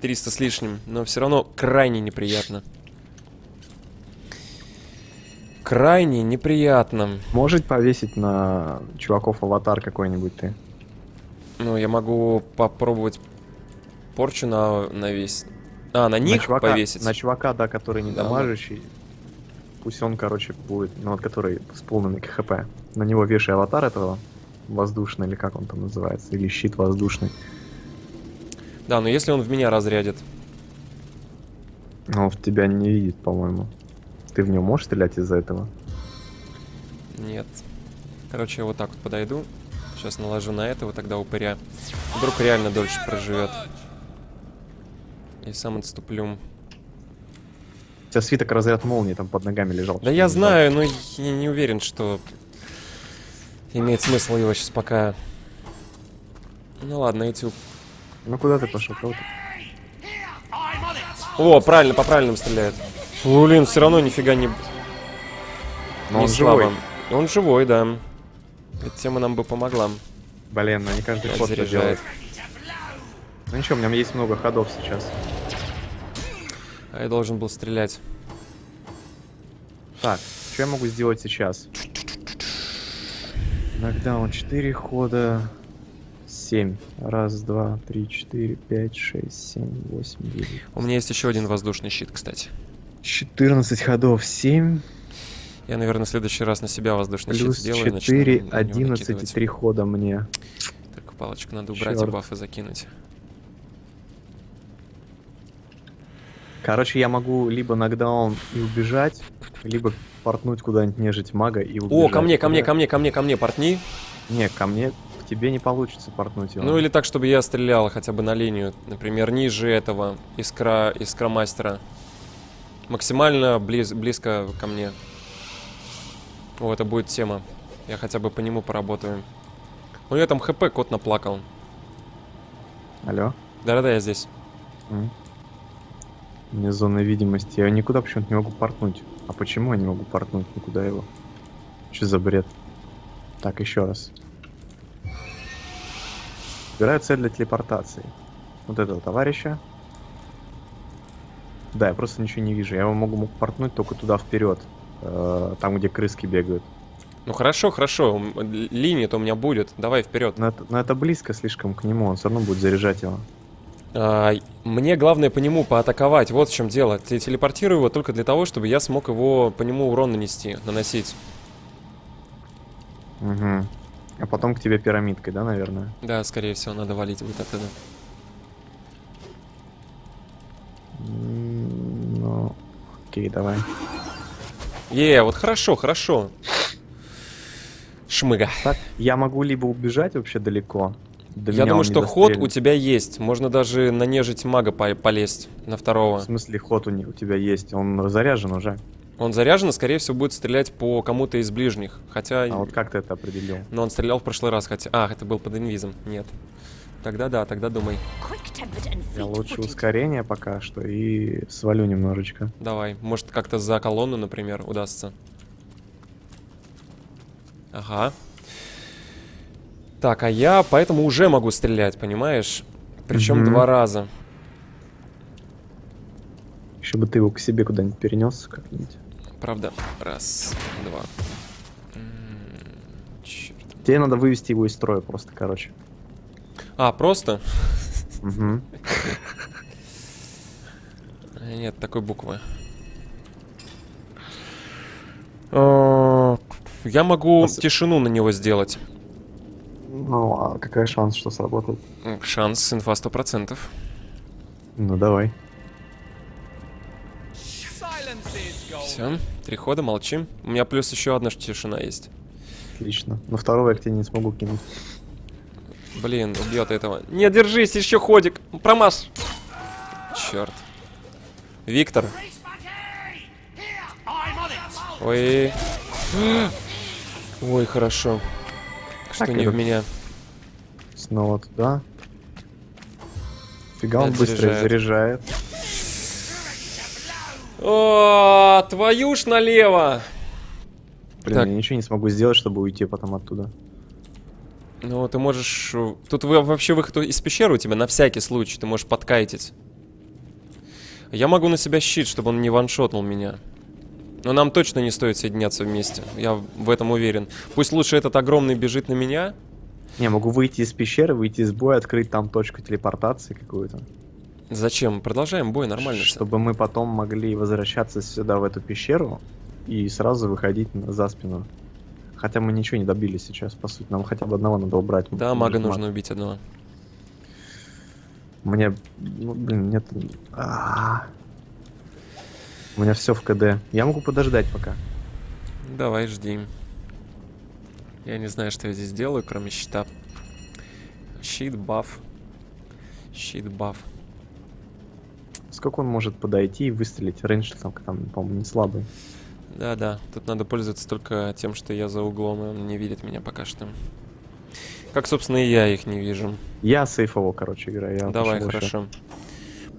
B: 300 с лишним, но все равно крайне неприятно. Крайне неприятно.
A: Может повесить на чуваков аватар какой-нибудь ты?
B: Ну, я могу попробовать порчу на, на весь... А, на
A: на
B: них
A: чувака,
B: повесить?
A: На чувака, да, который не
B: Да,
A: дамажащий. Пусть он, короче, будет, ну вот который с полными КХП. На него вешай аватар этого воздушный, или как он там называется, или щит воздушный.
B: Да, но если он в меня разрядит.
A: Он в тебя не видит, по-моему. Ты в него можешь стрелять из-за этого?
B: Нет. Короче, я вот так вот подойду. Сейчас наложу на этого тогда упыря. Вдруг реально дольше проживет. И сам отступлю.
A: У тебя свиток разряд молнии там под ногами лежал.
B: Да я знаю, но я не уверен, что имеет смысл его сейчас пока... Ну ладно, эти...
A: Ну куда ты пошел? Кого ты?
B: О, правильно, по правильным стреляет. Блин, все равно нифига не...
A: Но
B: не
A: он
B: слабо.
A: живой.
B: Он живой, да. Эта тема нам бы помогла.
A: Блин, ну не каждый ход делает. Ну ничего, у меня есть много ходов сейчас.
B: А я должен был стрелять.
A: Так, что я могу сделать сейчас? Нокдаун 4 хода. 7. Раз, два, три, четыре, пять, шесть, семь, восемь, девять.
B: У меня есть еще один воздушный щит, кстати.
A: 14 ходов 7
B: Я, наверное, в следующий раз на себя воздушный
A: плюс
B: щит сделаю. и начну
A: 4,
B: на него
A: 11 и
B: накидывать.
A: 3 хода мне.
B: Так, палочку надо убрать и
A: Чёрт.
B: бафы закинуть.
A: Короче, я могу либо нокдаун и убежать, либо портнуть куда-нибудь нежить мага и убежать.
B: О, ко мне, ко мне, ко мне, ко мне, ко мне, портни.
A: Не, ко мне, к тебе не получится портнуть его.
B: Ну или так, чтобы я стрелял хотя бы на линию. Например, ниже этого искра, искра мастера. Максимально близ, близко ко мне. О, это будет тема. Я хотя бы по нему поработаю. У меня там хп кот наплакал.
A: Алло?
B: Да-да-да, я здесь.
A: М. Мне зона видимости. Я никуда почему-то не могу портнуть. А почему я не могу портнуть никуда его? Что за бред? Так, еще раз. Выбираю цель для телепортации. Вот этого товарища. Да, я просто ничего не вижу. Я его могу, могу портнуть только туда вперед. э, там, где крыски бегают.
B: Ну хорошо, хорошо. Линия-то у меня будет. Давай вперед.
A: Но это, но это близко слишком к нему, он все равно будет заряжать его.
B: А, мне главное по нему поатаковать. Вот в чем дело. Ты телепортируй его только для того, чтобы я смог его по нему урон нанести, наносить.
A: Угу. А потом к тебе пирамидкой, да, наверное?
B: Да, скорее всего, надо валить вот оттуда.
A: Ну, окей, давай.
B: Е, вот хорошо, хорошо. Шмыга.
A: Так, я могу либо убежать вообще далеко. До
B: Я думаю, что ход у тебя есть. Можно даже нанежить мага по- полезть на
A: В
B: второго.
A: смысле, ход у, у тебя есть. Он заряжен уже.
B: Он заряжен, и, скорее всего, будет стрелять по кому-то из ближних. Хотя...
A: А вот как ты это определил?
B: Но он стрелял в прошлый раз, хотя... А, это был под инвизом. Нет. Тогда да, тогда думай.
A: Я лучше ускорение пока что и свалю немножечко.
B: Давай. Может, как-то за колонну, например, удастся. Ага. Так, а я поэтому уже могу стрелять, понимаешь? Причем два раза.
A: Еще бы ты его к себе куда-нибудь перенес как-нибудь.
B: Правда. Раз, два. Черт.
A: Тебе надо вывести его из строя просто, короче.
B: А, просто?
A: Угу.
B: Нет такой буквы. Э, Я могу тишину на него сделать.
A: Ну, а какой шанс, что сработает?
B: Шанс инфа 100%.
A: Ну, давай.
B: Все, три хода, молчим. У меня плюс еще одна тишина есть.
A: Отлично. Но второго я к тебе не смогу кинуть.
B: Блин, убьет этого. Не, держись, еще ходик. Промаш. Черт. Виктор. Ой. Ой, хорошо. Что
A: Так,
B: не в меня.
A: Снова туда. Фига он быстро
B: заряжает. О, твою ж налево.
A: Блин,
B: Так.
A: я ничего не смогу сделать, чтобы уйти потом оттуда.
B: Ну, ты можешь... э, Тут вы- вообще выход из пещеры у тебя на всякий случай. Ты можешь подкайтить. Я могу на себя щит, чтобы он не ваншотнул меня. Но нам точно не стоит соединяться вместе. Я в этом уверен. Пусть лучше этот огромный бежит на меня.
A: Не, могу выйти из пещеры, выйти из боя, открыть там точку телепортации какую-то.
B: Зачем? Продолжаем бой, нормально.
A: Чтобы мы потом могли возвращаться сюда, в эту пещеру, и сразу выходить за спину. Хотя мы ничего не добились сейчас, по сути. Нам хотя бы одного надо убрать.
B: Да, мага
A: маг-
B: нужно убить одного.
A: Мне, ну, блин, нет... А. У меня все в КД. Я могу подождать пока.
B: Давай, жди. Я не знаю, что я здесь делаю, кроме щита. Щит, баф. Щит, баф.
A: Сколько он может подойти и выстрелить? Рейндж там, там по-моему, не слабый.
B: Да-да, тут надо пользоваться только тем, что я за углом, и он не видит меня пока что. Как, собственно, и я их не вижу.
A: Я сейфово, короче, играю. Я
B: Давай, хорошо.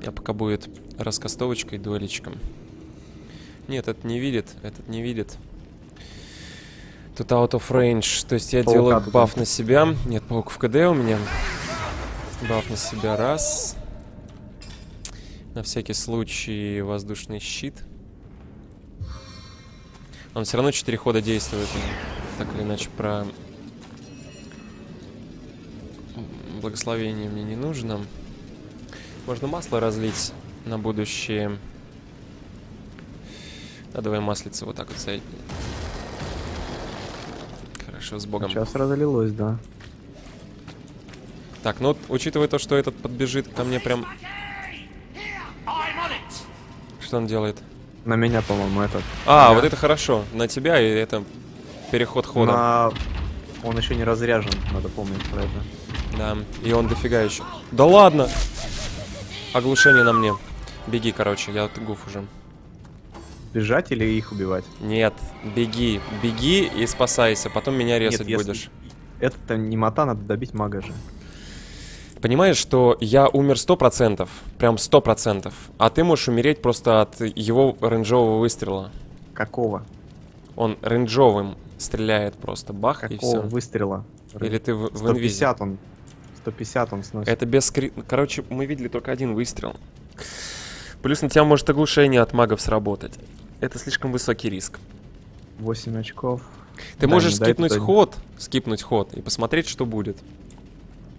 B: Я пока будет раскастовочкой, дуэлечком. Нет, этот не видит, этот не видит. Тут out of range, то есть я
A: Паука
B: делаю баф на себя. Нет, паук в КД у меня. Баф на себя раз. На всякий случай воздушный щит. Он все равно 4 хода действует. Так или иначе про благословение мне не нужно. Можно масло разлить на будущее. А давай маслица вот так вот зайти. Хорошо, с богом.
A: Сейчас разлилось, да.
B: Так, ну, учитывая то, что этот подбежит ко мне прям... Что он делает?
A: На меня, по-моему, этот.
B: А,
A: Да.
B: вот это хорошо. На тебя, и это переход хода.
A: На... Он еще не разряжен, надо помнить про это.
B: Да, и он дофига еще. Да ладно! Оглушение на мне. Беги, короче, я гуф уже.
A: Бежать или их убивать?
B: Нет, беги, беги и спасайся, потом меня резать
A: если-
B: будешь.
A: Это не мота, надо добить мага же.
B: Понимаешь, что я умер сто процентов, прям сто процентов, а ты можешь умереть просто от его рейнджового выстрела.
A: Какого?
B: Он рейнджовым стреляет просто, бах, и
A: Какого
B: все.
A: выстрела?
B: Или ты в, в инвизе.
A: 150 он. 150 он сносит.
B: Это без скри... Короче, мы видели только один выстрел. Плюс на тебя может оглушение от магов сработать. Это слишком высокий риск.
A: 8 очков.
B: Ты
A: Да,
B: можешь скипнуть ход, скипнуть ход и посмотреть, что будет.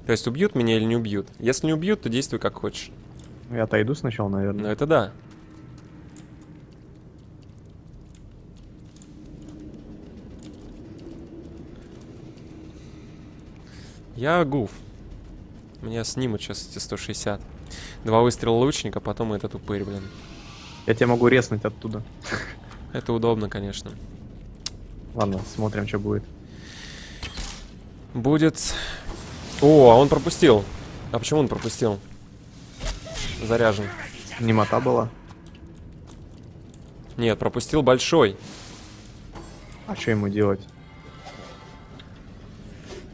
B: То есть убьют меня или не убьют. Если не убьют, то действуй как хочешь.
A: Я отойду сначала,
B: Но
A: наверное.
B: это да. Я гуф. Меня снимут сейчас эти 160. Два выстрела лучника, потом этот упырь, блин.
A: Я тебя могу резнуть оттуда.
B: Это удобно, конечно.
A: Ладно, смотрим, что будет.
B: Будет... О, а он пропустил. А почему он пропустил? Заряжен.
A: Не мота была.
B: Нет, пропустил большой.
A: А что ему делать?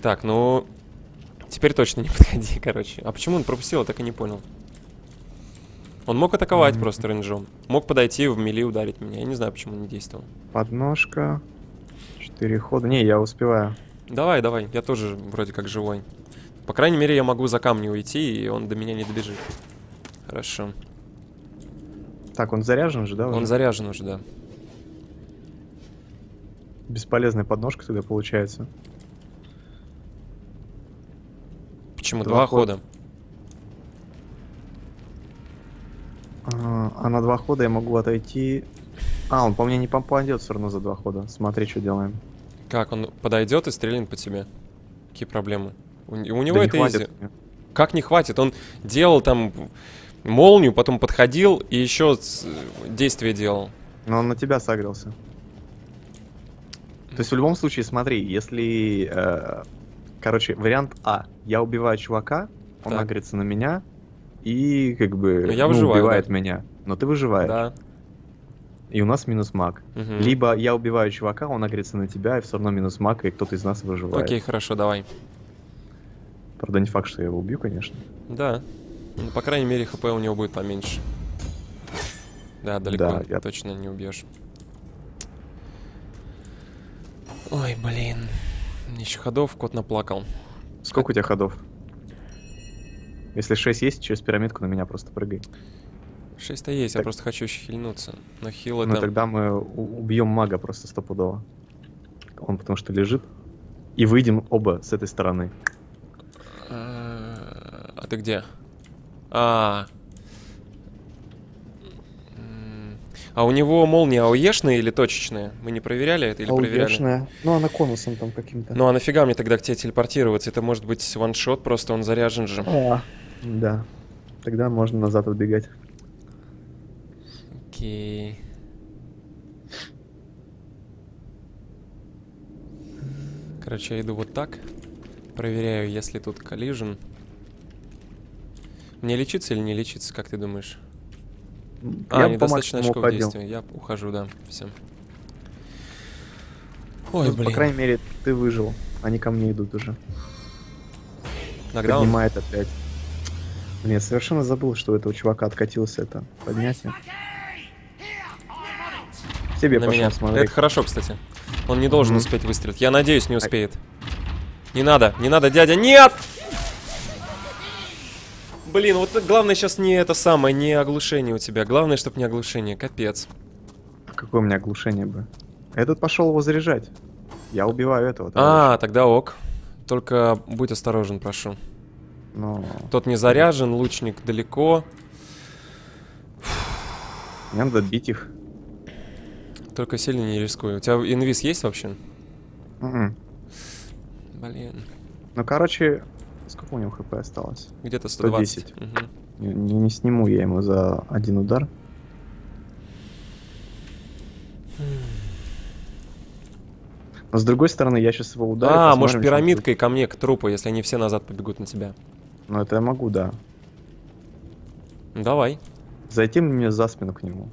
B: Так, ну... Теперь точно не подходи, короче. А почему он пропустил, я так и не понял. Он мог атаковать
A: Мгм.
B: просто рейнджом. Мог подойти в мили ударить меня. Я не знаю, почему он не действовал.
A: Подножка. Четыре хода. Не, я успеваю.
B: Давай, давай, я тоже вроде как живой. По крайней мере, я могу за камни уйти, и он до меня не добежит. Хорошо.
A: Так, он заряжен же, да?
B: Он
A: уже?
B: заряжен уже, да.
A: Бесполезная подножка тогда получается.
B: Почему?
A: Два
B: Два
A: хода.
B: хода.
A: А, а на два хода я могу отойти... А, он по мне не попадет все равно за два хода. Смотри, что делаем.
B: Как, он подойдет и стрельнет по тебе? Какие проблемы? У, у него
A: Да не
B: это
A: хватит
B: изи. Как не хватит? Он делал там молнию, потом подходил и еще действие делал.
A: Но он на тебя сагрился. То есть в любом случае, смотри, если... э, короче, вариант А. Я убиваю чувака, он
B: Так.
A: агрится на меня и как бы
B: Ну, я
A: ну,
B: выживаю,
A: убивает
B: да.
A: меня. Но ты выживаешь.
B: Да.
A: И у нас минус маг.
B: Мгм.
A: Либо я убиваю чувака, он агрится на тебя, и все равно минус маг, и кто-то из нас выживает.
B: Окей, хорошо, давай.
A: Правда, не факт, что я его убью, конечно.
B: Да. Ну, по крайней мере, хп у него будет поменьше. Да, далеко
A: Да, я-
B: точно не убьешь. Ой, блин. Еще ходов, кот наплакал.
A: Сколько у тебя ходов? Если 6 есть, через пирамидку на меня просто прыгай.
B: Шесть-то есть, я
A: Так.
B: просто хочу еще хильнуться. Но хил
A: Ну
B: это...
A: тогда мы убьем мага просто стопудово. Он потому что лежит. И выйдем оба с этой стороны.
B: А а ты где? А. А у него молния АОЕшная или точечная? Мы не проверяли это или проверяли?
A: Ну, она конусом там каким-то.
B: Ну а нафига мне тогда к тебе телепортироваться? Это может быть ваншот, просто он заряжен же.
A: А, да. Тогда можно назад отбегать.
B: Окей. Короче, я иду вот так. Проверяю, если тут коллижен. Мне лечиться или не лечиться, как ты думаешь? А,
A: Я по
B: недостаточно очков
A: уходил.
B: действия. Я ухожу, да, все. Ой,
A: Ну,
B: блин.
A: По крайней мере, ты выжил. Они ко мне идут уже.
B: Нокдаун?
A: Поднимает опять. Блин, я совершенно забыл, что у этого чувака откатился это поднятие. Тебе
B: На меня.
A: смотреть.
B: Это хорошо, кстати. Он не должен
A: Мгм.
B: успеть выстрелить. Я надеюсь, не успеет. Не надо, не надо, дядя, нет! Блин, вот главное сейчас не это самое, не оглушение у тебя. Главное, чтобы не оглушение. Капец.
A: Какое у меня оглушение бы. Этот пошел его заряжать. Я убиваю этого.
B: А, тогда ок. Только будь осторожен, прошу.
A: Но
B: Тот не заряжен, лучник далеко.
A: мне надо бить их.
B: Только сильно не рискуй. У тебя инвиз есть вообще?
A: Мгм.
B: Блин.
A: Ну, короче, сколько у него хп осталось?
B: Где-то 120.
A: 110.
B: Мгм.
A: Не, не- не сниму я ему за один удар. Но с другой стороны, я сейчас его ударю.
B: А,
A: посмотрим,
B: может пирамидкой ко мне, к трупу, если они все назад побегут на тебя.
A: Ну, это я могу, да.
B: Давай.
A: Зайти мне за спину к нему.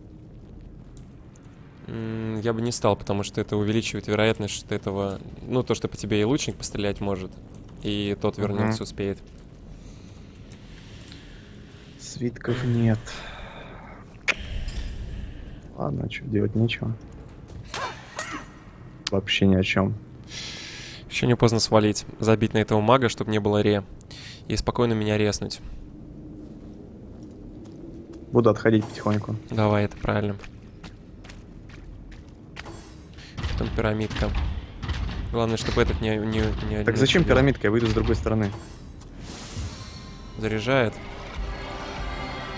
B: Я бы не стал, потому что это увеличивает вероятность, что этого... Ну, то, что по тебе и лучник пострелять может. И тот вернется, успеет.
A: Свитков нет. Ладно, что делать нечего. Вообще ни о чем.
B: Еще не поздно свалить. Забить на этого мага, чтобы не было ре. И спокойно меня резнуть.
A: Буду отходить потихоньку.
B: Давай, это правильно. Потом пирамидка. Главное, чтобы этот не... не, не
A: Так
B: не
A: зачем
B: отбил.
A: пирамидка? Я выйду с другой стороны.
B: Заряжает.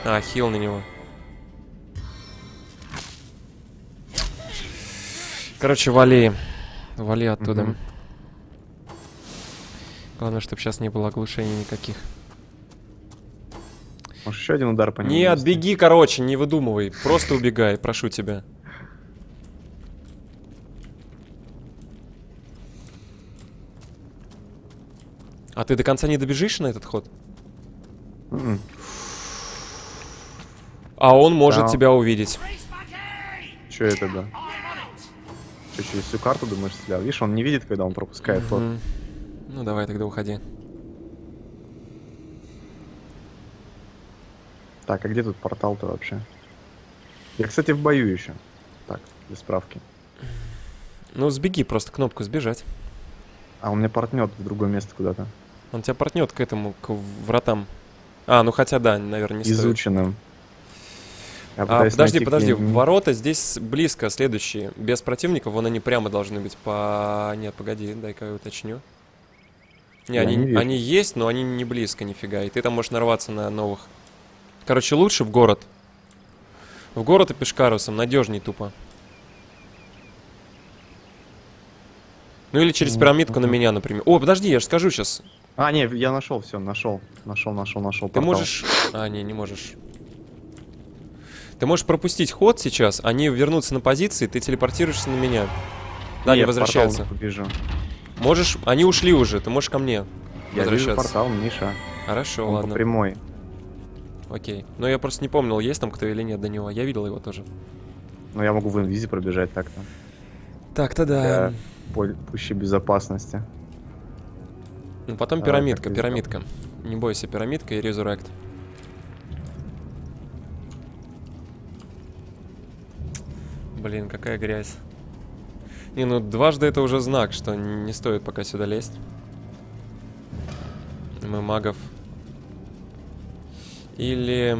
B: А, хил на него. Короче, вали. Вали оттуда.
A: Мгм.
B: Главное, чтобы сейчас не было оглушений никаких.
A: Может, еще один удар по нему?
B: Нет,
A: нанести?
B: беги, короче, не выдумывай. Просто убегай, прошу тебя. А ты до конца не добежишь на этот ход?
A: Мгм.
B: А он может
A: Да.
B: тебя увидеть.
A: Че это, да? Че, через всю карту, думаешь, стрелял? Видишь, он не видит, когда он пропускает ход.
B: Ну давай тогда уходи.
A: Так, а где тут портал-то вообще? Я, кстати, в бою еще. Так, для справки.
B: Ну сбеги, просто кнопку сбежать.
A: А он меня портнет в другое место куда-то.
B: Он тебя портнет к этому, к вратам. А, ну хотя да, наверное, не стоит.
A: Изученным.
B: А, подожди, подожди,
A: где-
B: ворота здесь близко, следующие. Без противников, вон они прямо должны быть по... Нет, погоди, дай-ка я уточню. Не, они,
A: не
B: они есть, но они не близко нифига. И ты там можешь нарваться на новых. Короче, лучше в город. В город и пешкарусом. Надежней тупо. Ну или через
A: Ну,
B: пирамидку на меня, например. О, подожди, я же скажу сейчас.
A: А, не, я нашел все, нашел. Нашел, нашел, нашел.
B: Ты можешь... А, не, не можешь. Ты можешь пропустить ход сейчас, они вернутся на позиции, ты телепортируешься на меня. Да, не возвращаются.
A: Вижу.
B: Можешь... Они ушли уже, ты можешь ко мне
A: Я вижу портал, Миша.
B: Хорошо,
A: Он
B: ладно.
A: прямой.
B: Окей. Но я просто не помнил, есть там кто или нет до него. Я видел его тоже.
A: Но я могу в инвизе пробежать так-то.
B: Так-то
A: Для пол- пущей безопасности.
B: Ну, потом
A: Давай,
B: пирамидка, пирамидка. Не бойся, пирамидка и резурект. Блин, какая грязь. Не, ну дважды это уже знак, что не стоит пока сюда лезть. Мы магов. Или...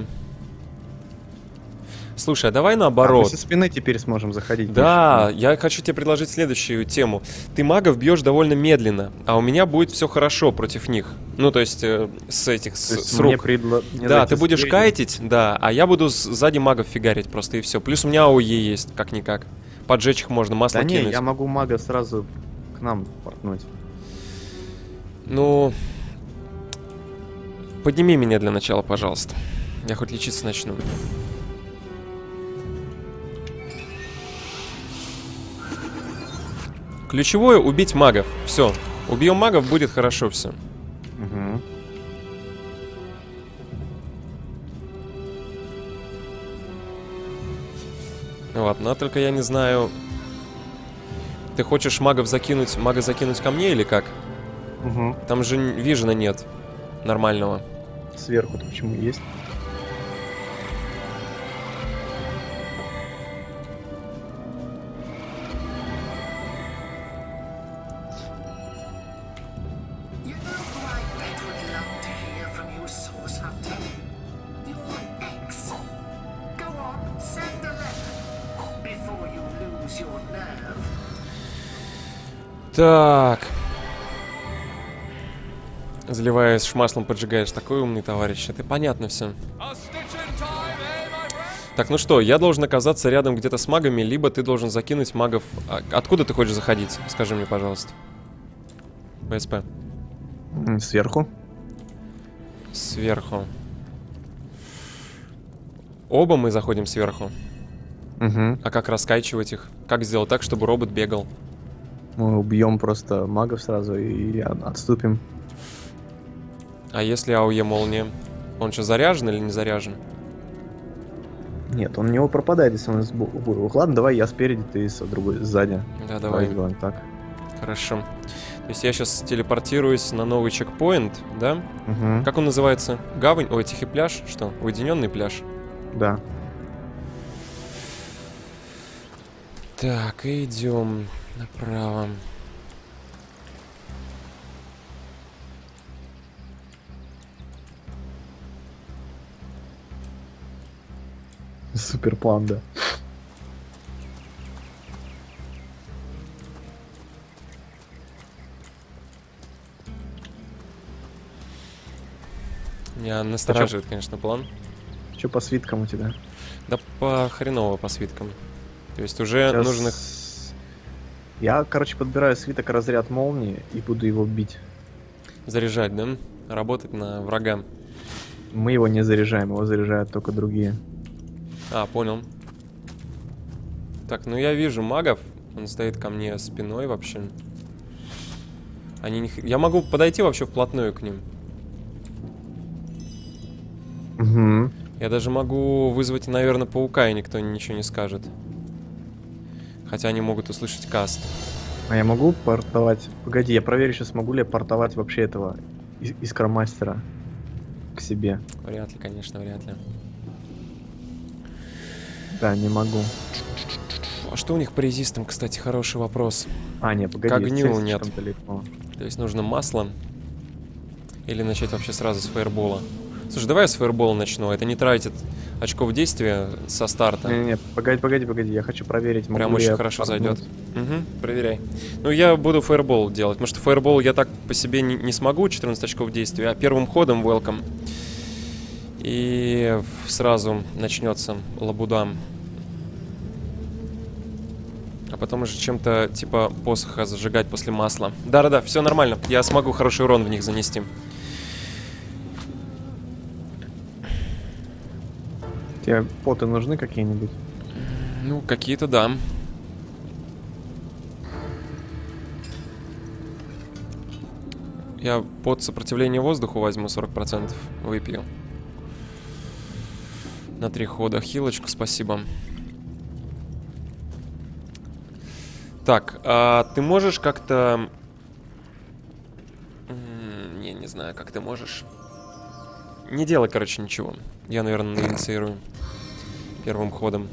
B: Слушай, а давай
A: А,
B: наоборот.
A: мы со спины теперь сможем заходить.
B: Да, я хочу тебе предложить следующую тему. Ты магов бьешь довольно медленно, а у меня будет все хорошо против них. Ну, то есть э, с этих, с,
A: То
B: с
A: мне
B: рук.
A: предло- мне
B: Да, ты будешь
A: спереди?
B: кайтить, да, а я буду с- сзади магов фигарить просто и все. Плюс у меня АОЕ есть, как-никак. Поджечь их можно, масло
A: Да не,
B: кинуть.
A: я могу мага сразу к нам портнуть.
B: Ну... Подними меня для начала, пожалуйста. Я хоть лечиться начну. Ключевое убить магов. Все. Убьем магов, будет хорошо все. Вот, но только я не знаю. Ты хочешь магов закинуть, мага закинуть ко мне или как?
A: Мгм.
B: Там же вижена нет нормального.
A: Сверху-то почему есть?
B: Так. Заливаешь маслом, поджигаешь. Такой умный товарищ. Это понятно все. Так, ну что, я должен оказаться рядом где-то с магами, либо ты должен закинуть магов... А, откуда ты хочешь заходить? Скажи мне, пожалуйста. ПСП.
A: М, Сверху?
B: Сверху. Оба мы заходим сверху.
A: Угу.
B: А как раскачивать их? Как сделать так, чтобы робот бегал?
A: Мы убьем просто магов сразу и от- отступим.
B: А если АОЕ молния? Он что, заряжен или не заряжен?
A: Нет, он у него пропадает, если он сбоку. Ладно, давай я спереди, ты с другой сзади.
B: Да, давай.
A: сделаем так.
B: Хорошо. То есть я сейчас телепортируюсь на новый чекпоинт, да?
A: Угу.
B: Как он называется? Гавань? Ой, тихий пляж? Что? Уединенный пляж?
A: Да.
B: Так, идем направо.
A: Супер план, да.
B: Меня настораживает, конечно, план.
A: Че по свиткам у тебя?
B: Да по хреново по свиткам. То есть уже
A: Щас-
B: нужных...
A: Я, короче, подбираю свиток разряд молнии и буду его бить.
B: заряжать, да? Работать на врага.
A: Мы его не заряжаем, его заряжают только другие.
B: А, понял. Так, ну я вижу магов. Он стоит ко мне спиной вообще. Они не... Я могу подойти вообще вплотную к ним.
A: Угу.
B: Я даже могу вызвать, наверное, паука, и никто ничего не скажет. Хотя они могут услышать каст.
A: А я могу портовать... Погоди, я проверю сейчас, могу ли я портовать вообще этого ис- искромастера к себе.
B: Вряд ли, конечно, вряд ли.
A: Да, не могу.
B: А что у них по резистам, кстати, хороший вопрос.
A: А, не, погоди,
B: К огню нет.
A: далеко.
B: То есть нужно масло. Или начать вообще сразу с фаербола. Слушай, давай я с фаербола начну. Это не тратит очков действия со старта.
A: Не-не-не, погоди, погоди, погоди, я хочу проверить,
B: Прям очень хорошо зайдет. Угу, проверяй. Ну, я буду фаербол делать, потому что фаербол я так по себе не, не смогу, 14 очков действия, а первым ходом welcome. И сразу начнется лабудам. А потом уже чем-то типа посоха зажигать после масла. Да-да-да, все нормально. Я смогу хороший урон в них занести.
A: Тебе поты нужны какие-нибудь?
B: Ну, какие-то да. Я под сопротивление воздуху возьму 40%, выпью. На три хода. Хилочку, спасибо. Так, а ты можешь как-то... Не, не знаю, как ты можешь. Не делай, короче, ничего. Я, наверное, инициирую первым ходом.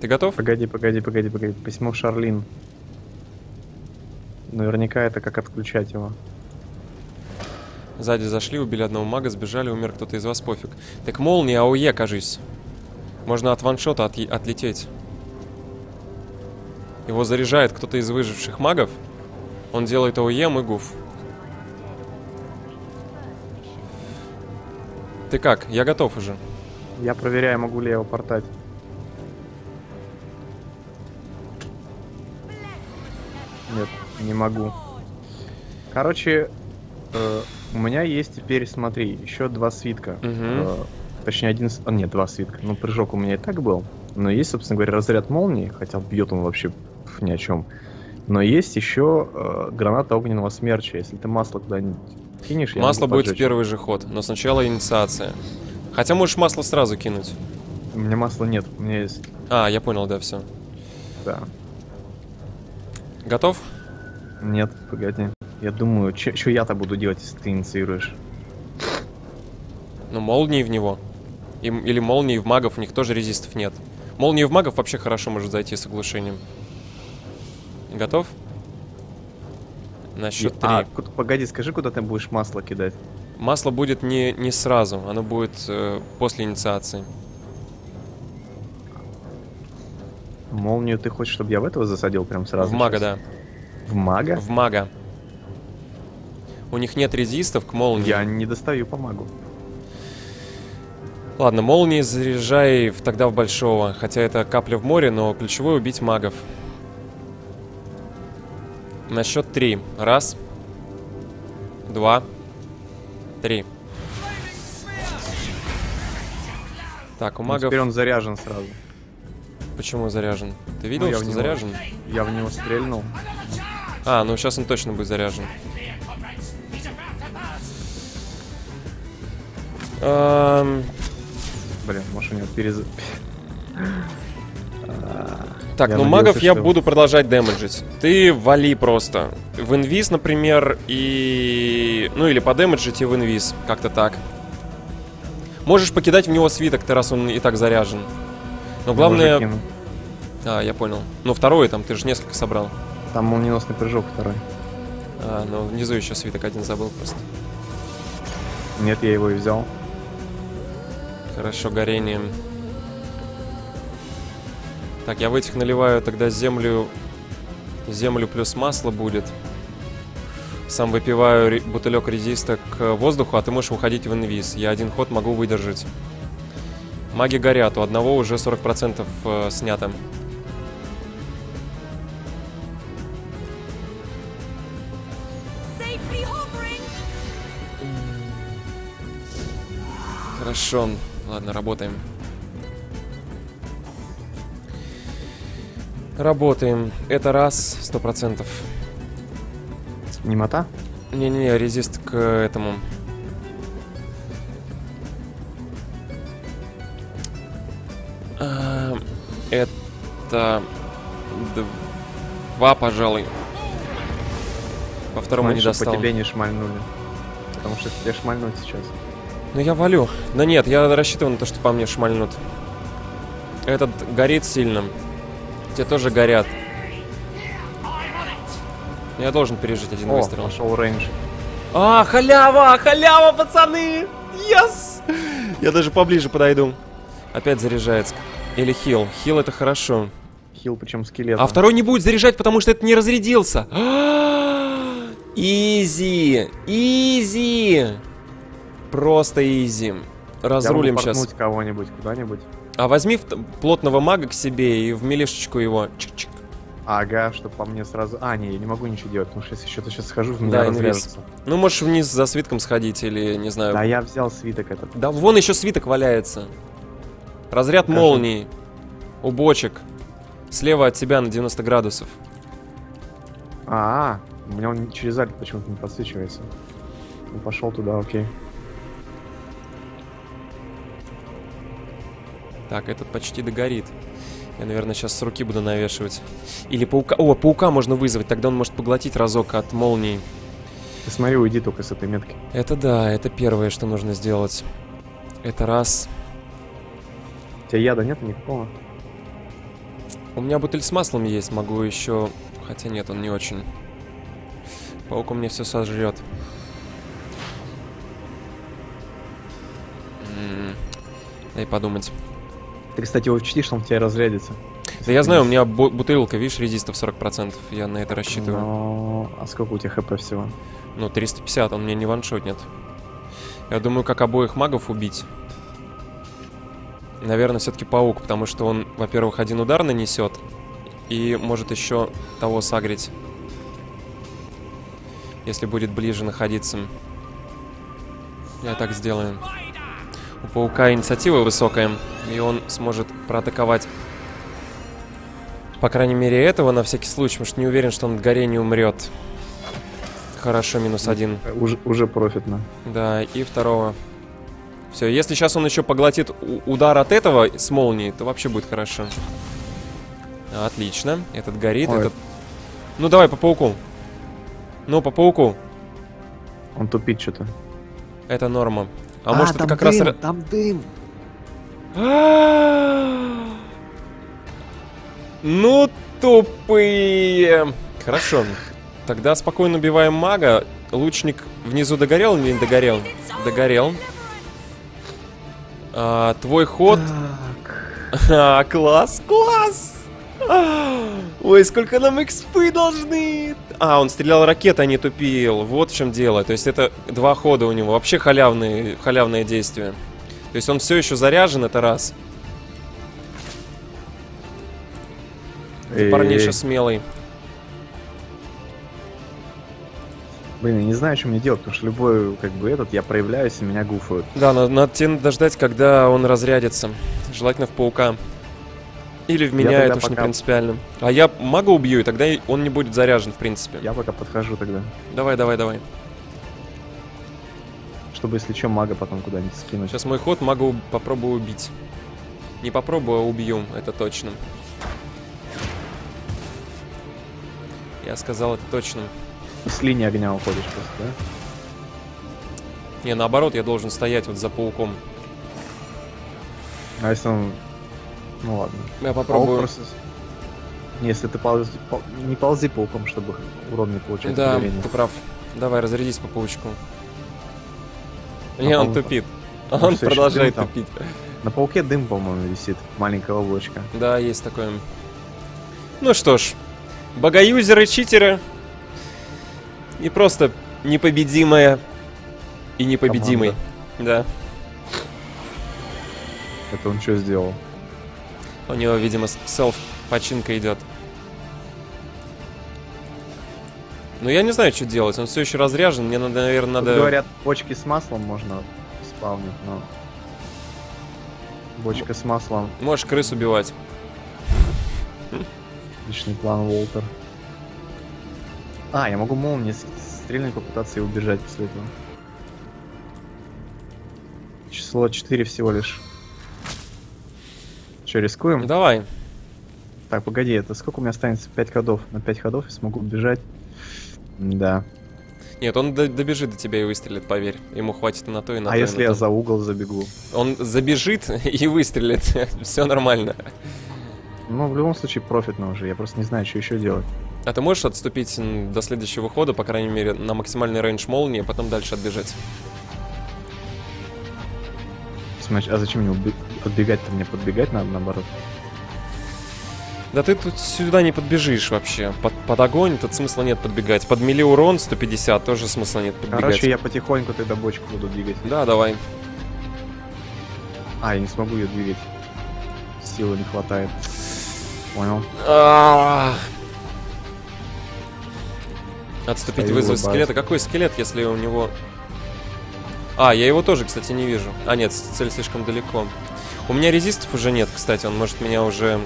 B: Ты готов?
A: Погоди, погоди, погоди, погоди. Письмо Шарлин. Наверняка это как отключать его.
B: Сзади зашли, убили одного мага, сбежали, умер кто-то из вас, пофиг. Так молния АОЕ, кажись. Можно от ваншота отъе- отлететь. Его заряжает кто-то из выживших магов. Он делает АОЕ, мы гуф. Ты как? Я готов уже.
A: Я проверяю, могу ли я его портать. Нет, не могу. Короче, э, у меня есть теперь, смотри, еще два свитка.
B: Мгм.
A: Э, точнее, один... А, нет, два свитка. Ну, прыжок у меня и так был. Но есть, собственно говоря, разряд молнии, хотя бьет он вообще пф, ни о чем. Но есть еще э, граната огненного смерча. Если ты масло куда-нибудь кинешь,
B: масло будет в первый же ход, но сначала инициация. Хотя можешь масло сразу кинуть.
A: У меня масла нет, у меня есть...
B: А, я понял, да, все.
A: Да.
B: Готов?
A: Нет, погоди. Я думаю, что я-то буду делать, если ты инициируешь?
B: Ну, молнии в него. Им- или молнии в магов, у них тоже резистов нет. Молнии в магов вообще хорошо может зайти с оглушением. Готов? На счет три.
A: А, погоди, скажи, куда ты будешь масло кидать?
B: Масло будет не, не сразу, оно будет э, после инициации.
A: Молнию ты хочешь, чтобы я в этого засадил прям сразу?
B: в мага,
A: щас?
B: да.
A: В мага?
B: В мага. У них нет резистов к молнии.
A: Я не достаю по магу.
B: Ладно, молнии заряжай в- тогда в большого. Хотя это капля в море, но ключевое убить магов. На счет три. Раз. Два. Три. Так, у
A: Ну,
B: магов...
A: теперь он заряжен сразу.
B: Почему заряжен? Ты видел,
A: Ну, я
B: что
A: него-
B: заряжен?
A: Я в него стрельнул.
B: А, ну сейчас он точно будет заряжен. Эм,
A: Блин, может у него перез...
B: Так,
A: Я
B: ну
A: надеялся,
B: магов я
A: что-
B: буду продолжать дэмэджить. Ты вали просто. В инвиз, например, и... Ну, или подэмэджить и в инвиз. Как-то так. Можешь покидать в него свиток, ты раз он и так заряжен. Но главное... А, я понял. Ну, второй там, ты же несколько собрал.
A: Там молниеносный прыжок второй.
B: А, ну, внизу еще свиток один забыл просто.
A: Нет, я его и взял.
B: Хорошо, горение. Так, я в этих наливаю тогда землю. Землю плюс масло будет. Сам выпиваю бутылек резиста к воздуху, а ты можешь уходить в инвиз. Я один ход могу выдержать. Маги горят, у одного уже 40% э, снято. Хорошо, ладно, работаем. Работаем. Это раз, сто процентов.
A: Немота?
B: Не-не-не, резист к этому. А, Это... Два, пожалуй. По второму не
A: Смотри, чтоб
B: достал.
A: по тебе не шмальнули. Потому что тебе шмальнуть сейчас.
B: Ну я валю. Да нет, я рассчитываю на то, что по мне шмальнут. Этот горит сильно. Те тоже горят. Я должен пережить один
A: О,
B: выстрел.
A: пошел range.
B: А, халява! Халява, пацаны! Yes! Я даже поближе подойду. Опять заряжается. Или хил. Хил это хорошо.
A: Хил, причем скелет.
B: А второй не будет заряжать, потому что это не разрядился. Easy! Easy! Просто изи. Разрулим сейчас.
A: кого-нибудь куда-нибудь.
B: А возьми плотного мага к себе и в милишечку его. Чик-чик.
A: Ага, чтобы по мне сразу... А, не, я не могу ничего делать, потому что если что-то сейчас схожу, в
B: Да,
A: меня
B: инвиз.
A: разряжется.
B: Ну, можешь вниз за свитком сходить или, не знаю.
A: Да, я взял свиток этот.
B: Да вон еще свиток валяется. Разряд
A: Покажи.
B: молнии. У бочек. Слева от тебя на 90 градусов.
A: А, у меня он через альт почему-то не подсвечивается. Ну, пошел туда, окей.
B: Так, этот почти догорит. Я, наверное, сейчас с руки буду навешивать. Или паука... О, паука можно вызвать, тогда он может поглотить разок от молнии.
A: Ты смотри, уйди только с этой метки.
B: Это да, это первое, что нужно сделать. Это раз.
A: У тебя яда нет никакого?
B: У меня бутыль с маслом есть, могу еще... Хотя нет, он не очень. Паук у меня все сожрет. М, Дай подумать.
A: Ты, кстати, учти, что он тебя разрядится.
B: Да я знаю, у меня бу- бутылка, видишь, резистов 40%. Я на это рассчитываю.
A: Но... А сколько у тебя хп всего?
B: Ну, 350, он мне не ваншотнет. Я думаю, как обоих магов убить. Наверное, все-таки паук, потому что он, во-первых, один удар нанесет. И может еще того сагрить. Если будет ближе находиться. Я так сделаю. У паука инициатива высокая. И он сможет проатаковать. По крайней мере, этого на всякий случай, потому что не уверен, что он от горения умрет. Хорошо, минус один.
A: Уже, уже профитно.
B: Да, и второго. Все, если сейчас он еще поглотит удар от этого с молнией, то вообще будет хорошо. Отлично. Этот горит,
A: Ой.
B: этот... Ну давай, по пауку. Ну, по пауку.
A: Он тупит что-то.
B: Это норма. А, может, это как раз... ра-
A: там дым.
B: Ну, тупые. Хорошо. Тогда спокойно убиваем мага. Лучник внизу догорел или не догорел? Догорел. А, твой ход... А, класс, класс! Ой, сколько нам экспы должны! А, он стрелял ракетой, а не тупил. Вот в чем дело. То есть это два хода у него. Вообще халявные, халявное действие. То есть он все еще заряжен, это раз. Ты парниша смелый.
A: Блин, я не знаю, что мне делать, потому что любой, как бы, этот, я проявляюсь, и меня гуфают.
B: Да, надо, надо тебе дождать, когда он разрядится. Желательно в паука. Или в меня, это уж не
A: пока-
B: принципиально. А я мага убью, и тогда он не будет заряжен, в принципе.
A: Я пока подхожу тогда.
B: Давай, давай, давай.
A: Чтобы, если что, мага потом куда-нибудь скинуть.
B: Сейчас мой ход могу попробую убить. Не попробую, а убью, это точно. Я сказал это точно.
A: С линии огня уходишь просто, да?
B: Не, наоборот, я должен стоять вот за пауком.
A: А если он... Ну ладно.
B: Я
A: Паук
B: попробую.
A: просто... Если ты ползи... пол- не ползи пауком, чтобы урон не получать.
B: Да, ты прав. Давай, разрядись по паучку.
A: А
B: Не, он тупит. Он продолжает
A: дым там.
B: тупить.
A: На пауке дым, по-моему, висит. Маленькое облачко.
B: Да, есть такое. Ну что ж, богоюзеры, читеры. И просто непобедимая и непобедимый. Да.
A: Это он что сделал?
B: У него, видимо, селф-починка идет. Ну, я не знаю, что делать. Он все еще разряжен. Мне надо, наверное,
A: Тут
B: надо...
A: говорят, бочки с маслом можно спавнить, но... Бочка с маслом.
B: Можешь крыс убивать.
A: Личный план Уолтер. А, я могу молнией с- стрельнуть, попытаться и убежать после этого. Число 4 всего лишь. Че, рискуем?
B: Давай.
A: Так, погоди, это сколько у меня останется? 5 ходов. На 5 ходов я смогу убежать. Да.
B: Нет, он до- добежит до тебя и выстрелит, поверь. Ему хватит на то, и на то.
A: а если я
B: то.
A: за угол забегу?
B: Он забежит и выстрелит. Все нормально.
A: Ну, в любом случае, профитно уже. Я просто не знаю, что еще делать.
B: А ты можешь отступить до следующего хода, по крайней мере, на максимальный рейндж молнии, а потом дальше отбежать?
A: Значит, а зачем мне уби- отбегать-то? Мне подбегать надо, наоборот.
B: Да ты тут сюда не подбежишь вообще. Под, под огонь тут смысла нет подбегать. Под мили урон 150 тоже смысла нет подбегать.
A: Короче, я потихоньку тогда бочку буду двигать.
B: Да, давай.
A: А, я не смогу ее двигать. Силы не хватает. Понял.
B: А. Отступить
A: Стою,
B: вызов
A: улыбаюсь.
B: скелета. Какой скелет, если у него... А, я его тоже, кстати, не вижу. А, нет, цель слишком далеко. У меня резистов уже нет, кстати. Он может меня уже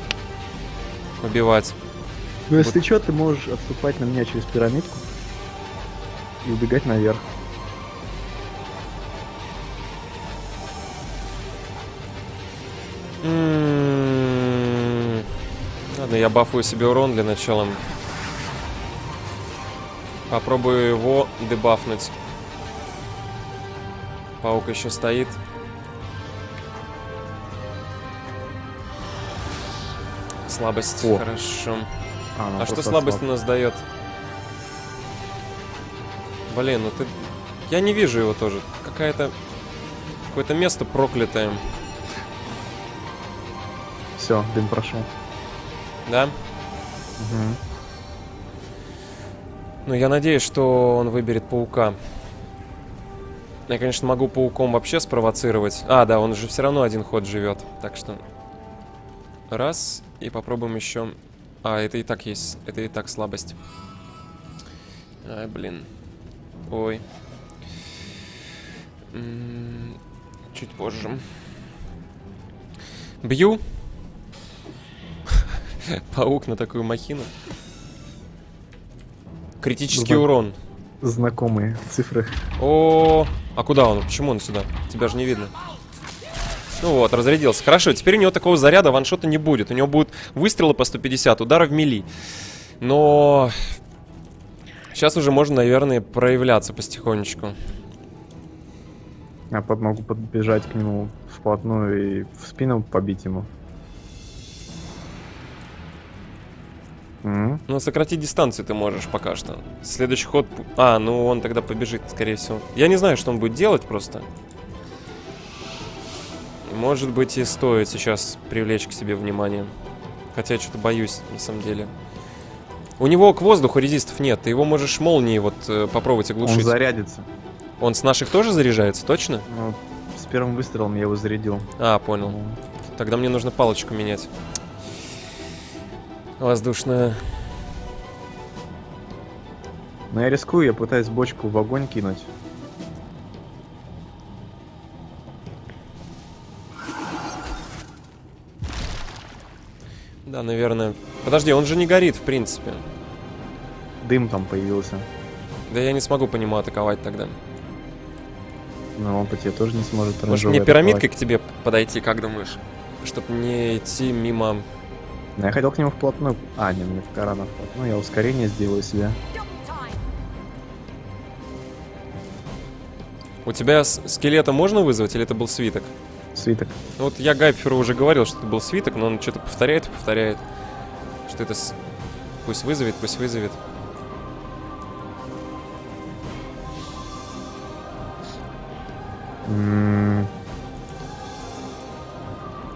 B: убивать.
A: Ну, если что, ты можешь отступать на меня через пирамидку и убегать наверх.
B: М, Ладно, я бафую себе урон для начала. Попробую его дебафнуть. Паук еще стоит. Слабость,
A: О.
B: хорошо.
A: А, ну,
B: А что слабость у
A: ослаб.
B: нас дает? Блин, ну ты... Я не вижу его тоже. Какая-то... Какое-то место проклятое.
A: Все, дым прошел.
B: Да?
A: Мгм.
B: Ну, я надеюсь, что он выберет паука. Я, конечно, могу пауком вообще спровоцировать. А, да, он же все равно один ход живет. Так что... Раз. И попробуем еще... А, это и так есть. Это и так слабость. Ай, блин. Ой. М, Чуть позже. Бью. Паук на такую махину. Критический урон.
A: Знакомые цифры.
B: О, а куда он? Почему он сюда? Тебя же не видно. Ну вот, разрядился. Хорошо, теперь у него такого заряда ваншота не будет. У него будут выстрелы по 150, удары в мили. Но... Сейчас уже можно, наверное, проявляться потихонечку.
A: Я под- могу подбежать к нему вплотную и в спину побить ему.
B: Ну, сократить дистанцию ты можешь пока что. Следующий ход... А, ну он тогда побежит, скорее всего. Я не знаю, что он будет делать просто. Может быть, и стоит сейчас привлечь к себе внимание. Хотя я что-то боюсь, на самом деле. У него к воздуху резистов нет. Ты его можешь молнией вот э, попробовать
A: Он
B: оглушить.
A: зарядится.
B: Он с наших тоже заряжается, точно?
A: Ну, с первым выстрелом я его зарядил.
B: А, понял.
A: Ну,
B: Тогда мне нужно палочку менять. Воздушная.
A: Но я рискую, я пытаюсь бочку в огонь кинуть.
B: Да, наверное. Подожди, он же не горит, в принципе.
A: Дым там появился.
B: Да я не смогу по нему атаковать тогда.
A: Но он по тебе тоже не сможет
B: Может мне пирамидкой
A: атаковать.
B: к тебе подойти, как думаешь? Чтобы не идти мимо...
A: Ну, Я хотел к нему вплотную. А, не, мне рано вплотную. Я ускорение сделаю себе.
B: У тебя скелета можно вызвать или это был свиток?
A: Свиток.
B: Ну Вот я Гайперу уже говорил, что это был свиток, но он что-то повторяет и повторяет. Что это... с- Пусть вызовет, пусть вызовет.
A: М.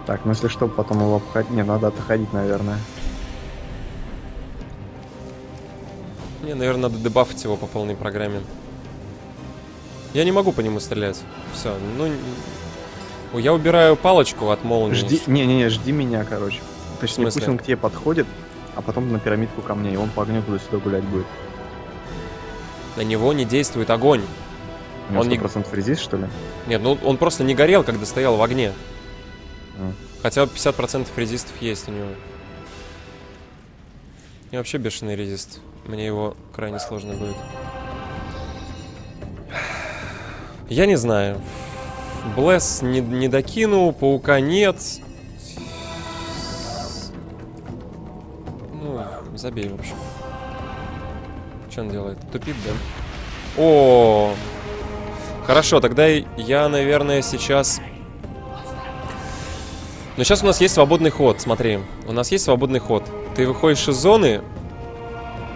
A: Так, ну если что, потом его обходить. Не, надо отходить, наверное.
B: Мне, наверное, надо дебафать его по полной программе. Я не могу по нему стрелять. Все, ну... Я убираю палочку от молнии.
A: Жди. Не-не-не, жди меня, короче. Точнее,
B: смысле?
A: пусть он к тебе подходит, а потом на пирамидку ко мне, и он по огню туда-сюда гулять будет.
B: На него не действует огонь.
A: У него
B: Он не-
A: 100% резист, что ли?
B: Нет, ну он просто не горел, когда стоял в огне.
A: А.
B: Хотя 50% резистов есть у него. И вообще бешеный резист. Мне его крайне сложно будет. Я не знаю. Блэс не, не докинул, паука нет. Ну, забей, в общем. Что он делает? Тупит, да? О, Хорошо, тогда я, наверное, сейчас... Но сейчас у нас есть свободный ход, смотри. У нас есть свободный ход. Ты выходишь из зоны...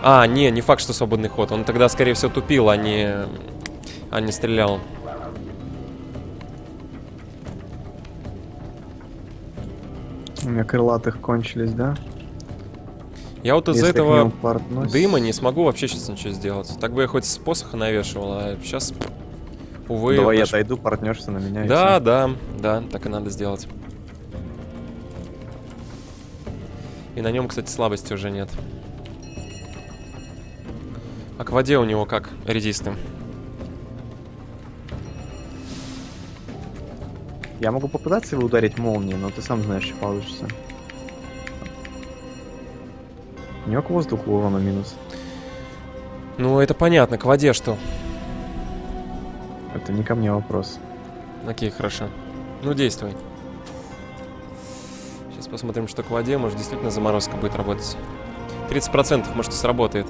B: А, не, не факт, что свободный ход. Он тогда, скорее всего, тупил, а не... А не стрелял.
A: У меня крылатых кончились, да?
B: Я вот из-за
A: Если
B: этого дыма не смогу вообще сейчас ничего сделать. Так бы я хоть с посоха навешивал, а сейчас, увы...
A: Давай я
B: наш-
A: отойду, портнешься на меня.
B: Да, да, да, так и надо сделать. И на нем, кстати, слабости уже нет. А к воде у него как? Резисты.
A: Я могу попытаться его ударить молнией, но ты сам знаешь, что получится. У него к воздуху урона минус.
B: Ну, это понятно. К воде что?
A: Это не ко мне вопрос.
B: Окей, хорошо. Ну, действуй. Сейчас посмотрим, что к воде. Может, действительно заморозка будет работать. 30% может и сработает.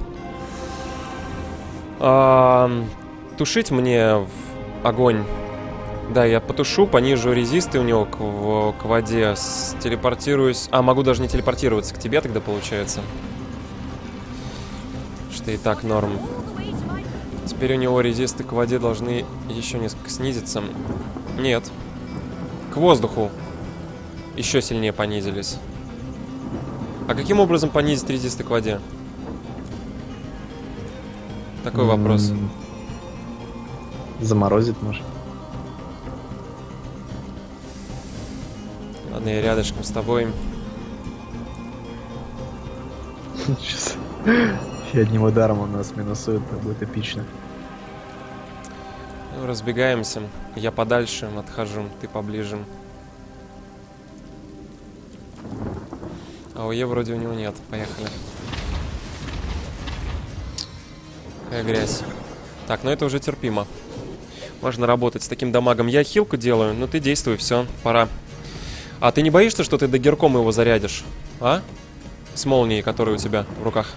B: Ам, тушить мне в огонь. Да, я потушу, понижу резисты у него к, в- к воде, телепортируюсь. А, могу даже не телепортироваться к тебе тогда получается. Что и так норм. Теперь у него резисты к воде должны еще несколько снизиться. Нет. К воздуху. Еще сильнее понизились. А каким образом понизить резисты к воде? Такой вопрос.
A: Заморозит, может.
B: Я рядышком с тобой.
A: Сейчас. И одним ударом он нас минусует, это будет эпично.
B: Ну, разбегаемся. Я подальше отхожу, ты поближе. А у Е вроде у него нет. Поехали. Какая грязь. Так, ну это уже терпимо. Можно работать с таким дамагом. Я хилку делаю, ну ты действуй, все, пора. А ты не боишься, что ты дагерком его зарядишь? А? С молнией, которая у тебя в руках.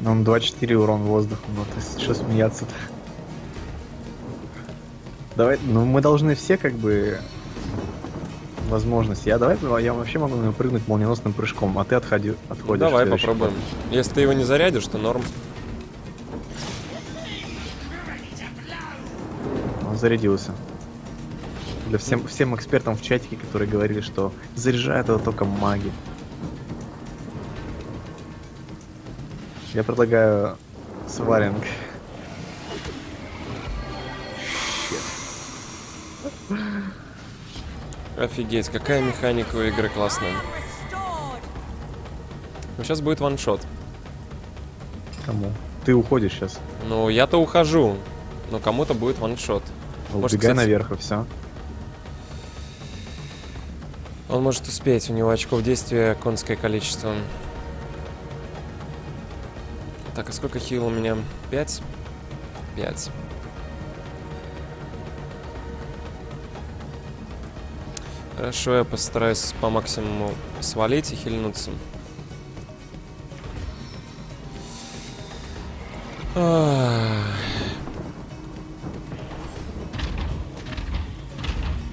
A: Ну, Он 2-4 урон воздухом, но ты что смеяться-то? Давай, ну мы должны все как бы возможности. Я давай, я вообще могу на него прыгнуть молниеносным прыжком, а ты отходи, отходишь.
B: Давай попробуем. Если ты его не зарядишь, то норм.
A: Он зарядился. Для всем, всем экспертам в чатике, которые говорили, что заряжают это только маги. Я предлагаю сваринг.
B: Офигеть, какая механика у игры классная. Ну, сейчас будет ваншот.
A: Кому? Ты уходишь сейчас.
B: Ну, я-то ухожу. Но кому-то будет ваншот. Может,
A: Убегай
B: кстати-
A: наверх и все.
B: Он может успеть, у него очков действия конское количество. Так, а сколько хил у меня? Пять? Пять. Хорошо, я постараюсь по максимуму свалить и хильнуться.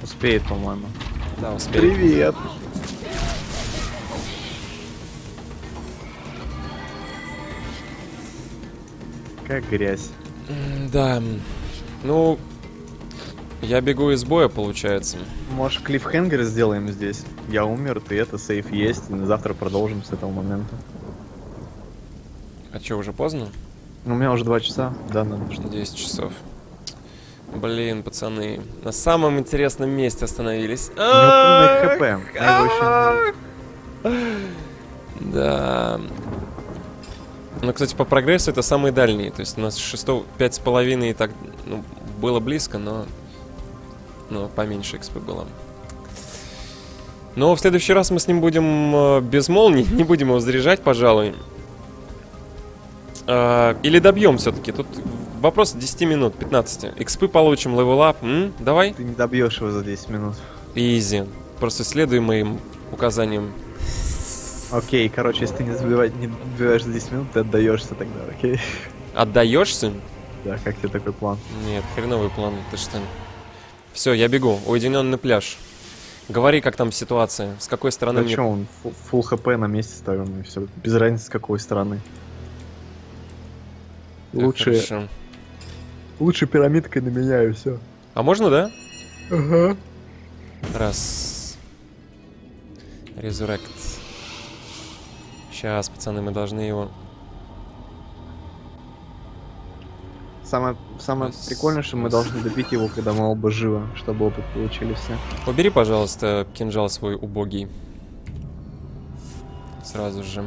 A: Успеет, по-моему.
B: Да, успею.
A: Привет! Как грязь.
B: Да. Ну, я бегу из боя, получается.
A: Может, клиффхенгер сделаем здесь? Я умер, ты это, сейф есть, и завтра продолжим с этого момента.
B: А что, уже поздно?
A: Ну, у меня уже два часа, да, надо что
B: 10 часов. Блин, пацаны, на самом интересном месте остановились.
A: Хп. а еще
B: Да. Ну, кстати, по прогрессу это самый дальний. То есть у нас 6, пять с половиной и так ну, было близко, но, но поменьше XP было. Но в следующий раз мы с ним будем э, без молний, не будем его заряжать, пожалуй. А, или добьем все-таки. Тут вопрос 10 минут, 15. XP получим, level up. М? Давай.
A: Ты не добьешь его за 10 минут.
B: Изи. Просто следуй моим указаниям.
A: Окей, короче, если ты не, забивай- не добиваешь за 10 минут, ты отдаешься тогда, окей?
B: Отдаешься?
A: Да, как тебе такой план?
B: Нет, хреновый план, ты что? Все, я бегу. Уединенный пляж. Говори, как там ситуация. С какой стороны
A: Да
B: мне...
A: чё, он фу- фулл хп на месте ставим, и все. Без разницы, с какой стороны.
B: Так,
A: Лучше,
B: хорошо.
A: Лучше пирамидкой на меня и все.
B: А можно, да?
A: Ага.
B: Раз. Резурект. Сейчас, пацаны, мы должны его...
A: Самое, самое
B: Раз,
A: прикольное, что мы должны добить его, когда мы оба живы, чтобы опыт получили все.
B: Убери, пожалуйста, кинжал свой убогий. Сразу же.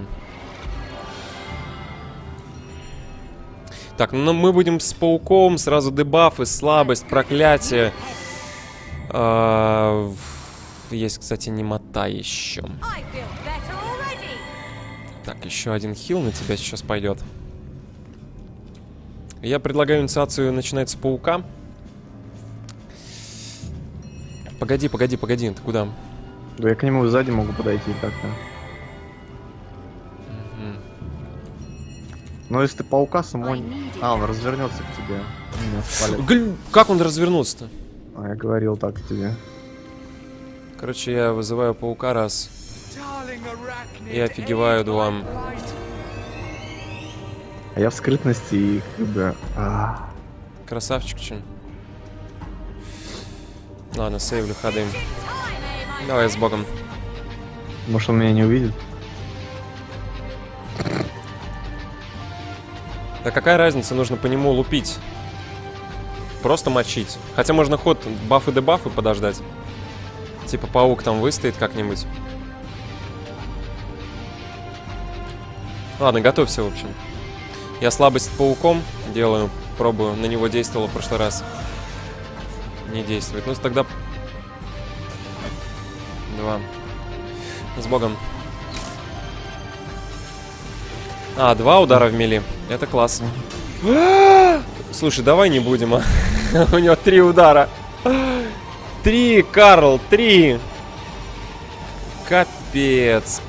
B: Так, ну мы будем с пауком, сразу дебафы, слабость, проклятие. А, Есть, кстати, немота еще. Так, еще один хил на тебя сейчас пойдет. Я предлагаю инициацию начинать с паука. Погоди, погоди, погоди, ты куда?
A: Да я к нему сзади могу подойти как-то. Но если ты паука самой... А, он развернется к тебе.
B: Как он развернулся-то?
A: А, я говорил так тебе.
B: Короче, я вызываю паука раз. И офигеваю два.
A: А я в скрытности и как бы... а,
B: Красавчик, че. Ладно, сейвлю ходы. Давай с богом.
A: Может он меня не увидит?
B: Да какая разница, нужно по нему лупить. Просто мочить. Хотя можно ход бафы-дебафы подождать. Типа паук там выстоит как-нибудь. Ладно, готовься, в общем. Я слабость пауком делаю, пробую. На него действовало в прошлый раз. Не действует. Ну, тогда... Два. С богом. А, два удара в мели. Это класс. Слушай, давай не будем, а. У него три удара. Три, Карл, три. Капец.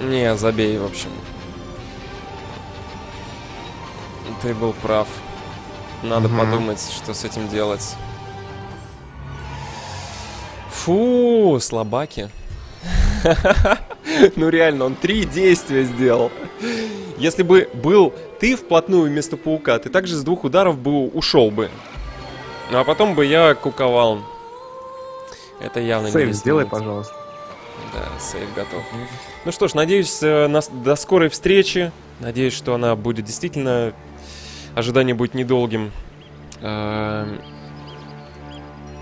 B: Не, забей, в общем. Ты был прав. Надо
A: Мгм.
B: подумать, что с этим делать. Фу, слабаки. Ну реально, он три действия сделал. Если бы был ты вплотную вместо паука, ты также с двух ударов бы ушел бы. Ну а потом бы я куковал. Это явно не
A: Сейв
B: весь
A: сделай, пожалуйста.
B: Да, сейв готов. Ну что ж, надеюсь, э, на с- до скорой встречи. Надеюсь, что она будет действительно... Ожидание будет недолгим.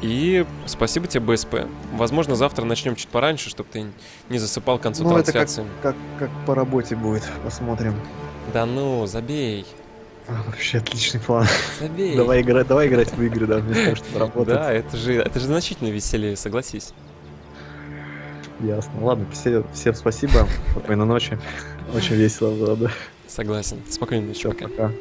B: И спасибо тебе, БСП. Возможно, завтра начнем чуть пораньше, чтобы ты не засыпал к концу
A: Ну, это как,
B: трансляции.
A: как, как по работе будет. Посмотрим.
B: Да ну, забей.
A: А, вообще отличный план.
B: Забей.
A: давай, играть, давай играть в игры, да, вместо того, чтобы работать.
B: Да, это же, это же значительно веселее, согласись.
A: Ясно. Ладно, все, всем спасибо. Спокойной ночи. Очень весело было, да.
B: Согласен. Спокойной ночи,
A: Всё,
B: пока.
A: пока.